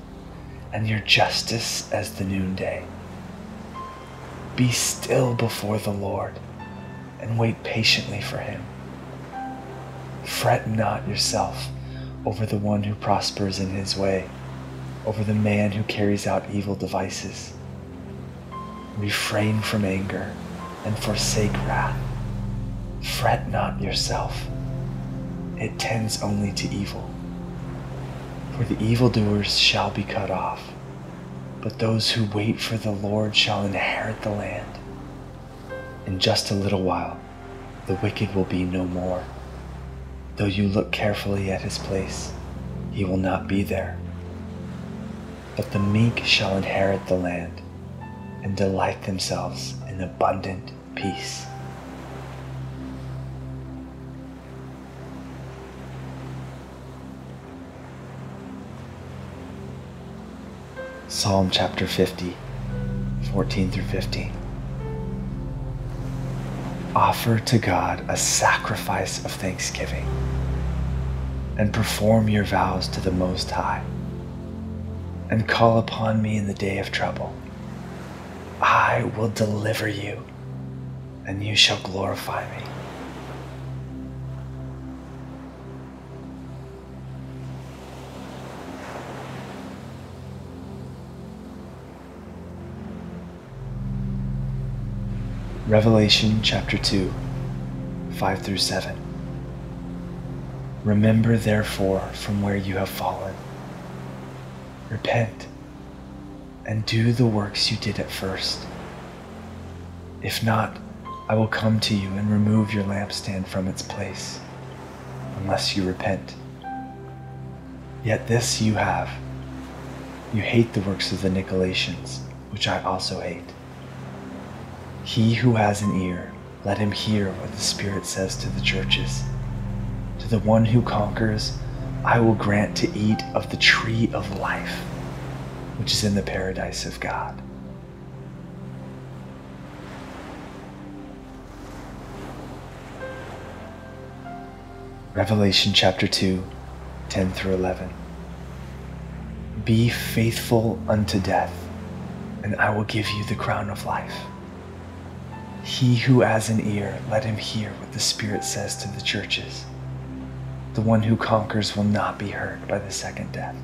and your justice as the noonday. Be still before the Lord, and wait patiently for Him. Fret not yourself over the one who prospers in his way, over the man who carries out evil devices. Refrain from anger and forsake wrath. Fret not yourself, it tends only to evil. For the evildoers shall be cut off, but those who wait for the Lord shall inherit the land. In just a little while, the wicked will be no more. Though you look carefully at his place, he will not be there. But the meek shall inherit the land and delight themselves in abundant peace. Psalm chapter 50, 14 through 15. Offer to God a sacrifice of thanksgiving and perform your vows to the Most High and call upon me in the day of trouble. I will deliver you and you shall glorify me. Revelation chapter 2, 5 through 7. Remember therefore from where you have fallen. Repent and do the works you did at first. If not, I will come to you and remove your lampstand from its place, unless you repent. Yet this you have. You hate the works of the Nicolaitans, which I also hate. He who has an ear, let him hear what the Spirit says to the churches. To the one who conquers, I will grant to eat of the tree of life, which is in the paradise of God. Revelation chapter 2, 10 through 11. Be faithful unto death, and I will give you the crown of life. He who has an ear, let him hear what the Spirit says to the churches. The one who conquers will not be hurt by the second death.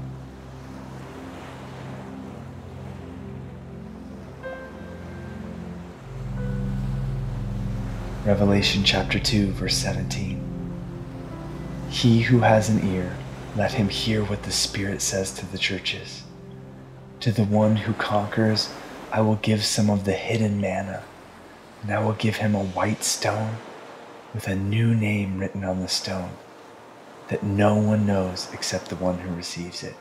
Revelation chapter 2, verse 17. He who has an ear, let him hear what the Spirit says to the churches. To the one who conquers, I will give some of the hidden manna and I will give him a white stone with a new name written on the stone that no one knows except the one who receives it.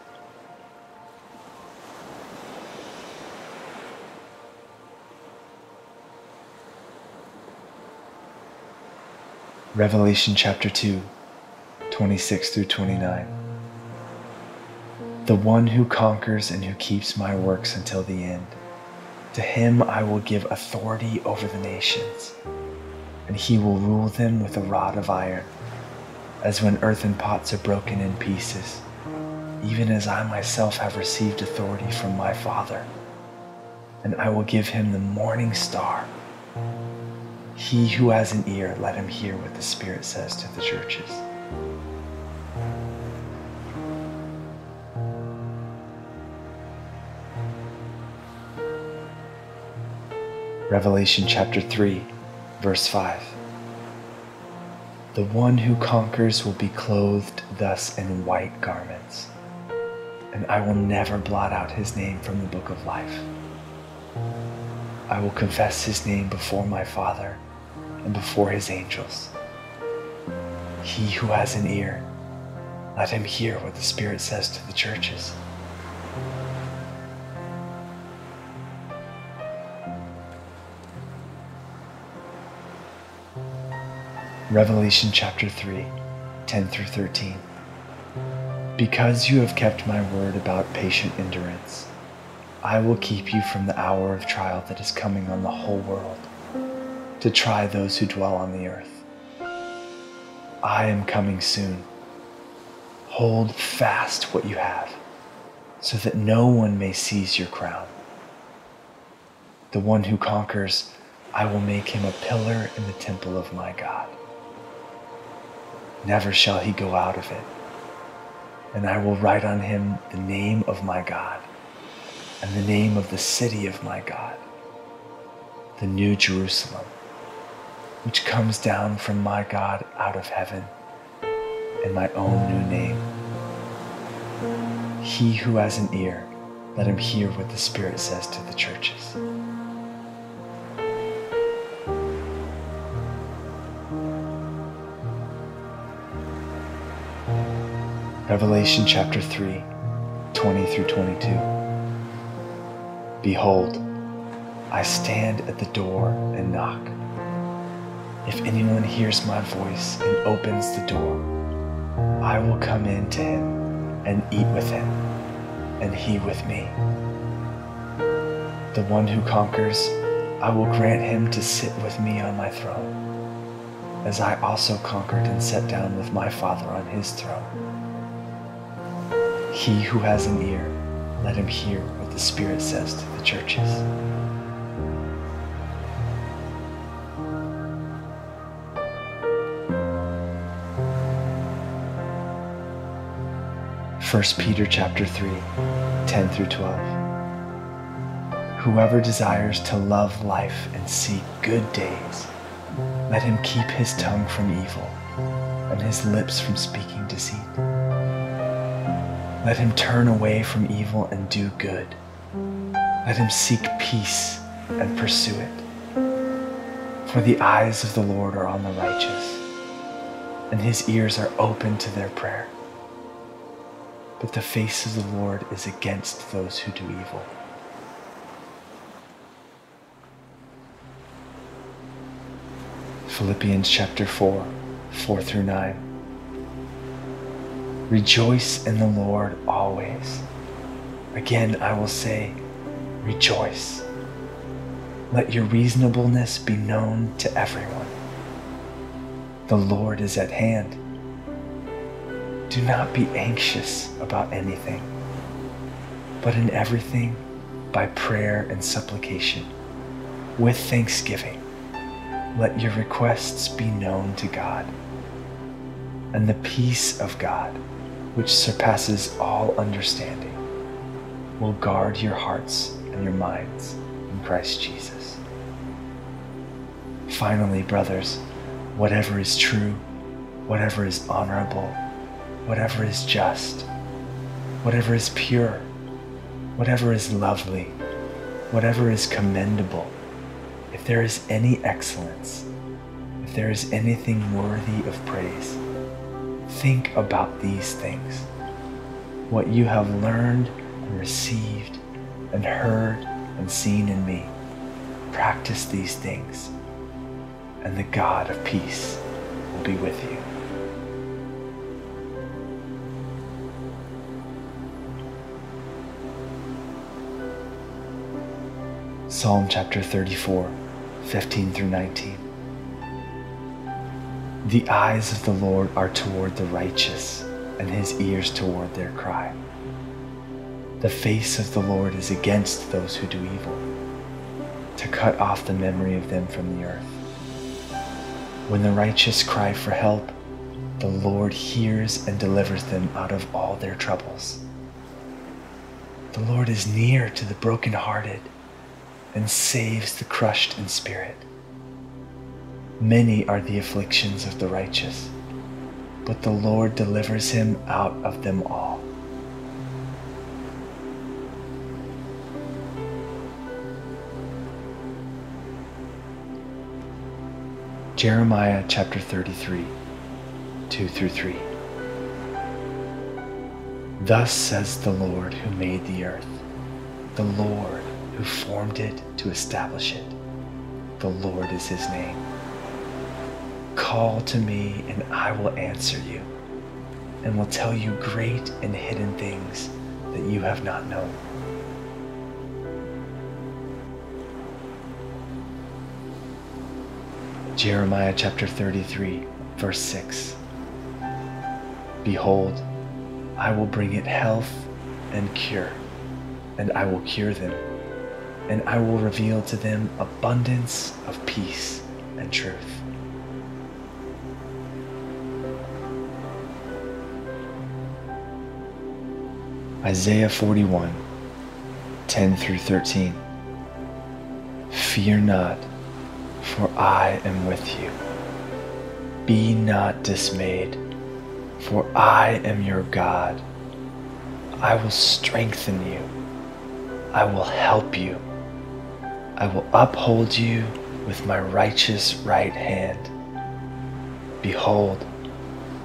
Revelation chapter 2, 26 through 29. The one who conquers and who keeps my works until the end to him I will give authority over the nations, and he will rule them with a rod of iron, as when earthen pots are broken in pieces, even as I myself have received authority from my Father. And I will give him the morning star. He who has an ear, let him hear what the Spirit says to the churches. Revelation chapter 3, verse 5. The one who conquers will be clothed thus in white garments, and I will never blot out his name from the book of life. I will confess his name before my Father and before his angels. He who has an ear, let him hear what the Spirit says to the churches. Revelation chapter 3, 10 through 13. Because you have kept my word about patient endurance, I will keep you from the hour of trial that is coming on the whole world to try those who dwell on the earth. I am coming soon. Hold fast what you have, so that no one may seize your crown. The one who conquers, I will make him a pillar in the temple of my God never shall he go out of it. And I will write on him the name of my God and the name of the city of my God, the New Jerusalem, which comes down from my God out of heaven, and my own new name. He who has an ear, let him hear what the Spirit says to the churches. Revelation chapter 3, 20 through 22. Behold, I stand at the door and knock. If anyone hears my voice and opens the door, I will come in to him and eat with him, and he with me. The one who conquers, I will grant him to sit with me on my throne, as I also conquered and sat down with my Father on his throne. He who has an ear, let him hear what the Spirit says to the churches. First Peter chapter 3, 10 through 12. Whoever desires to love life and see good days, let him keep his tongue from evil and his lips from speaking deceit. Let him turn away from evil and do good. Let him seek peace and pursue it. For the eyes of the Lord are on the righteous, and his ears are open to their prayer. But the face of the Lord is against those who do evil. Philippians chapter 4, 4 through 9. Rejoice in the Lord always. Again, I will say, rejoice. Let your reasonableness be known to everyone. The Lord is at hand. Do not be anxious about anything, but in everything, by prayer and supplication, with thanksgiving, let your requests be known to God. And the peace of God, which surpasses all understanding, will guard your hearts and your minds in Christ Jesus. Finally, brothers, whatever is true, whatever is honorable, whatever is just, whatever is pure, whatever is lovely, whatever is commendable, if there is any excellence, if there is anything worthy of praise, Think about these things. What you have learned and received and heard and seen in me. Practice these things, and the God of peace will be with you. Psalm chapter 34, 15 through 19. The eyes of the Lord are toward the righteous, and his ears toward their cry. The face of the Lord is against those who do evil, to cut off the memory of them from the earth. When the righteous cry for help, the Lord hears and delivers them out of all their troubles. The Lord is near to the brokenhearted and saves the crushed in spirit. Many are the afflictions of the righteous, but the Lord delivers him out of them all. Jeremiah chapter 33, 2 through 3. Thus says the Lord who made the earth, the Lord who formed it to establish it. The Lord is his name. call to me, and I will answer you, and will tell you great and hidden things that you have not known. Jeremiah chapter 33, verse 6. Behold, I will bring it health and cure, and I will cure them, and I will reveal to them abundance of peace and truth. Isaiah 41, 10 through 13. Fear not, for I am with you. Be not dismayed, for I am your God. I will strengthen you. I will help you. I will uphold you with my righteous right hand. Behold,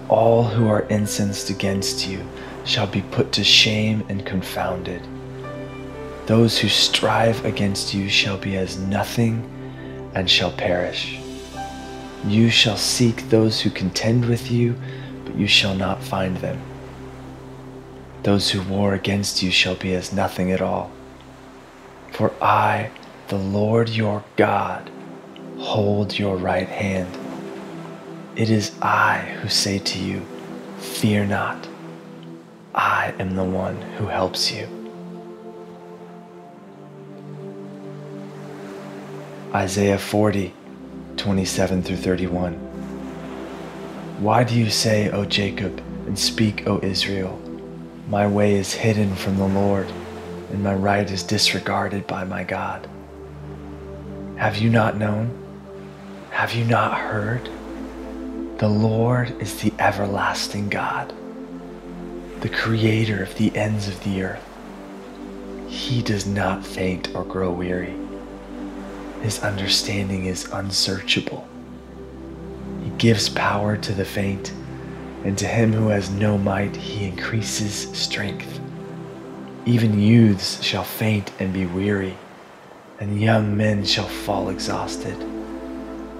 all who are incensed against you shall be put to shame and confounded. Those who strive against you shall be as nothing and shall perish. You shall seek those who contend with you, but you shall not find them. Those who war against you shall be as nothing at all. For I, the Lord your God, hold your right hand. It is I who say to you, Fear not. I am the one who helps you. Isaiah 40, 27 through 31. Why do you say, O Jacob, and speak, O Israel, My way is hidden from the Lord, and my right is disregarded by my God? Have you not known? Have you not heard? The Lord is the everlasting God the creator of the ends of the earth. He does not faint or grow weary. His understanding is unsearchable. He gives power to the faint, and to him who has no might, he increases strength. Even youths shall faint and be weary, and young men shall fall exhausted.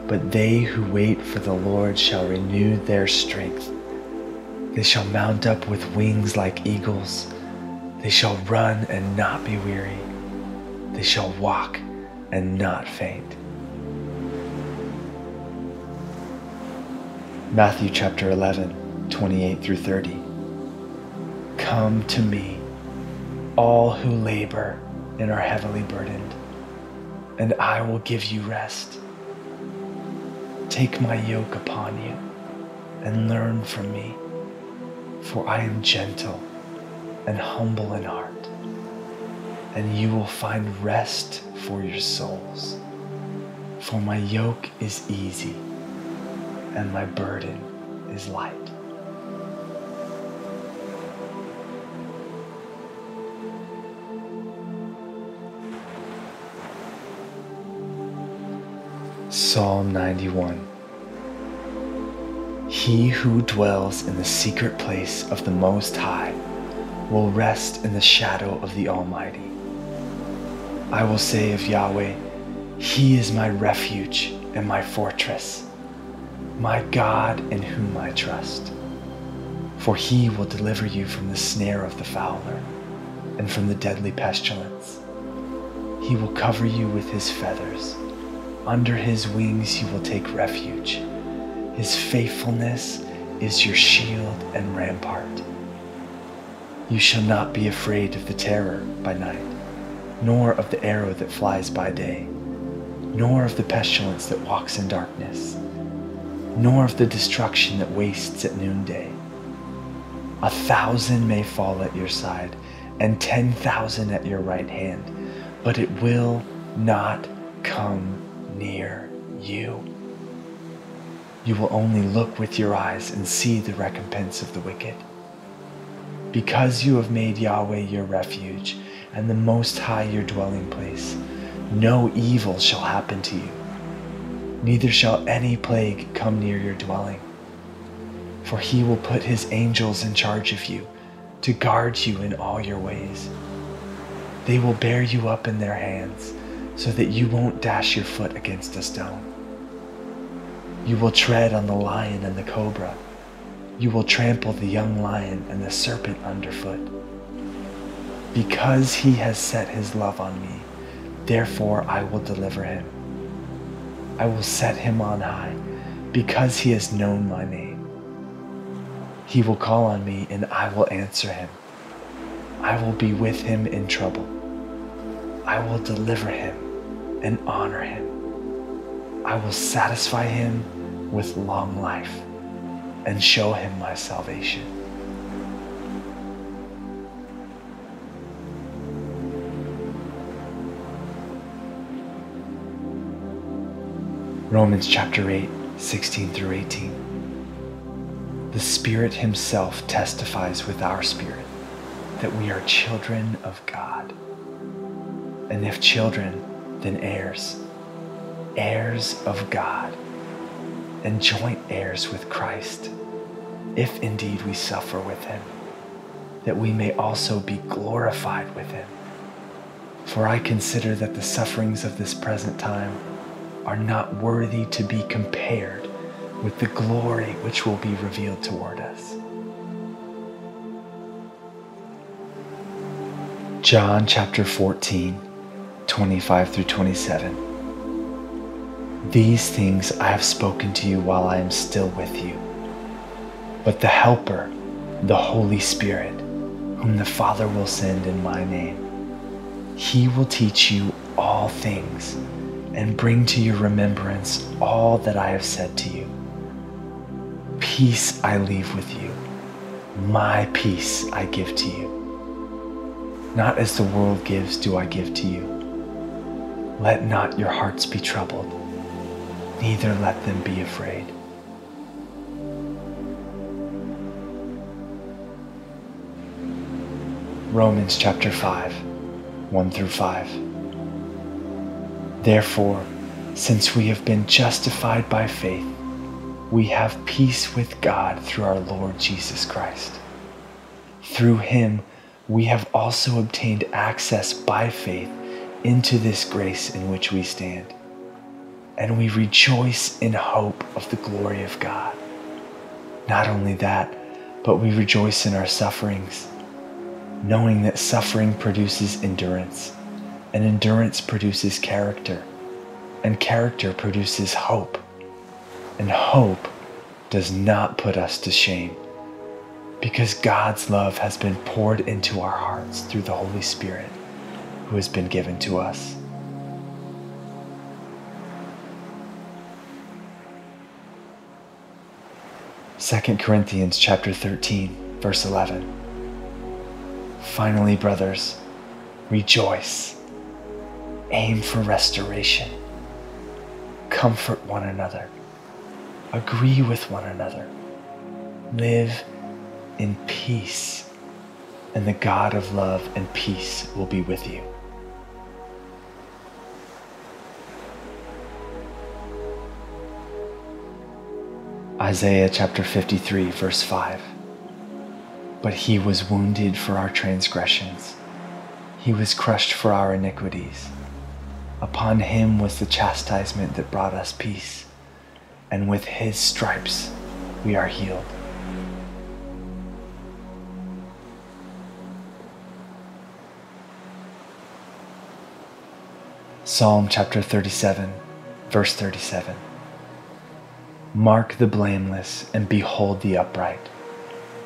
But they who wait for the Lord shall renew their strength. They shall mount up with wings like eagles. They shall run and not be weary. They shall walk and not faint. Matthew chapter 11, 28 through 30. Come to me, all who labor and are heavily burdened, and I will give you rest. Take my yoke upon you and learn from me for I am gentle and humble in heart, and you will find rest for your souls. For my yoke is easy and my burden is light. Psalm 91 he who dwells in the secret place of the Most High will rest in the shadow of the Almighty. I will say of Yahweh, He is my refuge and my fortress, my God in whom I trust. For He will deliver you from the snare of the fowler and from the deadly pestilence. He will cover you with His feathers. Under His wings you will take refuge. His faithfulness is your shield and rampart. You shall not be afraid of the terror by night, nor of the arrow that flies by day, nor of the pestilence that walks in darkness, nor of the destruction that wastes at noonday. A thousand may fall at your side, and ten thousand at your right hand, but it will not come near you you will only look with your eyes and see the recompense of the wicked. Because you have made Yahweh your refuge and the Most High your dwelling place, no evil shall happen to you, neither shall any plague come near your dwelling. For he will put his angels in charge of you to guard you in all your ways. They will bear you up in their hands so that you won't dash your foot against a stone. You will tread on the lion and the cobra. You will trample the young lion and the serpent underfoot. Because he has set his love on me, therefore I will deliver him. I will set him on high, because he has known my name. He will call on me, and I will answer him. I will be with him in trouble. I will deliver him and honor him. I will satisfy him with long life and show him my salvation. Romans chapter 8, 16 through 18. The Spirit Himself testifies with our spirit that we are children of God. And if children, then heirs, heirs of God, and joint heirs with Christ, if indeed we suffer with Him, that we may also be glorified with Him. For I consider that the sufferings of this present time are not worthy to be compared with the glory which will be revealed toward us. John chapter 14, 25 through 27. These things I have spoken to you while I am still with you. But the Helper, the Holy Spirit, whom the Father will send in my name, he will teach you all things and bring to your remembrance all that I have said to you. Peace I leave with you, my peace I give to you. Not as the world gives do I give to you. Let not your hearts be troubled, neither let them be afraid. Romans chapter 5, 1 through 5. Therefore, since we have been justified by faith, we have peace with God through our Lord Jesus Christ. Through him, we have also obtained access by faith into this grace in which we stand. And we rejoice in hope of the glory of God. Not only that, but we rejoice in our sufferings, knowing that suffering produces endurance and endurance produces character, and character produces hope, and hope does not put us to shame because God's love has been poured into our hearts through the Holy Spirit who has been given to us. Second Corinthians chapter 13 verse 11 Finally brothers rejoice aim for restoration. Comfort one another. Agree with one another. Live in peace, and the God of love and peace will be with you. Isaiah chapter 53, verse 5. But he was wounded for our transgressions, he was crushed for our iniquities. Upon him was the chastisement that brought us peace, and with his stripes we are healed. Psalm chapter 37, verse 37. Mark the blameless and behold the upright,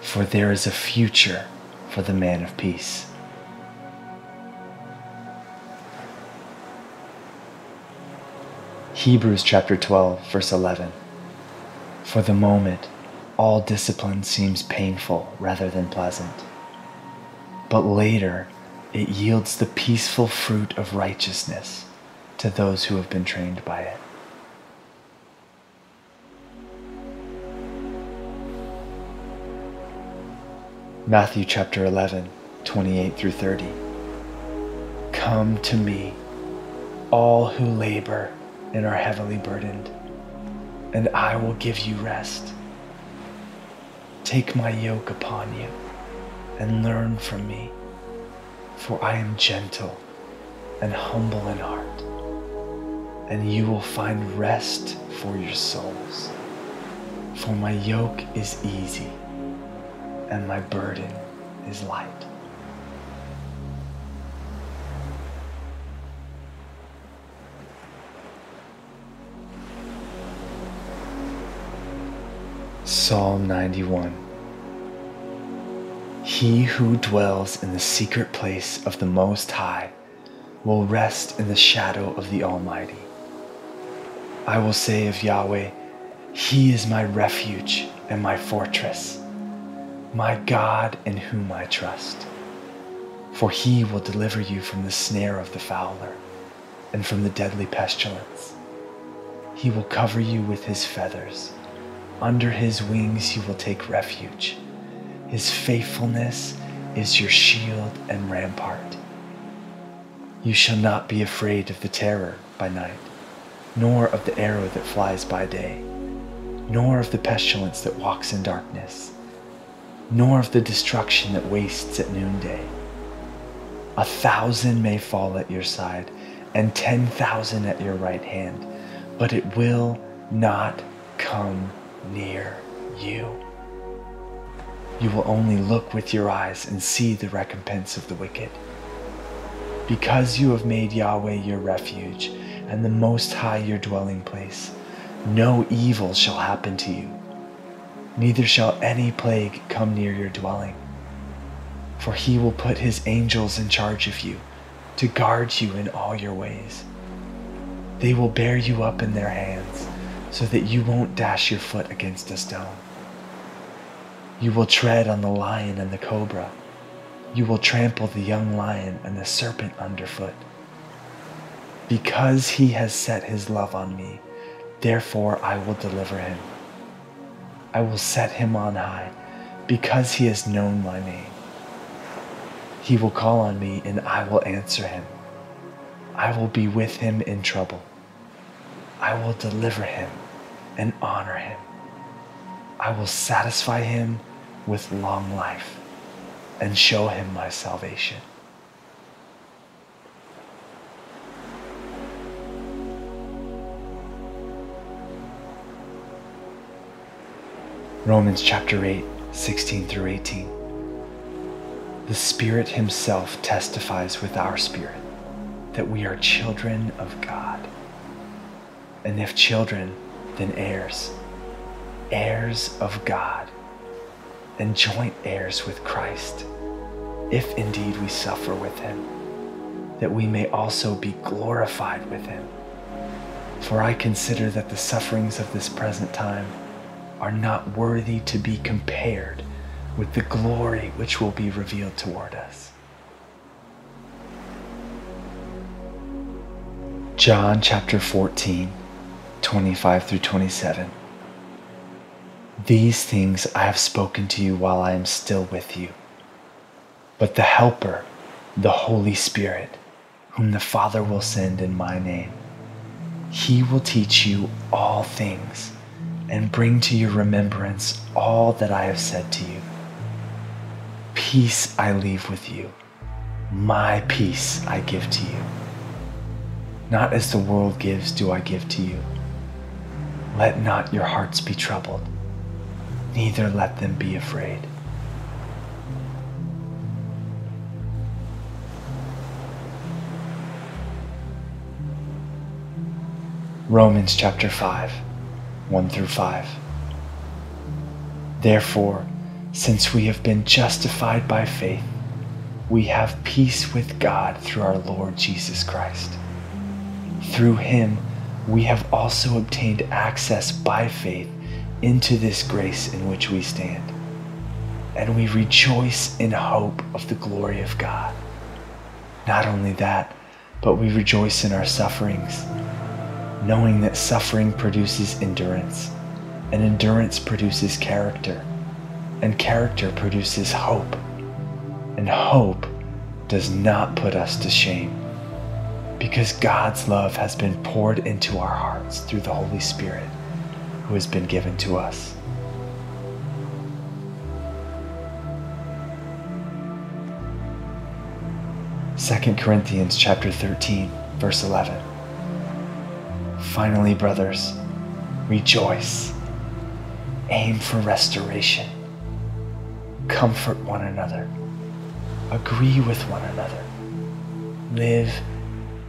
for there is a future for the man of peace. Hebrews chapter 12, verse 11. For the moment, all discipline seems painful rather than pleasant. But later, it yields the peaceful fruit of righteousness to those who have been trained by it. Matthew chapter 11, 28 through 30. Come to me, all who labor and are heavily burdened, and I will give you rest. Take my yoke upon you and learn from me, for I am gentle and humble in heart, and you will find rest for your souls. For my yoke is easy and my burden is light. Psalm 91 He who dwells in the secret place of the Most High will rest in the shadow of the Almighty. I will say of Yahweh, He is my refuge and my fortress, my God in whom I trust. For He will deliver you from the snare of the fowler and from the deadly pestilence. He will cover you with His feathers under his wings you will take refuge. His faithfulness is your shield and rampart. You shall not be afraid of the terror by night, nor of the arrow that flies by day, nor of the pestilence that walks in darkness, nor of the destruction that wastes at noonday. A thousand may fall at your side, and ten thousand at your right hand, but it will not come near you. You will only look with your eyes and see the recompense of the wicked. Because you have made Yahweh your refuge and the Most High your dwelling place, no evil shall happen to you, neither shall any plague come near your dwelling. For he will put his angels in charge of you to guard you in all your ways. They will bear you up in their hands so that you won't dash your foot against a stone. You will tread on the lion and the cobra. You will trample the young lion and the serpent underfoot. Because he has set his love on me, therefore I will deliver him. I will set him on high, because he has known my name. He will call on me, and I will answer him. I will be with him in trouble. I will deliver him and honor him. I will satisfy him with long life and show him my salvation. Romans chapter 8, 16 through 18. The Spirit Himself testifies with our spirit that we are children of God. And if children, then heirs, heirs of God, and joint heirs with Christ, if indeed we suffer with him, that we may also be glorified with him. For I consider that the sufferings of this present time are not worthy to be compared with the glory which will be revealed toward us. John chapter 14 25 through 27. These things I have spoken to you while I am still with you. But the Helper, the Holy Spirit, whom the Father will send in my name, he will teach you all things and bring to your remembrance all that I have said to you. Peace I leave with you, my peace I give to you. Not as the world gives, do I give to you. Let not your hearts be troubled, neither let them be afraid. Romans chapter 5, 1 through 5. Therefore, since we have been justified by faith, we have peace with God through our Lord Jesus Christ. Through him, we have also obtained access by faith into this grace in which we stand. And we rejoice in hope of the glory of God. Not only that, but we rejoice in our sufferings, knowing that suffering produces endurance, and endurance produces character, and character produces hope, and hope does not put us to shame because God's love has been poured into our hearts through the Holy Spirit who has been given to us. Second Corinthians chapter 13 verse 11 Finally, brothers, rejoice. Aim for restoration. Comfort one another. Agree with one another. Live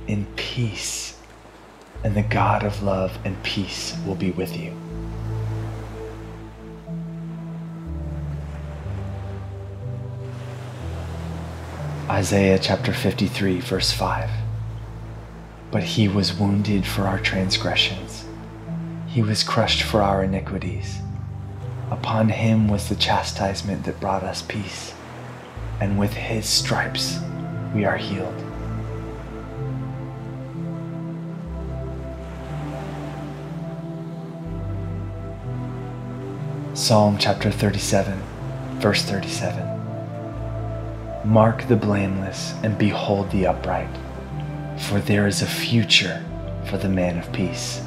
in peace, and the God of love and peace will be with you. Isaiah chapter 53, verse 5. But he was wounded for our transgressions, he was crushed for our iniquities. Upon him was the chastisement that brought us peace, and with his stripes we are healed. Psalm chapter 37, verse 37. Mark the blameless and behold the upright, for there is a future for the man of peace.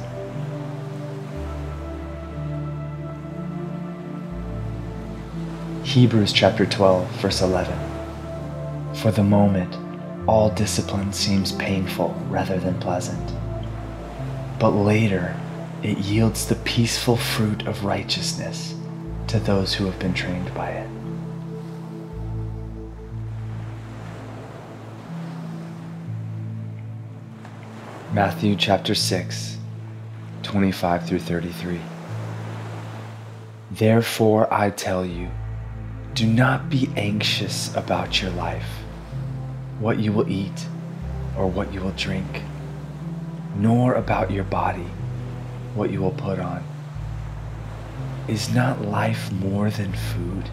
Hebrews chapter 12, verse 11. For the moment, all discipline seems painful rather than pleasant. But later, it yields the peaceful fruit of righteousness to those who have been trained by it. Matthew chapter 6, 25 through 33. Therefore I tell you, do not be anxious about your life, what you will eat or what you will drink, nor about your body, what you will put on. Is not life more than food,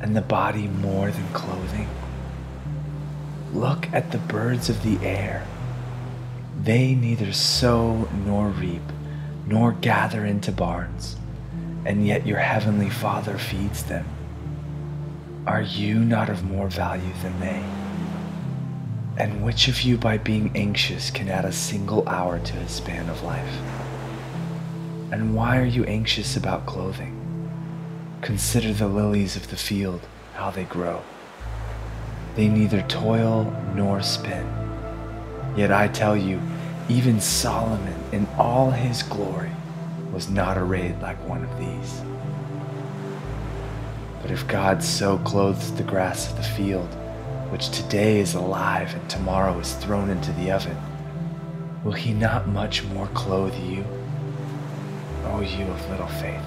and the body more than clothing? Look at the birds of the air. They neither sow nor reap, nor gather into barns, and yet your heavenly Father feeds them. Are you not of more value than they? And which of you, by being anxious, can add a single hour to his span of life? And why are you anxious about clothing? Consider the lilies of the field, how they grow. They neither toil nor spin. Yet I tell you, even Solomon in all his glory was not arrayed like one of these. But if God so clothes the grass of the field, which today is alive and tomorrow is thrown into the oven, will he not much more clothe you, O you of little faith?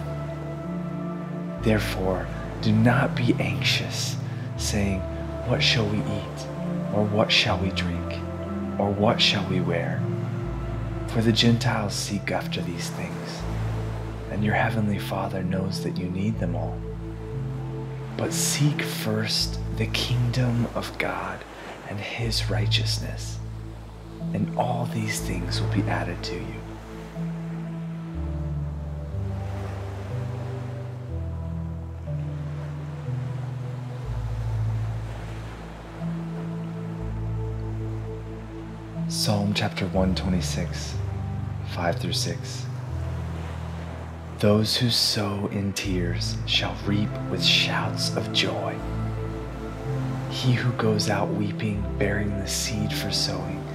Therefore, do not be anxious, saying, What shall we eat? Or what shall we drink? Or what shall we wear? For the Gentiles seek after these things, and your heavenly Father knows that you need them all. But seek first the kingdom of God and his righteousness, and all these things will be added to you. Psalm chapter 126, 5 through 6. Those who sow in tears shall reap with shouts of joy. He who goes out weeping, bearing the seed for sowing,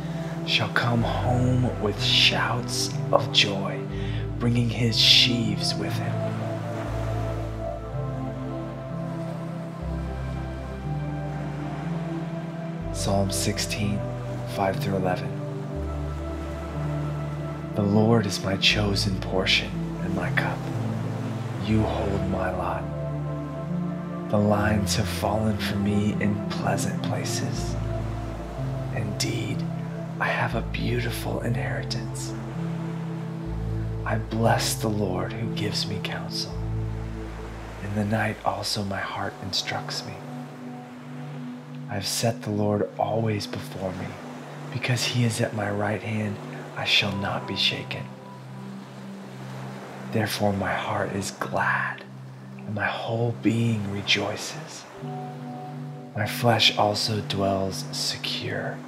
shall come home with shouts of joy, bringing his sheaves with him. Psalm 16, 5 through 11. The Lord is my chosen portion and my cup. You hold my lot. The lines have fallen for me in pleasant places. Indeed, I have a beautiful inheritance. I bless the Lord who gives me counsel. In the night also my heart instructs me. I have set the Lord always before me. Because he is at my right hand, I shall not be shaken. Therefore, my heart is glad, and my whole being rejoices. My flesh also dwells secure.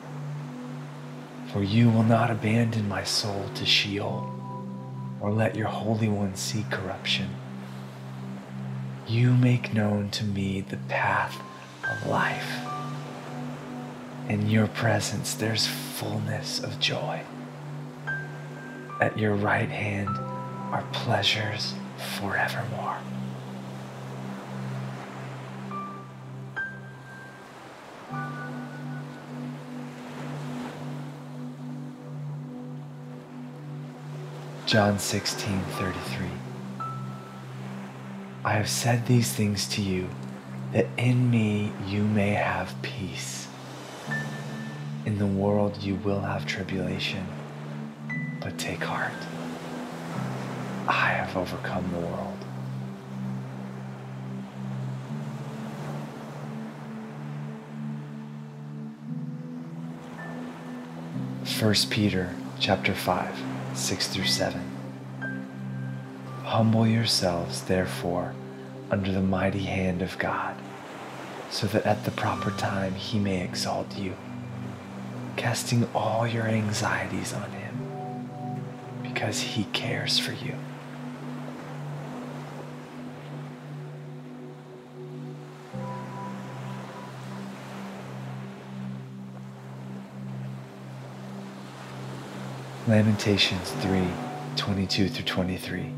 For you will not abandon my soul to Sheol, or let your Holy One see corruption. You make known to me the path of life. In your presence, there's fullness of joy At your right hand are pleasures forevermore. John 16, 33. I have said these things to you that in me you may have peace. In the world you will have tribulation, but take heart. I have overcome the world. First Peter chapter 5, 6 through 7. Humble yourselves, therefore, under the mighty hand of God, so that at the proper time he may exalt you, casting all your anxieties on him, because he cares for you. Lamentations 3 22 through 23.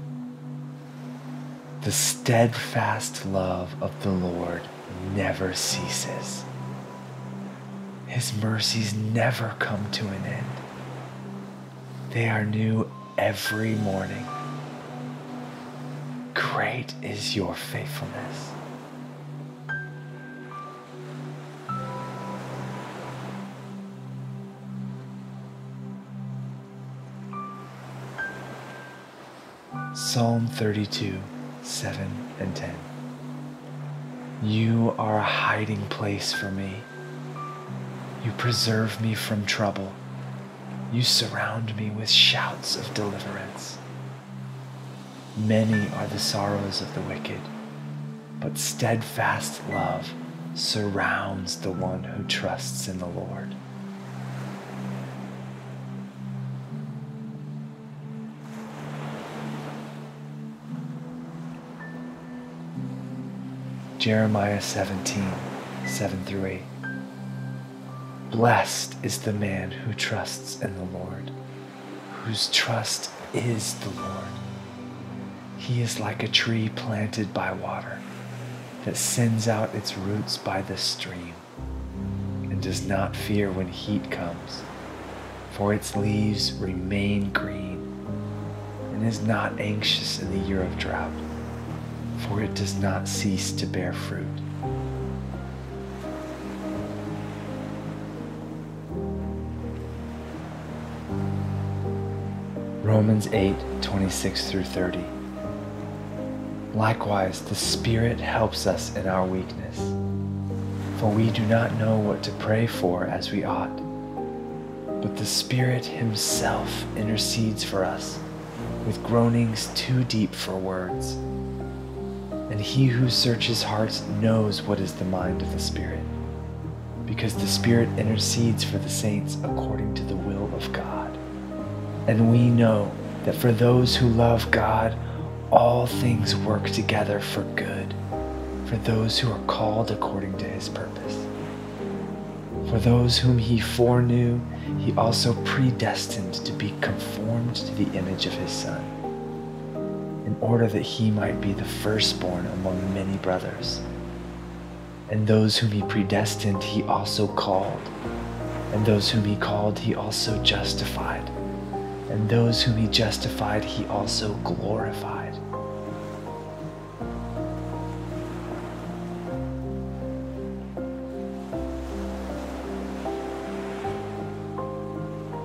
The steadfast love of the Lord never ceases. His mercies never come to an end. They are new every morning. Great is your faithfulness. Psalm 32, 7 and 10. You are a hiding place for me. You preserve me from trouble. You surround me with shouts of deliverance. Many are the sorrows of the wicked, but steadfast love surrounds the one who trusts in the Lord. Jeremiah 17, 7 through 8. Blessed is the man who trusts in the Lord, whose trust is the Lord. He is like a tree planted by water that sends out its roots by the stream and does not fear when heat comes, for its leaves remain green and is not anxious in the year of drought for it does not cease to bear fruit. Romans 8 26 through 30. Likewise, the Spirit helps us in our weakness, for we do not know what to pray for as we ought. But the Spirit Himself intercedes for us with groanings too deep for words. And he who searches hearts knows what is the mind of the Spirit, because the Spirit intercedes for the saints according to the will of God. And we know that for those who love God, all things work together for good, for those who are called according to his purpose. For those whom he foreknew, he also predestined to be conformed to the image of his Son in order that he might be the firstborn among many brothers. And those whom he predestined, he also called. And those whom he called, he also justified. And those whom he justified, he also glorified.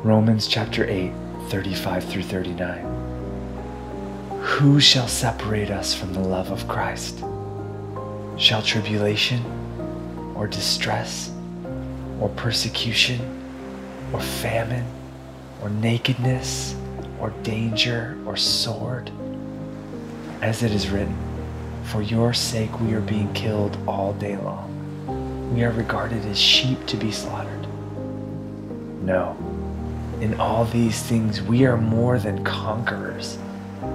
Romans chapter 8, 35 through 39. Who shall separate us from the love of Christ? Shall tribulation, or distress, or persecution, or famine, or nakedness, or danger, or sword? As it is written, For your sake we are being killed all day long. We are regarded as sheep to be slaughtered. No, in all these things we are more than conquerors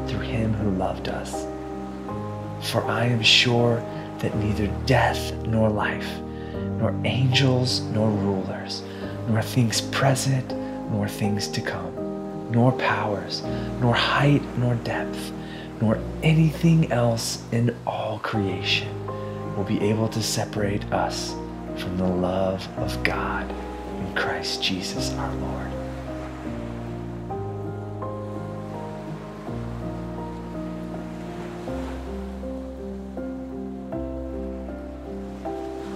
through him who loved us. For I am sure that neither death nor life, nor angels nor rulers, nor things present nor things to come, nor powers, nor height, nor depth, nor anything else in all creation will be able to separate us from the love of God in Christ Jesus our Lord.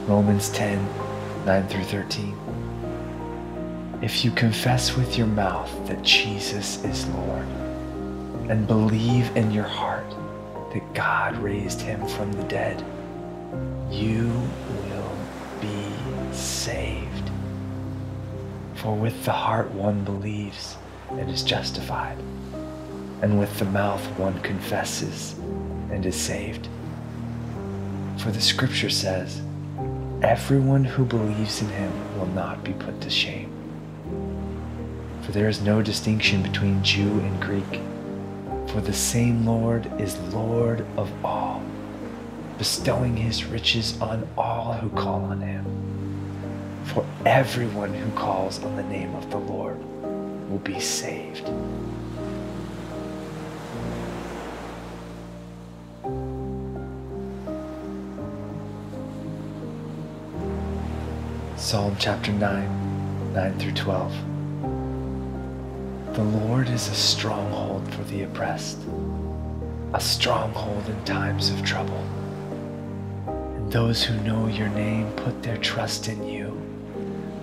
Romans 10 9 through 13. If you confess with your mouth that Jesus is Lord and believe in your heart that God raised him from the dead, you will be saved. For with the heart one believes and is justified, and with the mouth one confesses and is saved. For the scripture says, Everyone who believes in him will not be put to shame. For there is no distinction between Jew and Greek, for the same Lord is Lord of all, bestowing his riches on all who call on him. For everyone who calls on the name of the Lord will be saved. Psalm chapter 9, 9 through 12. The Lord is a stronghold for the oppressed, a stronghold in times of trouble. And those who know your name put their trust in you.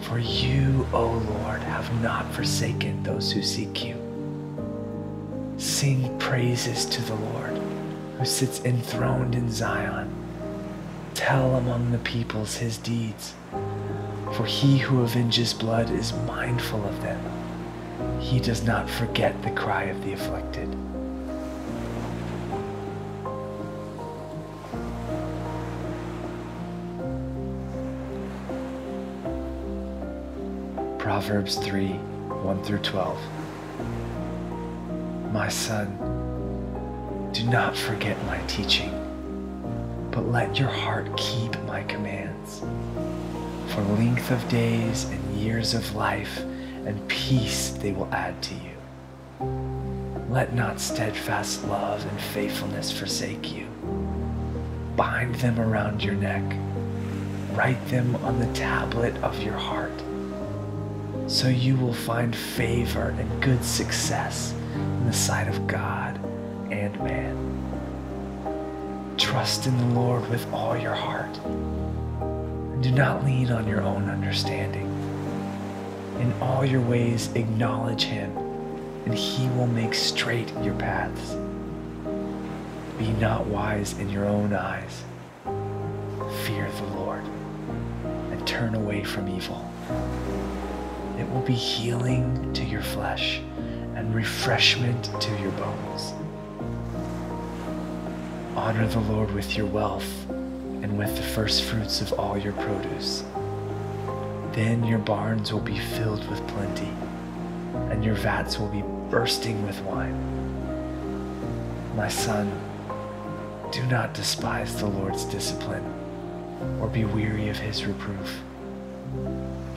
For you, O Lord, have not forsaken those who seek you. Sing praises to the Lord, who sits enthroned in Zion. Tell among the peoples his deeds for he who avenges blood is mindful of them. He does not forget the cry of the afflicted. Proverbs 3 1 through 12. My son, do not forget my teaching, but let your heart keep my commands for length of days and years of life and peace they will add to you. Let not steadfast love and faithfulness forsake you. Bind them around your neck. Write them on the tablet of your heart. So you will find favor and good success in the sight of God and man. Trust in the Lord with all your heart do not lean on your own understanding. In all your ways, acknowledge Him, and He will make straight your paths. Be not wise in your own eyes. Fear the Lord and turn away from evil. It will be healing to your flesh and refreshment to your bones. Honor the Lord with your wealth and with the first fruits of all your produce. Then your barns will be filled with plenty, and your vats will be bursting with wine. My son, do not despise the Lord's discipline, or be weary of his reproof.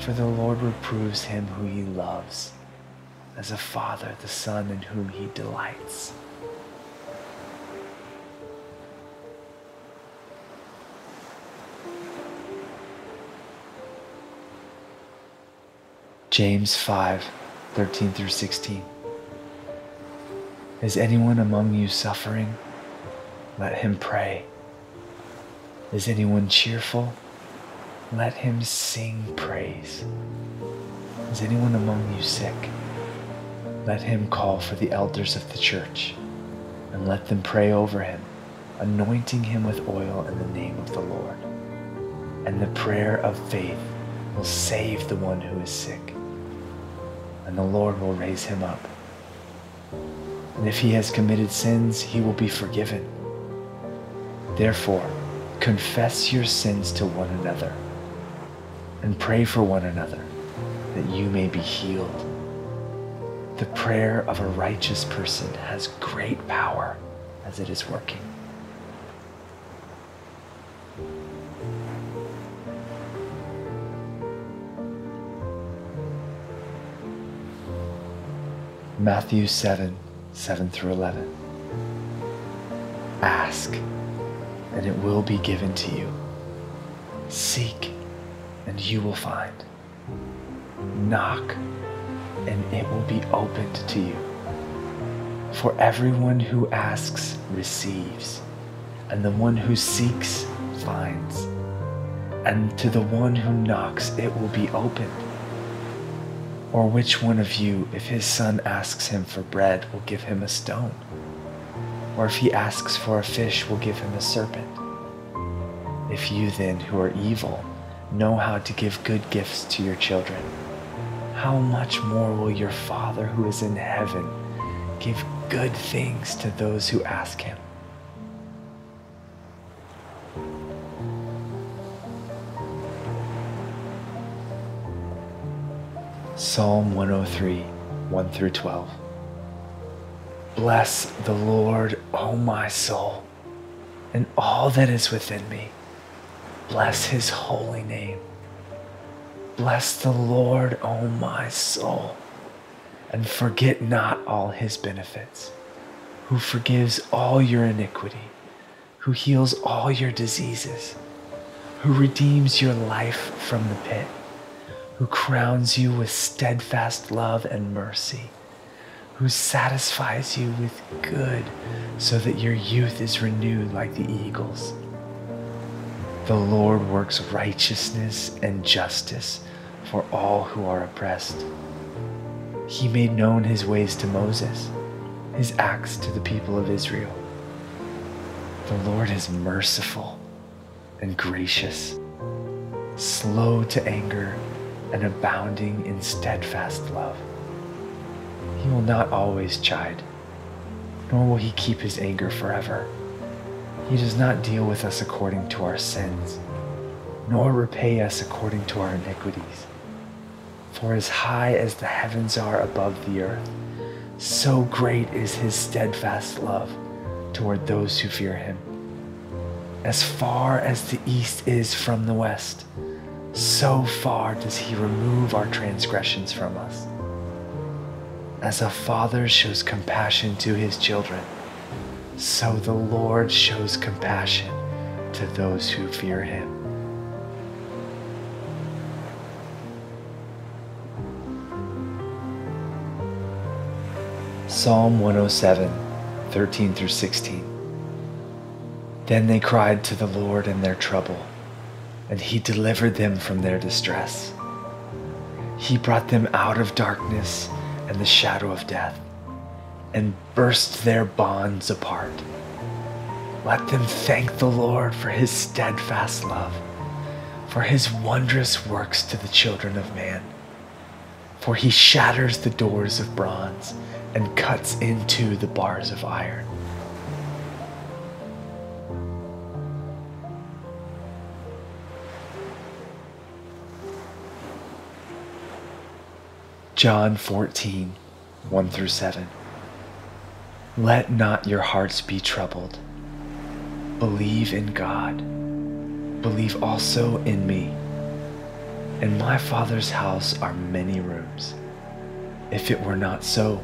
For the Lord reproves him who he loves, as a father the son in whom he delights. James 5 13 through 16. Is anyone among you suffering? Let him pray. Is anyone cheerful? Let him sing praise. Is anyone among you sick? Let him call for the elders of the church and let them pray over him, anointing him with oil in the name of the Lord. And the prayer of faith will save the one who is sick and the Lord will raise him up. And if he has committed sins, he will be forgiven. Therefore, confess your sins to one another and pray for one another that you may be healed. The prayer of a righteous person has great power as it is working. Matthew 7 7 through 11. Ask, and it will be given to you. Seek, and you will find. Knock, and it will be opened to you. For everyone who asks receives, and the one who seeks finds, and to the one who knocks it will be opened. Or which one of you, if his son asks him for bread, will give him a stone? Or if he asks for a fish, will give him a serpent? If you then, who are evil, know how to give good gifts to your children, how much more will your Father who is in heaven give good things to those who ask him? Psalm 103, 1 through 12. Bless the Lord, O my soul, and all that is within me. Bless his holy name. Bless the Lord, O my soul, and forget not all his benefits, who forgives all your iniquity, who heals all your diseases, who redeems your life from the pit who crowns you with steadfast love and mercy, who satisfies you with good so that your youth is renewed like the eagles. The Lord works righteousness and justice for all who are oppressed. He made known his ways to Moses, his acts to the people of Israel. The Lord is merciful and gracious, slow to anger and abounding in steadfast love. He will not always chide, nor will he keep his anger forever. He does not deal with us according to our sins, nor repay us according to our iniquities. For as high as the heavens are above the earth, so great is his steadfast love toward those who fear him. As far as the east is from the west, so far does he remove our transgressions from us. As a father shows compassion to his children, so the Lord shows compassion to those who fear him. Psalm 107, 13 through 16. Then they cried to the Lord in their trouble and he delivered them from their distress. He brought them out of darkness and the shadow of death, and burst their bonds apart. Let them thank the Lord for his steadfast love, for his wondrous works to the children of man. For he shatters the doors of bronze and cuts into the bars of iron. John 14, 1 through 7. Let not your hearts be troubled. Believe in God. Believe also in me. In my Father's house are many rooms. If it were not so,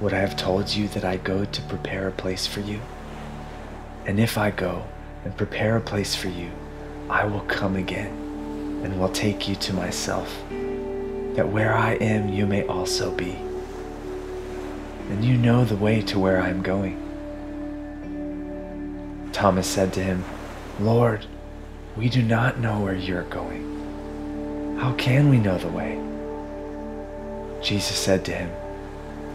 would I have told you that I go to prepare a place for you? And if I go and prepare a place for you, I will come again and will take you to myself that where I am you may also be. And you know the way to where I am going. Thomas said to him, Lord, we do not know where you're going. How can we know the way? Jesus said to him,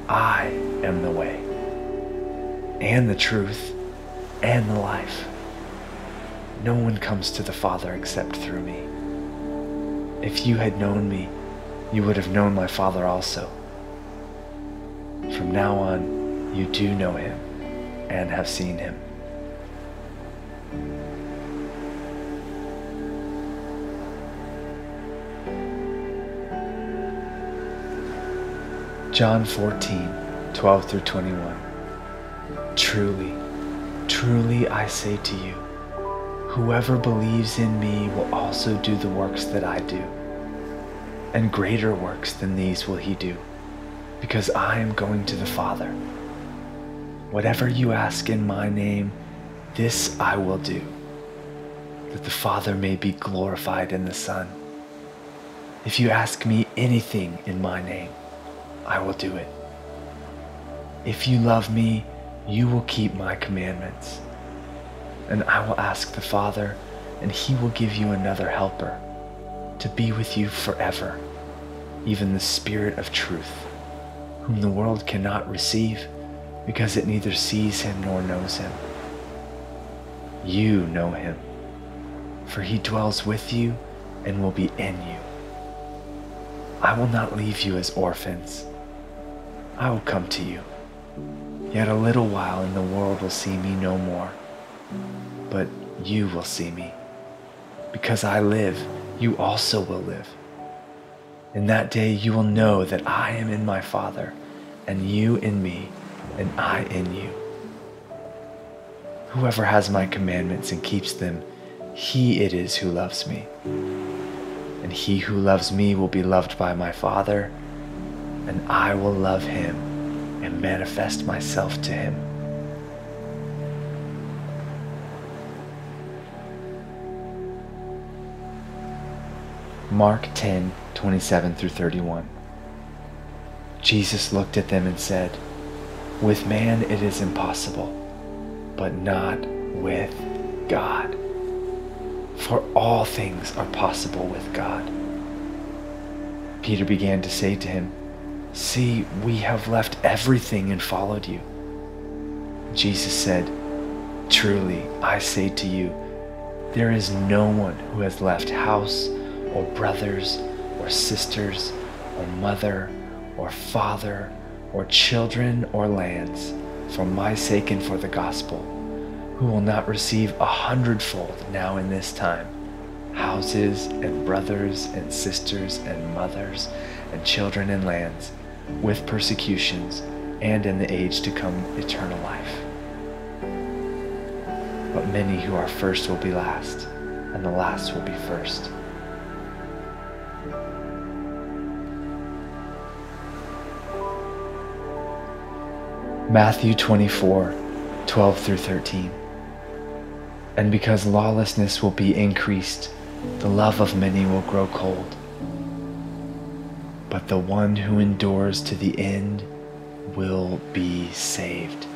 I am the way, and the truth, and the life. No one comes to the Father except through me. If you had known me, you would have known my Father also. From now on, you do know him and have seen him. John 14, 12 through 21. Truly, truly I say to you, whoever believes in me will also do the works that I do and greater works than these will he do, because I am going to the Father. Whatever you ask in my name, this I will do, that the Father may be glorified in the Son. If you ask me anything in my name, I will do it. If you love me, you will keep my commandments. And I will ask the Father, and he will give you another helper to be with you forever, even the Spirit of truth, whom the world cannot receive because it neither sees him nor knows him. You know him, for he dwells with you and will be in you. I will not leave you as orphans. I will come to you. Yet a little while and the world will see me no more, but you will see me. Because I live, you also will live. In that day you will know that I am in my Father, and you in me, and I in you. Whoever has my commandments and keeps them, he it is who loves me. And he who loves me will be loved by my Father, and I will love him and manifest myself to him. Mark 10 27 through 31. Jesus looked at them and said, With man it is impossible, but not with God. For all things are possible with God. Peter began to say to him, See, we have left everything and followed you. Jesus said, Truly, I say to you, there is no one who has left house or brothers or sisters or mother or father or children or lands for my sake and for the gospel, who will not receive a hundredfold now in this time houses and brothers and sisters and mothers and children and lands, with persecutions, and in the age to come eternal life. But many who are first will be last, and the last will be first. Matthew 24, 12 through 13. And because lawlessness will be increased, the love of many will grow cold. But the one who endures to the end will be saved.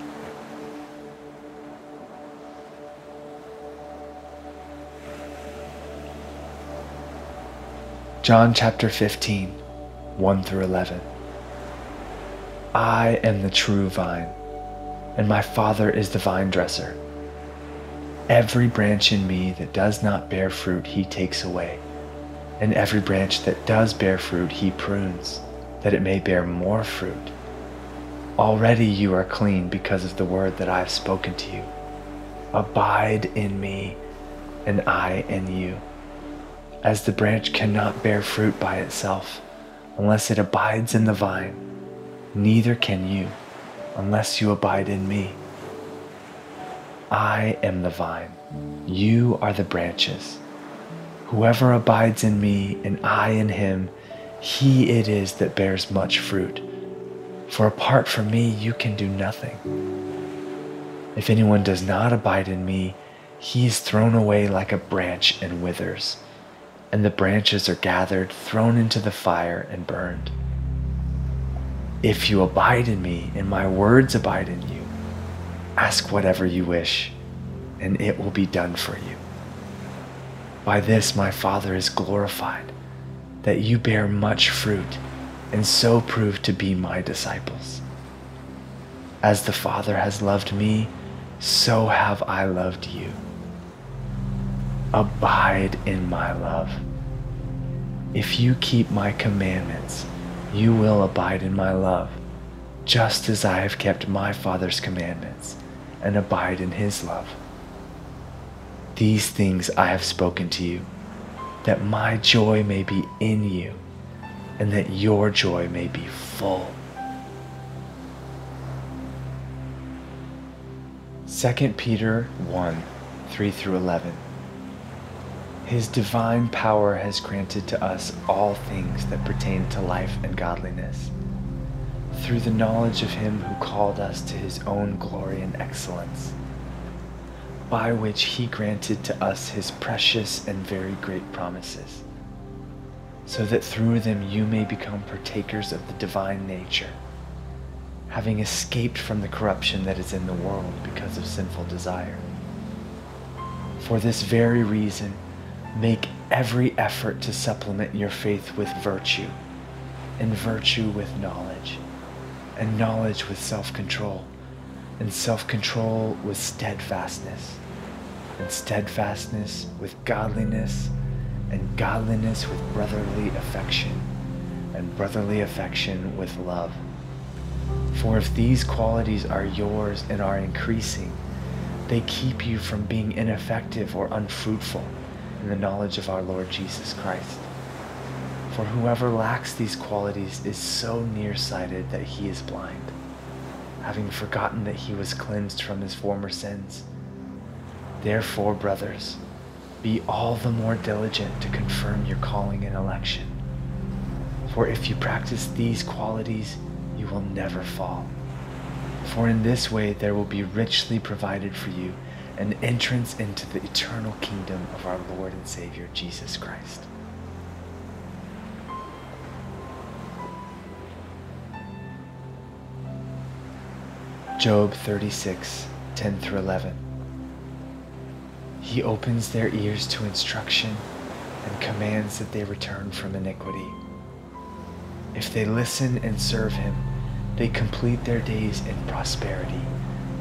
John chapter 15, 1 through 11. I am the true vine, and my Father is the vine dresser. Every branch in me that does not bear fruit, he takes away, and every branch that does bear fruit, he prunes, that it may bear more fruit. Already you are clean because of the word that I have spoken to you. Abide in me, and I in you. As the branch cannot bear fruit by itself unless it abides in the vine neither can you unless you abide in me. I am the vine, you are the branches. Whoever abides in me and I in him, he it is that bears much fruit. For apart from me, you can do nothing. If anyone does not abide in me, he is thrown away like a branch and withers, and the branches are gathered, thrown into the fire, and burned. If you abide in me and my words abide in you, ask whatever you wish, and it will be done for you. By this my Father is glorified, that you bear much fruit and so prove to be my disciples. As the Father has loved me, so have I loved you. Abide in my love. If you keep my commandments, you will abide in my love, just as I have kept my Father's commandments and abide in his love. These things I have spoken to you, that my joy may be in you, and that your joy may be full. 2 Peter 1 3 through 11. His divine power has granted to us all things that pertain to life and godliness through the knowledge of him who called us to his own glory and excellence, by which he granted to us his precious and very great promises, so that through them you may become partakers of the divine nature, having escaped from the corruption that is in the world because of sinful desire. For this very reason, make every effort to supplement your faith with virtue, and virtue with knowledge, and knowledge with self control, and self control with steadfastness, and steadfastness with godliness, and godliness with brotherly affection, and brotherly affection with love. For if these qualities are yours and are increasing, they keep you from being ineffective or unfruitful in the knowledge of our Lord Jesus Christ. For whoever lacks these qualities is so nearsighted that he is blind, having forgotten that he was cleansed from his former sins. Therefore, brothers, be all the more diligent to confirm your calling and election. For if you practice these qualities, you will never fall. For in this way there will be richly provided for you an entrance into the eternal kingdom of our Lord and Savior Jesus Christ. Job 36, 10 through 11. He opens their ears to instruction and commands that they return from iniquity. If they listen and serve him, they complete their days in prosperity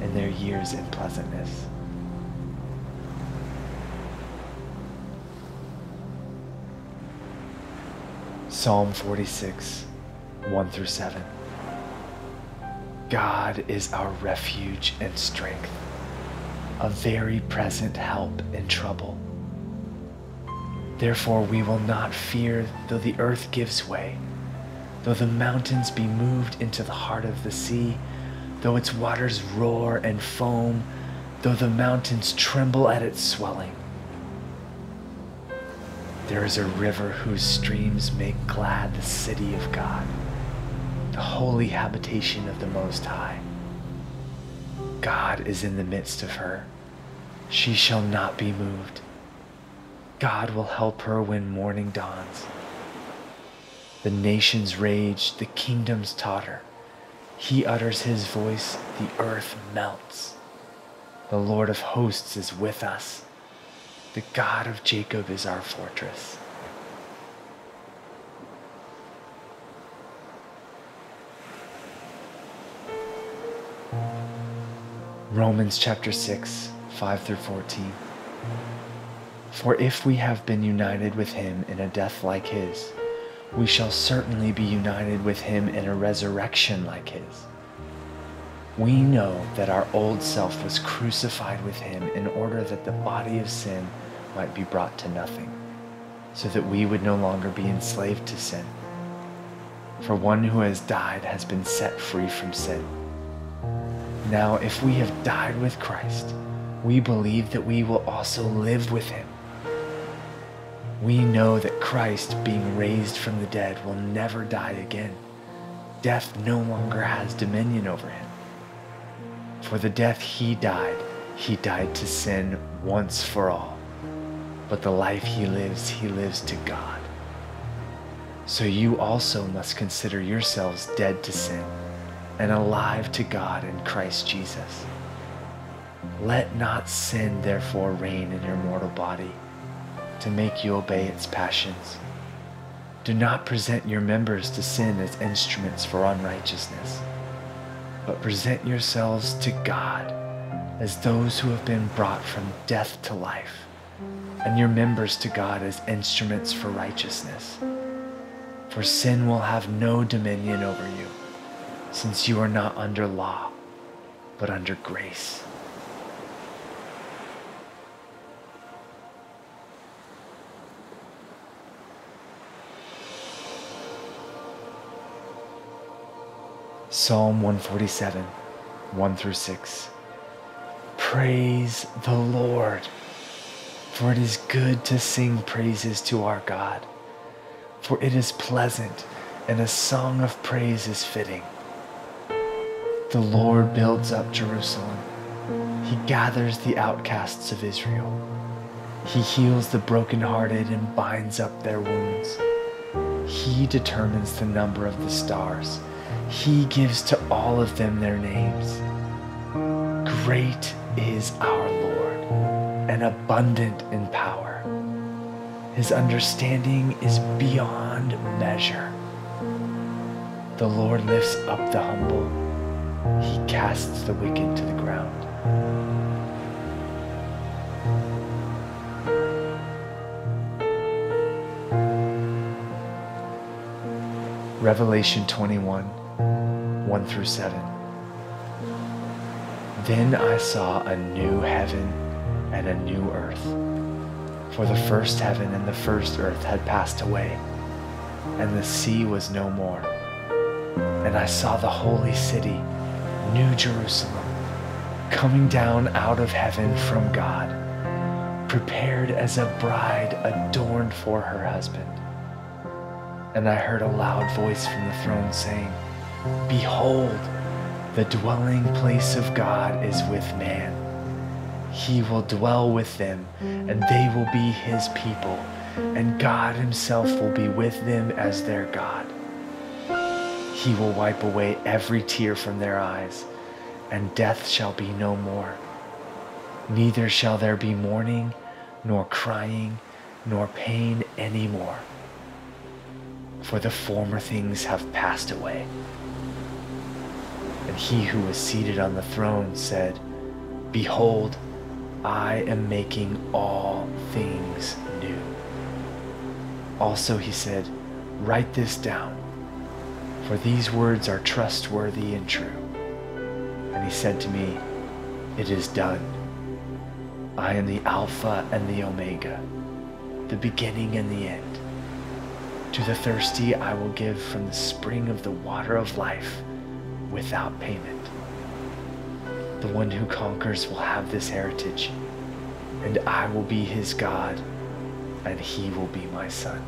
and their years in pleasantness. Psalm 46, 1 through 7. God is our refuge and strength, a very present help in trouble. Therefore, we will not fear though the earth gives way Though the mountains be moved into the heart of the sea, though its waters roar and foam, though the mountains tremble at its swelling. There is a river whose streams make glad the city of God, the holy habitation of the Most High. God is in the midst of her. She shall not be moved. God will help her when morning dawns. The nations rage, the kingdoms totter. He utters his voice, the earth melts. The Lord of hosts is with us. The God of Jacob is our fortress. Romans chapter 6, 5 through 14. For if we have been united with him in a death like his, we shall certainly be united with him in a resurrection like his. We know that our old self was crucified with him in order that the body of sin might be brought to nothing, so that we would no longer be enslaved to sin. For one who has died has been set free from sin. Now, if we have died with Christ, we believe that we will also live with him we know that Christ, being raised from the dead, will never die again. Death no longer has dominion over him. For the death he died, he died to sin once for all. But the life he lives, he lives to God. So you also must consider yourselves dead to sin and alive to God in Christ Jesus. Let not sin therefore reign in your mortal body to make you obey its passions. Do not present your members to sin as instruments for unrighteousness, but present yourselves to God as those who have been brought from death to life, and your members to God as instruments for righteousness. For sin will have no dominion over you, since you are not under law, but under grace. Psalm 147, 1 through 6. Praise the Lord, for it is good to sing praises to our God, for it is pleasant, and a song of praise is fitting. The Lord builds up Jerusalem. He gathers the outcasts of Israel. He heals the brokenhearted and binds up their wounds. He determines the number of the stars. He gives to all of them their names. Great is our Lord and abundant in power. His understanding is beyond measure. The Lord lifts up the humble. He casts the wicked to the ground. Revelation 21 1 through 7. Then I saw a new heaven and a new earth. For the first heaven and the first earth had passed away, and the sea was no more. And I saw the holy city, New Jerusalem, coming down out of heaven from God, prepared as a bride adorned for her husband. And I heard a loud voice from the throne saying, Behold, the dwelling place of God is with man. He will dwell with them, and they will be his people, and God himself will be with them as their God. He will wipe away every tear from their eyes, and death shall be no more. Neither shall there be mourning, nor crying, nor pain any more for the former things have passed away. And he who was seated on the throne said, Behold, I am making all things new. Also he said, Write this down, for these words are trustworthy and true. And he said to me, It is done. I am the Alpha and the Omega, the beginning and the end. To the thirsty I will give from the spring of the water of life without payment. The one who conquers will have this heritage, and I will be his God, and he will be my son.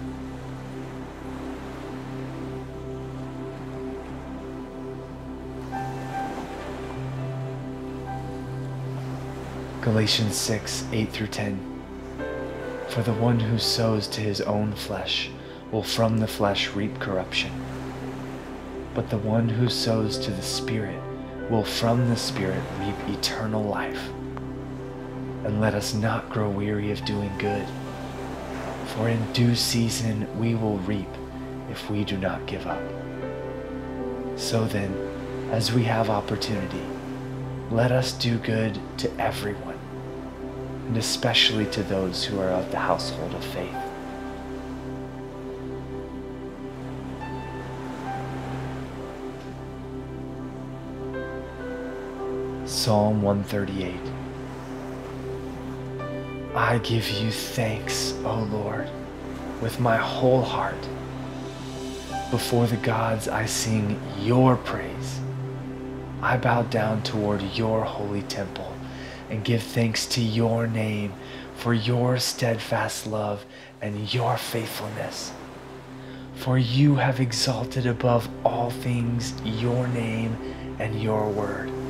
Galatians 6 8 through 10. For the one who sows to his own flesh will from the flesh reap corruption. But the one who sows to the Spirit will from the Spirit reap eternal life. And let us not grow weary of doing good, for in due season we will reap if we do not give up. So then, as we have opportunity, let us do good to everyone, and especially to those who are of the household of faith. Psalm 138 I give you thanks, O Lord, with my whole heart. Before the gods I sing your praise. I bow down toward your holy temple and give thanks to your name for your steadfast love and your faithfulness. For you have exalted above all things your name and your word.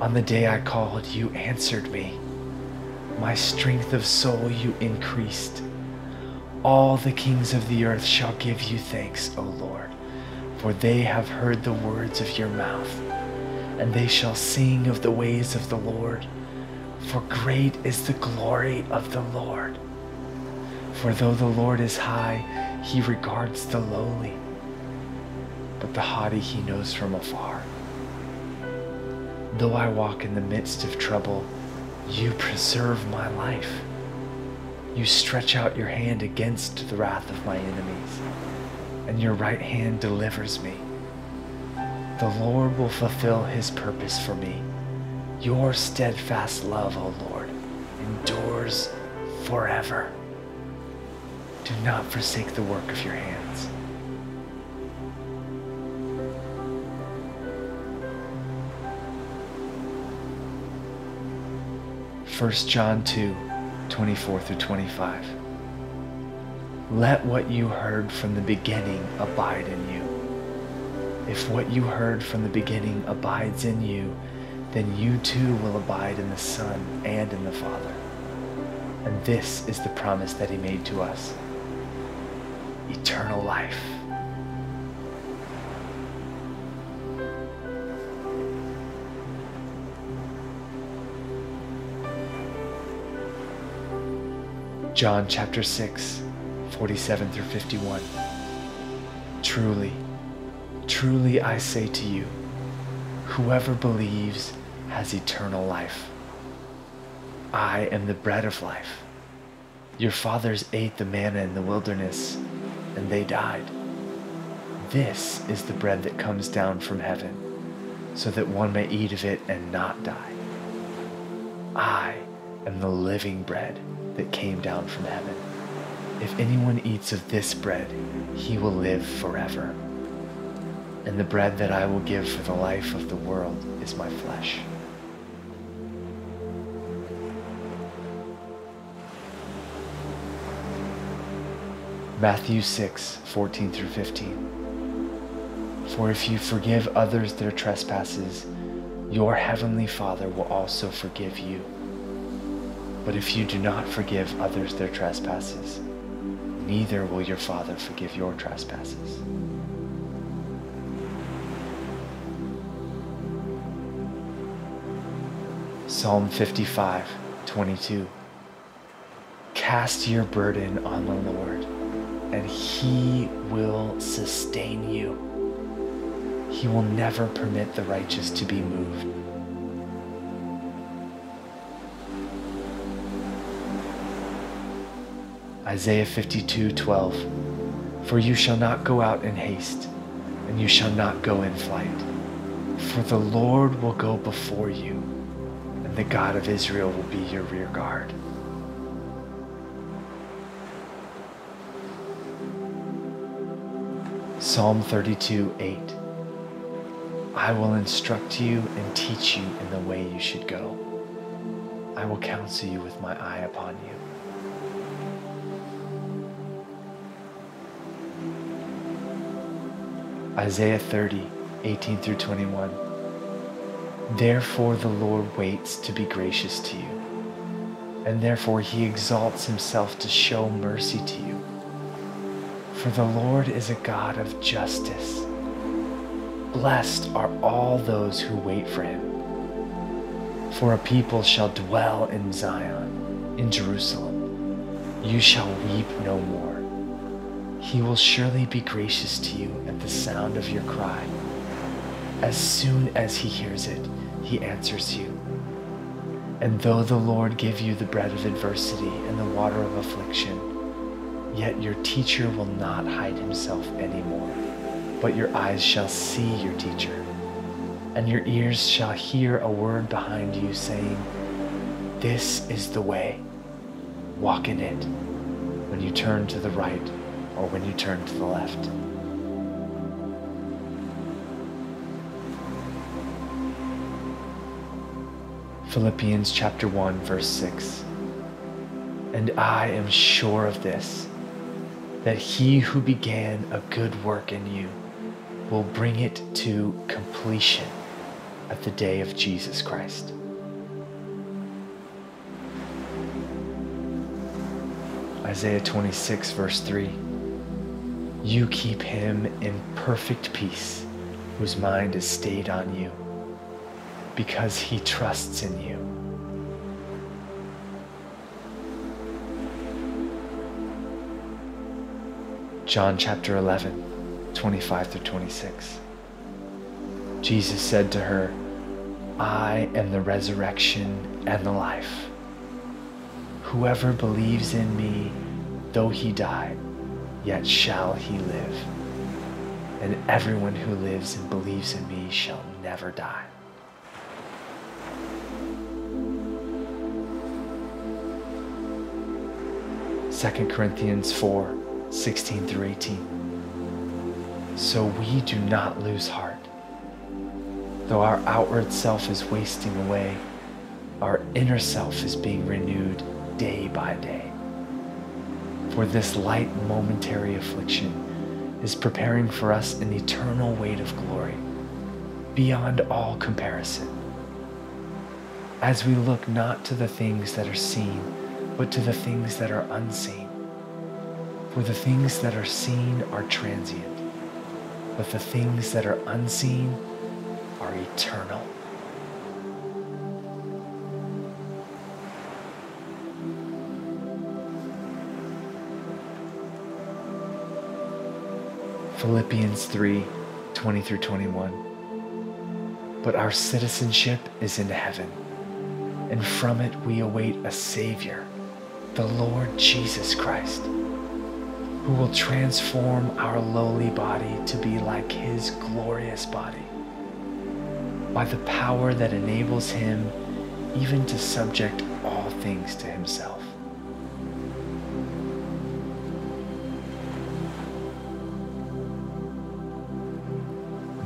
On the day I called, you answered me. My strength of soul you increased. All the kings of the earth shall give you thanks, O Lord, for they have heard the words of your mouth, and they shall sing of the ways of the Lord, for great is the glory of the Lord. For though the Lord is high, he regards the lowly, but the haughty he knows from afar. Though I walk in the midst of trouble, you preserve my life. You stretch out your hand against the wrath of my enemies, and your right hand delivers me. The Lord will fulfill his purpose for me. Your steadfast love, O Lord, endures forever. Do not forsake the work of your hands. 1 John 2 24 through 25. Let what you heard from the beginning abide in you. If what you heard from the beginning abides in you, then you too will abide in the Son and in the Father. And this is the promise that he made to us eternal life. John chapter 6, 47 through 51. Truly, truly I say to you, whoever believes has eternal life. I am the bread of life. Your fathers ate the manna in the wilderness, and they died. This is the bread that comes down from heaven, so that one may eat of it and not die. I am the living bread that came down from heaven. If anyone eats of this bread, he will live forever. And the bread that I will give for the life of the world is my flesh. Matthew 6, 14 through 15. For if you forgive others their trespasses, your heavenly Father will also forgive you. But if you do not forgive others their trespasses, neither will your Father forgive your trespasses. Psalm 55, 22. Cast your burden on the Lord, and he will sustain you. He will never permit the righteous to be moved. Isaiah 52 12. For you shall not go out in haste, and you shall not go in flight. For the Lord will go before you, and the God of Israel will be your rear guard. Psalm 32 8. I will instruct you and teach you in the way you should go. I will counsel you with my eye upon you. Isaiah 30, 18 through 21. Therefore the Lord waits to be gracious to you, and therefore he exalts himself to show mercy to you. For the Lord is a God of justice. Blessed are all those who wait for him. For a people shall dwell in Zion, in Jerusalem. You shall weep no more. He will surely be gracious to you the sound of your cry. As soon as he hears it, he answers you. And though the Lord give you the bread of adversity and the water of affliction, yet your teacher will not hide himself anymore, but your eyes shall see your teacher, and your ears shall hear a word behind you saying, This is the way, walk in it, when you turn to the right or when you turn to the left. Philippians chapter 1 verse 6. And I am sure of this, that he who began a good work in you will bring it to completion at the day of Jesus Christ. Isaiah 26 verse 3. You keep him in perfect peace, whose mind is stayed on you, because he trusts in you. John chapter 11, 25 through 26. Jesus said to her, I am the resurrection and the life. Whoever believes in me, though he die, yet shall he live. And everyone who lives and believes in me shall never die. Second Corinthians 4 16 through 18. So we do not lose heart. Though our outward self is wasting away, our inner self is being renewed day by day. For this light momentary affliction is preparing for us an eternal weight of glory beyond all comparison. As we look not to the things that are seen, but to the things that are unseen. For the things that are seen are transient, but the things that are unseen are eternal. Philippians 3 20 through 21. But our citizenship is in heaven, and from it we await a Savior, the Lord Jesus Christ, who will transform our lowly body to be like His glorious body by the power that enables Him even to subject all things to Himself.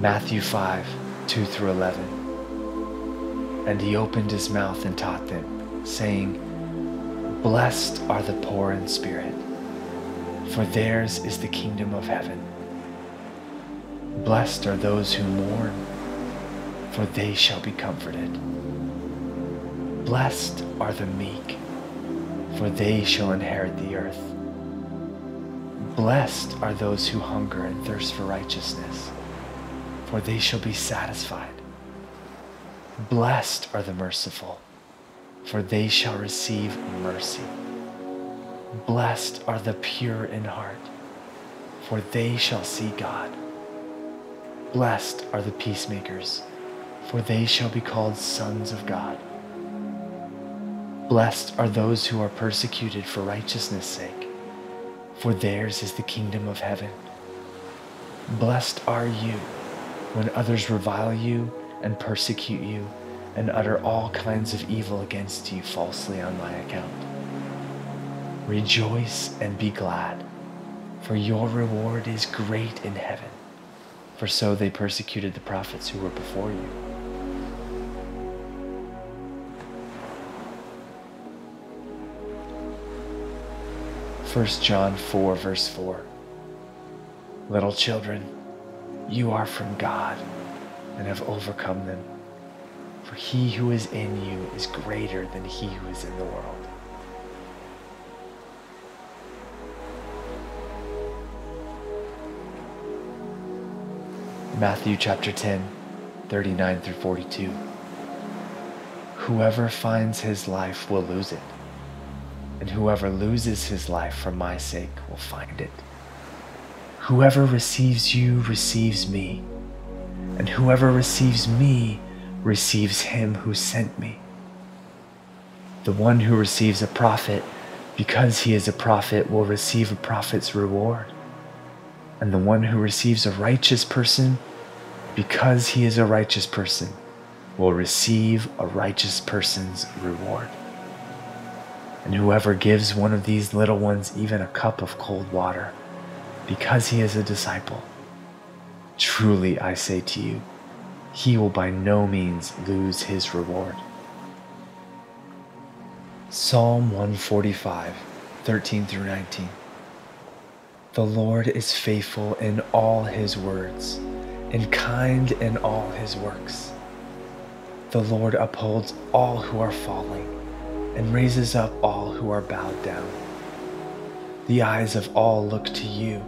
Matthew 5 2 through 11. And he opened his mouth and taught them, saying, Blessed are the poor in spirit, for theirs is the kingdom of heaven. Blessed are those who mourn, for they shall be comforted. Blessed are the meek, for they shall inherit the earth. Blessed are those who hunger and thirst for righteousness for they shall be satisfied. Blessed are the merciful, for they shall receive mercy. Blessed are the pure in heart, for they shall see God. Blessed are the peacemakers, for they shall be called sons of God. Blessed are those who are persecuted for righteousness' sake, for theirs is the kingdom of heaven. Blessed are you when others revile you and persecute you and utter all kinds of evil against you falsely on my account. Rejoice and be glad, for your reward is great in heaven, for so they persecuted the prophets who were before you. First John 4 verse 4 Little children, you are from God and have overcome them. For he who is in you is greater than he who is in the world. Matthew chapter 10, 39 through 42. Whoever finds his life will lose it, and whoever loses his life for my sake will find it. Whoever receives you receives me, and whoever receives me receives him who sent me. The one who receives a prophet because he is a prophet will receive a prophet's reward. And the one who receives a righteous person because he is a righteous person will receive a righteous person's reward. And whoever gives one of these little ones even a cup of cold water, because he is a disciple. Truly I say to you, he will by no means lose his reward. Psalm 145, 13 through 19. The Lord is faithful in all his words, and kind in all his works. The Lord upholds all who are falling, and raises up all who are bowed down. The eyes of all look to you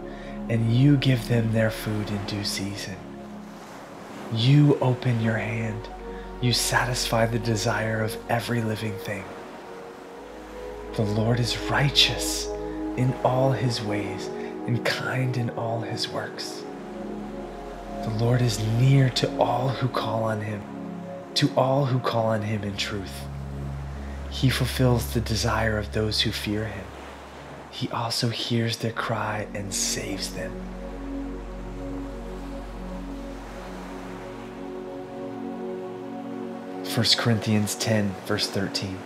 and you give them their food in due season. You open your hand, you satisfy the desire of every living thing. The Lord is righteous in all his ways and kind in all his works. The Lord is near to all who call on him, to all who call on him in truth. He fulfills the desire of those who fear him he also hears their cry and saves them. 1 Corinthians 10, verse 13.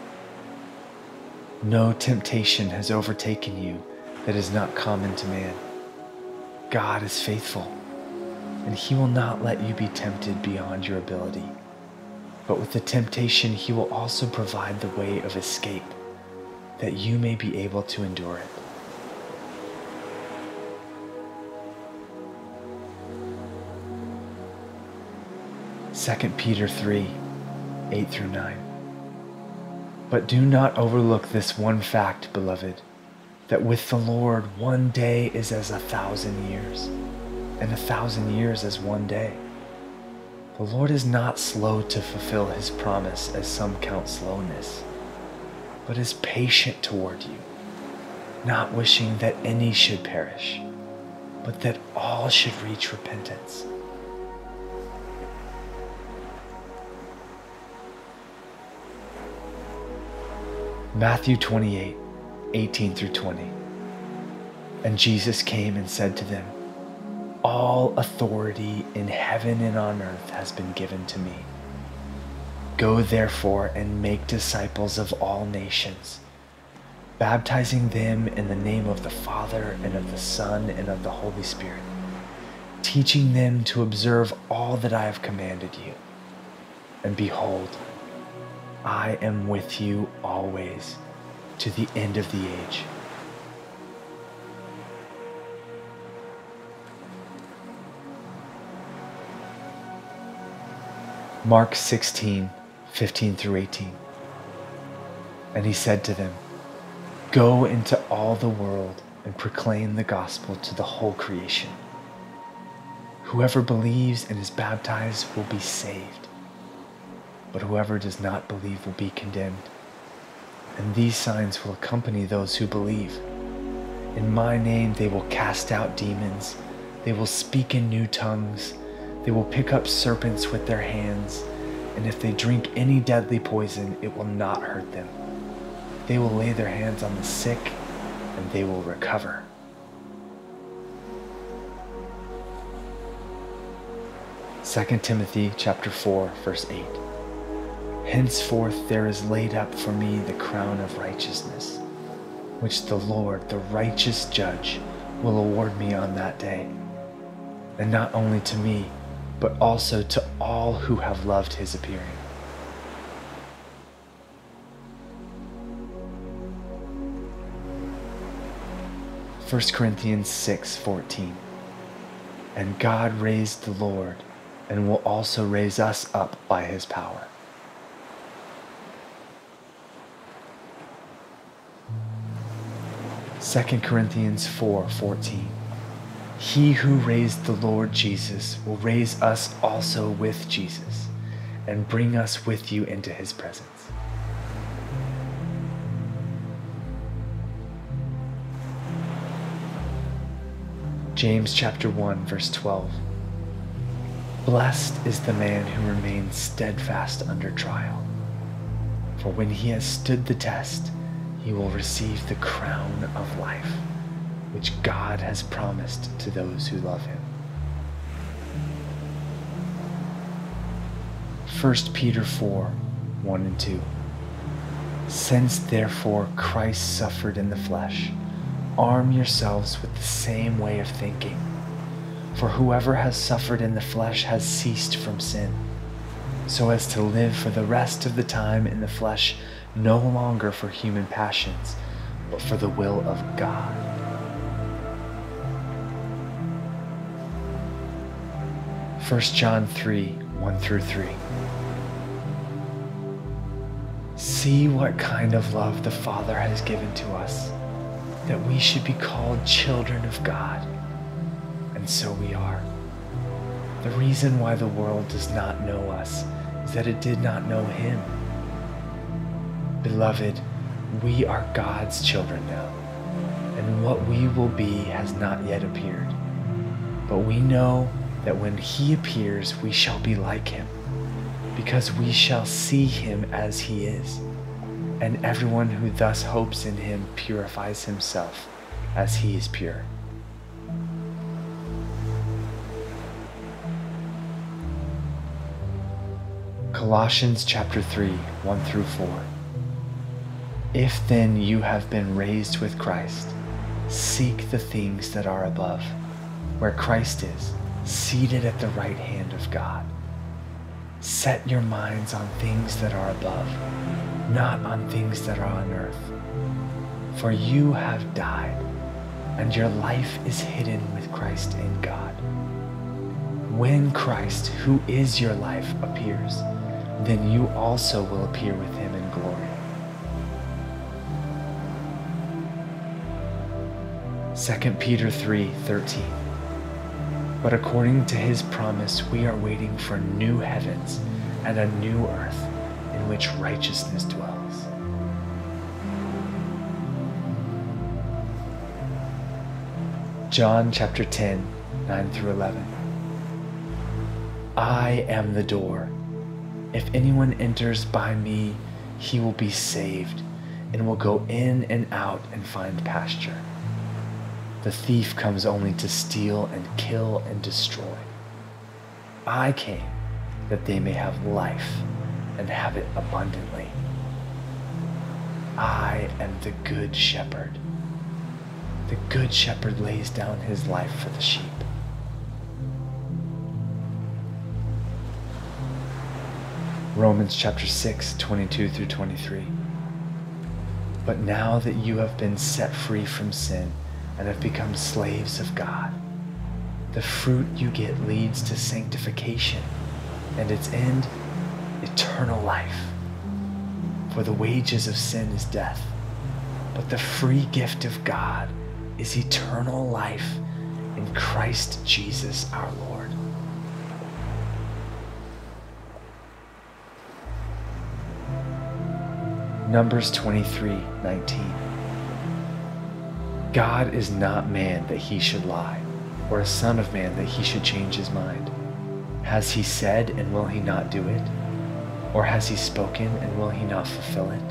No temptation has overtaken you that is not common to man. God is faithful, and he will not let you be tempted beyond your ability. But with the temptation, he will also provide the way of escape that you may be able to endure it. Second Peter 3 8 through 9. But do not overlook this one fact, beloved, that with the Lord one day is as a thousand years, and a thousand years as one day. The Lord is not slow to fulfill his promise, as some count slowness, but is patient toward you, not wishing that any should perish, but that all should reach repentance. Matthew 28 18 through 20. And Jesus came and said to them, All authority in heaven and on earth has been given to me. Go therefore and make disciples of all nations, baptizing them in the name of the Father and of the Son and of the Holy Spirit, teaching them to observe all that I have commanded you. And behold, I am with you always to the end of the age. Mark 16, 15 through 18. And he said to them, Go into all the world and proclaim the gospel to the whole creation. Whoever believes and is baptized will be saved but whoever does not believe will be condemned. And these signs will accompany those who believe. In my name they will cast out demons, they will speak in new tongues, they will pick up serpents with their hands, and if they drink any deadly poison, it will not hurt them. They will lay their hands on the sick, and they will recover. Second Timothy chapter 4 verse 8 Henceforth there is laid up for me the crown of righteousness, which the Lord, the righteous judge, will award me on that day. And not only to me, but also to all who have loved his appearing. First Corinthians 6:14 And God raised the Lord and will also raise us up by his power. 2 Corinthians 4 14. He who raised the Lord Jesus will raise us also with Jesus and bring us with you into his presence. James chapter 1 verse 12. Blessed is the man who remains steadfast under trial. For when he has stood the test, he will receive the crown of life, which God has promised to those who love him. 1 Peter 4 1 and 2. Since therefore Christ suffered in the flesh, arm yourselves with the same way of thinking. For whoever has suffered in the flesh has ceased from sin, so as to live for the rest of the time in the flesh no longer for human passions, but for the will of God. First John 3 1 through 3. See what kind of love the Father has given to us, that we should be called children of God. And so we are. The reason why the world does not know us is that it did not know Him. Beloved, we are God's children now, and what we will be has not yet appeared. But we know that when He appears, we shall be like Him, because we shall see Him as He is. And everyone who thus hopes in Him purifies himself as He is pure. Colossians chapter 3, 1 through 4. If then you have been raised with Christ, seek the things that are above, where Christ is, seated at the right hand of God. Set your minds on things that are above, not on things that are on earth. For you have died, and your life is hidden with Christ in God. When Christ, who is your life, appears, then you also will appear with him 2 Peter 3:13 But according to his promise we are waiting for new heavens and a new earth in which righteousness dwells. John chapter 10, 9 through 11. I am the door. If anyone enters by me, he will be saved and will go in and out and find pasture. The thief comes only to steal and kill and destroy. I came that they may have life and have it abundantly. I am the good shepherd. The good shepherd lays down his life for the sheep. Romans chapter 6, 22 through 23. But now that you have been set free from sin and have become slaves of God, the fruit you get leads to sanctification, and its end, eternal life. For the wages of sin is death, but the free gift of God is eternal life in Christ Jesus our Lord. Numbers 23 19. God is not man that he should lie, or a son of man that he should change his mind. Has he said, and will he not do it? Or has he spoken, and will he not fulfill it?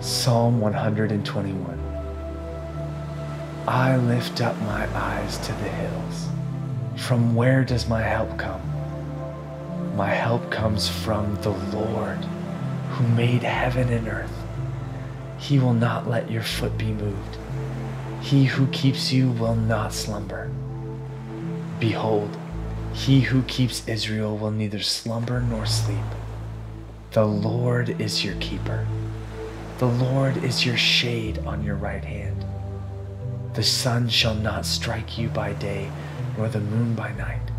Psalm 121 I lift up my eyes to the hills. From where does my help come? My help comes from the Lord, who made heaven and earth. He will not let your foot be moved. He who keeps you will not slumber. Behold, he who keeps Israel will neither slumber nor sleep. The Lord is your keeper. The Lord is your shade on your right hand. The sun shall not strike you by day, nor the moon by night.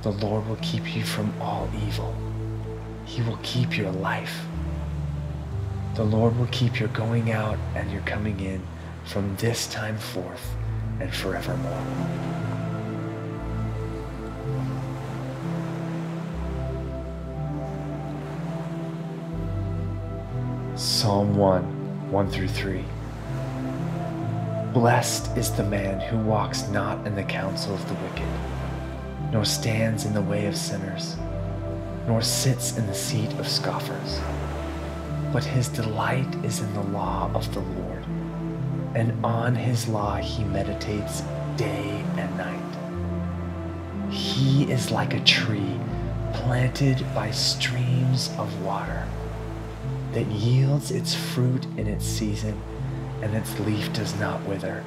The Lord will keep you from all evil. He will keep your life. The Lord will keep your going out and your coming in from this time forth and forevermore. Psalm 1 1 through 3. Blessed is the man who walks not in the counsel of the wicked, nor stands in the way of sinners, nor sits in the seat of scoffers. But his delight is in the law of the Lord, and on his law he meditates day and night. He is like a tree planted by streams of water that yields its fruit in its season, and its leaf does not wither.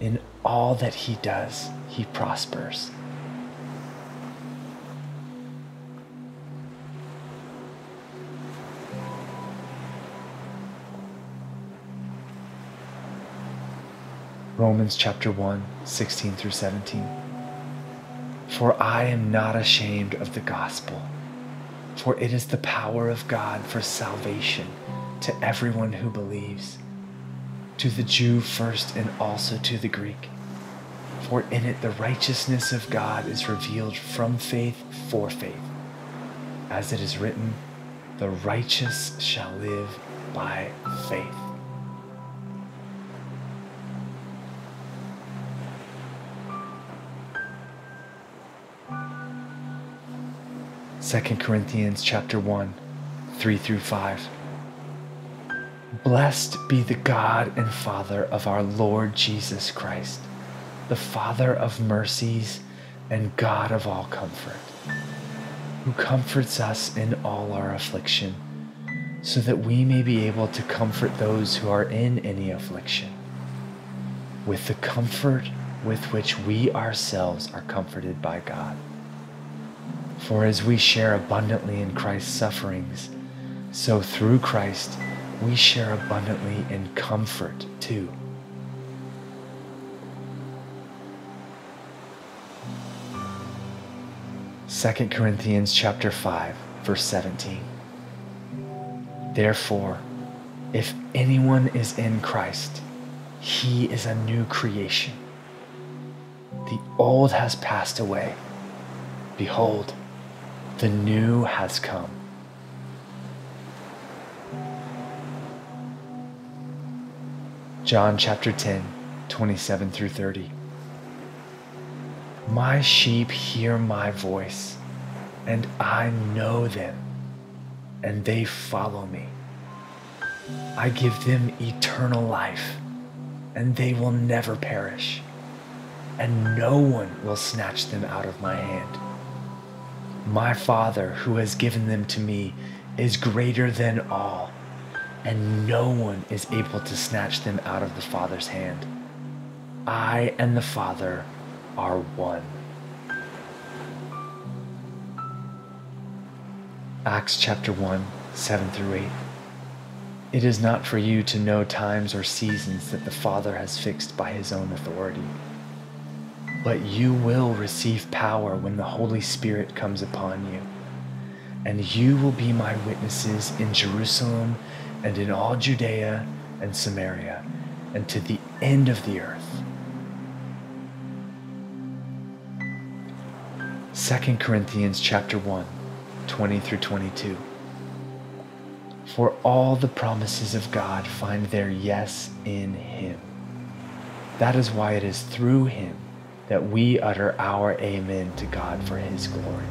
In all that he does, he prospers. Romans chapter 1, 16 through 17. For I am not ashamed of the gospel for it is the power of God for salvation to everyone who believes, to the Jew first and also to the Greek. For in it the righteousness of God is revealed from faith for faith. As it is written, the righteous shall live by faith. 2 Corinthians chapter 1, 3 through 5. Blessed be the God and Father of our Lord Jesus Christ, the Father of mercies and God of all comfort, who comforts us in all our affliction, so that we may be able to comfort those who are in any affliction, with the comfort with which we ourselves are comforted by God. For as we share abundantly in Christ's sufferings, so through Christ we share abundantly in comfort too. Second Corinthians chapter 5 verse 17. Therefore, if anyone is in Christ, he is a new creation. The old has passed away. Behold, the new has come. John chapter 10, 27 through 30. My sheep hear my voice, and I know them, and they follow me. I give them eternal life, and they will never perish, and no one will snatch them out of my hand. My Father, who has given them to me, is greater than all and no one is able to snatch them out of the Father's hand. I and the Father are one. Acts chapter 1, 7 through 8. It is not for you to know times or seasons that the Father has fixed by his own authority. But you will receive power when the Holy Spirit comes upon you. And you will be my witnesses in Jerusalem and in all Judea and Samaria and to the end of the earth. 2 Corinthians chapter 1, 20 through 22. For all the promises of God find their yes in him. That is why it is through him that we utter our amen to God for his glory.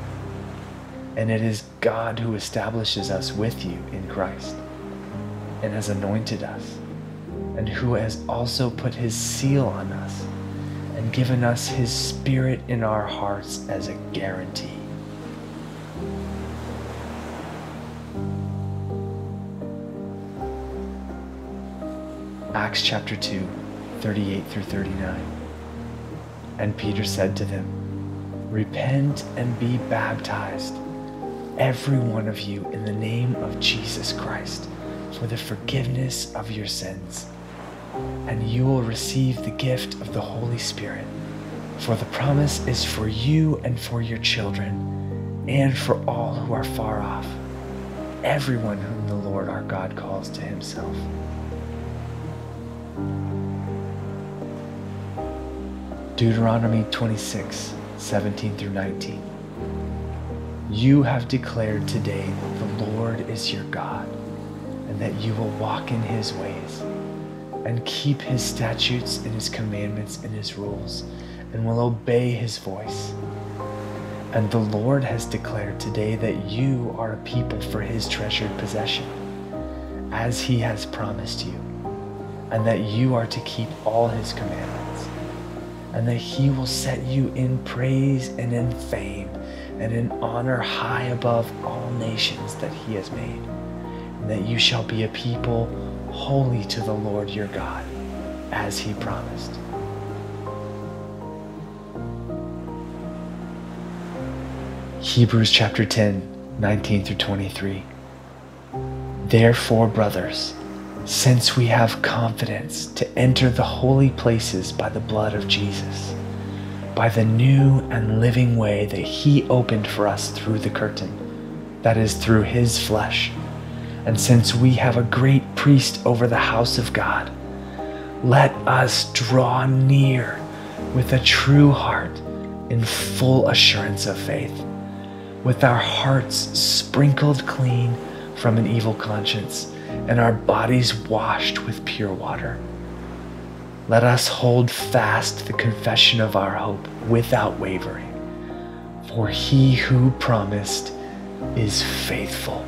And it is God who establishes us with you in Christ and has anointed us, and who has also put his seal on us and given us his spirit in our hearts as a guarantee. Acts chapter 2, 38 through 39. And Peter said to them, Repent and be baptized, every one of you, in the name of Jesus Christ for the forgiveness of your sins, and you will receive the gift of the Holy Spirit. For the promise is for you and for your children, and for all who are far off, everyone whom the Lord our God calls to himself. Deuteronomy 26, 17 through 19. You have declared today that the Lord is your God and that you will walk in his ways and keep his statutes and his commandments and his rules and will obey his voice. And the Lord has declared today that you are a people for his treasured possession, as he has promised you, and that you are to keep all his commandments, and that he will set you in praise and in fame and in honor high above all nations that he has made and that you shall be a people holy to the Lord your God, as he promised. Hebrews chapter 10, 19 through 23. Therefore, brothers, since we have confidence to enter the holy places by the blood of Jesus, by the new and living way that he opened for us through the curtain, that is, through his flesh. And since we have a great priest over the house of God, let us draw near with a true heart in full assurance of faith, with our hearts sprinkled clean from an evil conscience and our bodies washed with pure water. Let us hold fast the confession of our hope without wavering, for he who promised is faithful.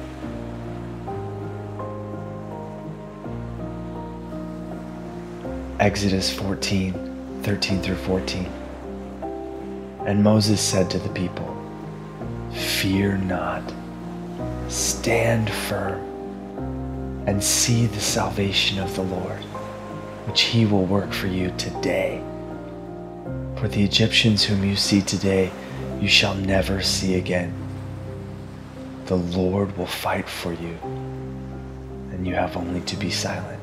Exodus 14 13 through 14. And Moses said to the people, Fear not, stand firm, and see the salvation of the Lord, which he will work for you today. For the Egyptians whom you see today, you shall never see again. The Lord will fight for you, and you have only to be silent.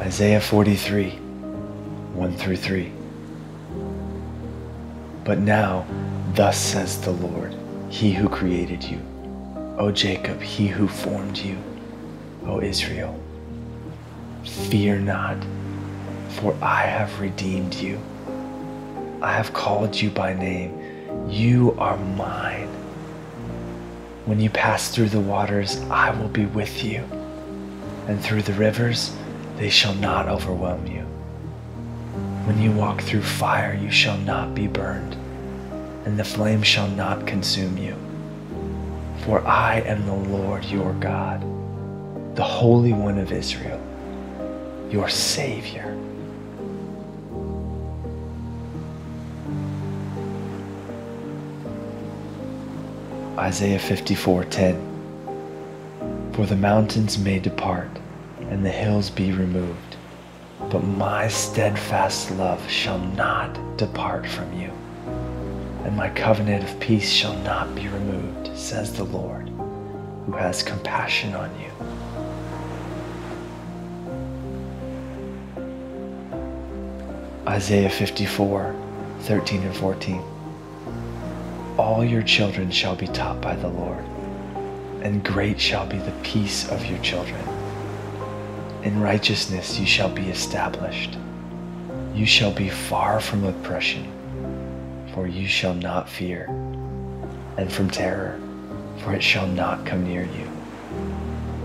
Isaiah 43 1 through 3. But now, thus says the Lord, He who created you, O Jacob, He who formed you, O Israel. Fear not, for I have redeemed you. I have called you by name. You are mine. When you pass through the waters, I will be with you, and through the rivers, they shall not overwhelm you. When you walk through fire, you shall not be burned, and the flame shall not consume you. For I am the Lord your God, the Holy One of Israel, your Savior. Isaiah 54:10 For the mountains may depart and the hills be removed but my steadfast love shall not depart from you and my covenant of peace shall not be removed says the Lord who has compassion on you Isaiah 54 13 and 14 all your children shall be taught by the Lord, and great shall be the peace of your children. In righteousness you shall be established. You shall be far from oppression, for you shall not fear, and from terror, for it shall not come near you.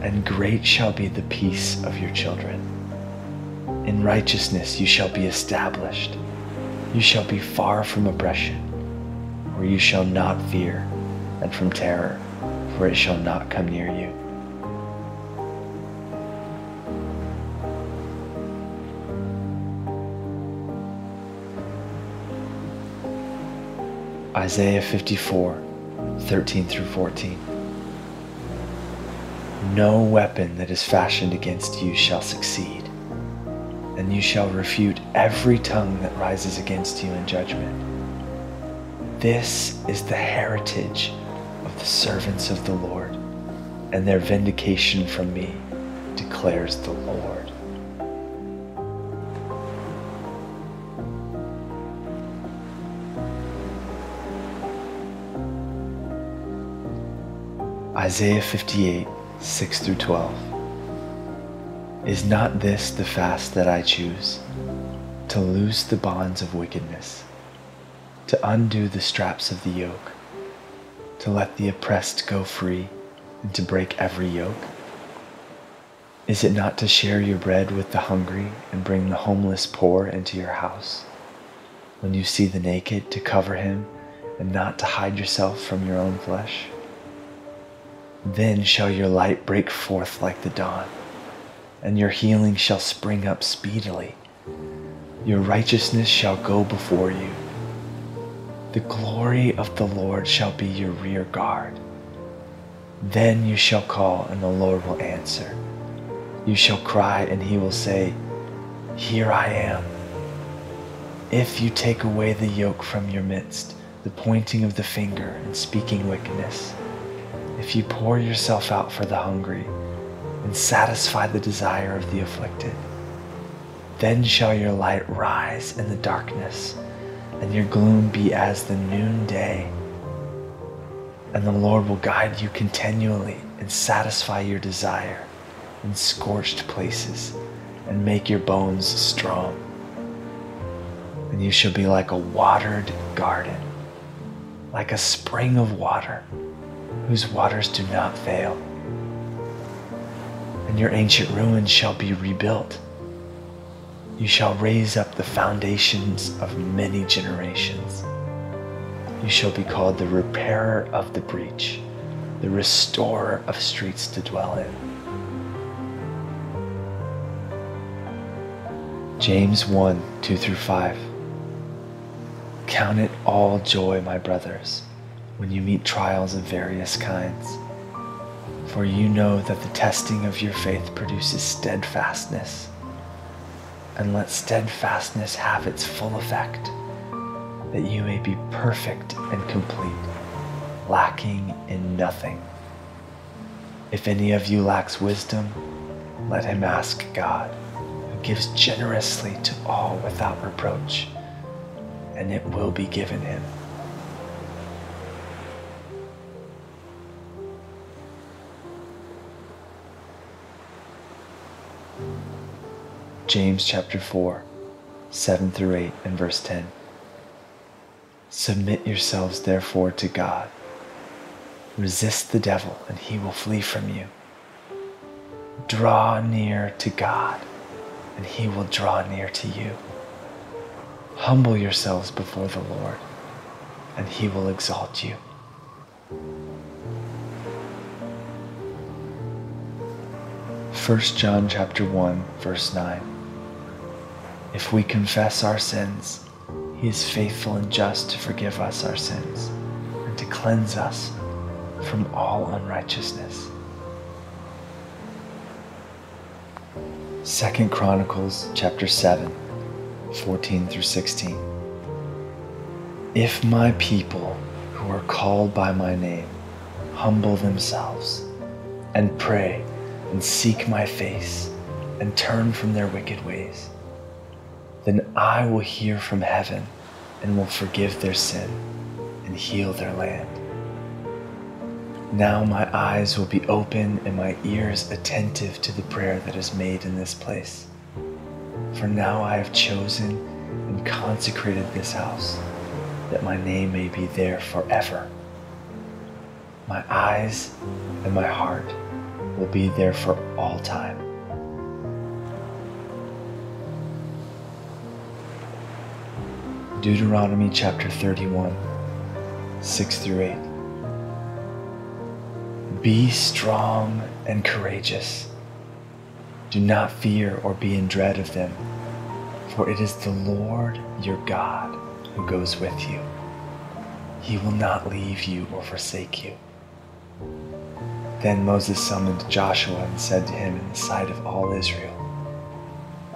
And great shall be the peace of your children. In righteousness you shall be established. You shall be far from oppression where you shall not fear, and from terror, for it shall not come near you. Isaiah 54, 13 through 14. No weapon that is fashioned against you shall succeed, and you shall refute every tongue that rises against you in judgment. This is the heritage of the servants of the Lord, and their vindication from me, declares the Lord. Isaiah 58, 6 through 12. Is not this the fast that I choose? To loose the bonds of wickedness to undo the straps of the yoke, to let the oppressed go free, and to break every yoke? Is it not to share your bread with the hungry and bring the homeless poor into your house? When you see the naked, to cover him and not to hide yourself from your own flesh? Then shall your light break forth like the dawn, and your healing shall spring up speedily. Your righteousness shall go before you the glory of the Lord shall be your rear guard. Then you shall call, and the Lord will answer. You shall cry, and he will say, Here I am. If you take away the yoke from your midst, the pointing of the finger and speaking wickedness, if you pour yourself out for the hungry and satisfy the desire of the afflicted, then shall your light rise in the darkness and your gloom be as the noonday. And the Lord will guide you continually and satisfy your desire in scorched places and make your bones strong. And you shall be like a watered garden, like a spring of water whose waters do not fail. And your ancient ruins shall be rebuilt you shall raise up the foundations of many generations. You shall be called the repairer of the breach, the restorer of streets to dwell in. James 1 2 through 5. Count it all joy, my brothers, when you meet trials of various kinds. For you know that the testing of your faith produces steadfastness and let steadfastness have its full effect, that you may be perfect and complete, lacking in nothing. If any of you lacks wisdom, let him ask God, who gives generously to all without reproach, and it will be given him. James chapter 4, 7 through 8, and verse 10. Submit yourselves therefore to God. Resist the devil, and he will flee from you. Draw near to God, and he will draw near to you. Humble yourselves before the Lord, and he will exalt you. First John chapter 1 verse 9 If we confess our sins he is faithful and just to forgive us our sins and to cleanse us from all unrighteousness. Second Chronicles chapter 7, 14 through 16. If my people who are called by my name humble themselves and pray and seek my face and turn from their wicked ways, then I will hear from heaven and will forgive their sin and heal their land. Now my eyes will be open and my ears attentive to the prayer that is made in this place. For now I have chosen and consecrated this house, that my name may be there forever. My eyes and my heart will be there for all time. Deuteronomy chapter 31, 6 through 8. Be strong and courageous. Do not fear or be in dread of them, for it is the Lord your God who goes with you. He will not leave you or forsake you. Then Moses summoned Joshua and said to him in the sight of all Israel,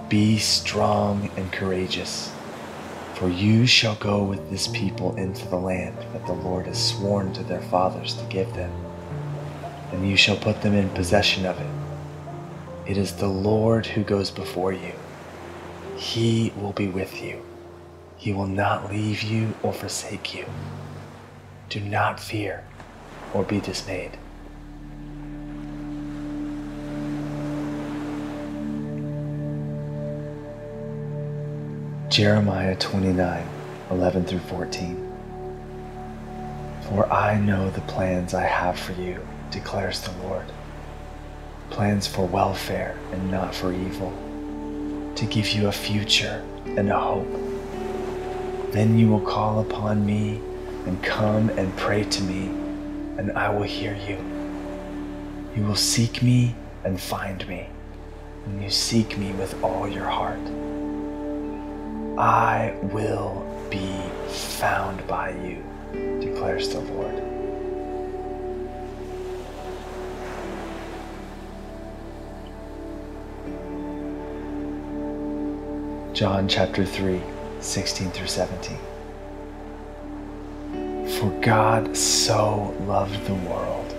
Be strong and courageous, for you shall go with this people into the land that the Lord has sworn to their fathers to give them and you shall put them in possession of it. It is the Lord who goes before you. He will be with you. He will not leave you or forsake you. Do not fear or be dismayed. Jeremiah 29 11 through 14. For I know the plans I have for you declares the Lord. Plans for welfare and not for evil, to give you a future and a hope. Then you will call upon me and come and pray to me, and I will hear you. You will seek me and find me, and you seek me with all your heart. I will be found by you, declares the Lord. John chapter 3, 16 through 17. For God so loved the world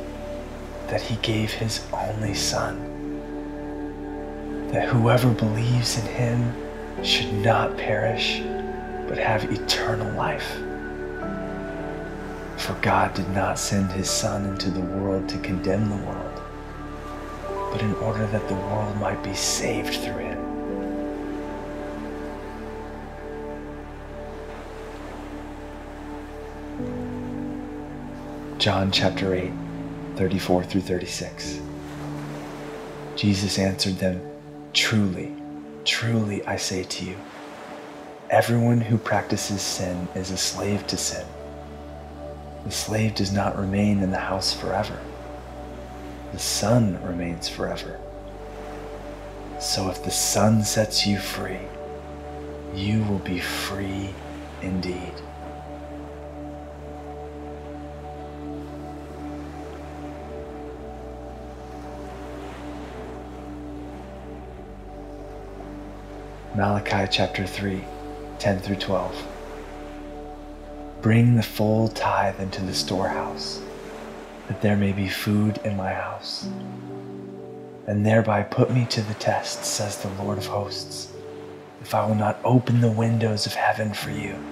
that he gave his only Son, that whoever believes in him should not perish, but have eternal life. For God did not send his Son into the world to condemn the world, but in order that the world might be saved through him. John chapter 8, 34 through 36. Jesus answered them, Truly, truly I say to you, everyone who practices sin is a slave to sin. The slave does not remain in the house forever, the Son remains forever. So if the Son sets you free, you will be free indeed. Malachi chapter 3, 10 through 12. Bring the full tithe into the storehouse, that there may be food in my house, and thereby put me to the test, says the Lord of hosts, if I will not open the windows of heaven for you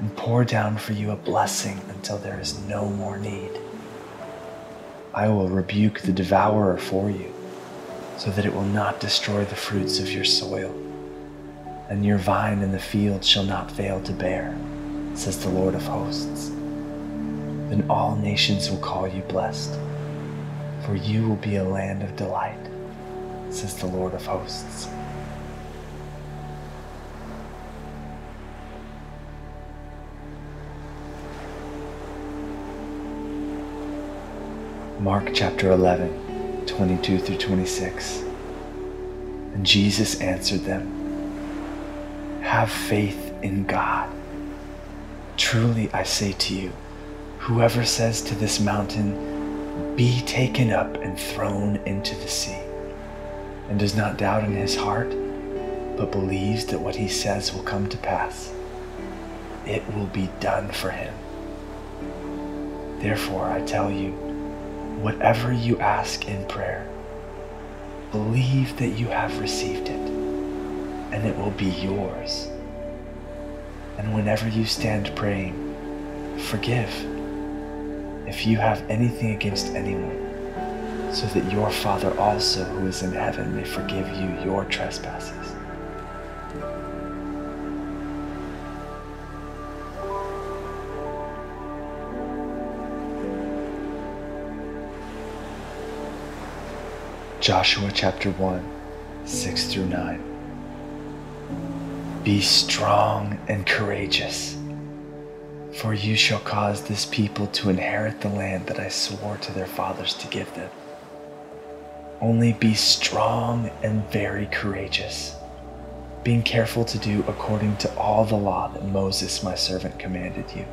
and pour down for you a blessing until there is no more need. I will rebuke the devourer for you, so that it will not destroy the fruits of your soil, and your vine in the field shall not fail to bear, says the Lord of hosts. Then all nations will call you blessed, for you will be a land of delight, says the Lord of hosts. Mark chapter 11, 22 through 26. And Jesus answered them, Have faith in God. Truly I say to you, whoever says to this mountain, Be taken up and thrown into the sea, and does not doubt in his heart, but believes that what he says will come to pass, it will be done for him. Therefore I tell you, whatever you ask in prayer, believe that you have received it, and it will be yours. And whenever you stand praying, forgive if you have anything against anyone, so that your Father also who is in heaven may forgive you your trespasses. Joshua chapter 1, 6 through 9. Be strong and courageous, for you shall cause this people to inherit the land that I swore to their fathers to give them. Only be strong and very courageous, being careful to do according to all the law that Moses my servant commanded you.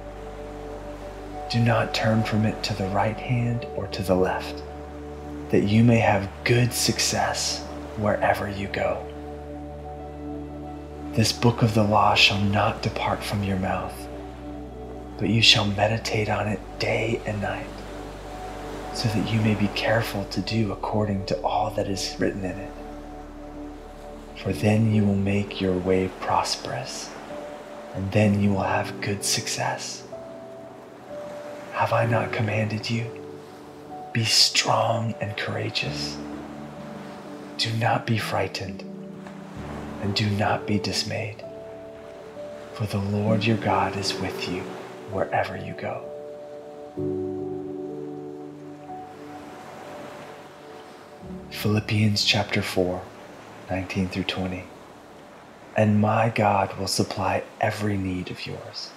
Do not turn from it to the right hand or to the left that you may have good success wherever you go. This book of the law shall not depart from your mouth, but you shall meditate on it day and night, so that you may be careful to do according to all that is written in it. For then you will make your way prosperous, and then you will have good success. Have I not commanded you? Be strong and courageous. Do not be frightened and do not be dismayed, for the Lord your God is with you wherever you go. Philippians chapter 4, 19 through 20. And my God will supply every need of yours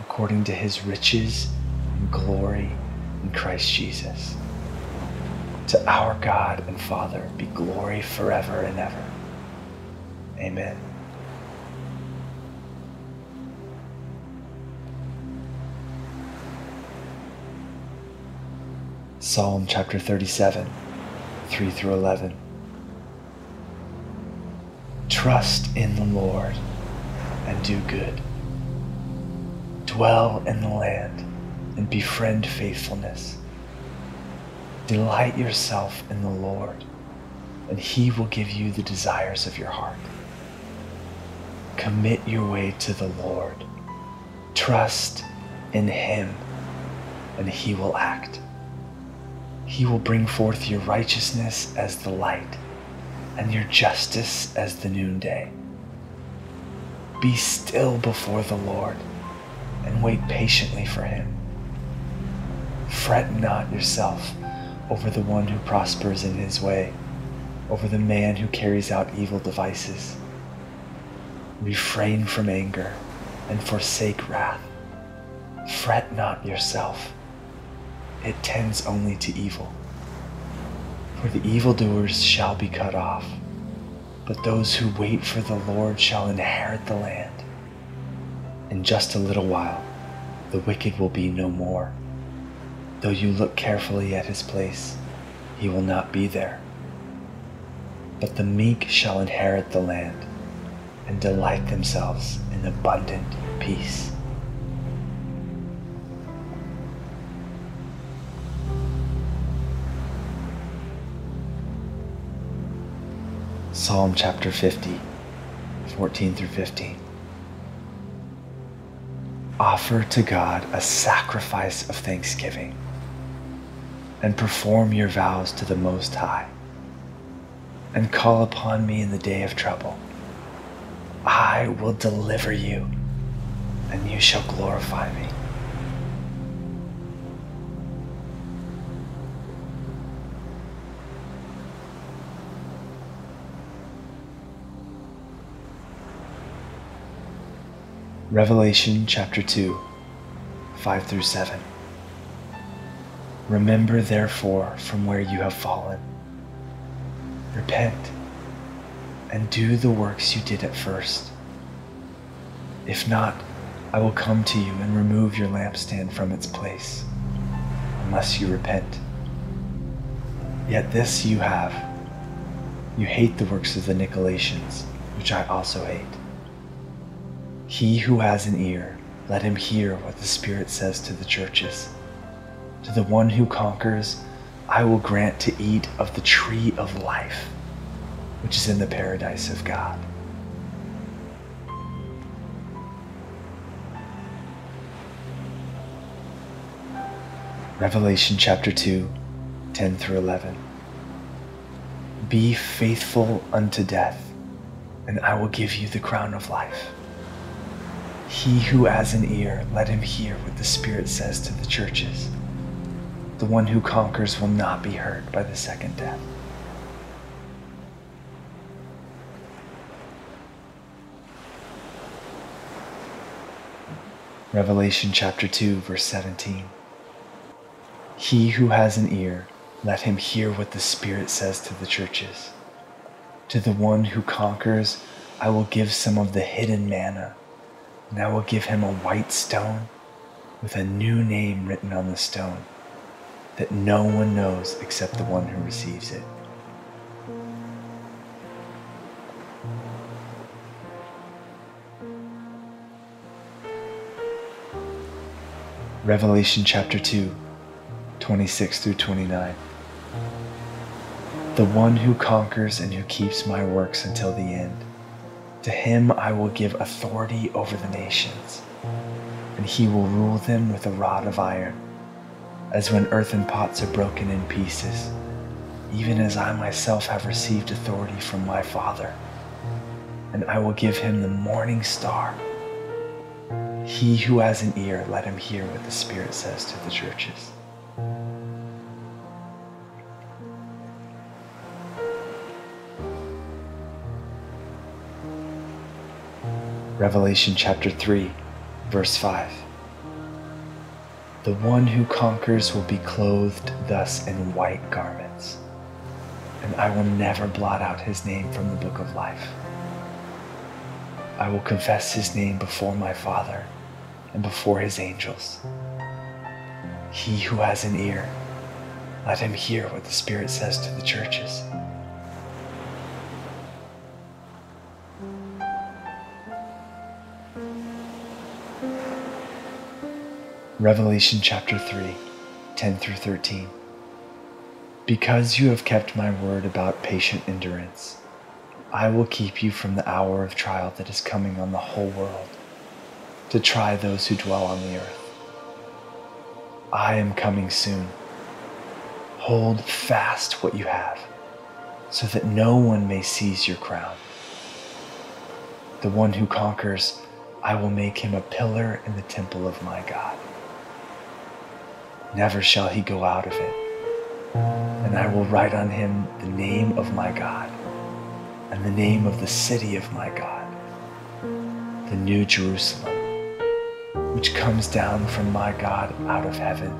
according to his riches and glory in Christ Jesus. To our God and Father be glory forever and ever. Amen. Psalm chapter 37, 3 through 11. Trust in the Lord and do good. Dwell in the land and befriend faithfulness. Delight yourself in the Lord, and He will give you the desires of your heart. Commit your way to the Lord. Trust in Him, and He will act. He will bring forth your righteousness as the light, and your justice as the noonday. Be still before the Lord, and wait patiently for Him. Fret not yourself over the one who prospers in his way, over the man who carries out evil devices. Refrain from anger and forsake wrath. Fret not yourself, it tends only to evil. For the evildoers shall be cut off, but those who wait for the Lord shall inherit the land. In just a little while, the wicked will be no more. Though you look carefully at his place, he will not be there. But the meek shall inherit the land and delight themselves in abundant peace. Psalm chapter 50, 14 through 15. Offer to God a sacrifice of thanksgiving and perform your vows to the Most High, and call upon me in the day of trouble. I will deliver you and you shall glorify me. Revelation chapter 2, 5 through 7. Remember therefore from where you have fallen. Repent and do the works you did at first. If not, I will come to you and remove your lampstand from its place, unless you repent. Yet this you have you hate the works of the Nicolaitans, which I also hate. He who has an ear, let him hear what the Spirit says to the churches. To the one who conquers, I will grant to eat of the tree of life, which is in the paradise of God. Revelation chapter 2, 10 through 11. Be faithful unto death, and I will give you the crown of life. He who has an ear, let him hear what the Spirit says to the churches. The one who conquers will not be hurt by the second death. Revelation chapter 2, verse 17. He who has an ear, let him hear what the Spirit says to the churches. To the one who conquers, I will give some of the hidden manna and I will give him a white stone with a new name written on the stone that no one knows except the one who receives it. Revelation chapter 2, 26 through 29. The one who conquers and who keeps my works until the end to him I will give authority over the nations, and he will rule them with a rod of iron, as when earthen pots are broken in pieces, even as I myself have received authority from my Father. And I will give him the morning star. He who has an ear, let him hear what the Spirit says to the churches. Revelation chapter 3, verse 5. The one who conquers will be clothed thus in white garments, and I will never blot out his name from the book of life. I will confess his name before my Father and before his angels. He who has an ear, let him hear what the Spirit says to the churches. Revelation chapter 3, 10 through 13. Because you have kept my word about patient endurance, I will keep you from the hour of trial that is coming on the whole world to try those who dwell on the earth. I am coming soon. Hold fast what you have, so that no one may seize your crown. The one who conquers, I will make him a pillar in the temple of my God never shall he go out of it. And I will write on him the name of my God and the name of the city of my God, the New Jerusalem, which comes down from my God out of heaven,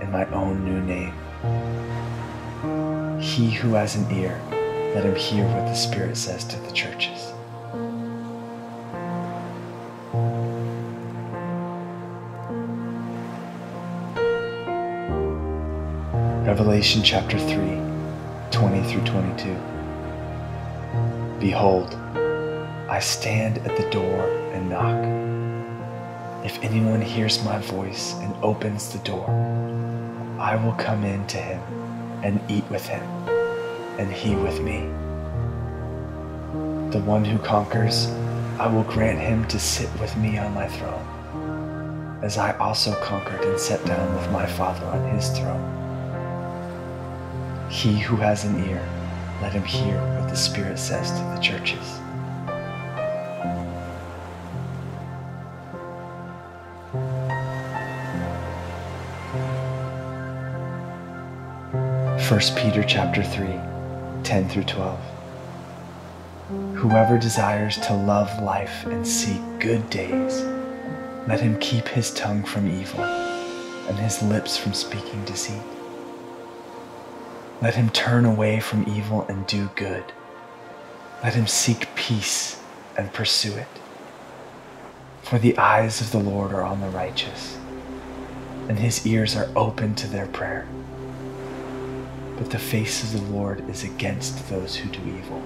in my own new name. He who has an ear, let him hear what the Spirit says to the churches. Revelation chapter 3, 20 through 22. Behold, I stand at the door and knock. If anyone hears my voice and opens the door, I will come in to him and eat with him, and he with me. The one who conquers, I will grant him to sit with me on my throne, as I also conquered and sat down with my Father on his throne. He who has an ear, let him hear what the Spirit says to the churches. First Peter chapter 3, 10 through 12. Whoever desires to love life and seek good days, let him keep his tongue from evil and his lips from speaking deceit. Let him turn away from evil and do good. Let him seek peace and pursue it. For the eyes of the Lord are on the righteous, and his ears are open to their prayer. But the face of the Lord is against those who do evil.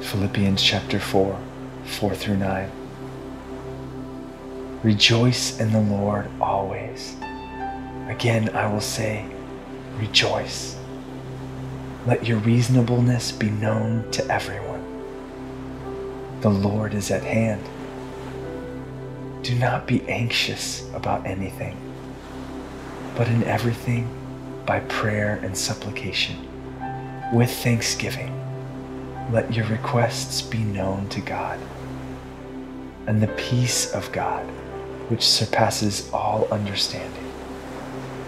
Philippians chapter 4, 4 through 9. Rejoice in the Lord always. Again, I will say, rejoice. Let your reasonableness be known to everyone. The Lord is at hand. Do not be anxious about anything, but in everything, by prayer and supplication, with thanksgiving let your requests be known to God. And the peace of God, which surpasses all understanding,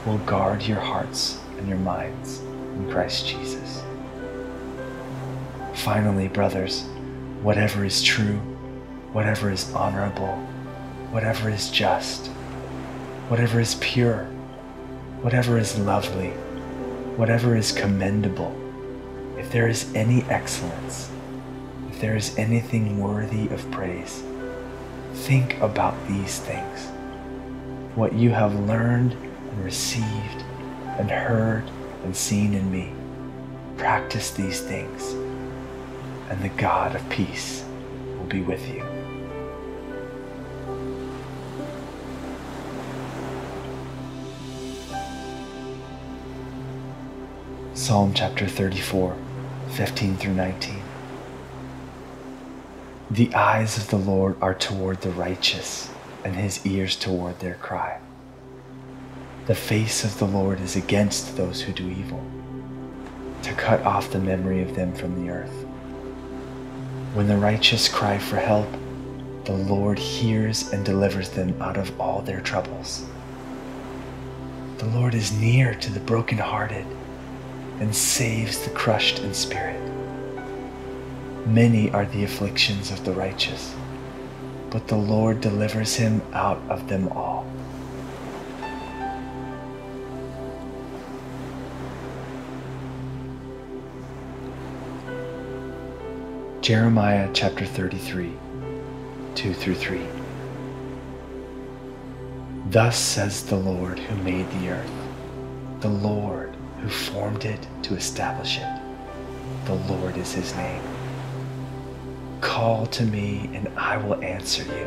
will guard your hearts and your minds in Christ Jesus. Finally, brothers, whatever is true, whatever is honorable, whatever is just, whatever is pure, whatever is lovely, whatever is commendable if there is any excellence, if there is anything worthy of praise, think about these things. What you have learned and received and heard and seen in me, practice these things, and the God of peace will be with you. Psalm chapter 34. 15 through 19. The eyes of the Lord are toward the righteous, and his ears toward their cry. The face of the Lord is against those who do evil, to cut off the memory of them from the earth. When the righteous cry for help, the Lord hears and delivers them out of all their troubles. The Lord is near to the brokenhearted and saves the crushed in spirit. Many are the afflictions of the righteous, but the Lord delivers him out of them all. Jeremiah chapter 33, 2 through 3. Thus says the Lord who made the earth, the Lord who formed it to establish it. The Lord is his name. Call to me, and I will answer you,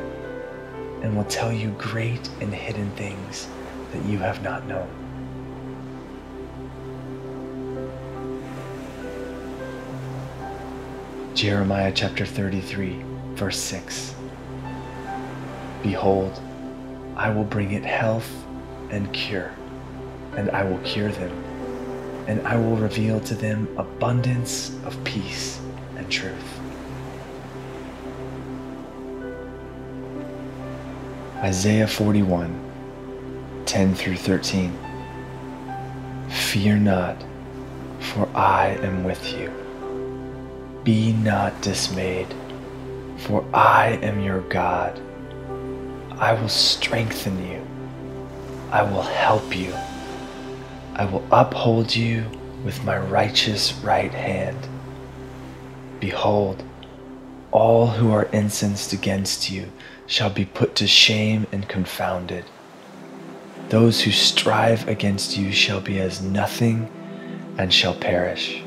and will tell you great and hidden things that you have not known. Jeremiah chapter 33, verse 6. Behold, I will bring it health and cure, and I will cure them and I will reveal to them abundance of peace and truth. Isaiah 41 10 through 13. Fear not, for I am with you. Be not dismayed, for I am your God. I will strengthen you. I will help you. I will uphold you with my righteous right hand. Behold, all who are incensed against you shall be put to shame and confounded. Those who strive against you shall be as nothing and shall perish.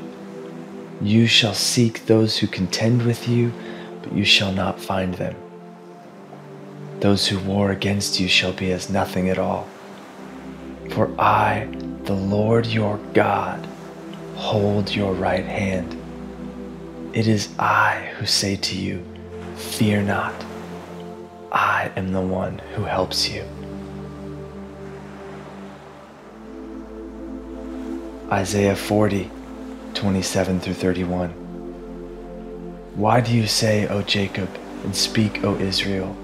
You shall seek those who contend with you, but you shall not find them. those who war against you shall be as nothing at all. For I, the Lord your God, hold your right hand. It is I who say to you, Fear not. I am the one who helps you. Isaiah 40, 27 through 31. Why do you say, O Jacob, and speak, O Israel,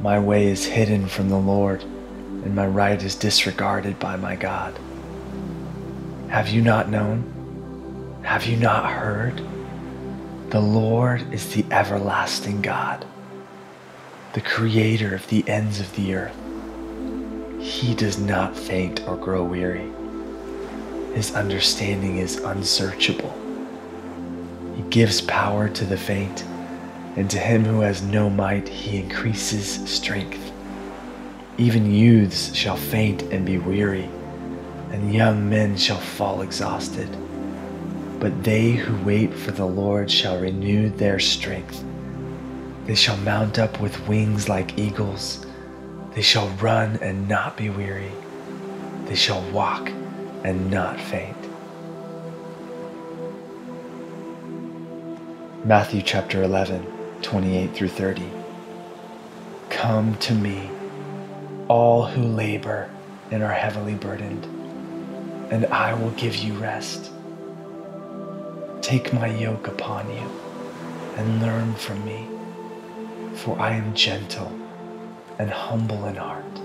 My way is hidden from the Lord, and my right is disregarded by my God? Have you not known? Have you not heard? The Lord is the everlasting God, the creator of the ends of the earth. He does not faint or grow weary. His understanding is unsearchable. He gives power to the faint, and to him who has no might, he increases strength. Even youths shall faint and be weary, and young men shall fall exhausted. But they who wait for the Lord shall renew their strength. They shall mount up with wings like eagles. They shall run and not be weary. They shall walk and not faint. Matthew chapter 11, 28 through 30. Come to me, all who labor and are heavily burdened, and I will give you rest. Take my yoke upon you and learn from me, for I am gentle and humble in heart,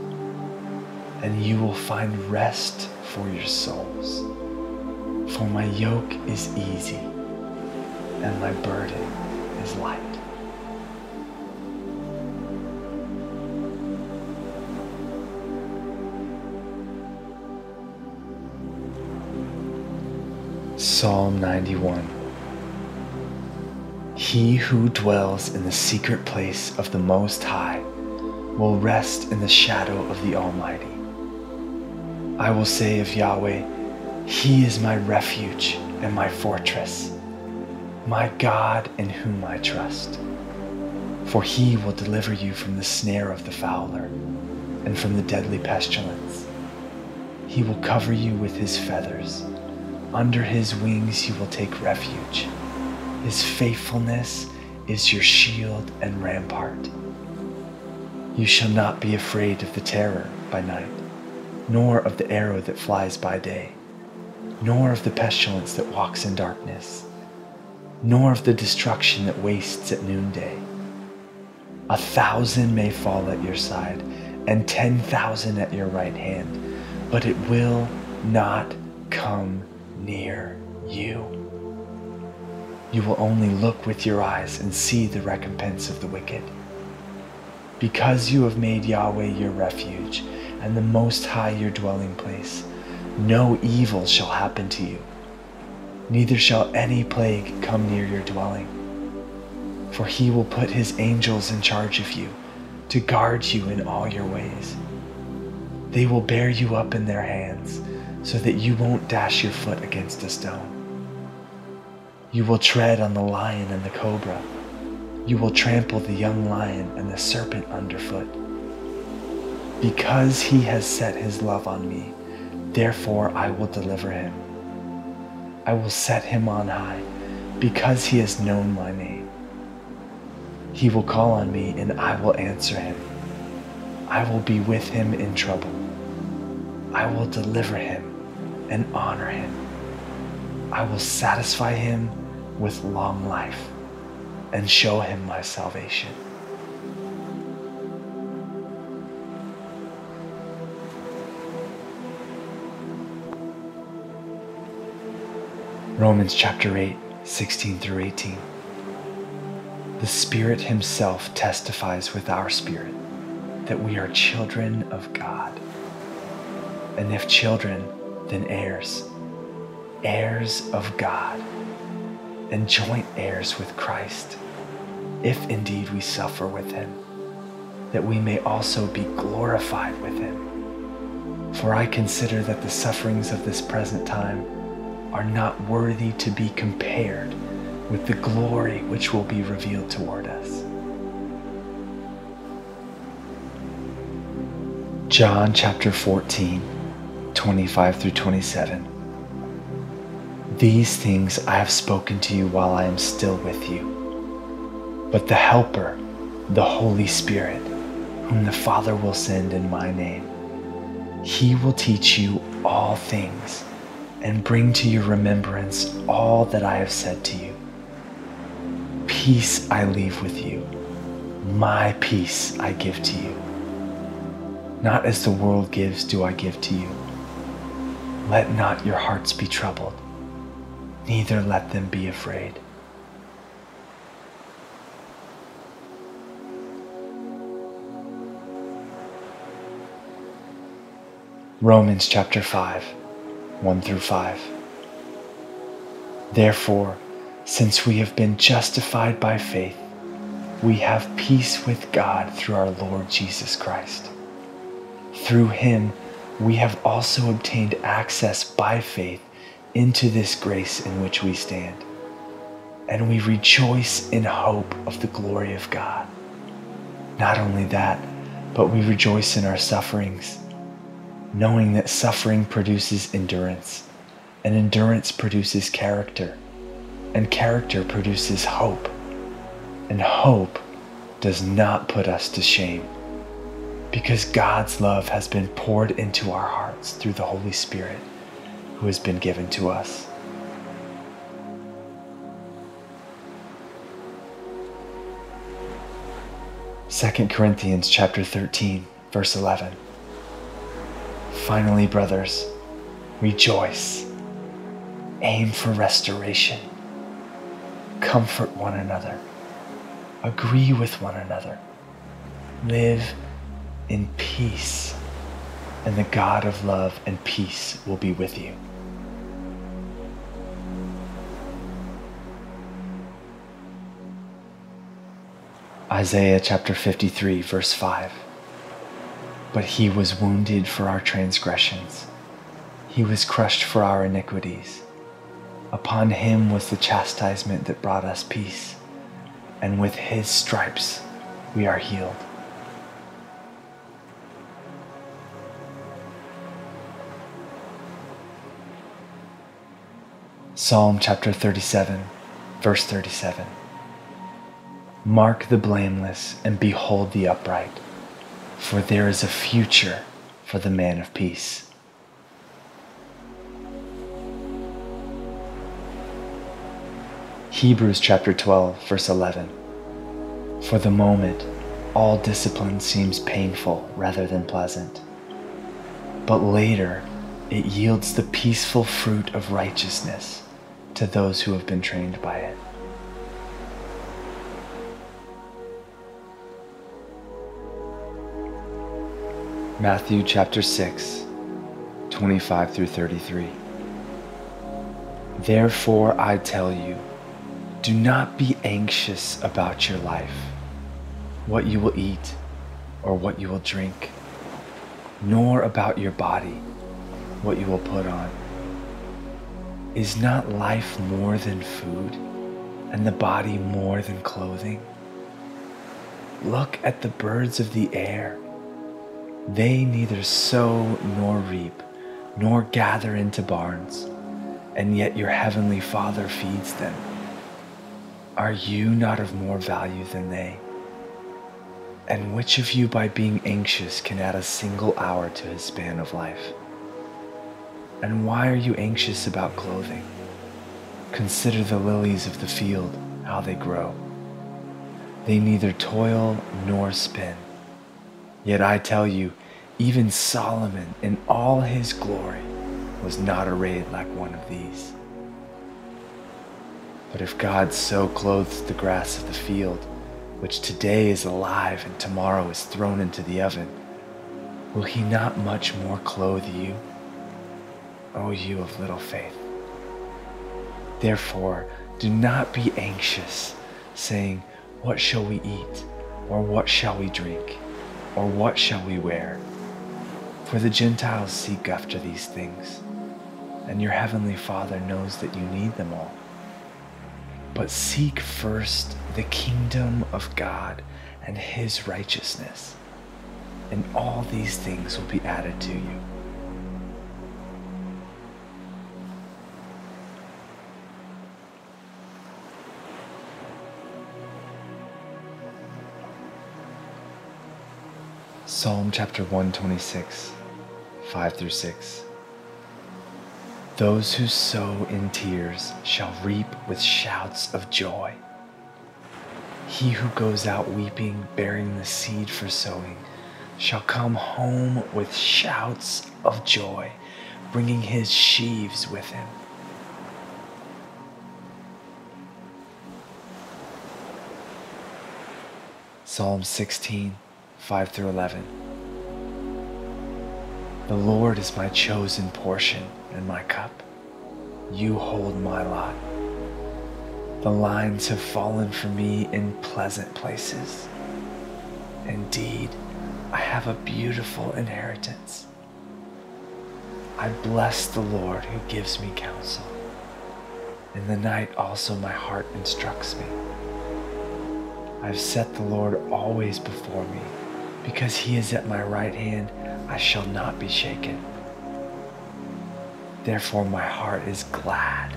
and you will find rest for your souls. For my yoke is easy and my burden is light. Psalm 91 He who dwells in the secret place of the Most High will rest in the shadow of the Almighty. I will say of Yahweh, He is my refuge and my fortress, my God in whom I trust. For He will deliver you from the snare of the fowler and from the deadly pestilence. He will cover you with His feathers. Under His wings you will take refuge. His faithfulness is your shield and rampart. You shall not be afraid of the terror by night nor of the arrow that flies by day, nor of the pestilence that walks in darkness, nor of the destruction that wastes at noonday. A thousand may fall at your side, and ten thousand at your right hand, but it will not come near you. You will only look with your eyes and see the recompense of the wicked. Because you have made Yahweh your refuge, and the Most High your dwelling place. No evil shall happen to you, neither shall any plague come near your dwelling. For he will put his angels in charge of you to guard you in all your ways. They will bear you up in their hands so that you won't dash your foot against a stone. You will tread on the lion and the cobra. You will trample the young lion and the serpent underfoot. Because he has set his love on me, therefore I will deliver him. I will set him on high, because he has known my name. He will call on me, and I will answer him. I will be with him in trouble. I will deliver him and honor him. I will satisfy him with long life and show him my salvation. Romans chapter 8, 16 through 18. The Spirit Himself testifies with our spirit that we are children of God. And if children, then heirs, heirs of God, and joint heirs with Christ, if indeed we suffer with Him, that we may also be glorified with Him. For I consider that the sufferings of this present time are not worthy to be compared with the glory which will be revealed toward us. John chapter 14, 25 through 27. These things I have spoken to you while I am still with you. But the Helper, the Holy Spirit, whom the Father will send in my name, he will teach you all things and bring to your remembrance all that I have said to you. Peace I leave with you, my peace I give to you. Not as the world gives, do I give to you. Let not your hearts be troubled, neither let them be afraid. Romans chapter 5, 1 through 5. Therefore, since we have been justified by faith, we have peace with God through our Lord Jesus Christ. Through him, we have also obtained access by faith into this grace in which we stand. And we rejoice in hope of the glory of God. Not only that, but we rejoice in our sufferings knowing that suffering produces endurance, and endurance produces character, and character produces hope, and hope does not put us to shame, because God's love has been poured into our hearts through the Holy Spirit who has been given to us. Second Corinthians chapter 13 verse 11 Finally, brothers, rejoice. Aim for restoration. Comfort one another. Agree with one another. Live in peace. And the God of love and peace will be with you. Isaiah chapter 53, verse 5 but he was wounded for our transgressions, he was crushed for our iniquities. Upon him was the chastisement that brought us peace, and with his stripes we are healed. Psalm chapter 37, verse 37. Mark the blameless and behold the upright for there is a future for the man of peace. Hebrews chapter 12, verse 11. For the moment, all discipline seems painful rather than pleasant. But later, it yields the peaceful fruit of righteousness to those who have been trained by it. Matthew chapter 6, 25 through 33. Therefore I tell you, do not be anxious about your life, what you will eat or what you will drink, nor about your body, what you will put on. Is not life more than food, and the body more than clothing? Look at the birds of the air they neither sow nor reap, nor gather into barns, and yet your heavenly Father feeds them. Are you not of more value than they? And which of you, by being anxious, can add a single hour to his span of life? And why are you anxious about clothing? Consider the lilies of the field, how they grow. They neither toil nor spin. Yet I tell you, even Solomon in all his glory was not arrayed like one of these. But if God so clothes the grass of the field, which today is alive and tomorrow is thrown into the oven, will he not much more clothe you, O you of little faith? Therefore, do not be anxious, saying, What shall we eat? Or what shall we drink? Or what shall we wear? For the Gentiles seek after these things, and your heavenly Father knows that you need them all. But seek first the kingdom of God and his righteousness, and all these things will be added to you. Psalm chapter 126, 5 through 6. Those who sow in tears shall reap with shouts of joy. He who goes out weeping, bearing the seed for sowing, shall come home with shouts of joy, bringing his sheaves with him. Psalm 16, 5 through 11. The Lord is my chosen portion and my cup. You hold my lot. The lines have fallen for me in pleasant places. Indeed, I have a beautiful inheritance. I bless the Lord who gives me counsel. In the night also my heart instructs me. I've set the Lord always before me. Because he is at my right hand, I shall not be shaken. Therefore my heart is glad,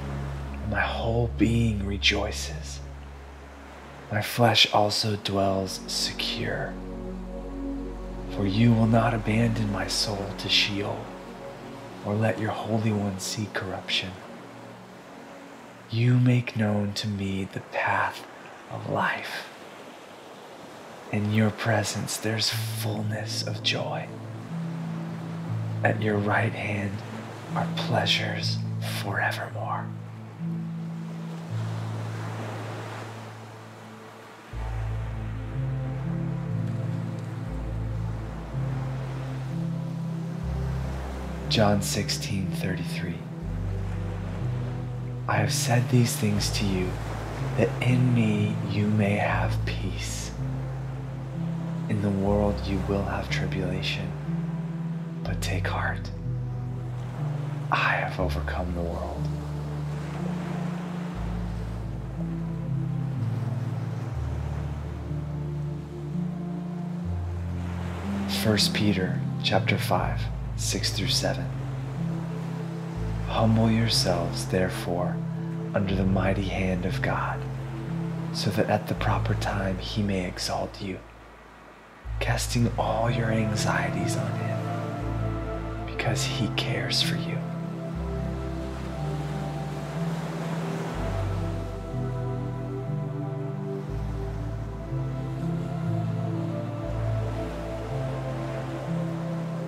and my whole being rejoices. My flesh also dwells secure. For you will not abandon my soul to Sheol, or let your Holy One see corruption. You make known to me the path of life. In your presence, there's fullness of joy. At your right hand are pleasures forevermore. John 16, 33. I have said these things to you that in me you may have peace. In the world you will have tribulation, but take heart. I have overcome the world. First Peter chapter 5 6 through 7. Humble yourselves, therefore, under the mighty hand of God, so that at the proper time he may exalt you, casting all your anxieties on him, because he cares for you.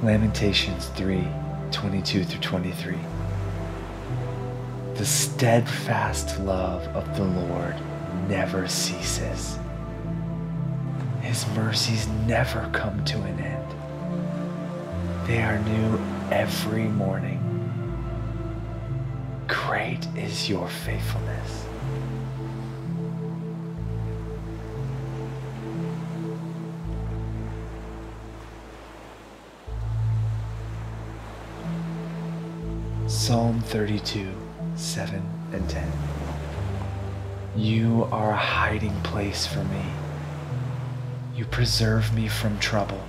Lamentations 3 22 through 23. The steadfast love of the Lord never ceases. His mercies never come to an end. They are new every morning. Great is your faithfulness. Psalm 32, 7 and 10. You are a hiding place for me. You preserve me from trouble.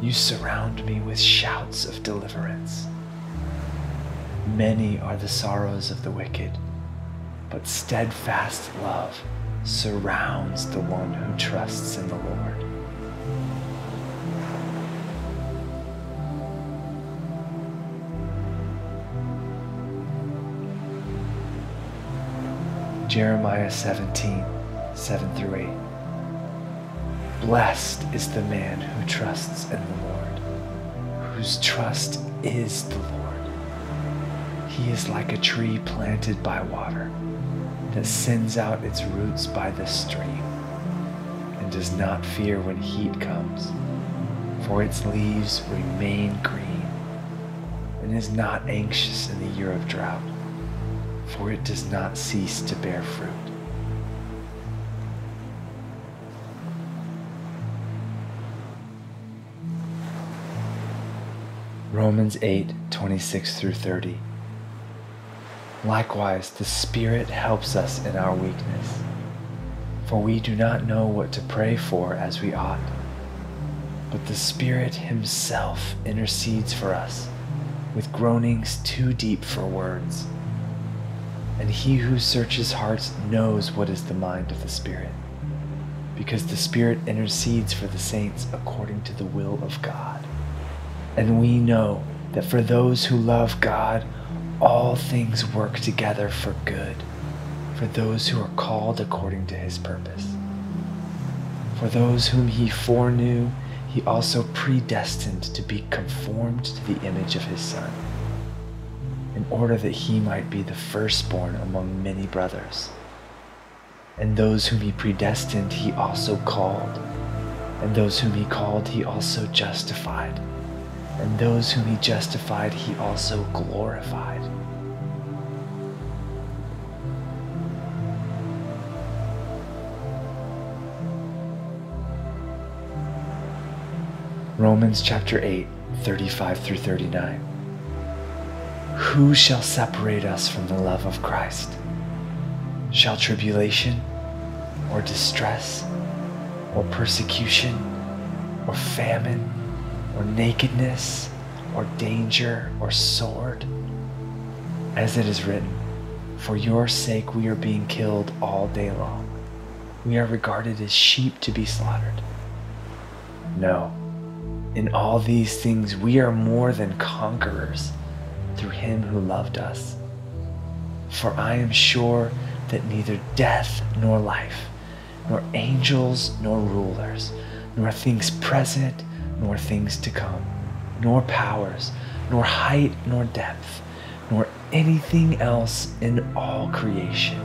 You surround me with shouts of deliverance. Many are the sorrows of the wicked, but steadfast love surrounds the one who trusts in the Lord. Jeremiah 17, 7 through 8. Blessed is the man who trusts in the Lord, whose trust is the Lord. He is like a tree planted by water that sends out its roots by the stream and does not fear when heat comes, for its leaves remain green and is not anxious in the year of drought for it does not cease to bear fruit. Romans 8 26 through 30. Likewise, the Spirit helps us in our weakness, for we do not know what to pray for as we ought. but the Spirit Himself intercedes for us with groanings too deep for words. And He who searches hearts knows what is the mind of the Spirit, because the Spirit intercedes for the saints according to the will of God. And we know that for those who love God, all things work together for good, for those who are called according to His purpose. For those whom He foreknew, he also predestined to be conformed to the image of his Son, in order that he might be the firstborn among many brothers. And those whom he predestined, he also called. And those whom he called, he also justified. And those whom he justified, he also glorified. Romans chapter 8, 35 through 39. Who shall separate us from the love of Christ? Shall tribulation, or distress, or persecution, or famine, or nakedness, or danger, or sword? As it is written, For your sake we are being killed all day long. We are regarded as sheep to be slaughtered. No in all these things, we are more than conquerors through him who loved us. For I am sure that neither death nor life, nor angels nor rulers, nor things present nor things to come, nor powers, nor height nor depth, nor anything else in all creation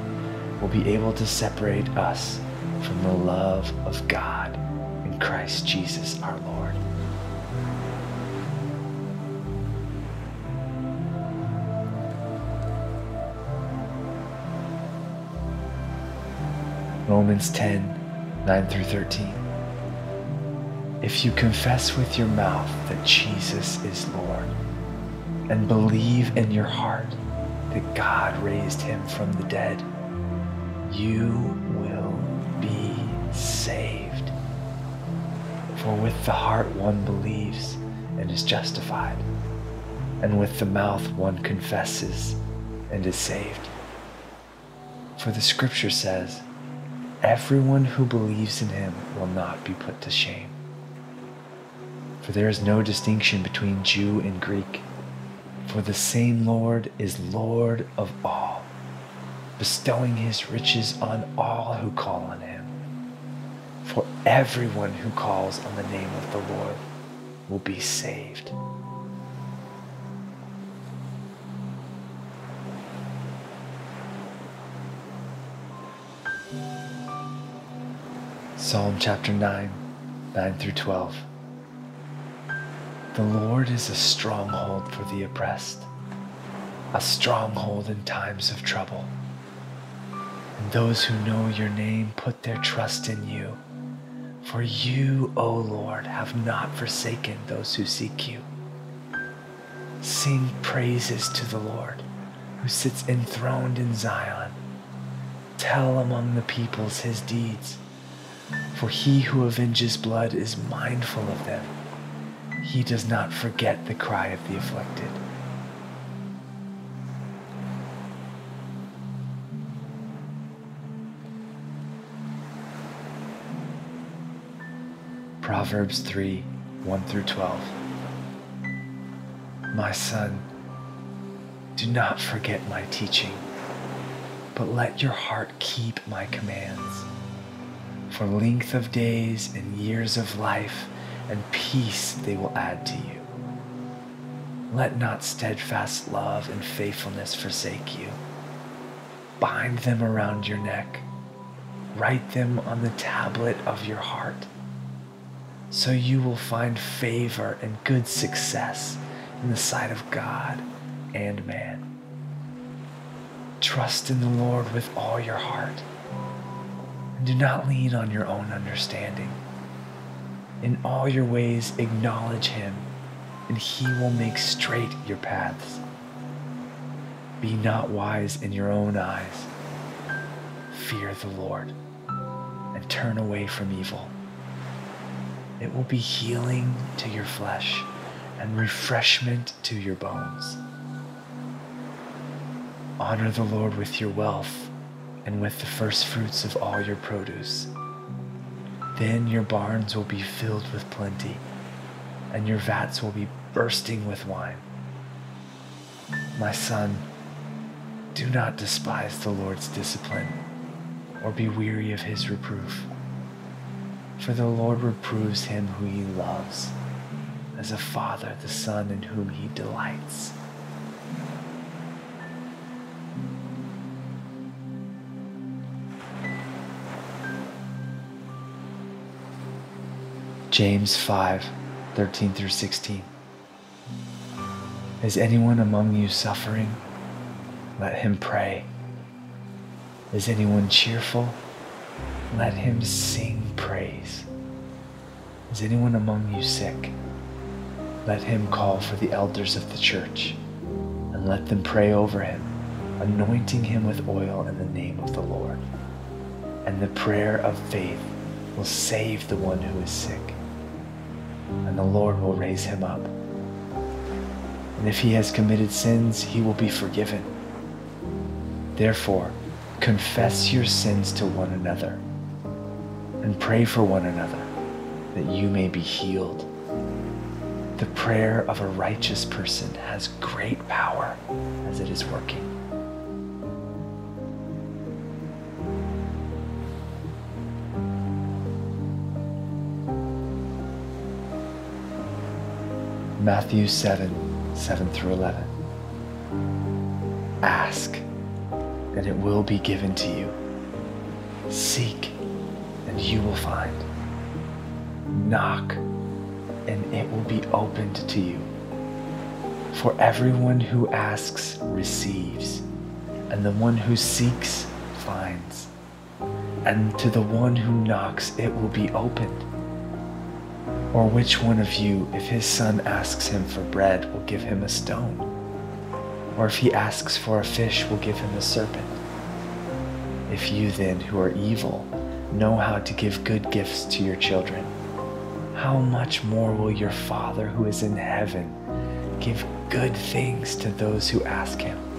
will be able to separate us from the love of God in Christ Jesus our Lord. Romans 10 9 through 13. If you confess with your mouth that Jesus is Lord and believe in your heart that God raised him from the dead, you will be saved. For with the heart one believes and is justified, and with the mouth one confesses and is saved. For the scripture says, Everyone who believes in him will not be put to shame. For there is no distinction between Jew and Greek, for the same Lord is Lord of all, bestowing his riches on all who call on him. For everyone who calls on the name of the Lord will be saved. Psalm chapter 9, 9 through 12. The Lord is a stronghold for the oppressed, a stronghold in times of trouble. And those who know your name put their trust in you. For you, O Lord, have not forsaken those who seek you. Sing praises to the Lord, who sits enthroned in Zion. Tell among the peoples his deeds for he who avenges blood is mindful of them. He does not forget the cry of the afflicted. Proverbs 3 1 through 12. My son, do not forget my teaching, but let your heart keep my commands for length of days and years of life and peace they will add to you. Let not steadfast love and faithfulness forsake you. Bind them around your neck. Write them on the tablet of your heart. So you will find favor and good success in the sight of God and man. Trust in the Lord with all your heart And do not lean on your own understanding. In all your ways, acknowledge Him, and He will make straight your paths. Be not wise in your own eyes. Fear the Lord and turn away from evil. It will be healing to your flesh and refreshment to your bones. Honor the Lord with your wealth and with the first fruits of all your produce. Then your barns will be filled with plenty, and your vats will be bursting with wine. My son, do not despise the Lord's discipline or be weary of his reproof. For the Lord reproves him who he loves, as a father the son in whom he delights. James 5 13 through 16. Is anyone among you suffering? Let him pray. Is anyone cheerful? Let him sing praise. Is anyone among you sick? Let him call for the elders of the church and let them pray over him, anointing him with oil in the name of the Lord. And the prayer of faith will save the one who is sick and the Lord will raise him up. And if he has committed sins, he will be forgiven. Therefore, confess your sins to one another and pray for one another that you may be healed. The prayer of a righteous person has great power as it is working. Matthew 7 7 through 11. Ask, and it will be given to you. Seek, and you will find. Knock, and it will be opened to you. For everyone who asks receives, and the one who seeks finds. And to the one who knocks, it will be opened. Or which one of you, if his son asks him for bread, will give him a stone? Or if he asks for a fish, will give him a serpent? If you then, who are evil, know how to give good gifts to your children, how much more will your Father who is in heaven give good things to those who ask him?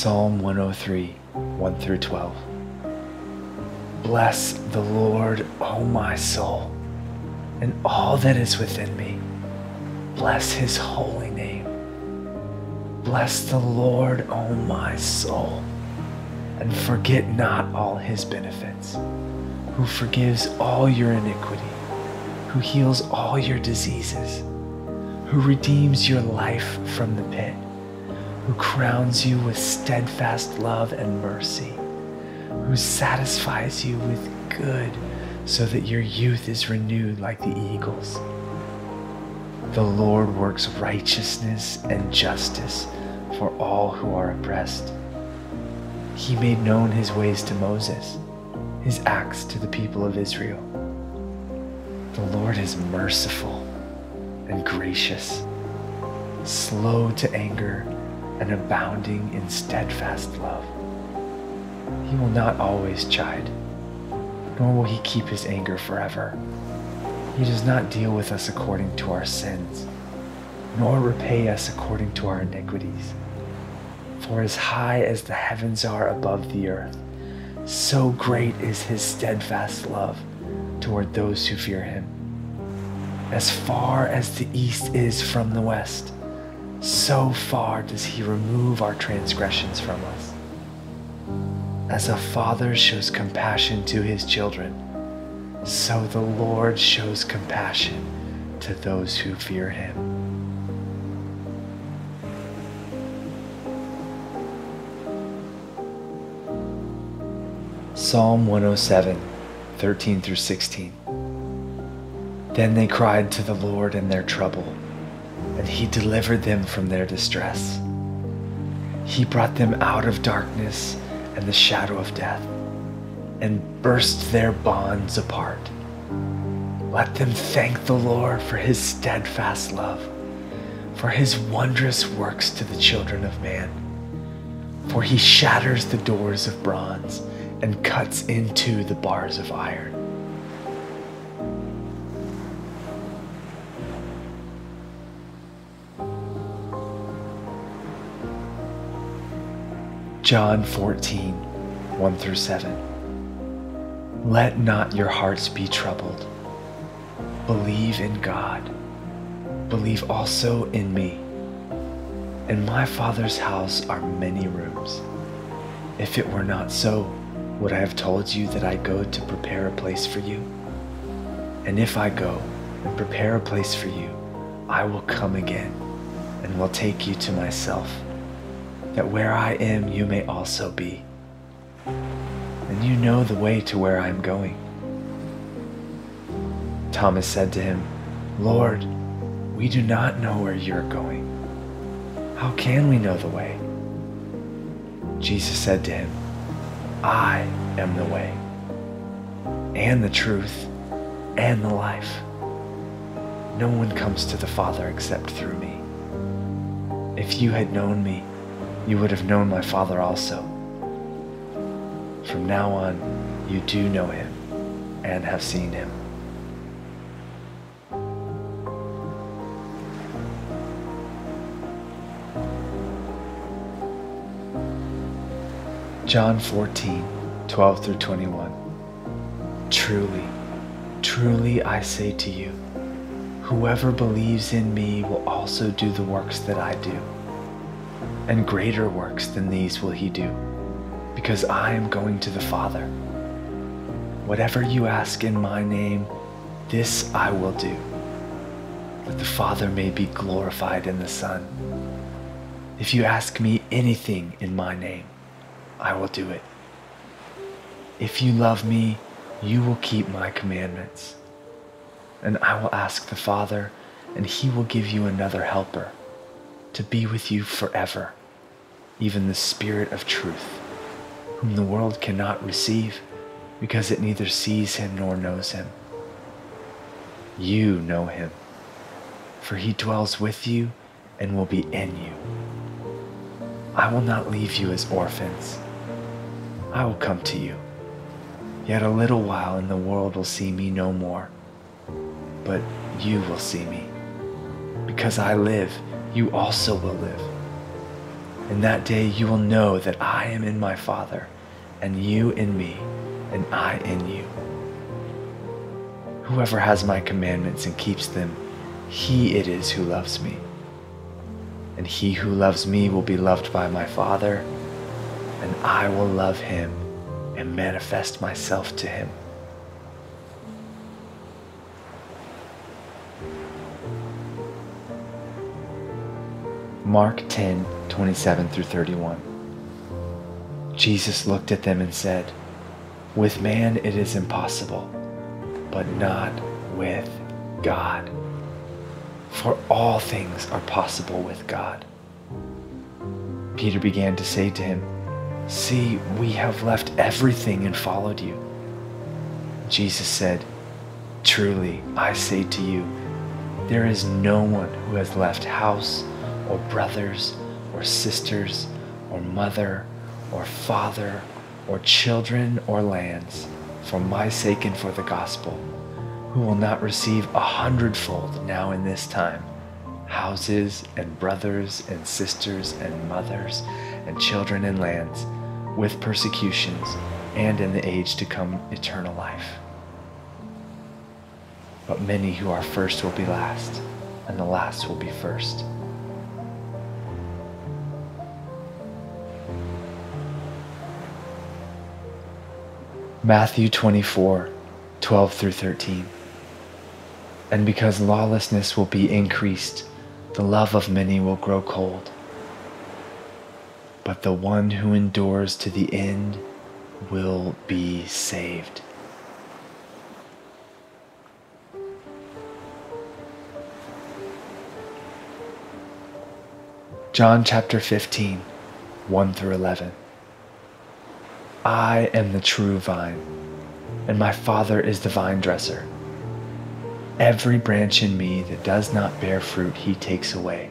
Psalm 103, 1 through 12. Bless the Lord, O my soul, and all that is within me. Bless his holy name. Bless the Lord, O my soul, and forget not all his benefits, who forgives all your iniquity, who heals all your diseases, who redeems your life from the pit who crowns you with steadfast love and mercy, who satisfies you with good so that your youth is renewed like the eagles. The Lord works righteousness and justice for all who are oppressed. He made known his ways to Moses, his acts to the people of Israel. The Lord is merciful and gracious, slow to anger and abounding in steadfast love. He will not always chide, nor will he keep his anger forever. He does not deal with us according to our sins, nor repay us according to our iniquities. For as high as the heavens are above the earth, so great is his steadfast love toward those who fear him. As far as the east is from the west, so far does he remove our transgressions from us. As a father shows compassion to his children, so the Lord shows compassion to those who fear him. Psalm 107, 13 through 16. Then they cried to the Lord in their trouble and he delivered them from their distress. He brought them out of darkness and the shadow of death, and burst their bonds apart. Let them thank the Lord for his steadfast love, for his wondrous works to the children of man. For he shatters the doors of bronze and cuts into the bars of iron. John 14, 1 through 7. Let not your hearts be troubled. Believe in God. Believe also in me. In my Father's house are many rooms. If it were not so, would I have told you that I go to prepare a place for you? And if I go and prepare a place for you, I will come again and will take you to myself that where I am you may also be. And you know the way to where I am going. Thomas said to him, Lord, we do not know where you're going. How can we know the way? Jesus said to him, I am the way, and the truth, and the life. No one comes to the Father except through me. If you had known me, you would have known my Father also. From now on, you do know him and have seen him. John 14, 12 through 21. Truly, truly I say to you, whoever believes in me will also do the works that I do and greater works than these will he do, because I am going to the Father. Whatever you ask in my name, this I will do, that the Father may be glorified in the Son. If you ask me anything in my name, I will do it. If you love me, you will keep my commandments. And I will ask the Father, and he will give you another helper to be with you forever even the Spirit of truth, whom the world cannot receive because it neither sees him nor knows him. You know him, for he dwells with you and will be in you. I will not leave you as orphans. I will come to you. Yet a little while and the world will see me no more. But you will see me. Because I live, you also will live. In that day you will know that I am in my Father, and you in me, and I in you. Whoever has my commandments and keeps them, he it is who loves me. And he who loves me will be loved by my Father, and I will love him and manifest myself to him. Mark 10 27 through 31. Jesus looked at them and said, With man it is impossible, but not with God. For all things are possible with God. Peter began to say to him, See, we have left everything and followed you. Jesus said, Truly, I say to you, there is no one who has left house or brothers or sisters or mother or father or children or lands for my sake and for the gospel, who will not receive a hundredfold now in this time houses and brothers and sisters and mothers and children and lands with persecutions and in the age to come eternal life. But many who are first will be last, and the last will be first. Matthew 24, 12 through 13. And because lawlessness will be increased, the love of many will grow cold. But the one who endures to the end will be saved. John chapter 15, 1 through 11. I am the true vine, and my Father is the vine dresser. Every branch in me that does not bear fruit, he takes away,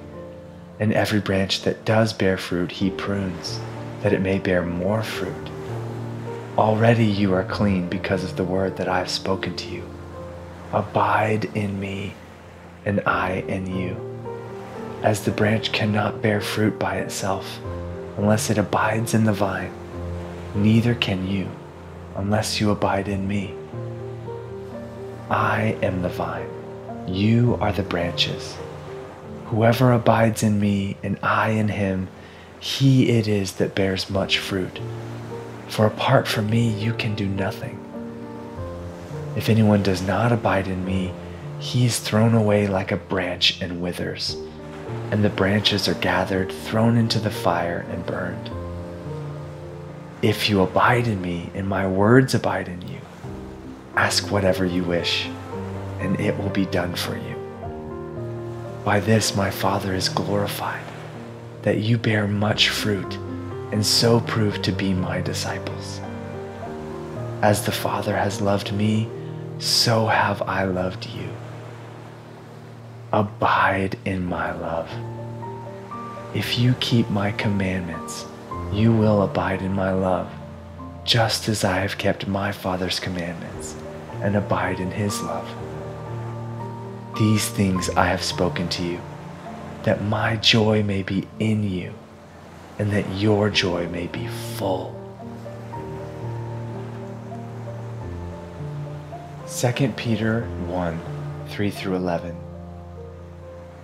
and every branch that does bear fruit, he prunes, that it may bear more fruit. Already you are clean because of the word that I have spoken to you. Abide in me, and I in you. As the branch cannot bear fruit by itself unless it abides in the vine, neither can you unless you abide in me. I am the vine, you are the branches. Whoever abides in me and I in him, he it is that bears much fruit. For apart from me, you can do nothing. If anyone does not abide in me, he is thrown away like a branch and withers, and the branches are gathered, thrown into the fire, and burned. If you abide in me, and my words abide in you, ask whatever you wish, and it will be done for you. By this my Father is glorified, that you bear much fruit, and so prove to be my disciples. As the Father has loved me, so have I loved you. Abide in my love. If you keep my commandments, you will abide in my love, just as I have kept my Father's commandments and abide in his love. These things I have spoken to you, that my joy may be in you, and that your joy may be full. 2 Peter 1 3 through 11.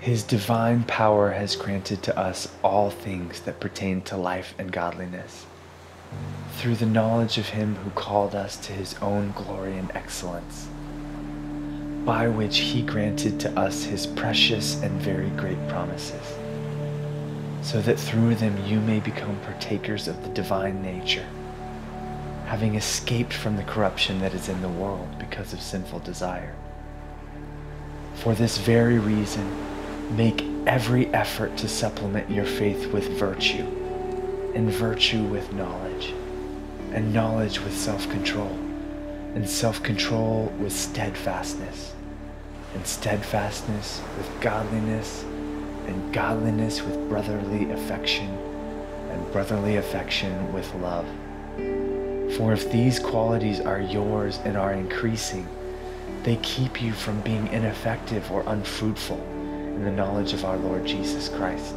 His divine power has granted to us all things that pertain to life and godliness, through the knowledge of Him who called us to His own glory and excellence, by which He granted to us His precious and very great promises, so that through them you may become partakers of the divine nature, having escaped from the corruption that is in the world because of sinful desire. For this very reason, Make every effort to supplement your faith with virtue, and virtue with knowledge, and knowledge with self control, and self control with steadfastness, and steadfastness with godliness, and godliness with brotherly affection, and brotherly affection with love. For if these qualities are yours and are increasing, they keep you from being ineffective or unfruitful in the knowledge of our Lord Jesus Christ.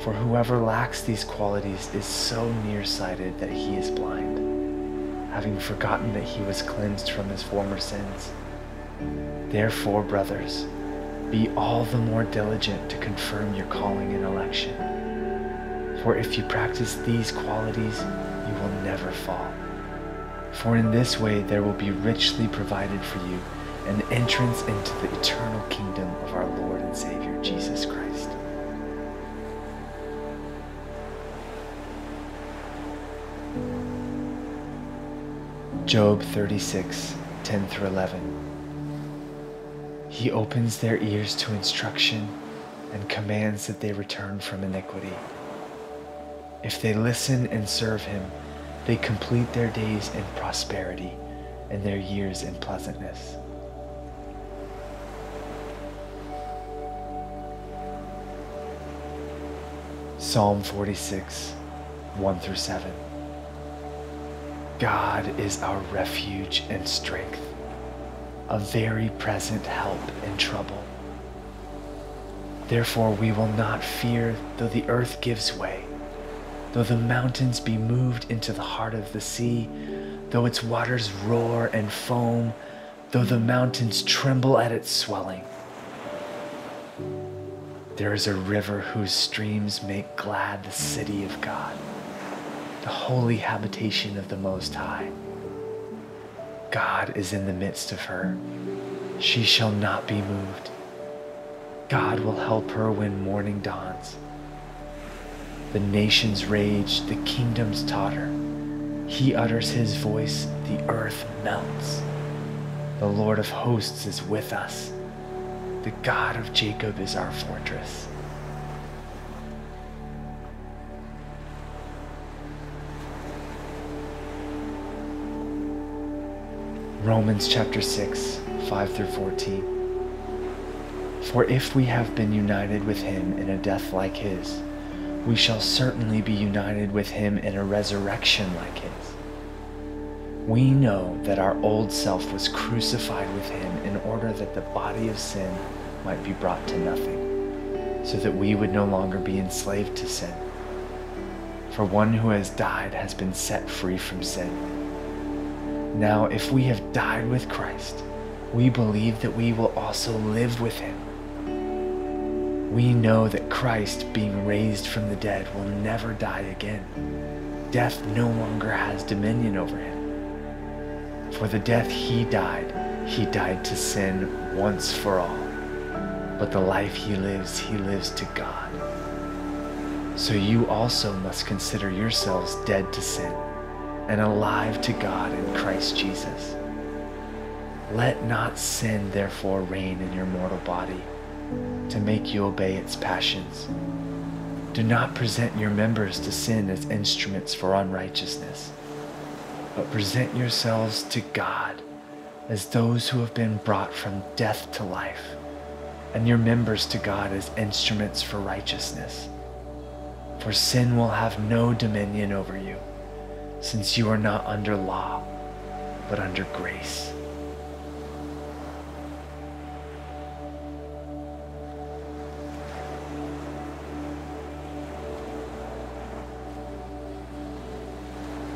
For whoever lacks these qualities is so nearsighted that he is blind, having forgotten that he was cleansed from his former sins. Therefore, brothers, be all the more diligent to confirm your calling and election. For if you practice these qualities, you will never fall. For in this way there will be richly provided for you an entrance into the eternal kingdom of our Lord and Savior Jesus Christ. Job 36, 10 through 11. He opens their ears to instruction and commands that they return from iniquity. If they listen and serve him, they complete their days in prosperity and their years in pleasantness. Psalm 46, 1 through 7. God is our refuge and strength, a very present help in trouble. Therefore, we will not fear though the earth gives way, though the mountains be moved into the heart of the sea, though its waters roar and foam, though the mountains tremble at its swelling. There is a river whose streams make glad the city of God, the holy habitation of the Most High. God is in the midst of her. She shall not be moved. God will help her when morning dawns. The nations rage, the kingdoms totter. He utters his voice, the earth melts. The Lord of hosts is with us. The God of Jacob is our fortress. Romans chapter 6, 5 through 14. For if we have been united with him in a death like his, we shall certainly be united with him in a resurrection like his. We know that our old self was crucified with him in order that the body of sin might be brought to nothing, so that we would no longer be enslaved to sin. For one who has died has been set free from sin. Now, if we have died with Christ, we believe that we will also live with him we know that Christ, being raised from the dead, will never die again. Death no longer has dominion over him. For the death he died, he died to sin once for all. But the life he lives, he lives to God. So you also must consider yourselves dead to sin and alive to God in Christ Jesus. Let not sin therefore reign in your mortal body to make you obey its passions. Do not present your members to sin as instruments for unrighteousness, but present yourselves to God as those who have been brought from death to life, and your members to God as instruments for righteousness. For sin will have no dominion over you, since you are not under law, but under grace.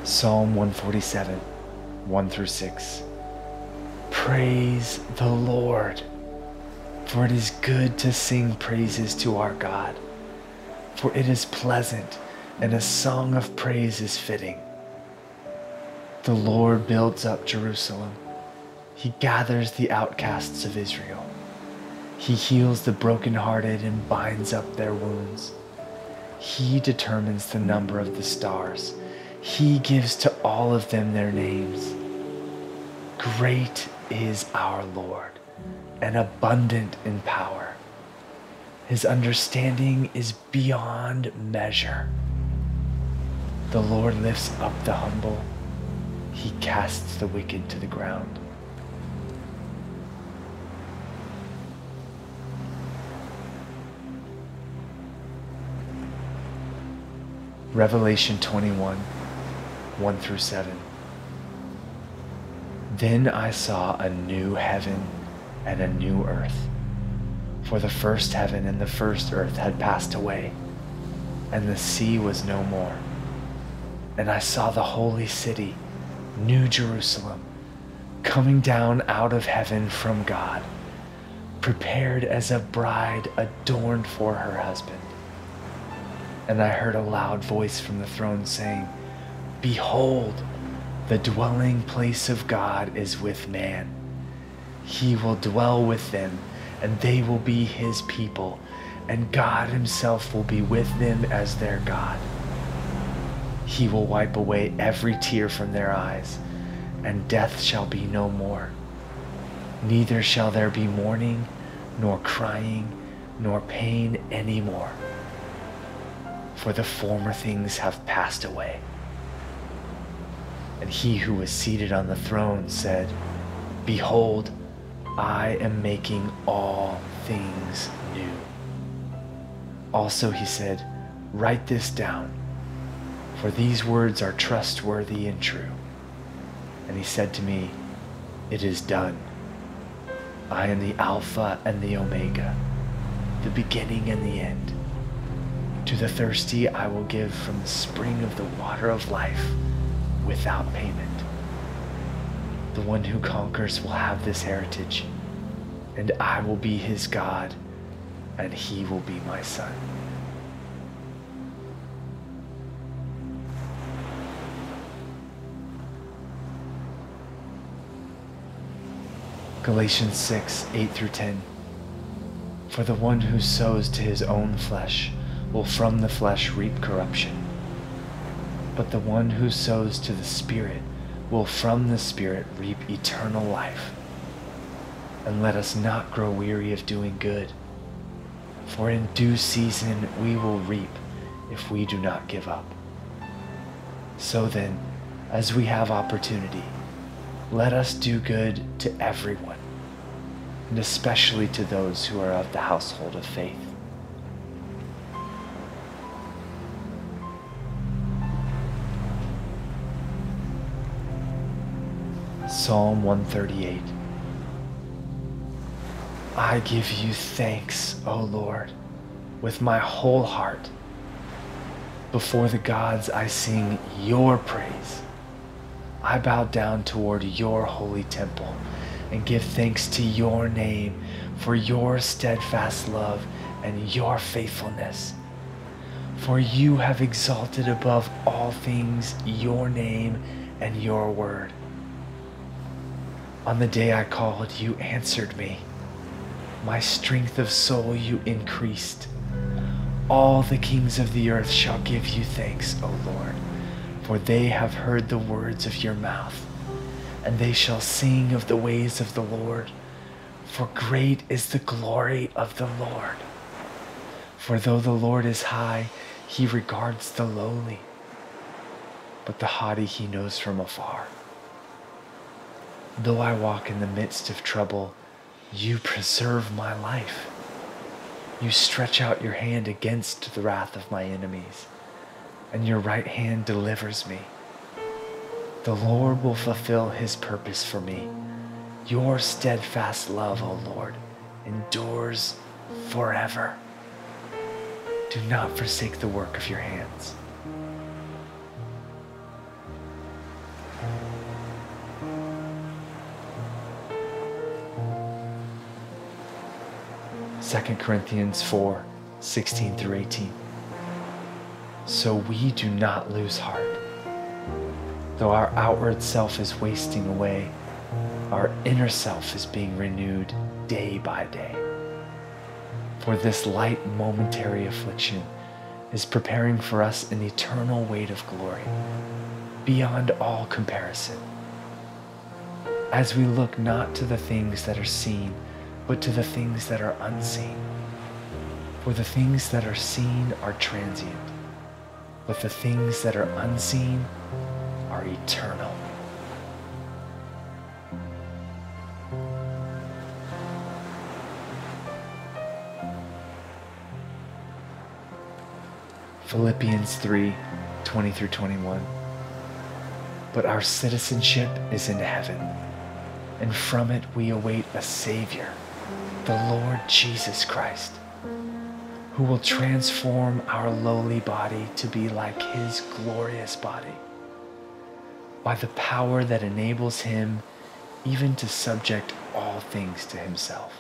Psalm 147, 1 through 6. Praise the Lord, for it is good to sing praises to our God, for it is pleasant, and a song of praise is fitting. The Lord builds up Jerusalem, He gathers the outcasts of Israel. He heals the brokenhearted and binds up their wounds. He determines the number of the stars he gives to all of them their names. Great is our Lord and abundant in power. His understanding is beyond measure. The Lord lifts up the humble, he casts the wicked to the ground. Revelation 21 1 through 7. Then I saw a new heaven and a new earth. For the first heaven and the first earth had passed away, and the sea was no more. And I saw the holy city, New Jerusalem, coming down out of heaven from God, prepared as a bride adorned for her husband. And I heard a loud voice from the throne saying, Behold, the dwelling place of God is with man. He will dwell with them, and they will be his people, and God himself will be with them as their God. He will wipe away every tear from their eyes, and death shall be no more. Neither shall there be mourning, nor crying, nor pain any more, for the former things have passed away. And he who was seated on the throne said, Behold, I am making all things new. Also he said, Write this down, for these words are trustworthy and true. And he said to me, It is done. I am the Alpha and the Omega, the beginning and the end. To the thirsty I will give from the spring of the water of life without payment. The one who conquers will have this heritage, and I will be his God, and he will be my son. Galatians 6 8 through 10. For the one who sows to his own flesh will from the flesh reap corruption but the one who sows to the Spirit will from the Spirit reap eternal life. And let us not grow weary of doing good, for in due season we will reap if we do not give up. So then, as we have opportunity, let us do good to everyone, and especially to those who are of the household of faith. Psalm 138. I give you thanks, O Lord, with my whole heart. Before the gods, I sing your praise. I bow down toward your holy temple and give thanks to your name for your steadfast love and your faithfulness. For you have exalted above all things your name and your word. On the day I called, you answered me. My strength of soul you increased. All the kings of the earth shall give you thanks, O Lord, for they have heard the words of your mouth, and they shall sing of the ways of the Lord, for great is the glory of the Lord. For though the Lord is high, he regards the lowly, but the haughty he knows from afar. Though I walk in the midst of trouble, you preserve my life. You stretch out your hand against the wrath of my enemies, and your right hand delivers me. The Lord will fulfill his purpose for me. Your steadfast love, O Lord, endures forever. Do not forsake the work of your hands. 2 Corinthians 4 16 through 18. So we do not lose heart. Though our outward self is wasting away, our inner self is being renewed day by day. For this light momentary affliction is preparing for us an eternal weight of glory beyond all comparison. As we look not to the things that are seen, but to the things that are unseen. For the things that are seen are transient, but the things that are unseen are eternal. Philippians 3 20 through 21. But our citizenship is in heaven, and from it we await a Savior the Lord Jesus Christ, who will transform our lowly body to be like his glorious body by the power that enables him even to subject all things to himself.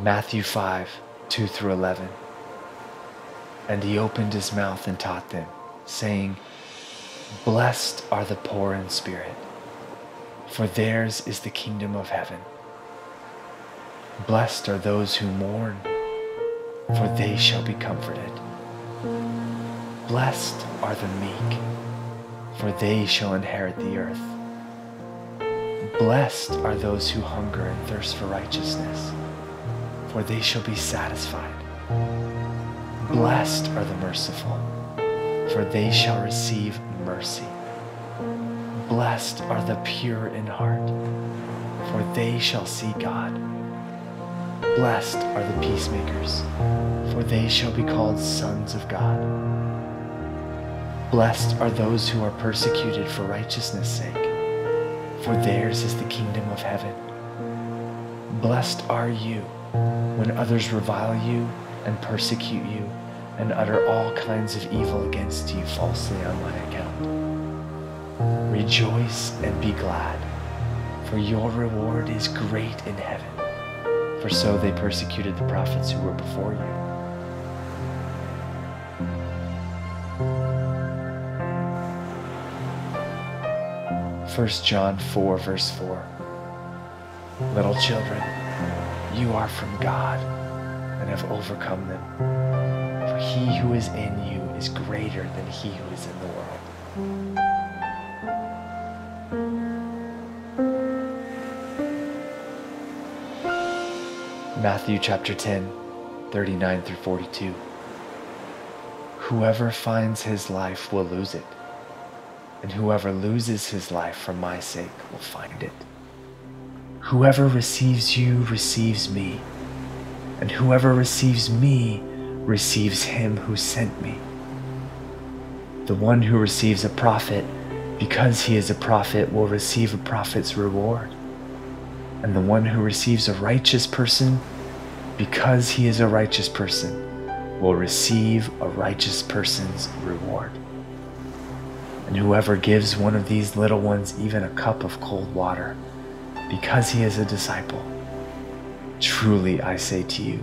Matthew 5 2 through 11. And he opened his mouth and taught them, saying, Blessed are the poor in spirit, for theirs is the kingdom of heaven. Blessed are those who mourn, for they shall be comforted. Blessed are the meek, for they shall inherit the earth. Blessed are those who hunger and thirst for righteousness, for they shall be satisfied. Blessed are the merciful, for they shall receive mercy. Blessed are the pure in heart, for they shall see God. Blessed are the peacemakers, for they shall be called sons of God. Blessed are those who are persecuted for righteousness' sake, for theirs is the kingdom of heaven. Blessed are you when others revile you and persecute you and utter all kinds of evil against you falsely on my account. Rejoice and be glad, for your reward is great in heaven, for so they persecuted the prophets who were before you. First John 4 verse 4 Little children, you are from God and have overcome them For he who is in you is greater than he who is in the world. Matthew chapter 10, 39 through 42. Whoever finds his life will lose it, and whoever loses his life for my sake will find it. Whoever receives you receives me, and whoever receives me receives him who sent me. The one who receives a prophet, because he is a prophet, will receive a prophet's reward. And the one who receives a righteous person, because he is a righteous person, will receive a righteous person's reward. And whoever gives one of these little ones even a cup of cold water, because he is a disciple, truly I say to you,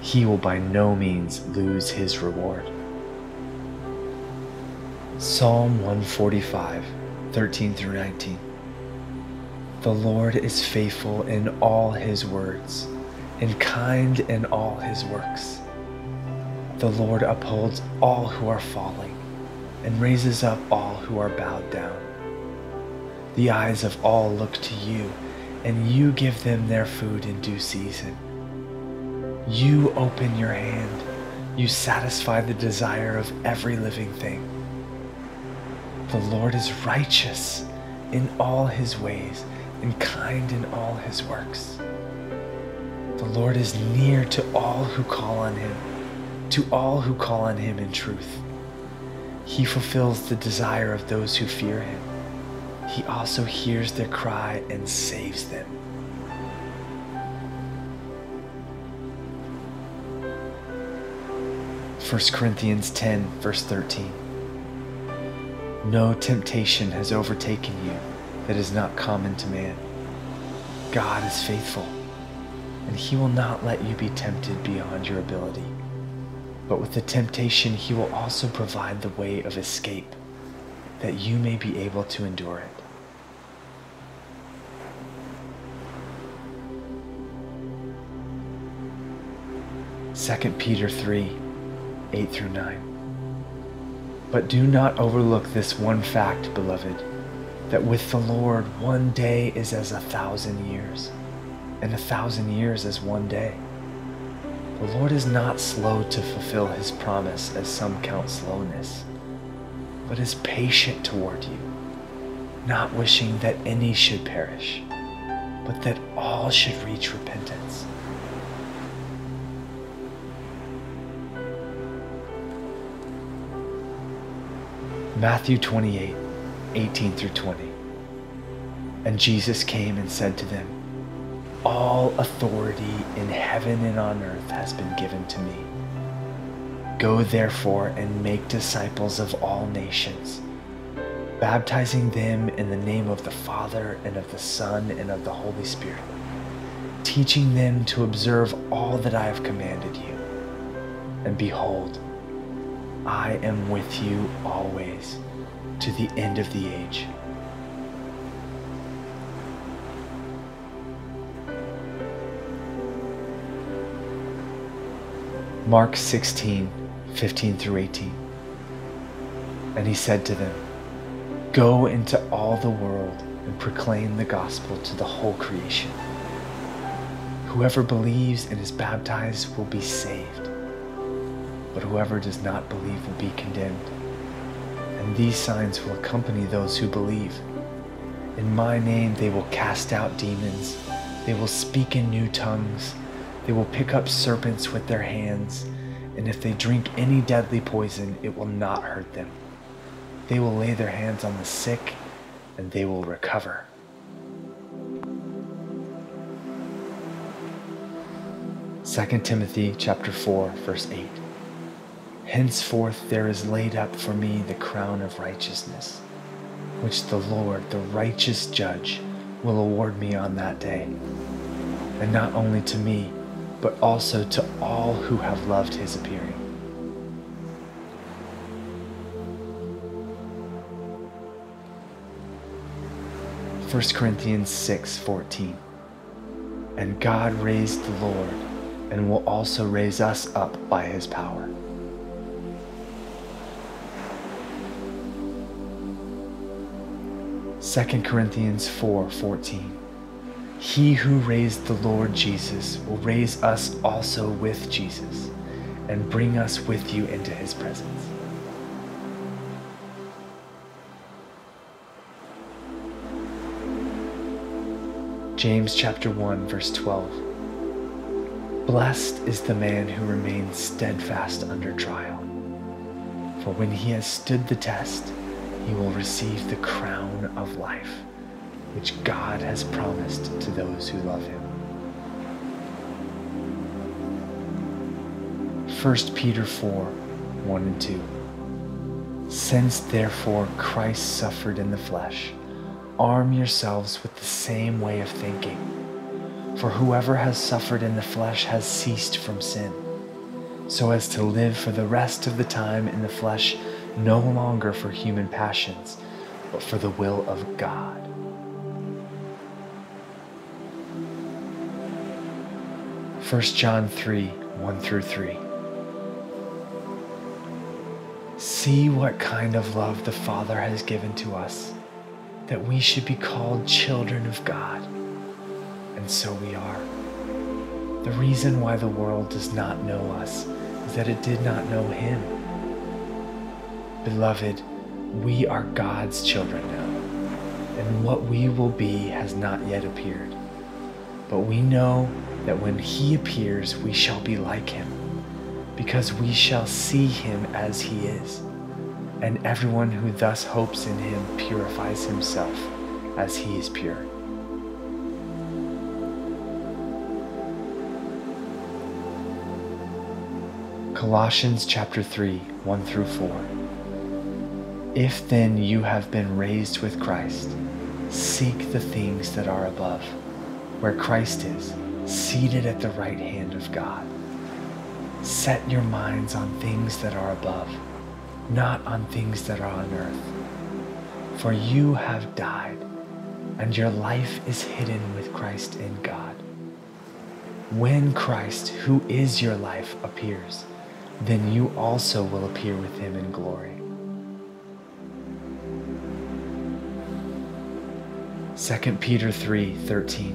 he will by no means lose his reward. Psalm 145, 13 through 19. The Lord is faithful in all his words, and kind in all his works. The Lord upholds all who are falling, and raises up all who are bowed down. The eyes of all look to you, and you give them their food in due season. You open your hand, you satisfy the desire of every living thing. The Lord is righteous in all his ways and kind in all his works. The Lord is near to all who call on him, to all who call on him in truth. He fulfills the desire of those who fear him. He also hears their cry and saves them. First Corinthians 10, verse 13. No temptation has overtaken you that is not common to man. God is faithful, and he will not let you be tempted beyond your ability. But with the temptation, he will also provide the way of escape, that you may be able to endure it. Second Peter 3, 8 through 9. But do not overlook this one fact, beloved, that with the Lord one day is as a thousand years, and a thousand years as one day. The Lord is not slow to fulfill his promise, as some count slowness, but is patient toward you, not wishing that any should perish, but that all should reach repentance. Matthew 28, 18 through 20. And Jesus came and said to them, All authority in heaven and on earth has been given to me. Go therefore and make disciples of all nations, baptizing them in the name of the Father and of the Son and of the Holy Spirit, teaching them to observe all that I have commanded you. And behold, I am with you always to the end of the age. Mark 16, 15 through 18. And he said to them, Go into all the world and proclaim the gospel to the whole creation. Whoever believes and is baptized will be saved but whoever does not believe will be condemned. And these signs will accompany those who believe. In my name they will cast out demons, they will speak in new tongues, they will pick up serpents with their hands, and if they drink any deadly poison, it will not hurt them. They will lay their hands on the sick, and they will recover. Second Timothy chapter 4 verse 8 Henceforth there is laid up for me the crown of righteousness, which the Lord, the righteous judge, will award me on that day. And not only to me, but also to all who have loved his appearing. First Corinthians 6:14 And God raised the Lord and will also raise us up by his power. 2 Corinthians 4:14 He who raised the Lord Jesus will raise us also with Jesus and bring us with you into his presence. James chapter 1 verse 12 Blessed is the man who remains steadfast under trial. For when he has stood the test, he will receive the crown of life, which God has promised to those who love him. 1 Peter 4 1 and 2. Since therefore Christ suffered in the flesh, arm yourselves with the same way of thinking. For whoever has suffered in the flesh has ceased from sin, so as to live for the rest of the time in the flesh, no longer for human passions, but for the will of God. First John 3 1 through 3. See what kind of love the Father has given to us, that we should be called children of God. And so we are. The reason why the world does not know us is that it did not know Him. Beloved, we are God's children now, and what we will be has not yet appeared. But we know that when He appears, we shall be like Him, because we shall see Him as He is and everyone who thus hopes in him purifies himself as he is pure. Colossians chapter 3, 1 through 4. If then you have been raised with Christ, seek the things that are above, where Christ is, seated at the right hand of God. Set your minds on things that are above not on things that are on earth. For you have died, and your life is hidden with Christ in God. When Christ, who is your life, appears, then you also will appear with him in glory. 2 Peter 3:13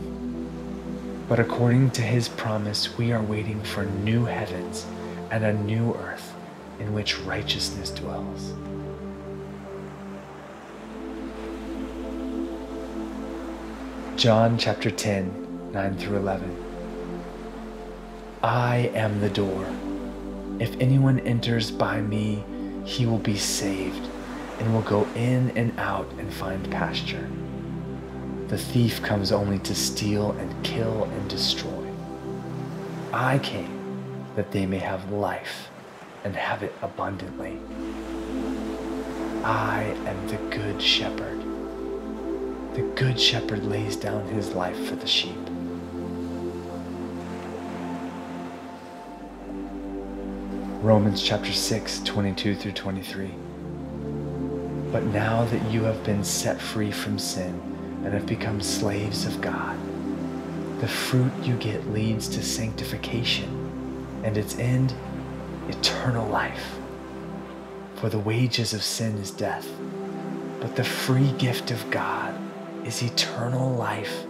But according to his promise we are waiting for new heavens and a new earth in which righteousness dwells. John chapter 10, 9 through 11. I am the door. If anyone enters by me, he will be saved and will go in and out and find pasture. The thief comes only to steal and kill and destroy. I came that they may have life and have it abundantly. I am the good shepherd. The good shepherd lays down his life for the sheep. Romans chapter 6, 22 through 23. But now that you have been set free from sin and have become slaves of God, the fruit you get leads to sanctification, and its end eternal life. For the wages of sin is death, but the free gift of God is eternal life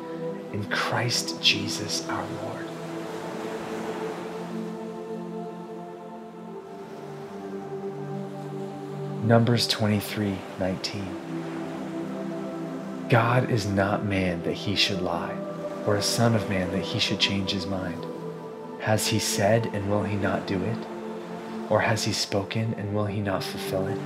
in Christ Jesus our Lord. Numbers 23 19. God is not man that he should lie, or a son of man that he should change his mind. Has he said, and will he not do it? Or has he spoken, and will he not fulfill it?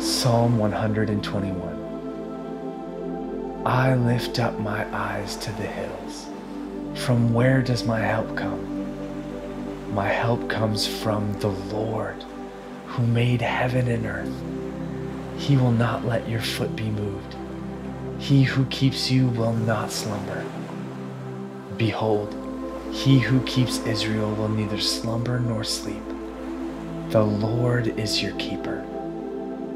Psalm 121 I lift up my eyes to the hills. From where does my help come? My help comes from the Lord, who made heaven and earth. He will not let your foot be moved. He who keeps you will not slumber. Behold, he who keeps Israel will neither slumber nor sleep. The Lord is your keeper.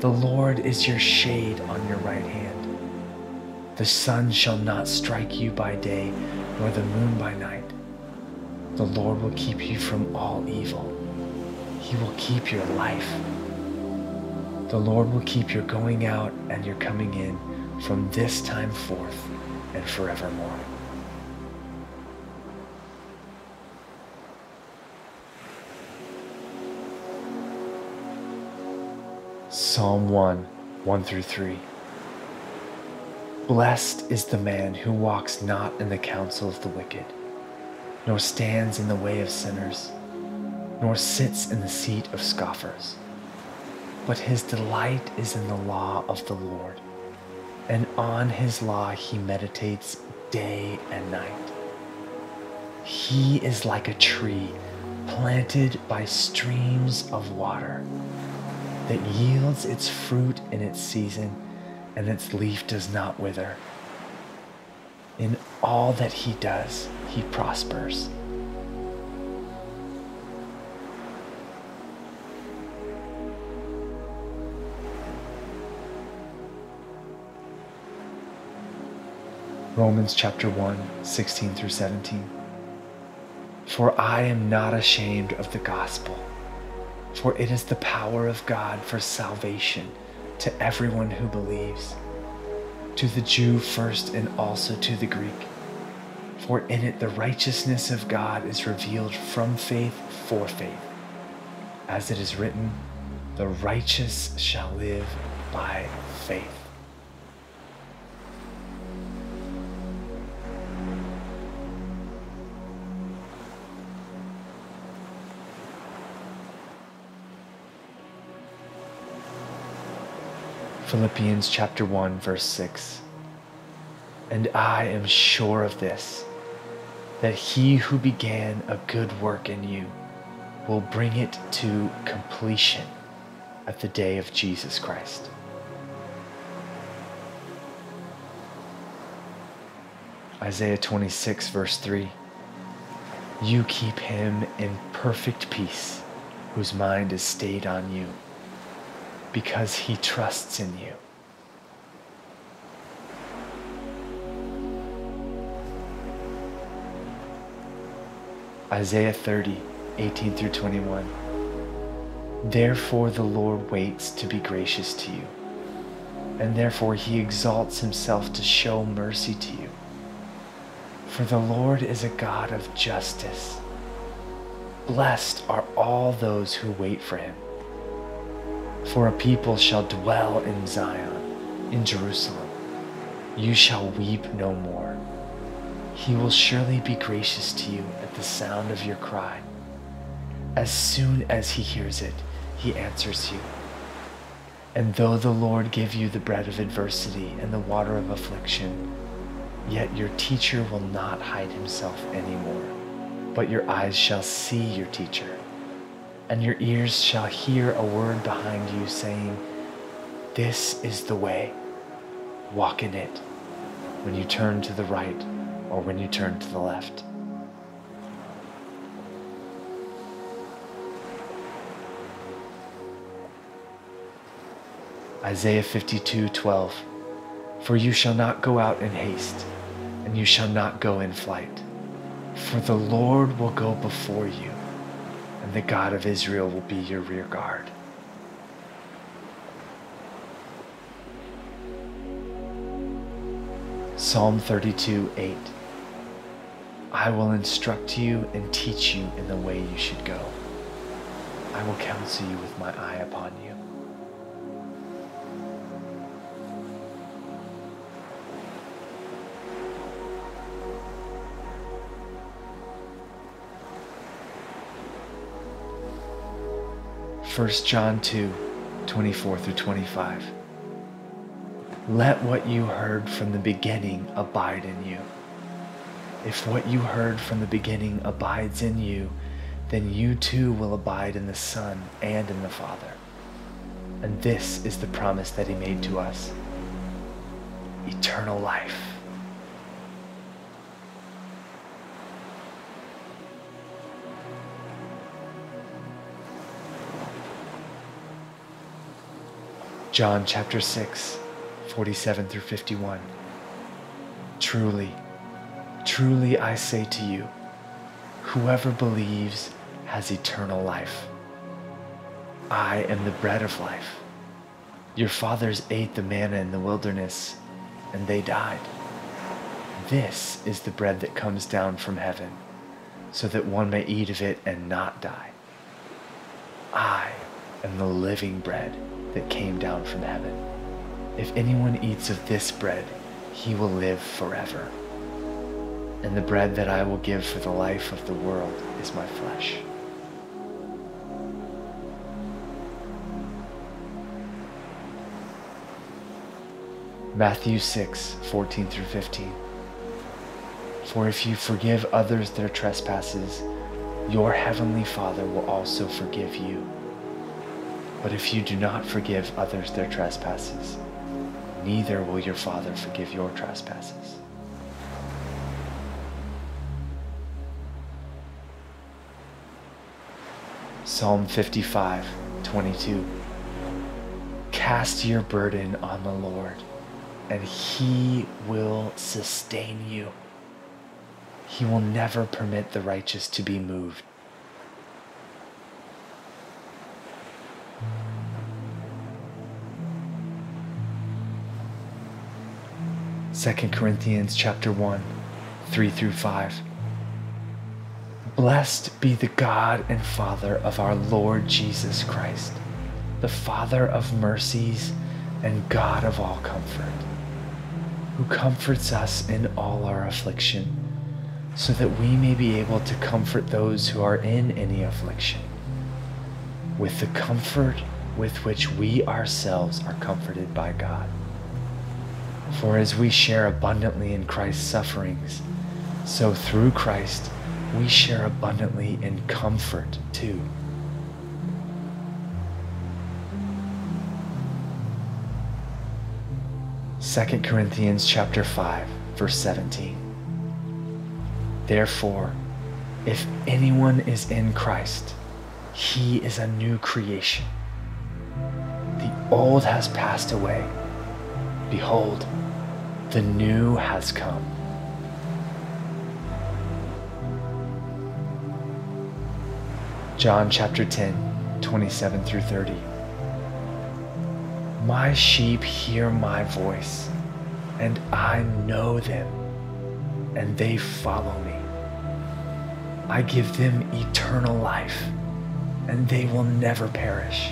The Lord is your shade on your right hand. The sun shall not strike you by day, nor the moon by night. The Lord will keep you from all evil. He will keep your life. The Lord will keep your going out and your coming in from this time forth and forevermore. Psalm 1 1 through 3. Blessed is the man who walks not in the counsel of the wicked, nor stands in the way of sinners, nor sits in the seat of scoffers. But his delight is in the law of the Lord, and on his law he meditates day and night. He is like a tree planted by streams of water that yields its fruit in its season and its leaf does not wither. In all that he does, he prospers. Romans chapter 1, 16 through 17. For I am not ashamed of the gospel, for it is the power of God for salvation to everyone who believes, to the Jew first and also to the Greek. For in it the righteousness of God is revealed from faith for faith. As it is written, the righteous shall live by faith. Philippians chapter 1 verse 6. And I am sure of this that he who began a good work in you will bring it to completion at the day of Jesus Christ. Isaiah 26, verse 3 You keep him in perfect peace, whose mind is stayed on you because he trusts in you. Isaiah 30, 18 through 21. Therefore the Lord waits to be gracious to you, and therefore he exalts himself to show mercy to you. For the Lord is a God of justice. Blessed are all those who wait for him. For a people shall dwell in Zion, in Jerusalem. You shall weep no more. He will surely be gracious to you at the sound of your cry. As soon as he hears it, he answers you. And though the Lord give you the bread of adversity and the water of affliction, yet your teacher will not hide himself any more, but your eyes shall see your teacher and your ears shall hear a word behind you saying, This is the way, walk in it, when you turn to the right or when you turn to the left. Isaiah 52 12. For you shall not go out in haste, and you shall not go in flight, for the Lord will go before you the God of Israel will be your rear guard. Psalm 32 8 I will instruct you and teach you in the way you should go. I will counsel you with my eye upon you. 1 John 2 24 through 25. Let what you heard from the beginning abide in you. If what you heard from the beginning abides in you, then you too will abide in the Son and in the Father. And this is the promise that He made to us eternal life. John chapter 6, 47 through 51. Truly, truly I say to you, whoever believes has eternal life. I am the bread of life. Your fathers ate the manna in the wilderness, and they died. This is the bread that comes down from heaven, so that one may eat of it and not die. I am the living bread that came down from heaven. If anyone eats of this bread, he will live forever. And the bread that I will give for the life of the world is my flesh. Matthew 6, 14 through 15. For if you forgive others their trespasses, your heavenly Father will also forgive you. But if you do not forgive others their trespasses, neither will your Father forgive your trespasses. Psalm 55, 22. Cast your burden on the Lord, and he will sustain you. He will never permit the righteous to be moved. Second Corinthians chapter 1, 3 through 5. Blessed be the God and Father of our Lord Jesus Christ, the Father of mercies and God of all comfort, who comforts us in all our affliction so that we may be able to comfort those who are in any affliction with the comfort with which we ourselves are comforted by God. For as we share abundantly in Christ's sufferings, so through Christ we share abundantly in comfort too. Second Corinthians chapter 5 verse 17 Therefore, if anyone is in Christ, he is a new creation. The old has passed away. Behold, the new has come. John chapter 10, 27 through 30. My sheep hear my voice, and I know them, and they follow me. I give them eternal life, and they will never perish,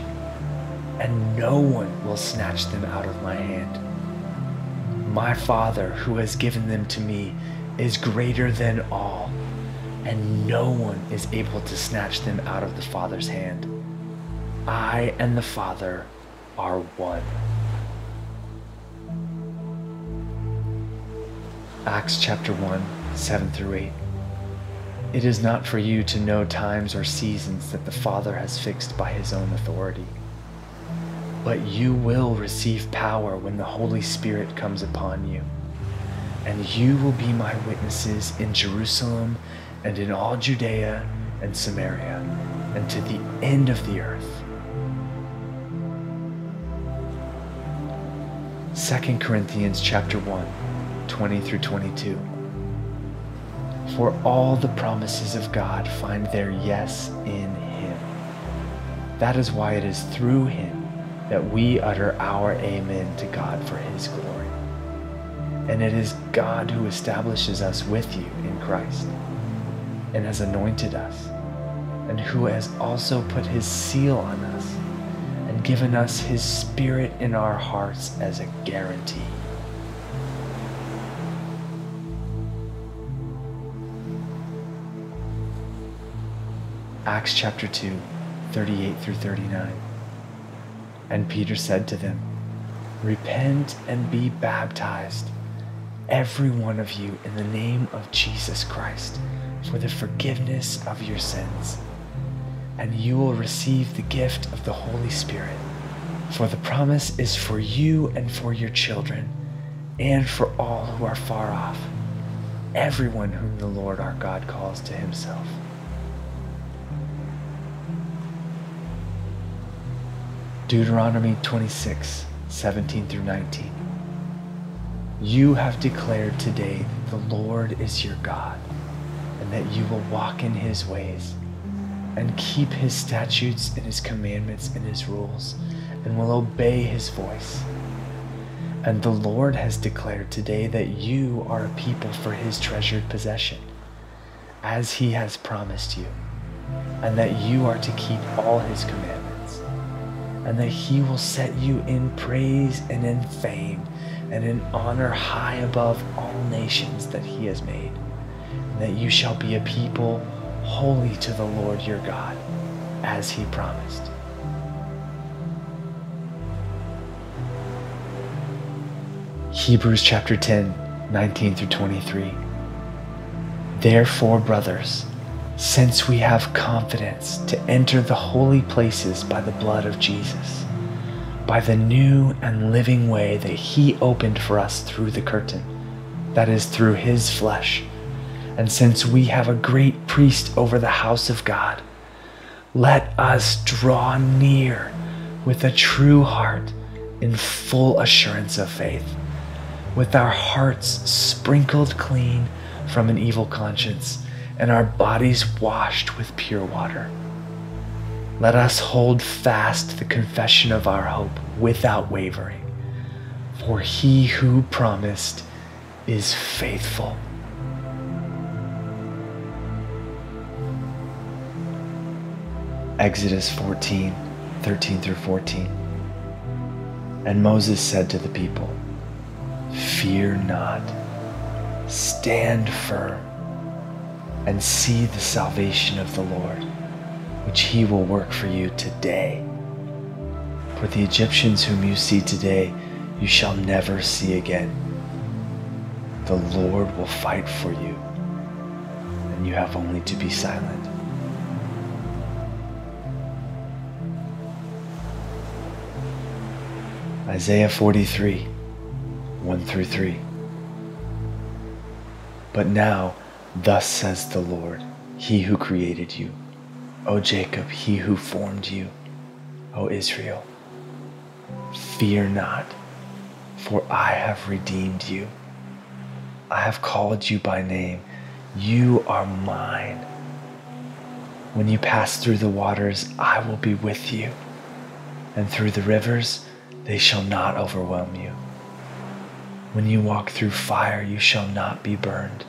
and no one will snatch them out of my hand. My Father, who has given them to me, is greater than all, and no one is able to snatch them out of the Father's hand. I and the Father are one. Acts chapter 1, 7 through 8. It is not for you to know times or seasons that the Father has fixed by his own authority. But you will receive power when the Holy Spirit comes upon you. And you will be my witnesses in Jerusalem and in all Judea and Samaria and to the end of the earth. 2 Corinthians chapter 1, 20 through 22. For all the promises of God find their yes in Him. That is why it is through Him that we utter our Amen to God for His glory. And it is God who establishes us with you in Christ and has anointed us, and who has also put His seal on us and given us His Spirit in our hearts as a guarantee. Acts chapter 2, 38 through 39. And Peter said to them, Repent and be baptized, every one of you, in the name of Jesus Christ, for the forgiveness of your sins. And you will receive the gift of the Holy Spirit. For the promise is for you and for your children, and for all who are far off, everyone whom the Lord our God calls to himself. Deuteronomy 26, 17 through 19. You have declared today that the Lord is your God, and that you will walk in his ways, and keep his statutes and his commandments and his rules, and will obey his voice. And the Lord has declared today that you are a people for his treasured possession, as he has promised you, and that you are to keep all his commandments and that he will set you in praise and in fame and in honor high above all nations that he has made, and that you shall be a people holy to the Lord your God, as he promised. Hebrews chapter 10, 19 through 23. Therefore, brothers, since we have confidence to enter the holy places by the blood of Jesus, by the new and living way that He opened for us through the curtain, that is, through His flesh, and since we have a great priest over the house of God, let us draw near with a true heart in full assurance of faith with our hearts sprinkled clean from an evil conscience and our bodies washed with pure water. Let us hold fast the confession of our hope without wavering, for he who promised is faithful. Exodus 14 13 through 14. And Moses said to the people, Fear not. Stand firm and see the salvation of the Lord, which he will work for you today. For the Egyptians whom you see today, you shall never see again. The Lord will fight for you, and you have only to be silent. Isaiah 43 1 through 3. But now, thus says the Lord, He who created you, O Jacob, He who formed you, O Israel. Fear not, for I have redeemed you. I have called you by name. You are mine. When you pass through the waters, I will be with you, and through the rivers, they shall not overwhelm you. When you walk through fire, you shall not be burned,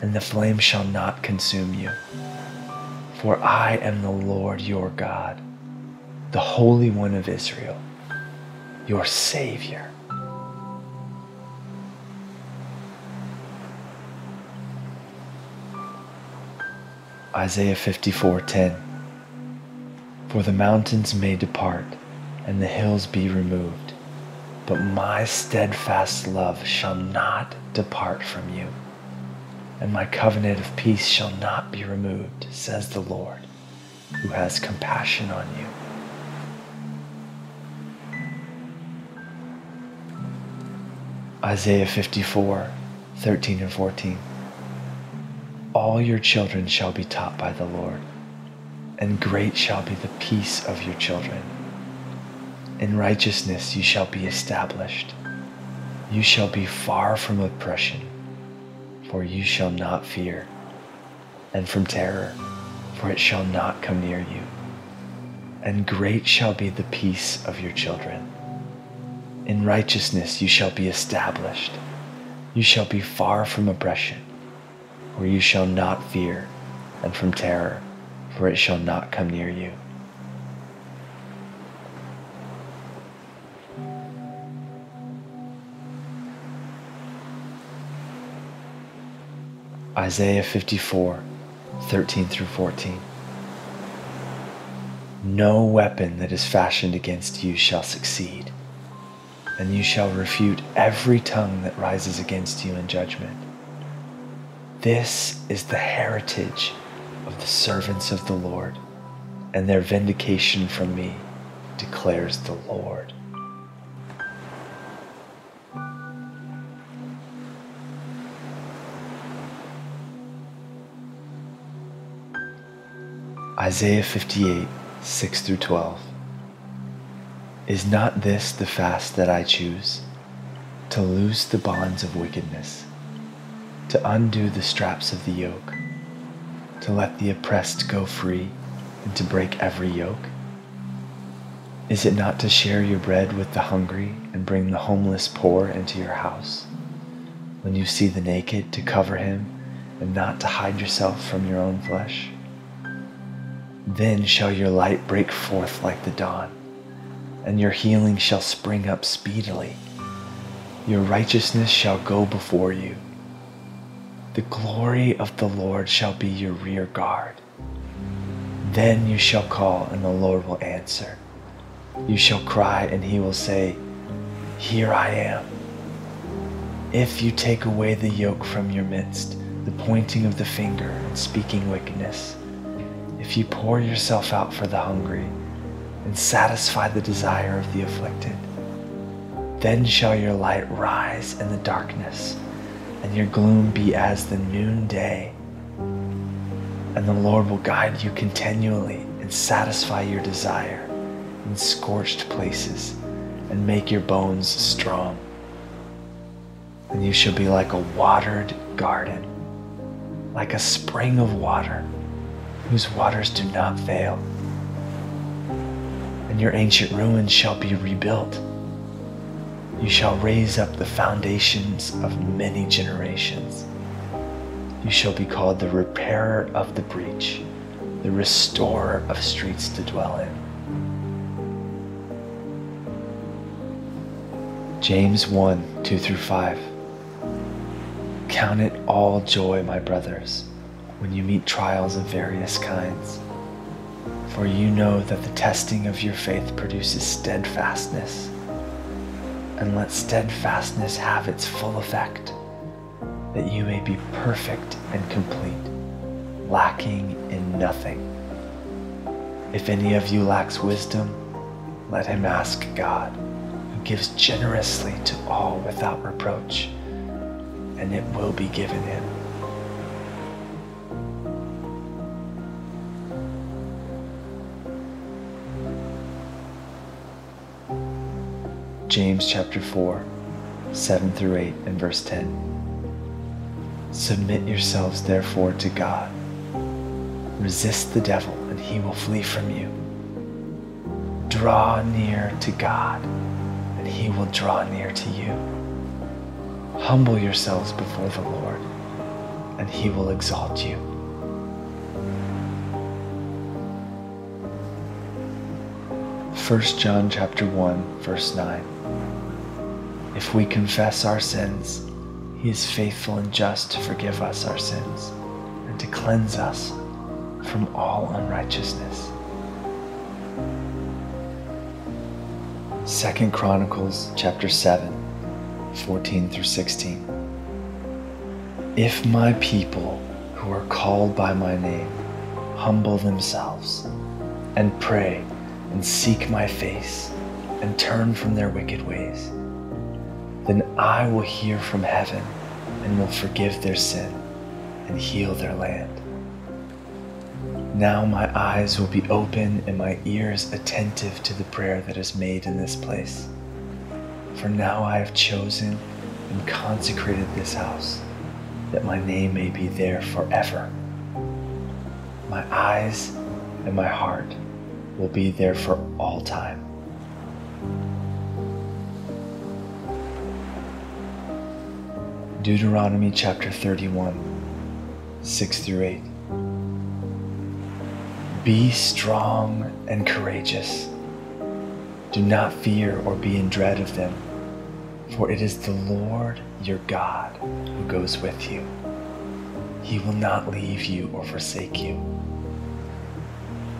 and the flame shall not consume you. For I am the Lord your God, the Holy One of Israel, your Savior. Isaiah 54:10 For the mountains may depart and the hills be removed but my steadfast love shall not depart from you, and my covenant of peace shall not be removed, says the Lord, who has compassion on you. Isaiah 54 13 and 14. All your children shall be taught by the Lord, and great shall be the peace of your children in righteousness you shall be established. You shall be far from oppression, for you shall not fear, and from terror, for it shall not come near you. And great shall be the peace of your children. In righteousness you shall be established. You shall be far from oppression, for you shall not fear, and from terror, for it shall not come near you. Isaiah 54 13 through 14. No weapon that is fashioned against you shall succeed, and you shall refute every tongue that rises against you in judgment. This is the heritage of the servants of the Lord, and their vindication from me, declares the Lord. Isaiah 58, 6 through 12. Is not this the fast that I choose? To loose the bonds of wickedness, to undo the straps of the yoke, to let the oppressed go free, and to break every yoke? Is it not to share your bread with the hungry and bring the homeless poor into your house? When you see the naked, to cover him and not to hide yourself from your own flesh? Then shall your light break forth like the dawn, and your healing shall spring up speedily. Your righteousness shall go before you. The glory of the Lord shall be your rear guard. Then you shall call, and the Lord will answer. You shall cry, and he will say, Here I am. If you take away the yoke from your midst, the pointing of the finger and speaking wickedness, if you pour yourself out for the hungry and satisfy the desire of the afflicted, then shall your light rise in the darkness, and your gloom be as the noonday. And the Lord will guide you continually and satisfy your desire in scorched places and make your bones strong. And you shall be like a watered garden, like a spring of water whose waters do not fail. And your ancient ruins shall be rebuilt. You shall raise up the foundations of many generations. You shall be called the repairer of the breach, the restorer of streets to dwell in. James 1 2 through 5. Count it all joy, my brothers, when you meet trials of various kinds. For you know that the testing of your faith produces steadfastness. And let steadfastness have its full effect that you may be perfect and complete, lacking in nothing. If any of you lacks wisdom, let him ask God, who gives generously to all without reproach, and it will be given him. James chapter 4, 7 through 8, and verse 10. Submit yourselves therefore to God. Resist the devil, and he will flee from you. Draw near to God, and he will draw near to you. Humble yourselves before the Lord, and he will exalt you. First John chapter 1 verse 9 If we confess our sins he is faithful and just to forgive us our sins and to cleanse us from all unrighteousness. Second Chronicles chapter 7, 14 through 16. If my people who are called by my name humble themselves and pray and seek my face and turn from their wicked ways, then I will hear from heaven and will forgive their sin and heal their land. Now my eyes will be open and my ears attentive to the prayer that is made in this place. For now I have chosen and consecrated this house, that my name may be there forever. My eyes and my heart will be there for all time. Deuteronomy chapter 31, 6 through 8. Be strong and courageous. Do not fear or be in dread of them, for it is the Lord your God who goes with you. He will not leave you or forsake you.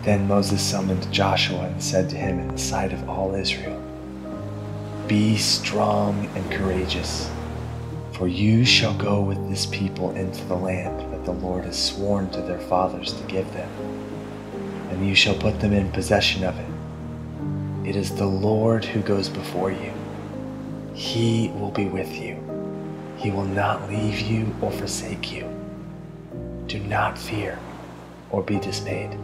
Then Moses summoned Joshua and said to him in the sight of all Israel, Be strong and courageous for you shall go with this people into the land that the Lord has sworn to their fathers to give them, and you shall put them in possession of it. It is the Lord who goes before you. He will be with you. He will not leave you or forsake you. Do not fear or be dismayed